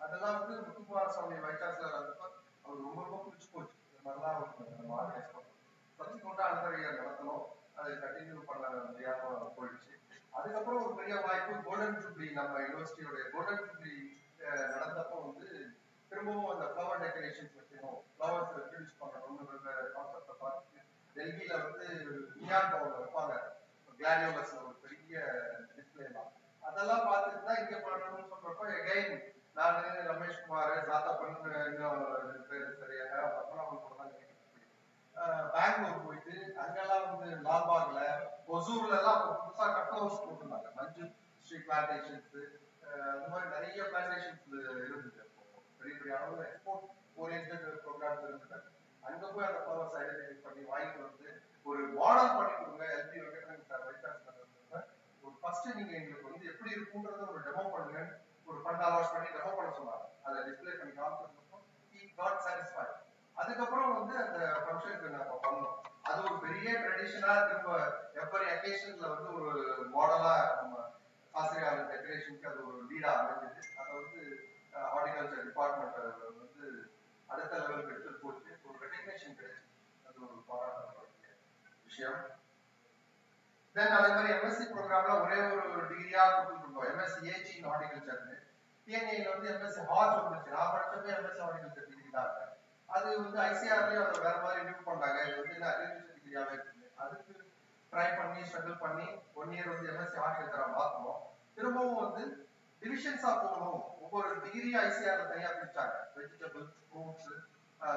அதெல்லாம் வந்து முத்துக்குமார சுவாமி வைஸ் சான்சலர் இருந்தப்ப அவர் ரொம்ப ரொம்ப பிடிச்சு போச்சு இந்த மாதிரிலாம் நம்ம ஆர்கனைஸ் பண்ணோம் சப்சிக்வெண்டா அடுத்த இயர் நடத்தணும் அதை கண்டினியூ பண்ண முடியாம போயிடுச்சு அதுக்கப்புறம் ஒரு பெரிய வாய்ப்பு கோல்டன் ஜூப்ளி நம்ம யூனிவர்சிட்டியோட கோல்டன் ஜூப்ளி நடந்தப்போ வந்து திரும்பவும் அந்த ஃப்ளவர் டெக்கரேஷன்ஸ் வைக்கணும் ஃப்ளவர்ஸ் இன்ட்ரடியூஸ் பண்ணணும்ன்ற கான்செப்டை பார்த்துட்டு டெல்லியில வந்து நியான் பவன்ல வைப்பாங்க. கிளாடியோலஸ்ல ஒரு பெரிய டிஸ்பிளேலாம் அதெல்லாம் பார்த்துட்டு தான் இங்க பண்ணணும்னு சொல்றப்ப எகைன் நானு ரமேஷ் குமார் சாத்தப்பன் இன்னும் பேரு சரியாக பத்மநாபன் கூட தான் பெங்களூர் போயிட்டு அங்கெல்லாம் வந்து லால்பாக்ல ஒசூர்ல எல்லாம் புதுசா கட் ஹவுஸ் போட்டிருந்தாங்க. மஞ்சு ஸ்ட்ரீட் பிளான்டேஷன்ஸ் இந்த மாதிரி நிறைய பிளான்டேஷன்ஸ் இருந்துச்சு பெரிய பெரிய அளவுல எக்ஸ்போர்ட் ஓரியன்ட் ப்ரோக்ராம் இருந்தது அங்க போய் அந்த ஃப்ளவர்ஸ் ஐடென்டிஃபை பண்ணி வாங்கிட்டு வந்து ஒரு மாடல் பண்ணி கொடுங்க எல்பி வெங்கடரன் சார் வைஸ் ஒரு ஃபர்ஸ்ட் நீங்க எங்களுக்கு வந்து எப்படி இருக்குன்றத ஒரு டெமோ பண்ணுங்க ஒரு ஃபண்ட் அலாட் பண்ணி டெமோ பண்ண சொன்னாங்க அதை டிஸ்பிளே பண்ணி காமிச்சதுக்கப்புறம் ஹி காட் சாட்டிஸ்ஃபைட் அதுக்கப்புறம் வந்து அந்த ஃபங்க்ஷனுக்கு நம்ம பண்ணோம் அது ஒரு பெரிய ட்ரெடிஷனா திரும்ப எவ்வரி அக்கேஷன்ல வந்து ஒரு மாடலா நம்ம ஆசிரியர் டெக்கரேஷனுக்கு அது ஒரு லீடா அமைஞ்சது அதை வந்து ஹார்டிகல்ச்சர் டிபார்ட்மெண்ட் அடுத்த லெவலுக்கு எடுத்து போட்டு ஒரு ரெகக்னேஷன் கிடைச்சது அது ஒரு பாராட்டக்கூடிய விஷயம். தென் அதே மாதிரி எம்எஸ்சி ப்ரோக்ராம்ல ஒரே ஒரு டிகிரியா கொடுத்துருக்கோம் எம்எஸ்சி ஏஜி இன் ஹார்டிகல்ச்சர்னு டிஎன்ஏல வந்து எம்எஸ்சி ஹார்ட் வந்துச்சு. நான் படிச்சப்பே எம்எஸ்சி ஹார்டிகல்ச்சர் டிகிரி தான் அது. வந்து ஐசிஆர்லயும் அதை வேற மாதிரி ரிவ்யூ பண்ணாங்க. இது வந்து அக்ரிகல்ச்சர் டிகிரியாவே இருக்குது அதுக்கு ட்ரை பண்ணி ஸ்ட்ரகிள் பண்ணி ஒன் இயர் வந்து எம்எஸ்சி ஹார்டிகல்ச்சரா மாத்தணும் திரும்பவும் வந்து டிவிஷன்ஸா போகணும். ஒவ்வொரு டிகிரி ஐசிஆர்ல தனியா பிரிச்சாங்க vegetables fruits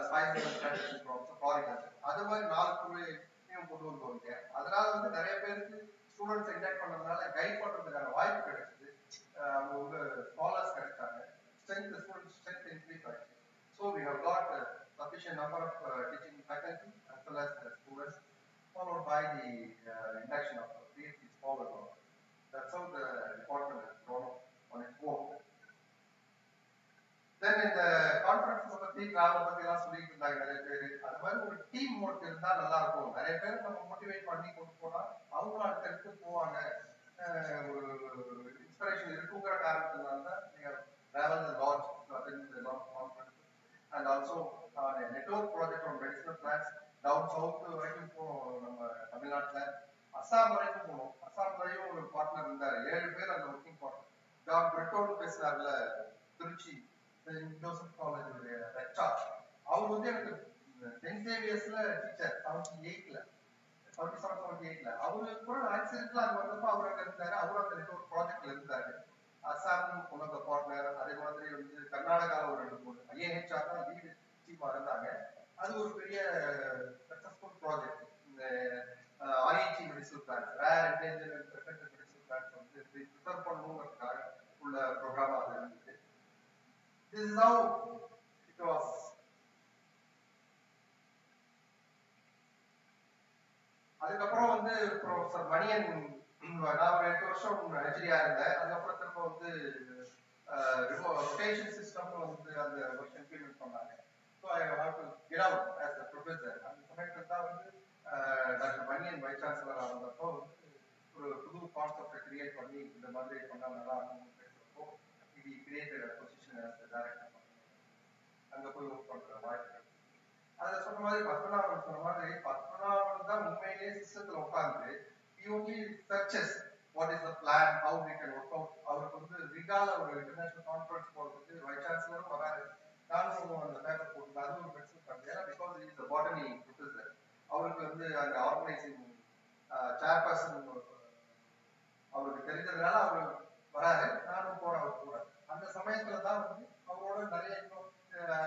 spices traditional crops floriculture அது மாதிரி நாலு துறையும் கொண்டு வந்து வந்தேன் அதனால வந்து நிறைய பேருக்கு ஸ்டூடெண்ட்ஸ் இன்டெக்ட் பண்ணதுனால கைட் பண்றதுக்கான வாய்ப்பு கிடைச்சது அவங்க உங்க ஸ்காலர்ஸ் கிடைச்சாங்க ஸ்ட்ரென்த் ஸ்டூடெண்ட் ஸ்ட்ரென்த் இன்க்ரீஸ் ஆயிடுச்சு so we have got sufficient number of uh, teaching faculty as well as the students followed by the uh, induction of the PhDs followed on. That's how the department then இந்த conference பத்தி travel பத்தி எல்லாம் சொல்லிட்டு இருந்தாங்க நிறைய பேர். அது மாதிரி ஒரு டீம் ஒர்க் இருந்தா நல்லா இருக்கும். நிறைய பேர் நம்ம மோட்டிவேட் பண்ணி கொண்டு போனா அவங்களும் அடுத்தடுத்து போவாங்க. ஒரு இன்ஸ்பிரேஷன் இருக்குங்கிற காரணத்தினால தான் நீங்க travel launch launch conference and also network project on medicinal plants down south வரைக்கும் போனோம் நம்ம தமிழ்நாட்டுல அஸ்ஸாம் வரைக்கும் போனோம். வரையும் ஒரு பார்ட்னர் இருந்தார். ஏழு பேர் அந்த ஒர்க்கிங் பார்ட்னர் ஜான் பிரிட்டோடு பேசுறாருல திருச்சி. ஜோசப் காலேஜுடைய ரெக்டார் அவர் வந்து எனக்கு சென்ட் சேவியர்ஸ்ல டீச்சர் செவன்டி எயிட்ல செவன்டி செவன் செவன்டி எயிட்ல அவரு கூட ஆக்சிடென்ட்ல அங்க வந்தப்ப அவர் அங்க இருந்தாரு. அவரும் அந்த ரெண்டு ஒரு ப்ராஜெக்ட்ல இருந்தாரு. அசாம் உலக பார்ட்னர் அதே மாதிரி வந்து கர்நாடகாவில் ஒரு ரெண்டு மூணு ஐஏஹெச்ஆர் தான் லீடு டீமா இருந்தாங்க. அது ஒரு பெரிய சக்சஸ்ஃபுல் ப்ராஜெக்ட் இந்த IIT medicinal plants rare endanger and medicinal plants வந்து ப்ரிசர்வ் பண்ணணுங்கிறதுக்காக உள்ள ப்ரோக்ராம் அது இருந்தது this is how it was அதுக்கப்புறம் வந்து ப்ரொஃபசர் மணியன் நான் ஒரு எட்டு வருஷம் ஹெச்டியா இருந்தேன் அதுக்கப்புறம் திரும்ப வந்து ரொட்டேஷன் சிஸ்டம் வந்து அந்த வருஷம் இம்ப்ளிமெண்ட் பண்ணாங்க so I have to get out as a professor அந்த சமயத்தில் தான் வந்து டாக்டர் மணியன் வைஸ் சான்சலர் ஆனப்போ வந்து ஒரு புது கான்செப்டை கிரியேட் பண்ணி இந்த மாதிரி பண்ணால் நல்லா இருக்கும்னு பேசுறப்போ இது கிரியேட்டட் பொசிஷன் ஆஸ் டைரக்டர் அங்க போய் ஒர்க் பண்ற வாய்ப்பு அதுல சொன்ன மாதிரி பத்மநாபன் சொன்ன மாதிரி பத்மநாபன் தான் உண்மையிலேயே சிஸ்டத்துல உட்கார்ந்து he only searches what is the plan how we can work out அவருக்கு வந்து ரிகால ஒரு இன்டர்நேஷனல் கான்ஃபரன்ஸ் போறதுக்கு வைஸ் சான்சலரும் வராரு நானும் அந்த பேப்பர் போட்டு அது ஒரு மெடிசன் பண்ணேன் ஏன்னா பிகாஸ் இஸ் பாட்டனி ப்ரொஃபசர் அவருக்கு வந்து அந்த ஆர்கனைசிங் சேர்பர்சன் அவருக்கு தெரிஞ்சதுனால அவர் வராரு. நானும் போறேன் அவர் கூட. அந்த சமயத்துல தான் வந்து அவரோட நிறைய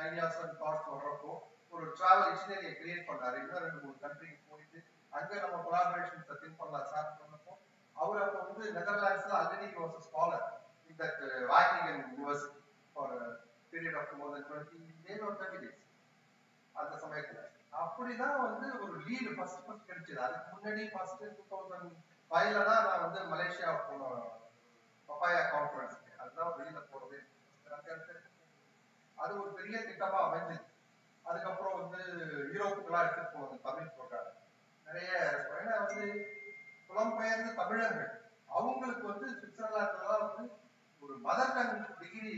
ஐடியாஸ் அண்ட் தாட்ஸ் வர்றப்போ ஒரு டிராவல் இன்ஜினியரியை கிரியேட் பண்ணாரு. இன்னும் ரெண்டு மூணு கண்ட்ரிக்கு போயிட்டு அங்க நம்ம கொலாபரேஷன்ஸ் திங்க் பண்ணலாம் ஸ்டார்ட் பண்ணப்போ அவர் அப்போ வந்து நெதர்லாண்ட்ஸ்ல already was a scholar in that Wageningen university for period of more than twenty days days அந்த சமயத்துல. அப்படிதான் வந்து ஒரு லீடு ஃபர்ஸ்ட் ஃபர்ஸ்ட் கிடைச்சது. அதுக்கு முன்னாடி ஃபர்ஸ்ட் டூ தௌசண்ட் ஃபைவ்ல தான் நான் வந்து மலேசியா போன பப்பாயா கான்ஃபரன்ஸ் அதுதான் வெளியில போறது. அது ஒரு பெரிய திட்டமா அமைஞ்சது அதுக்கப்புறம் வந்து யூரோப்புக்கெல்லாம் எடுத்துட்டு போனது தமிழ் ப்ரோக்ராம் நிறைய ஏன்னா வந்து புலம்பெயர்ந்த தமிழர்கள் அவங்களுக்கு வந்து சுவிட்சர்லாந்துலாம் வந்து ஒரு மதர் டங் டிகிரி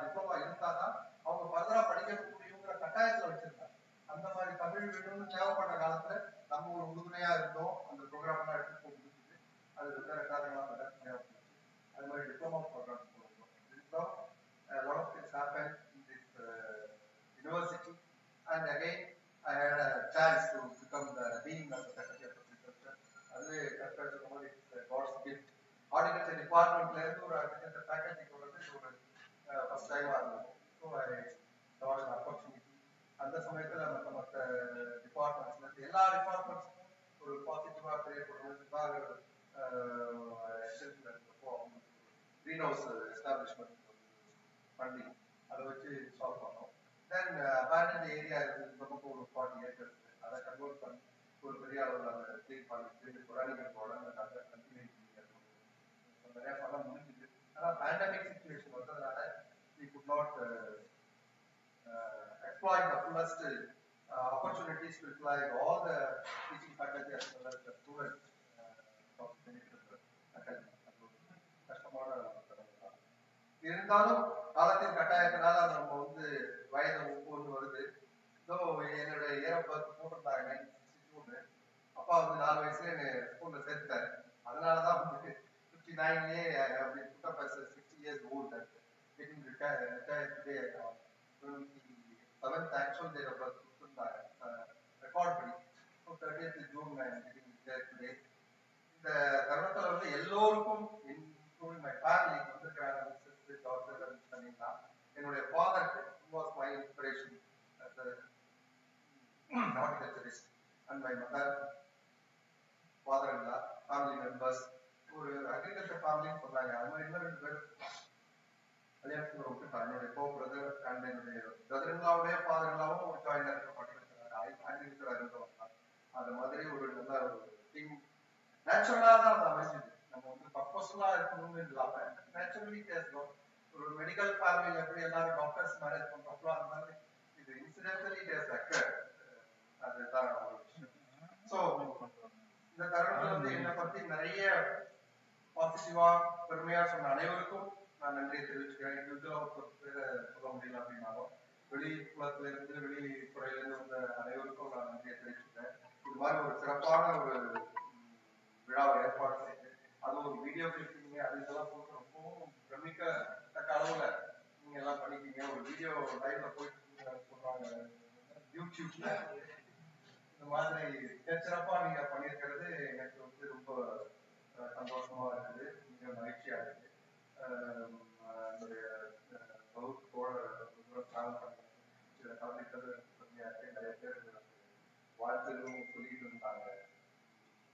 டிப்ளமா இருந்தாதான் அவங்க ஃபர்தரா படிக்க முடியுங்கிற கட்டாயத்துல வச்சிருந்தாங்க அந்த மாதிரி தமிழ் வேணும்னு தேவைப்பட்ட காலத்துல நம்ம ஒரு உறுதுணையா இருந்தோம். அந்த ப்ரோக்ராம் எல்லாம் எடுத்து போட்டு அது வெவ்வேறு காரணங்களாக அது மாதிரி டிப்ளமா ப்ரோக்ராம் போகிறோம் lot of things happened in this uh, university and again I had a chance to become the dean of the faculty of agriculture அதுவே கரெக்டாக சொன்ன மாதிரி காட்ஸ் கிஃப்ட் ஹார்டிகல்ச்சர் டிபார்ட்மெண்ட்ல இருந்து ஒரு அக்ரிகல்ச்சர் ஃபேக்கல்ட்டிக்கு வந்து ஒரு ஃபர்ஸ்ட் டைமா இருந்தோம் so I got an opportunity அந்த சமயத்துல மற்ற மற்ற டிபார்ட்மெண்ட்ஸ்ல இருந்து எல்லா டிபார்ட்மெண்ட்ஸுக்கும் ஒரு பாசிட்டிவா கிரியேட் பண்ணுறதுக்காக எக்ஸ்டென்ஷன்ல இருந்தப்போ அவங்க க்ரீன் ஹவுஸ் எஸ்டாப்ளிஷ்மெண்ட் பண்ணி அதை வச்சு சால்வ் பண்ணோம் தென் அபேண்டன்ட் ஏரியா இருந்து இந்த பக்கம் ஒரு ஃபார்ட்டி ஏக்கர்ஸ் அதை கன்வெர்ட் பண்ணி ஒரு பெரிய அளவில் அதை க்ளீன் பண்ணி புராணிகள் போட அதை கண்டினியூ நிறைய பண்ண முடிஞ்சுது ஆனால் பேண்டமிக் சுச்சுவேஷன் வந்ததுனால we could not exploit the fullest uh, opportunities to apply all the teaching faculty as well as the students uh, of the faculty. கஷ்டமான இருந்தாலும் காலத்தின் கட்டாயத்தினால நம்ம வந்து வயது முப்பது வருது. ஸோ என்னோட ஏறப்பத்து போட்டிருந்தாங்க அப்பா வந்து நாலு வயசுல என்ன ஸ்கூல்ல சேர்த்துட்டாரு. அதனாலதான் வந்து ஃபிஃப்டி நைன்லேயே அப்படி put up sixty years old getting retire கொடுத்துருந்தாங்க ரெக்கார்ட் பண்ணி ஸோ தேர்ட்டியத் ஜூன் இந்த தருணத்துல வந்து எல்லோருக்கும் இன்க்ளூடிங் மை ஃபேமிலி வந்திருக்கிறாங்க. டாக்டர் பண்ணிக்கலாம் என்னுடைய father was my inspiration horticulturist and my mother father in law family members ஒரு அக்ரிகல்ச்சர் ஃபேமிலின்னு சொன்னாங்க அது மாதிரி இன்னும் ரெண்டு பேர் கல்யாணத்துல விட்டுட்டாங்க என்னுடைய கோ பிரதர் அண்ட் என்னுடைய பிரதர் இல்லாவுடைய ஃபாதர் இல்லாவும் ஒரு ஜாயின் இருக்க மாட்டேங்கிறாங்க அக்ரிகல்ச்சர் இருந்தவங்க அது மாதிரி ஒரு நல்ல ஒரு திங் நேச்சுரலா தான் அது அமைஞ்சது. நம்ம வந்து பர்பஸ்ஃபுல்லா இருக்கணும்னு இல்லாம நேச்சுரலி பேசணும் ஒரு மெடிக்கல் ஃபேமிலியில எப்படி எல்லாரும் டாக்டர்ஸ் மேரேஜ் பண்றப்போ அந்த மாதிரி இது இன்சிடென்டலி டேஸ் அக்கர் அதுதான் ஒரு விஷயம் ஸோ இந்த தருணத்துல வந்து என்னை பத்தி நிறைய பாசிட்டிவா பெருமையா சொன்ன அனைவருக்கும் நான் நன்றியை தெரிவிச்சுக்கிறேன். இண்டிவிஜுவலா ஒரு பேரை சொல்ல முடியல அப்படின்னாலும் வெளி புலத்துல இருந்து வெளி துறையில இருந்து வந்த அனைவருக்கும் நான் நன்றியை தெரிவிச்சுக்கிறேன். இது மாதிரி ஒரு சிறப்பான ஒரு விழாவை ஏற்பாடு செய்து அது ஒரு வீடியோ கிளிப்பிங் அது இதெல்லாம் போட்டு ரொம்பவும் கடவுல அளவுல நீங்க எல்லாம் பண்ணிக்கீங்க ஒரு வீடியோ லைவ்ல போயிட்டு சொல்றாங்க. யூடியூப்ல இந்த மாதிரி சிறப்பா நீங்க பண்ணியிருக்கிறது எனக்கு வந்து ரொம்ப சந்தோஷமா இருக்குது. மிக மகிழ்ச்சியா இருக்கு என்னுடைய அஹ், வகுப்போட கலந்துக்கிறது பெருமையா இருக்கு நிறைய பேர் வாழ்த்துகளும் சொல்லிட்டு இருந்தாங்க.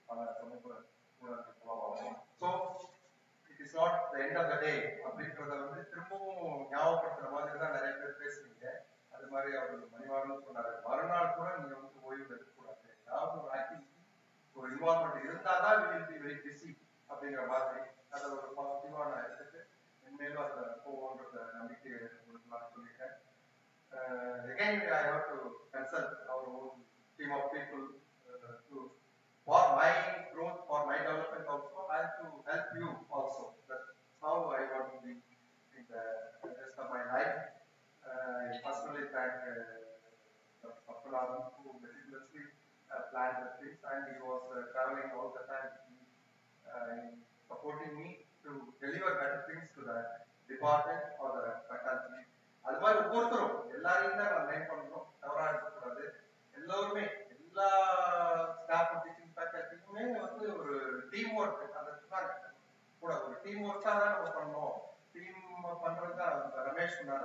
பல சமூக ஊடகங்கள் not the end of the day அப்படின்றத வந்து திரும்பவும் ஞாபகப்படுத்துற மாதிரி தான் நிறைய பேர் பேசுறீங்க அது மாதிரி அவர் மணிவாரனும் சொன்னாரு. மறுநாள் கூட நீங்க வந்து ஓய்வு எடுக்கக்கூடாது ஏதாவது ஒரு ஆக்டிவிட்டி ஒரு இன்வால்மெண்ட் இருந்தால் தான் வில் பி வெரி பிஸி அப்படிங்கிற மாதிரி அதை ஒரு பாசிட்டிவா நான் எடுத்துட்டு இனிமேலும் அதில் போவோன்றத நம்பிக்கை உங்களுக்கு நான் சொல்லிட்டேன். uh, again I have to consult our own team of people uh, to for my growth, for my development also, I have to help you also. How I want to be in the rest of my life. Uh, I personally thank uh, Dr. Who meticulously planned the things and he was uh, traveling all the time uh, supporting me to deliver better things to the department தான் ரமேஷ் சொன்னாரு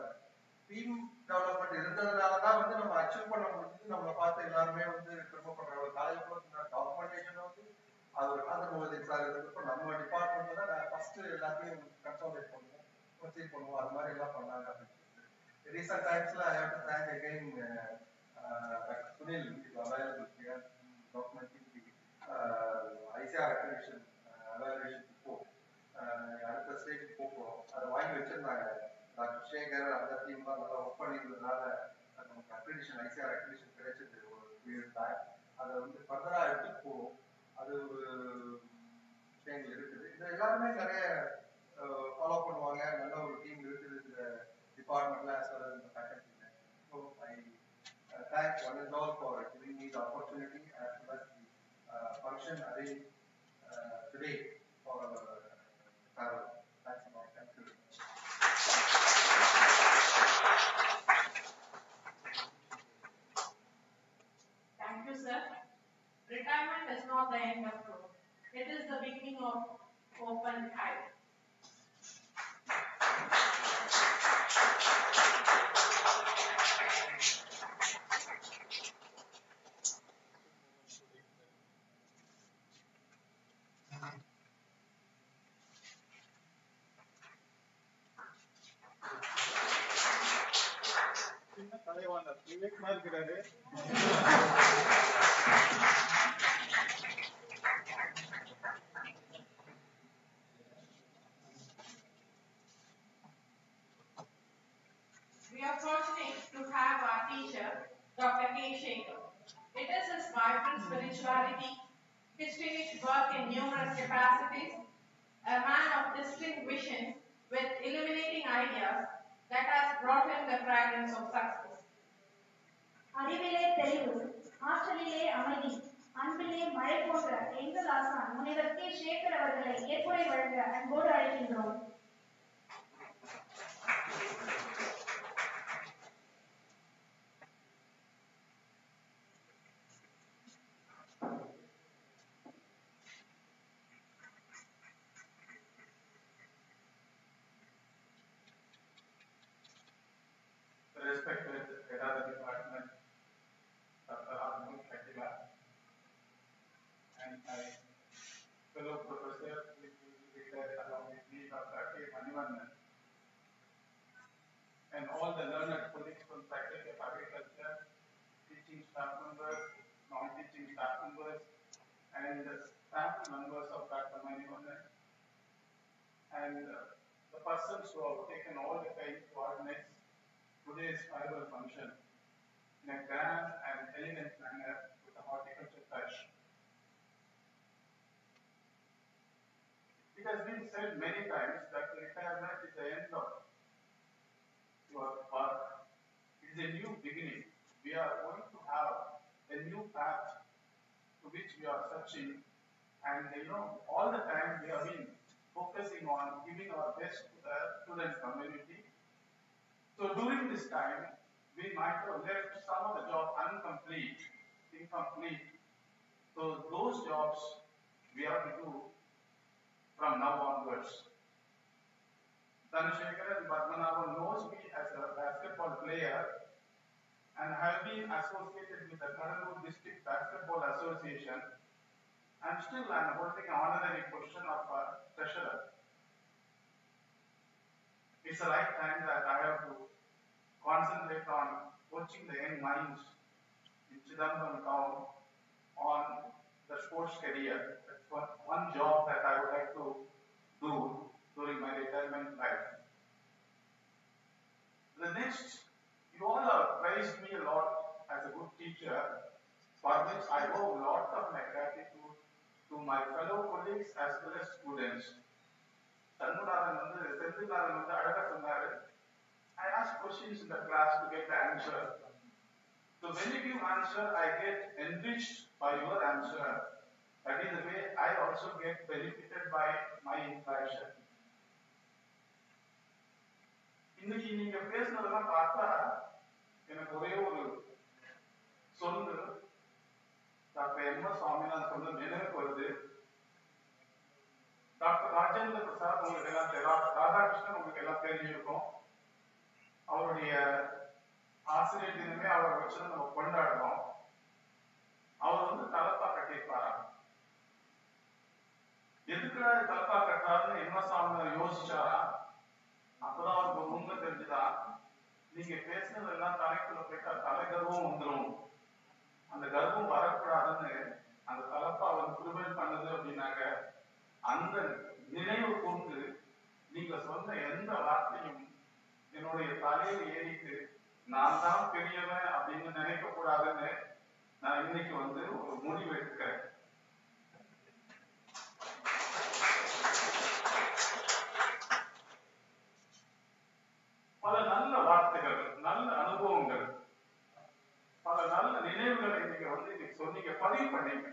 today's farewell function in a grand and elegant manner with a horticulture touch. It has been said many times that retirement is the end of your work. It is a new beginning. We are going to have a new path to which we are searching. And you know, all the time we have been focusing on giving our best to the student community. So during this time, we might have left some of the job incomplete, incomplete. So those jobs we have to do from now onwards. Dhanashekharan Padmanabhan knows me as a basketball player and have been associated with the Kannur District Basketball Association and still I am holding an honorary position of a treasurer. It's the right time that I have to concentrate on coaching the young minds in Chidambaram town on the sports career. That's one, one job that I would like to do during my retirement life. The next, you all have praised me a lot as a good teacher, for which I owe a lot of my gratitude to my fellow colleagues as well as students. Shanmugaran வந்து செந்தில்நாதன் வந்து அழகா சொன்னாரு I ask questions in the class to get the answer. So when you give answer, I get enriched by your answer. That is the way I also get benefited by my interaction. இன்னைக்கு நீங்க பேசுனதெல்லாம் பார்த்தா எனக்கு ஒரே ஒரு சொல்லு doctor M S Swaminathan சொன்ன நினைவுக்கு வருது டாக்டர் ராஜேந்திர பிரசாத் உங்களுக்கு எல்லாம் தெரி- ராதாகிருஷ்ணன் உங்களுக்கு எல்லாம் தெரிஞ்சிருக்கும் அவருடைய ஆசிரியர் தினமே அவரை வச்சு நம்ம கொண்டாடுறோம். அவர் வந்து தலப்பா கட்டியிருப்பாரா? எதுக்குடா தலப்பா கட்டாருன்னு என்ன சாமி யோசிச்சாரா? அப்பதான் அவருக்கு ஒரு உண்மை தெரிஞ்சுதா? நீங்க பேசுனதெல்லாம் தலைக்குள்ள போயிட்டா தலை கர்வம் வந்துடும் அந்த கர்வம் வரக்கூடாதுன்னு அந்த தலப்பா அவர் ப்ரிவென்ட் பண்ணுது அப்படின்னாங்க அந்த நினைவு கொண்டு நீங்க சொன்ன எந்த வார்த்தையும் என்னுடைய தலையில் ஏறிட்டு நான் தான் பெரியவன் அப்படின்னு நினைக்க கூடாதுன்னு நான் இன்னைக்கு வந்து ஒரு முடிவு எடுக்கிறேன். பல நல்ல வார்த்தைகள் நல்ல அனுபவங்கள் பல நல்ல நினைவுகளை நீங்க வந்து இன்னைக்கு சொன்னீங்க பதிவு பண்ணீங்க.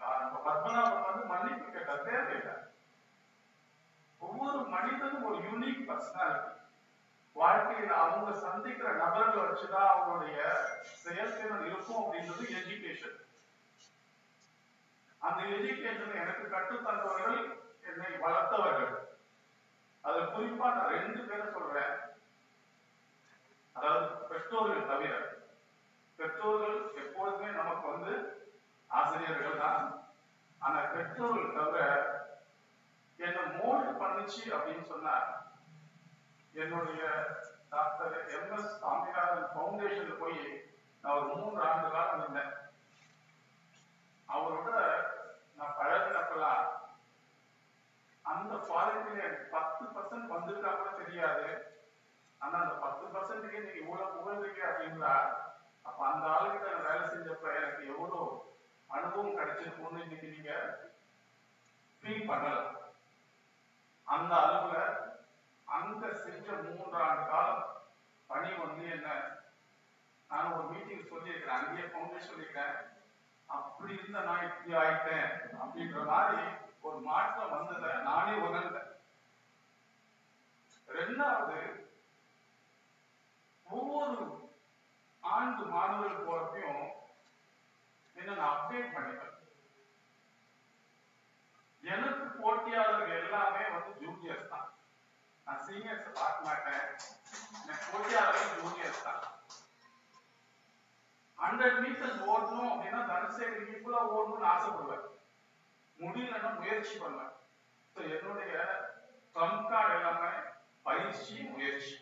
நான் நம்ம பத்மநாபன் வந்து மன்னிப்பு கேட்ட தேவையில்லை. ஒவ்வொரு மனிதனும் ஒரு யூனிக் பர்சனாலிட்டி வாழ்க்கையில அவங்க சந்திக்கிற நபர்களை வச்சுதான் அவங்களுடைய செயல்திறன் இருக்கும் அப்படின்றது எஜுகேஷன் அந்த எஜுகேஷன் எனக்கு கற்றுத்தந்தவர்கள் என்னை வளர்த்தவர்கள். அது குறிப்பா நான் ரெண்டு பேரை சொல்றேன். அதாவது பெற்றோர்கள் தவிர பெற்றோர்கள் எப்பொழுதுமே நமக்கு வந்து ஆசிரியர்கள் தான். ஆனா பெற்றோர்கள் தவிர என்ன மோல்டு பண்ணுச்சு அப்படின்னு சொன்னா என்னுடைய டாக்டர் எம் எஸ் சாமிநாதன் பவுண்டேஷன்ல போய் நான் ஒரு மூன்று ஆண்டு காலம் இருந்தேன். அவரோட நான் பழகினப்பெல்லாம் அந்த குவாலிட்டியில பத்து பர்சன்ட் வந்திருக்கா கூட தெரியாது. ஆனா அந்த பத்து பர்சன்ட்டுக்கு நீங்க இவ்வளவு புகழ்றீங்க அப்படின்றா அப்ப அந்த ஆளுகிட்ட நான் வேலை செஞ்சப்ப எனக்கு எவ்வளவு அனுபவம் கிடைச்சிருக்கும்னு இன்னைக்கு நீங்க ஃபீல் பண்ணலாம். அந்த அளவு அங்க செஞ்ச மூன்றாண்டு காலம் பணி வந்து என்ன நான் ஒரு மீட்டிங் சொல்லியிருக்கிறேன் அங்கேயே சொல்லிட்டேன் அப்படி இருந்த நான் இப்படி ஆயிட்டேன் அப்படின்ற மாதிரி ஒரு மாற்றம் வந்ததை நானே உணர்ந்தேன். ரெண்டாவது ஒவ்வொரு ஆண்டு மாணவர்கள் போறப்பையும் என்ன நான் அப்டேட் பண்ணிப்பேன் எனக்கு போட்டியாளர்கள் எல்லாமே வந்து ஜூனியர்ஸ் தான். நான் சீனியர்ஸ் பார்க்க மாட்டேன். எனக்கு போட்டியாளர்கள் ஜூனியர்ஸ் தான். ஹண்ட்ரட் மீட்டர்ஸ் ஓடணும் அப்படின்னா தனசேகர் ஈக்குவலா ஓடணும்னு ஆசைப்படுவேன் முடியலன்னா முயற்சி பண்ணுவேன் ஸோ என்னுடைய ட்ரம்ப் எல்லாமே பயிற்சி முயற்சி.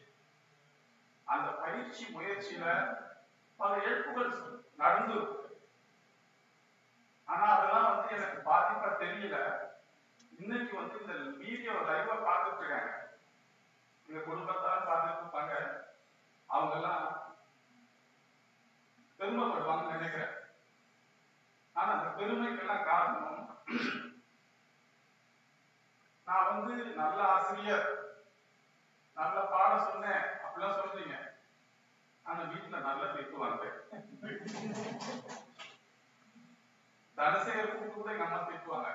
அந்த பயிற்சி முயற்சியில பல இழப்புகள் நடந்து ஆனா அதெல்லாம் வந்து எனக்கு பாதிப்பா தெரியல. இன்னைக்கு வந்து இந்த வீடியோ லைவா பார்த்துட்டு இருக்காங்க. எங்க குடும்பத்தால பார்த்துட்டு இருப்பாங்க. அவங்க எல்லாம் பெருமைப்படுவாங்கன்னு நினைக்கிறேன். ஆனா அந்த பெருமைக்கெல்லாம் காரணம் நான் வந்து நல்ல ஆசிரியர் நல்ல பாடம் சொன்னேன் அப்படிலாம் சொல்றீங்க ஆனா வீட்டுல நல்லா திட்டுவாங்க. தனசேகர் கூப்பிட்டு கூட எங்க அம்மா திட்டுவாங்க.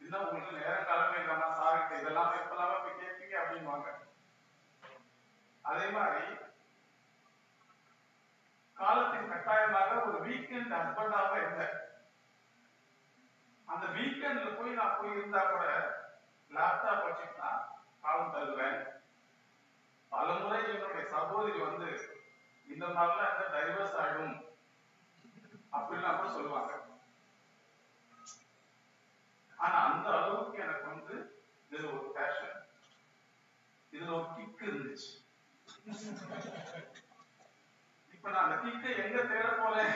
இன்னும் உங்களுக்கு நேரம் கிளம்பி எங்க அம்மா சார்கிட்ட இதெல்லாம் எப்பெல்லாம் போய் கேட்பீங்க அப்படின்வாங்க அதே மாதிரி காலத்தின் கட்டாயமாக ஒரு வீக்கெண்ட் ஹஸ்பண்டாக இருந்தேன் அந்த வீக்கெண்ட்ல போய் நான் போய் இருந்தா கூட லேப்டாப் வச்சுட்டு காலம் தருவேன் பல முறை என்னுடைய சகோதரி வந்து இந்த மாதிரிலாம் இருந்தா டைவர்ஸ் ஆகும் அப்படிலாம் கூட சொல்லுவாங்க. ஆனா அந்த அளவுக்கு எனக்கு வந்து இதுல ஒரு பேஷன் இதுல ஒரு கிக் இருந்துச்சு. இப்ப நான் அந்த எங்க தேட போறேன்?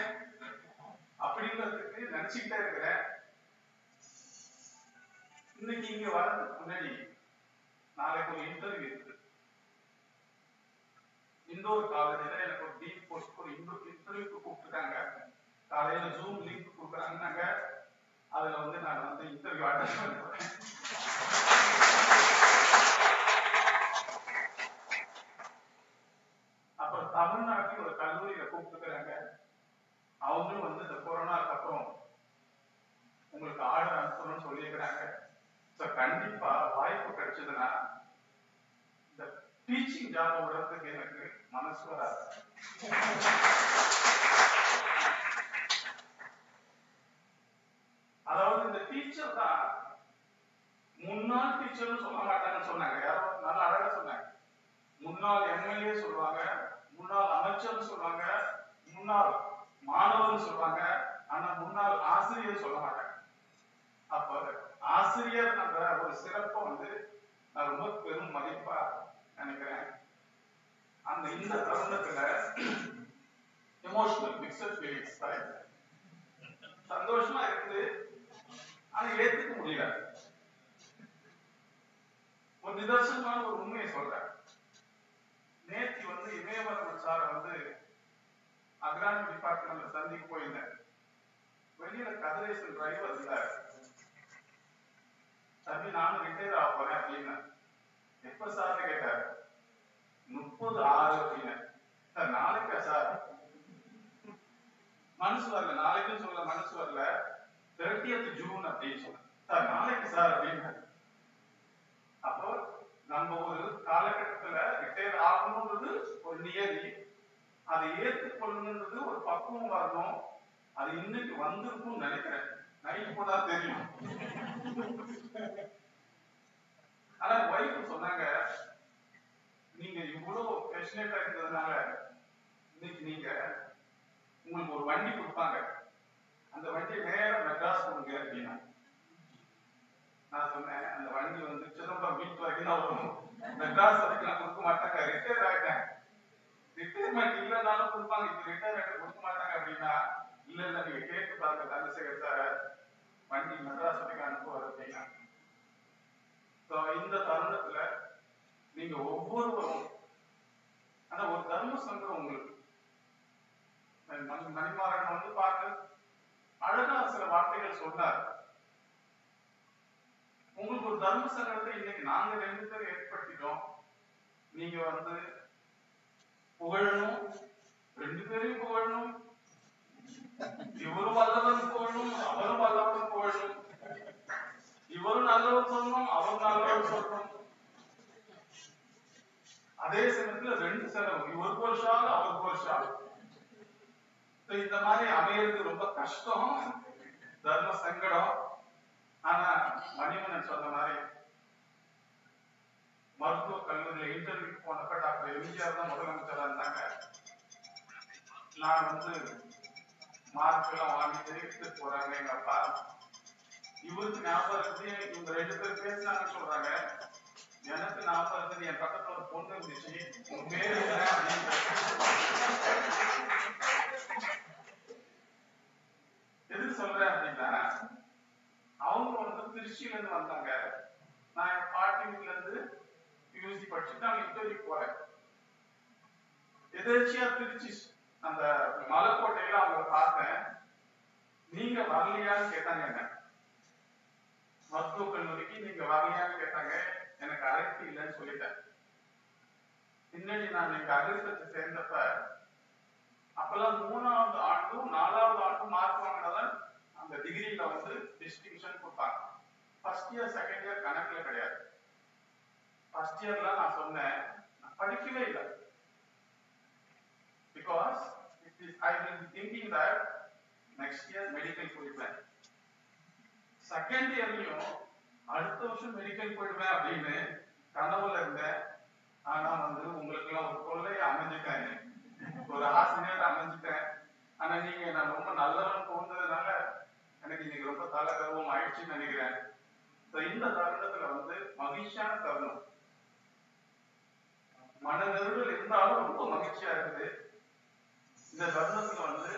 அப்படின்றதுக்கு நினைச்சுக்கிட்டே இருக்கிறேன். இன்னைக்கு இங்க வர்றதுக்கு முன்னாடி நாளைக்கு ஒரு இன்டர்வியூ இருக்கு. இந்தோர் காலேஜ்ல எனக்கு ஒரு டீப் போஸ்ட் ஒரு இன்டர்வியூக்கு கூப்பிட்டுருக்காங்க. காலையில ஜூம் லிங்க் கொடுக்குறாங்கன்னாங்க. அதுல வந்து நான் வந்து இன்டர்வியூ அட்டன் பண்ணுறேன் அப்புறம் தமிழ்நாட்டில் ஒரு கல்லூரியில கூப்பிட்டுக்கிறாங்க. அவங்களும் வந்து இந்த கொரோனாக்கு அப்புறம் உங்களுக்கு ஆர்டர் அனுப்பணும்னு சொல்லியிருக்கிறாங்க. ஸோ கண்டிப்பா வாய்ப்பு கிடைச்சதுன்னா இந்த டீச்சிங் ஜாப் விடுறதுக்கு எனக்கு மனசு வராது. அதாவது இந்த டீச்சர் தான் முன்னாள் டீச்சர்னு சொல்ல மாட்டாங்கன்னு சொன்னாங்க. யாரோ நல்லா அழகா சொன்னாங்க. முன்னாள் எம்எல்ஏ சொல்லுவாங்க. முன்னாள் அமைச்சர்னு சொல்லுவாங்க முன்னாள் மாணவர்னு சொல்லுவாங்க ஆனா முன்னாள் ஆசிரியர் சொல்ல மாட்டாங்க. அப்ப ஆசிரியர் என்ற ஒரு சிறப்பை வந்து நான் ரொம்ப பெரும் மதிப்பா நினைக்கிறேன். அந்த இந்த தருணத்துல எமோஷனல் மிக்சட் ஃபீலிங்ஸ் தான் சந்தோஷமா இருக்குது ஆனா ஏத்துக்க முடியல. ஒரு நிதர்சனமான ஒரு உண்மையை சொல்றேன். நேற்று வந்து இமயவரம் சாரை வந்து அக்ரான் டிபார்ட்மெண்ட்ல சந்திக்க போயிருந்தேன் வெளியில கதிரேசன் டிரைவர் இல்ல தம்பி நானும் ரிட்டையர் ஆக போறேன் அப்படின்னு எப்ப சார் கேட்டார். முப்பது ஆறு அப்படின்னு சார் நாளைக்கா சார் மனசு வரல நாளைக்குன்னு சொல்ல மனசு வரல. தேர்ட்டியத் ஜூன் அப்படின்னு சொன்னேன் சார் நாளைக்கு சார் அப்படின்னு அப்போ நம்ம ஒரு காலகட்டத்துல நியதி அதை ஏற்றுக்கொள்ளணுன்றது ஒரு பக்குவம் வரணும். அது இன்னைக்கு வந்திருக்கும்னு நினைக்கிறேன். நைட்டு போனா தெரியும். ஆனா ஒய்ஃப் சொன்னாங்க நீங்க இவ்வளவு பேஷனேட்டா இருந்ததுனால இன்னைக்கு நீங்க உங்களுக்கு ஒரு வண்டி கொடுப்பாங்க. அந்த வண்டியை நேரம் மெட்ராஸ் கொடுங்க அப்படின்னா. நான் சொன்னேன் அந்த வண்டி வந்து சிதம்பரம் வீட்டு வரைக்கும் தான் வரும் மெட்ராஸ் வரைக்கும் நான் கொடுக்க மாட்டாங்க ரிட்டையர் ஆயிட்டேன். ரிட்டையர்மெண்ட் இல்லைனாலும் கொடுப்பாங்க. இப்ப ரிட்டையர்மெண்ட் கொடுக்க மாட்டாங்க அப்படின்னா இல்ல இல்ல நீங்க கேட்டு பாருங்க தனசேகர் சார் வண்டி மெட்ராஸ் வரைக்கும் அனுப்புவார் அப்படின்னா. இந்த தருணத்துல நீங்க ஒவ்வொருவரும் ஆனா ஒரு தர்ம சங்கம் உங்களுக்கு. மணிமாறன் வந்து பாருங்க அழகா சில வார்த்தைகள் சொன்னார். உங்களுக்கு ஒரு தர்ம சங்கடத்தை இன்னைக்கு நாங்க ரெண்டு பேரும் ஏற்படுத்திட்டோம். நீங்க வந்து புகழணும். ரெண்டு பேரையும் புகழணும். இவரும் வல்லவன் புகழணும் அவரும் வல்லவன் புகழணும் இவரும் நல்லவர் சொல்லணும் அவரும் நல்லவர் சொல்லணும் அதே சமயத்துல ரெண்டு செலவு. இவருக்கு ஒரு ஷால் அவருக்கு ஒரு ஷால். இந்த மாதிரி அமையிறது ரொம்ப கஷ்டம். தர்ம சங்கடம். ஆனா மணிமணன் சொன்ன மாதிரி மருத்துவ கல்லூரியில இன்டர்வியூக்கு போனப்ப டாக்டர் எம்ஜிஆர் தான் முதலமைச்சரா இருந்தாங்க. நான் வந்து மார்க் எல்லாம் வாங்கிட்டு போறாங்க எங்க அப்பா. இவருக்கு ஞாபகம் இவங்க ரெண்டு பேரும் பேசினாங்கன்னு சொல்றாங்க. எனக்கு ஞாபகம் என் பக்கத்துல ஒரு பொண்ணு இருந்துச்சு. பேரு எது சொல்றேன் அப்படின்னா அவங்க வந்து திருச்சியில இருந்து வந்தாங்க. நான் என் பாட்டி வீட்டுல இருந்து யூனிவர்சிட்டி படிச்சுட்டு அங்க இன்டர்வியூ போறேன் எதேச்சியா திருச்சி அந்த மலைக்கோட்டையில அவங்கள பார்த்தேன். நீங்க வரலையான்னு கேட்டாங்க என்ன? மருத்துவ கல்லூரிக்கு நீங்க வரலையான்னு கேட்டாங்க. எனக்கு அழைப்பு இல்லைன்னு சொல்லிட்டேன். பின்னாடி நான் எங்க அகிர்பத்தை சேர்ந்தப்ப அப்பெல்லாம் மூணாவது ஆண்டும் நாலாவது ஆண்டும் மார்க் வாங்கினாதான் அந்த டிகிரியில வந்து டிஸ்டிங்ஷன் கொடுத்தாங்க. ஃபர்ஸ்ட் இயர் செகண்ட் இயர் கணக்குல கிடையாது. ஃபர்ஸ்ட் இயர்ல நான் சொன்னேன் நான் படிக்கவே இல்லை because it is I been thinking that next year medical போயிடுவேன் செகண்ட் இயர்லயும் அடுத்த வருஷம் மெடிக்கல் போயிடுவேன் அப்படின்னு கனவுல இருந்தேன் ஆனா வந்து உங்களுக்கு எல்லாம் ஒரு கொள்கை அமைஞ்சிட்டேன் ஒரு ஆசிரியர் அமைஞ்சிட்டேன் ஆனா நீங்க நான் ரொம்ப நல்லவன் போனதுனால எனக்கு இன்னைக்கு ரொம்ப தலை கர்வம் ஆயிடுச்சுன்னு நினைக்கிறேன் இந்த தருணத்துல வந்து மகிழ்ச்சியான தருணம் மன நெருடல் இருந்தாலும் ரொம்ப மகிழ்ச்சியா இருக்குது. இந்த தருணத்துல வந்து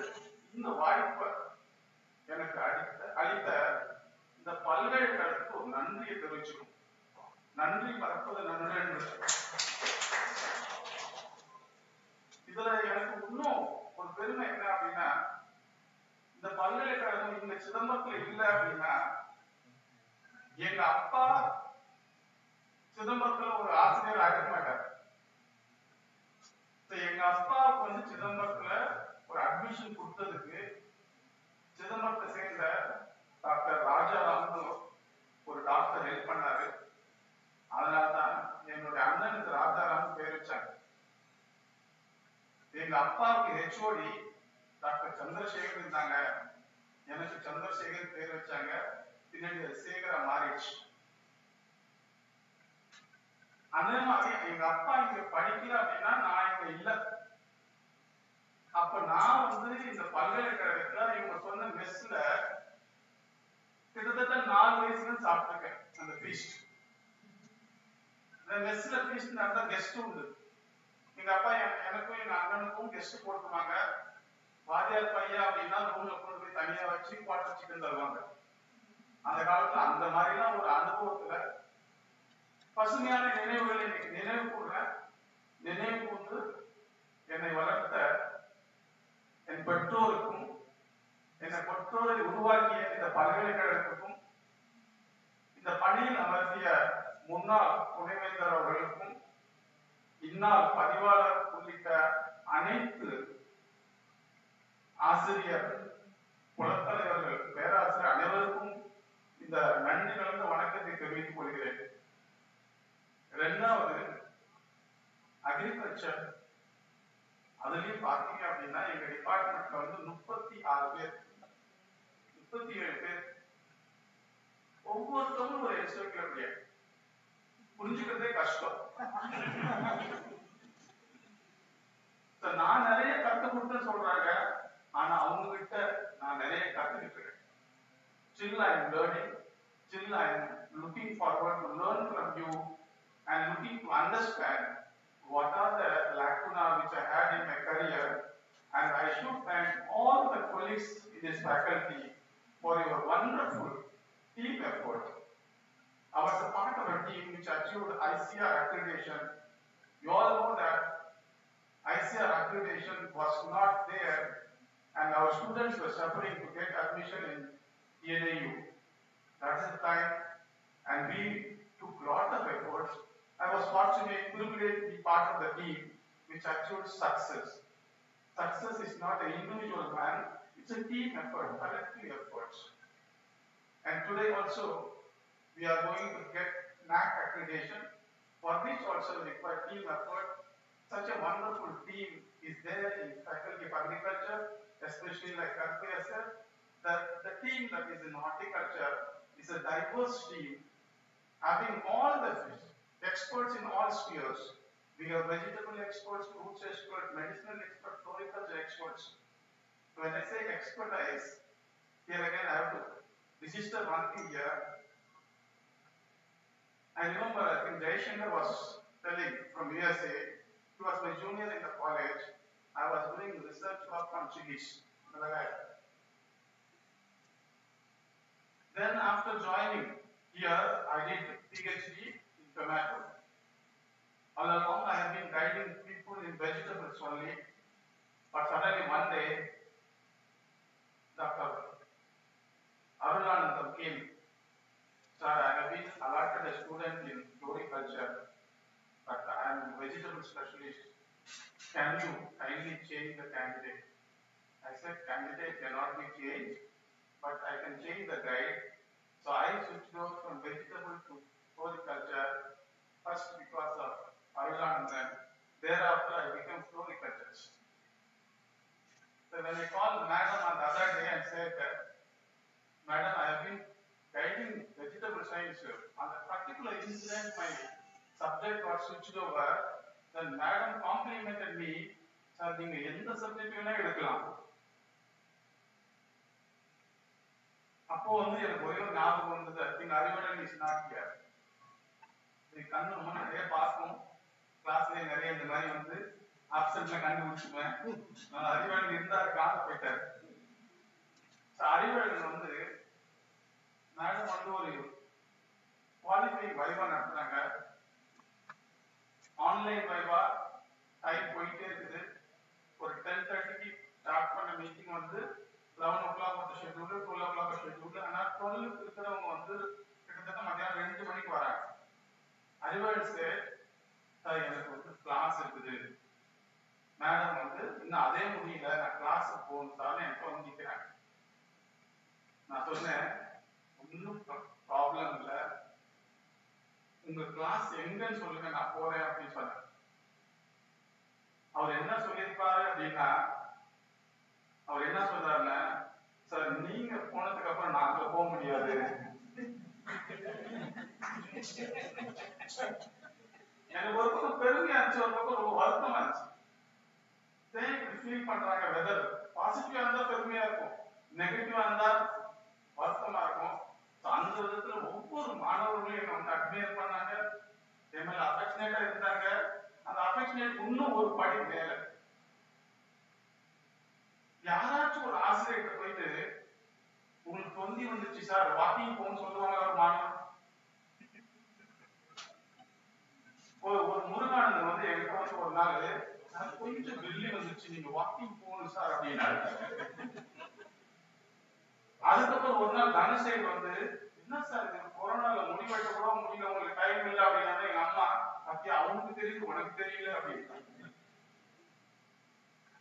இந்த வாய்ப்பை எனக்கு அளித்த அளித்த இந்த பல்கலைக்கழகத்துக்கு ஒரு நன்றியை தெரிவிச்சுக்கணும். நன்றி மறப்பது நன்றி என்று. இதுல எனக்கு இன்னும் ஒரு பெருமை என்ன அப்படின்னா இந்த பல்கலைக்கழகம் இந்த சிதம்பரத்துல இல்ல அப்படின்னா எங்க அப்பா சிதம்பரத்துல ஒரு ஆசிரியர் ஆகிட மாட்டார். எங்க அப்பாவுக்கு வந்து சிதம்பரத்துல ஒரு அட்மிஷன் கொடுத்ததுக்கு சிதம்பரத்தை சேர்ந்த டாக்டர் ராஜாராம் ஒரு டாக்டர் ஹெல்ப் பண்ணாரு. அதனாலதான் என்னுடைய அண்ணனுக்கு ராஜாராம் பேர் வச்சாங்க. எங்க அப்பாவுக்கு ஹெச்ஓடி டாக்டர் சந்திரசேகர் இருந்தாங்க. எனக்கு சந்திரசேகர் பேர் வச்சாங்க. பின்னாடி சேகரா மாறிடுச்சு. அதே மாதிரி எங்க அப்பா இங்க படிக்கல அப்படின்னா நான் இங்க இல்ல. அப்ப நான் வந்து இந்த பல்கலைக்கழகத்துல இவங்க சொன்ன மெஸ்ல கிட்டத்தட்ட நாலு வயசுல சாப்பிட்டுருக்கேன். அந்த ஃபீஸ்ட் இந்த மெஸ்ல ஃபீஸ்ட் நடந்தா கெஸ்ட் உண்டு. எங்க அப்பா எனக்கும் எங்க அண்ணனுக்கும் கெஸ்ட் போட்டுருவாங்க வாத்தியார் பையன் அப்படின்னா ரூம்ல கொண்டு போய் தனியா வச்சு குவார்டர் சிக்கன் தருவாங்க. அந்த காலத்துல அந்த மாதிரிலாம் ஒரு அனுபவத்துல பசுமையான நினைவுகளை நினைவு கூற நினைவு கூர்ந்து என்னை வளர்த்த என் பெற்றோருக்கும் என்னை பெற்றோரை உருவாக்கிய இந்த பல்கலைக்கழகத்துக்கும் இந்த பணியில் அமர்த்திய முன்னாள் துணைவேந்தர் அவர்களுக்கும் இந்நாள் பதிவாளர் உள்ளிட்ட அனைத்து ஆசிரியர் குலத்தலைவர்கள் பேராசிரியர் அனைவருக்கும் இந்த நன்றி கலந்த வணக்கத்தை தெரிவித்துக் கொள்கிறேன். ரெண்டாவது அக்ரிகல்ச்சர். அதுலயும் பாத்தீங்க அப்படின்னா எங்க டிபார்ட்மெண்ட்ல வந்து முப்பத்தி ஆறு பேர். முப்பத்தி ஏழு பேர். ஒவ்வொருத்தவங்களும் ஒரு என்சைக்ளோபீடியா புரிஞ்சுக்கிறதே கஷ்டம். நான் நிறைய கத்துக்கிட்டு சொல்றாங்க. ஆனா அவங்க கிட்ட நான் நிறைய கத்துக்கிட்டு இருக்கேன் still I am learning. Still I am looking forward to learn from you. And looking to understand what are the lacuna which I had in my career and I should thank all the colleagues in this faculty for your wonderful team effort. I was a part of a team which achieved ICR accreditation. You all know that ICR accreditation was not there and our students were suffering to get admission in ENAU. That is the time and we took lot of efforts. I was fortunate, privileged to be part of the team which achieved success. Success is not an individual man, it's a team effort, collective efforts. And today also, we are going to get NAC accreditation, for which also require team effort. Such a wonderful team is there in Faculty of Agriculture, especially like said. The, the team that is in horticulture is a diverse team, having all the experts in all spheres. We have vegetable experts, fruits experts, medicinal experts, floriculture experts. When I say expertise, here again I have to register one thing here. I remember, I think Jaishankar was telling from USA, he was my junior in the college. I was doing research work on chilies. Then after joining here, I did PhD tomato. All along I have been guiding people in vegetables only, but suddenly one day, Dr. Arulanandam came. Sir, I have been allotted a student in floriculture, but I am a vegetable specialist. Can you kindly change the candidate? I said, candidate cannot be changed, but I can change the guide. So I switched over from vegetable to horticulture, first because of Ireland and thereafter I became floriculturist. So when I called madam on the other day and said that, madam, I have been guiding vegetable science on the particular incident my subject was switched over, then madam complimented me, sir, நீங்க எந்த subject வேணா எடுக்கலாம் அப்போ வந்து எனக்கு ஒரே ஒரு ஞாபகம் வந்தது ஐ திங்க் அறிவுடன் இஸ் நாட் ஹியர் இது கண்ணு ரொம்ப நிறைய பார்க்கும். கிளாஸ்ல நிறைய இந்த மாதிரி வந்து ஆப்சன்ட்ல கண்டுபிடிச்சுக்குவேன். அறிவாளி இருந்தா இருந்தாரு காண போயிட்டாரு. So, வந்து மேடம் வந்து ஒரு குவாலிஃபைங் வைவா நடத்துறாங்க. ஆன்லைன் வைவா டைம் போயிட்டே இருக்குது. ஒரு டென் தேர்ட்டிக்கு ஸ்டார்ட் பண்ண மீட்டிங் வந்து eleven o'clock schedule twelve o'clock schedule ஆனா டுவெல்லுக்கு இருக்கிறவங்க வந்து கிட்டத்தட்ட மத்தியானம் ரெண்டு மணிக்கு வராங்க அறிவாள் சார் எனக்கு வந்து கிளாஸ் இருக்குது. மேடம் வந்து இன்னும் அதே முடியல நான் கிளாஸ் போகணுன்னு சார் எனக்கு வந்து நிற்கிறேன் நான் சொன்னேன் ஒன்றும் ப்ராப்ளம் இல்லை. உங்க கிளாஸ் எங்கன்னு சொல்லுங்க நான் போறேன் அப்படின்னு சொன்னேன் அவர் என்ன சொல்லியிருப்பாரு அப்படின்னா அவர் என்ன சொல்றாருன்னா சார் நீங்க போனதுக்கு அப்புறம் நான் அங்க போக முடியாது. எனக்கு ஒரு பக்கம் பெருமையா இருந்துச்சு ஒரு பக்கம் ரொம்ப வருத்தமா இருந்துச்சு ஏன் இப்படி ஃபீல் பண்றாங்க வெதர் பாசிட்டிவா இருந்தா பெருமையா இருக்கும் நெகட்டிவா இருந்தா வருத்தமா இருக்கும் So, அந்த விதத்துல ஒவ்வொரு மாணவர்களும் என்ன வந்து அட்மையர் பண்ணாங்க என் மேல அஃபெக்ஷனேட்டா இருந்தாங்க அந்த அஃபெக்ஷனேட் இன்னும் ஒரு படி மேல யாராச்சும் ஒரு ஆசிரியர்கிட்ட போயிட்டு உங்களுக்கு தொந்தி வந்துச்சு சார் வாக்கிங் போகணும்னு சொல்லுவாங்க ஒரு மாணவன் ஒரு ஒரு வந்து என்கிட்ட வந்து ஒரு நாள் கொஞ்சம் வெள்ளி வந்துச்சு நீங்க வாக்கிங் போகணும் சார் அப்படின்னா அதுக்கப்புறம் ஒரு நாள் தனசேகர் வந்து என்ன சார் இது? கொரோனால முடிவெட்ட கூட முடியல உங்களுக்கு டைம் இல்ல அப்படின்னா எங்க அம்மா பத்தியா அவனுக்கு தெரியுது உனக்கு தெரியல அப்படின்னு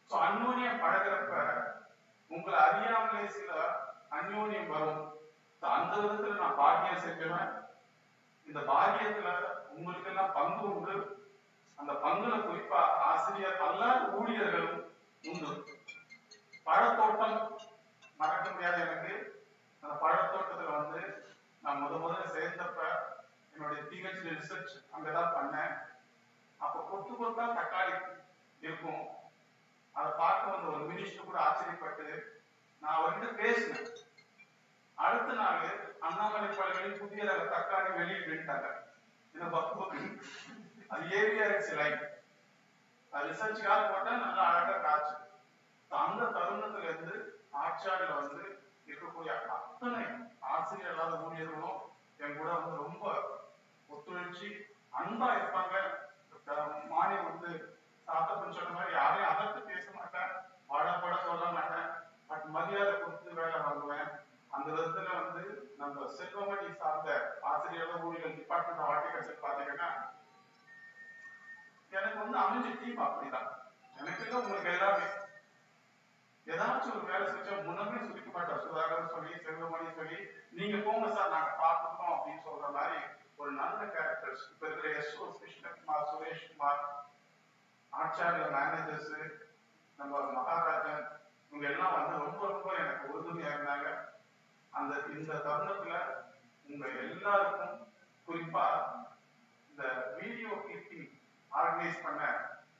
சோ அன்னோனியம் பழகிறப்ப உங்களை அறியாமலே சில அந்யோன்யம் வரும். அந்த விதத்துல நான் பாக்கியம் செஞ்சவன். இந்த பாக்கியத்துல உங்களுக்கு எல்லாம் பங்கு உண்டு. அந்த பங்குல குறிப்பா ஆசிரியர் அல்லாத ஊழியர்களும் உண்டு பழத்தோட்டம் மறக்க முடியாது எனக்கு அந்த பழத்தோட்டத்துல வந்து நான் முத முதல்ல சேர்ந்தப்ப என்னுடைய பிஹெச்டி ரிசர்ச் அங்கதான் பண்ணேன் அப்ப கொத்து கொத்தா தக்காளி இருக்கும் அதை பார்க்க வந்த ஒரு மினிஸ்டர் கூட ஆச்சரியப்பட்டு நான் அவர்கிட்ட பேசினேன் அடுத்த நாள் அண்ணாமலை பல்கலையில் புதிய ரக தக்காளி வெளியில் விட்டாங்க என்ன பக்கு பக்கு அது ஏரியாச்சு அது ரிசர்ச்சுக்காக போட்டா நல்லா அழகா காய்ச்சு அந்த தருணத்துல இருந்து ஆட்சியாளர்ல வந்து இருக்கக்கூடிய அத்தனை ஆசிரியர் இல்லாத ஊழியர்களும் என் கூட வந்து ரொம்ப ஒத்துழைச்சு அன்பா இருப்பாங்க. மானியம் வந்து சாத்தப்பன் சொன்ன மாதிரி யாரையும் அதற்கு பேச மாட்டேன் வாழப்பட சொல்ல மாட்டேன் பட் மரியாதை கொடுத்து வேலை வாங்குவேன் அந்த விதத்துல வந்து நம்ம செல்வமணி சார்ந்த ஆசிரியர் ஊழியர்கள் டிபார்ட்மெண்ட் ஆஃப் ஹார்டிகல்ச்சர் பாத்தீங்கன்னா எனக்கு வந்து அமைஞ்ச அப்படிதான். எனக்கு உங்களுக்கு எல்லாமே. ஏதாச்சும் ஒரு வேலை செஞ்சா முன்னமே சொல்லிக்க மாட்டோம் சுதாகர் சொல்லி செல்வமணி சொல்லி நீங்க போங்க சார் நாங்க பார்த்துட்டோம் அப்படின்னு சொல்ற மாதிரி ஒரு நல்ல கேரக்டர்ஸ் இப்ப இருக்கிற S O Krishnakumar Sureshkumar Acharya managers நம்ம மகாராஜன் இவங்க எல்லாம் வந்து ரொம்ப ரொம்ப எனக்கு உறுதுணையா இருந்தாங்க. அந்த இந்த தருணத்துல உங்க எல்லாருக்கும் குறிப்பா இந்த வீடியோ கிளிப்பிங் ஆர்கனைஸ் பண்ண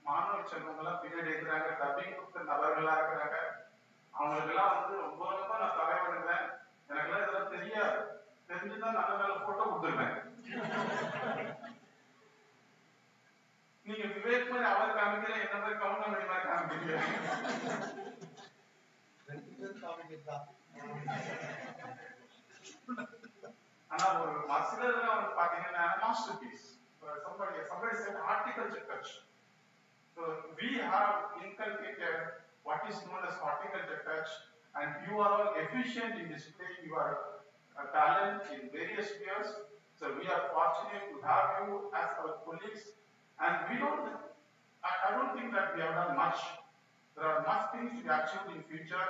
மாணவ செல்வங்க எல்லாம் பின்னாடி இருக்கிறாங்க கொடுத்த நபர்களா இருக்கிறாங்க. அவங்களுக்கு எல்லாம் வந்து ரொம்ப ரொம்ப நான் வணங்குறேன். எனக்கு எல்லாம் இதெல்லாம் தெரியாது. தெரிஞ்சுதான் நல்ல நல்ல போட்டோ கொடுத்துருவேன் நீங்க விவேக் மாதிரி அவர் காமிக்கிற என்ன மாதிரி கவுண்டமணி மாதிரி காமிக்கிறீங்க ஆனா ஒரு வந்து பாத்தீங்கன்னா masterpiece somebody said horticulture touch. So we have inculcated what is known as horticulture touch and you are all efficient in displaying your uh, talent in various spheres so we are fortunate to have you as our colleagues. And we don't I, I don't think that we have done much. There are much things to be achieved in future.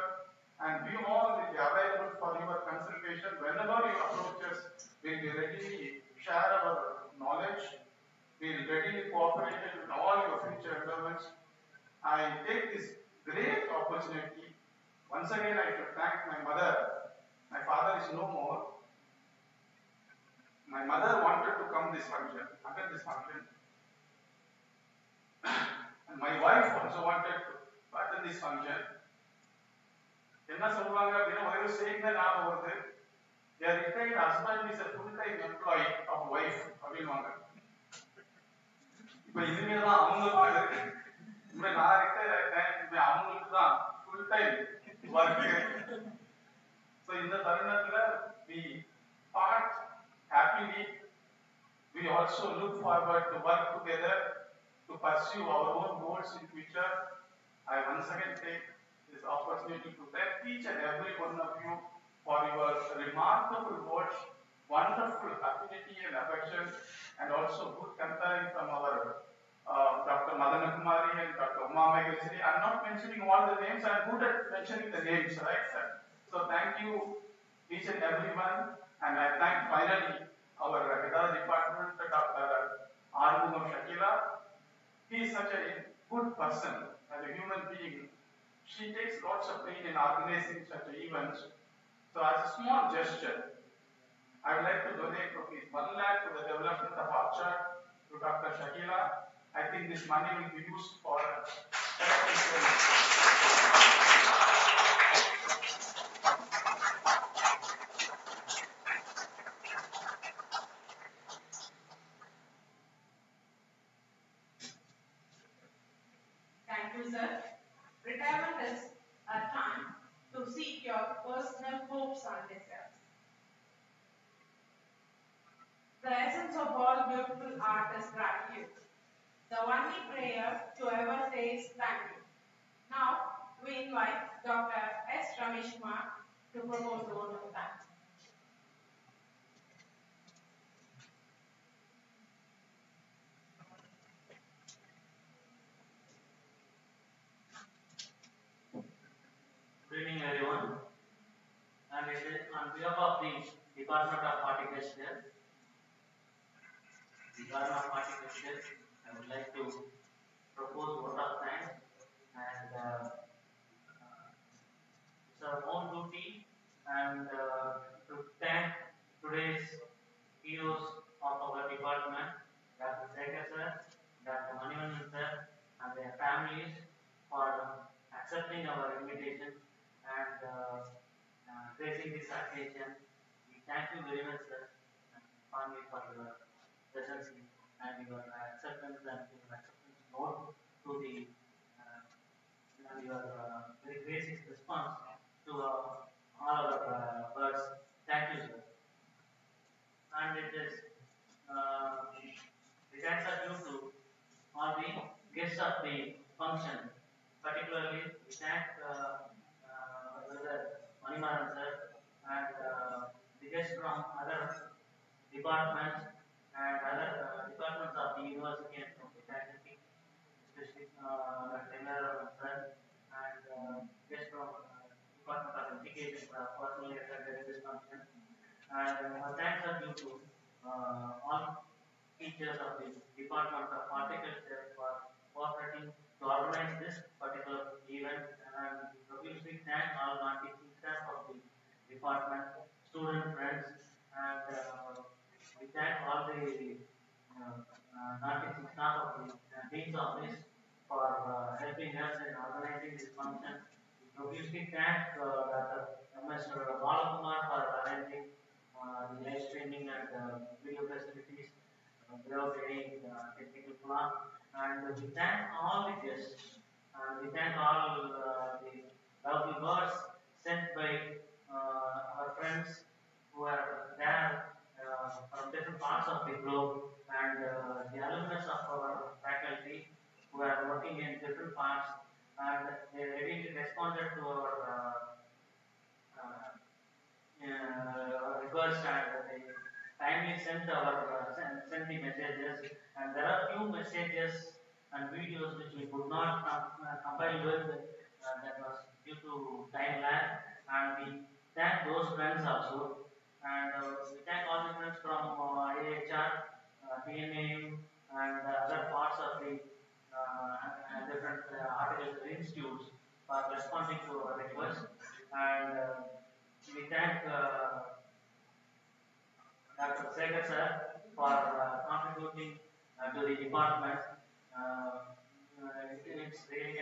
And we all will be available for your consultation whenever you approach us. Be ready to share our knowledge we'll readily cooperate with all your future endeavors i take this great opportunity once again i should thank my mother my father is no more my mother wanted to come this function attend this function And my wife also wanted to attend this function. என்ன சொல்லுவாங்க அப்படின்னா ஒரே ஒரு செய்தி தான் ஞாபகம் வருது their retired husband is a full time employee of wife அப்படின்வாங்க இப்ப இதுமே தான் அவங்க பாடு இப்ப நான் ரிட்டையர் ஆயிட்டேன் இப்ப அவங்களுக்கு தான் ஃபுல் டைம் ஒர்க் ஸோ இந்த தருணத்துல we part happily we also look forward to work together to pursue our own goals in future I once again take this opportunity to thank each and every one of you for your remarkable words, wonderful affinity and affection, and also good comparing from our uh, Dr. Madana Kumari and Dr. Uma Maheshwari. I'm not mentioning all the names, I'm good at mentioning the names, right? sir? So thank you each and everyone, and I thank finally our Vedanta department, Dr. Armugam Shakila. He is such a good person as a human being. She takes lots of pain in organizing such events. So as a small gesture, I would like to donate rupees 1 lakh to the development of our to Dr. Shakila. I think this money will be used for features of this Department of Particles messages and videos which we could not com- uh, compile with uh, that was due to time lag and we thank those friends also and uh, we thank all the friends from uh, IHR, uh, and uh, other parts of the uh, different uh, horticulture institutes for responding to our request and uh, we thank uh, Dr. Sekhar sir for uh, contributing uh, to the department. Uh, it's really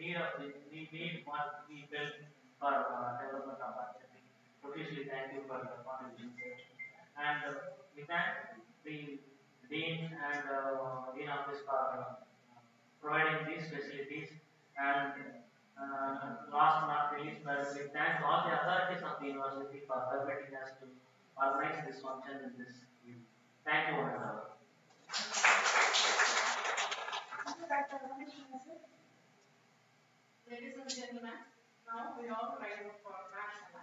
need of the need, need must be built for uh, development of our city. Profusely thank you for your contribution. And uh, we thank the Dean and uh, Dean Office for uh, providing these facilities. And uh, last but not least, but we thank all the authorities of the university for permitting us to organize this function in this week. Thank you, one. Ladies and gentlemen, now we all rise up for national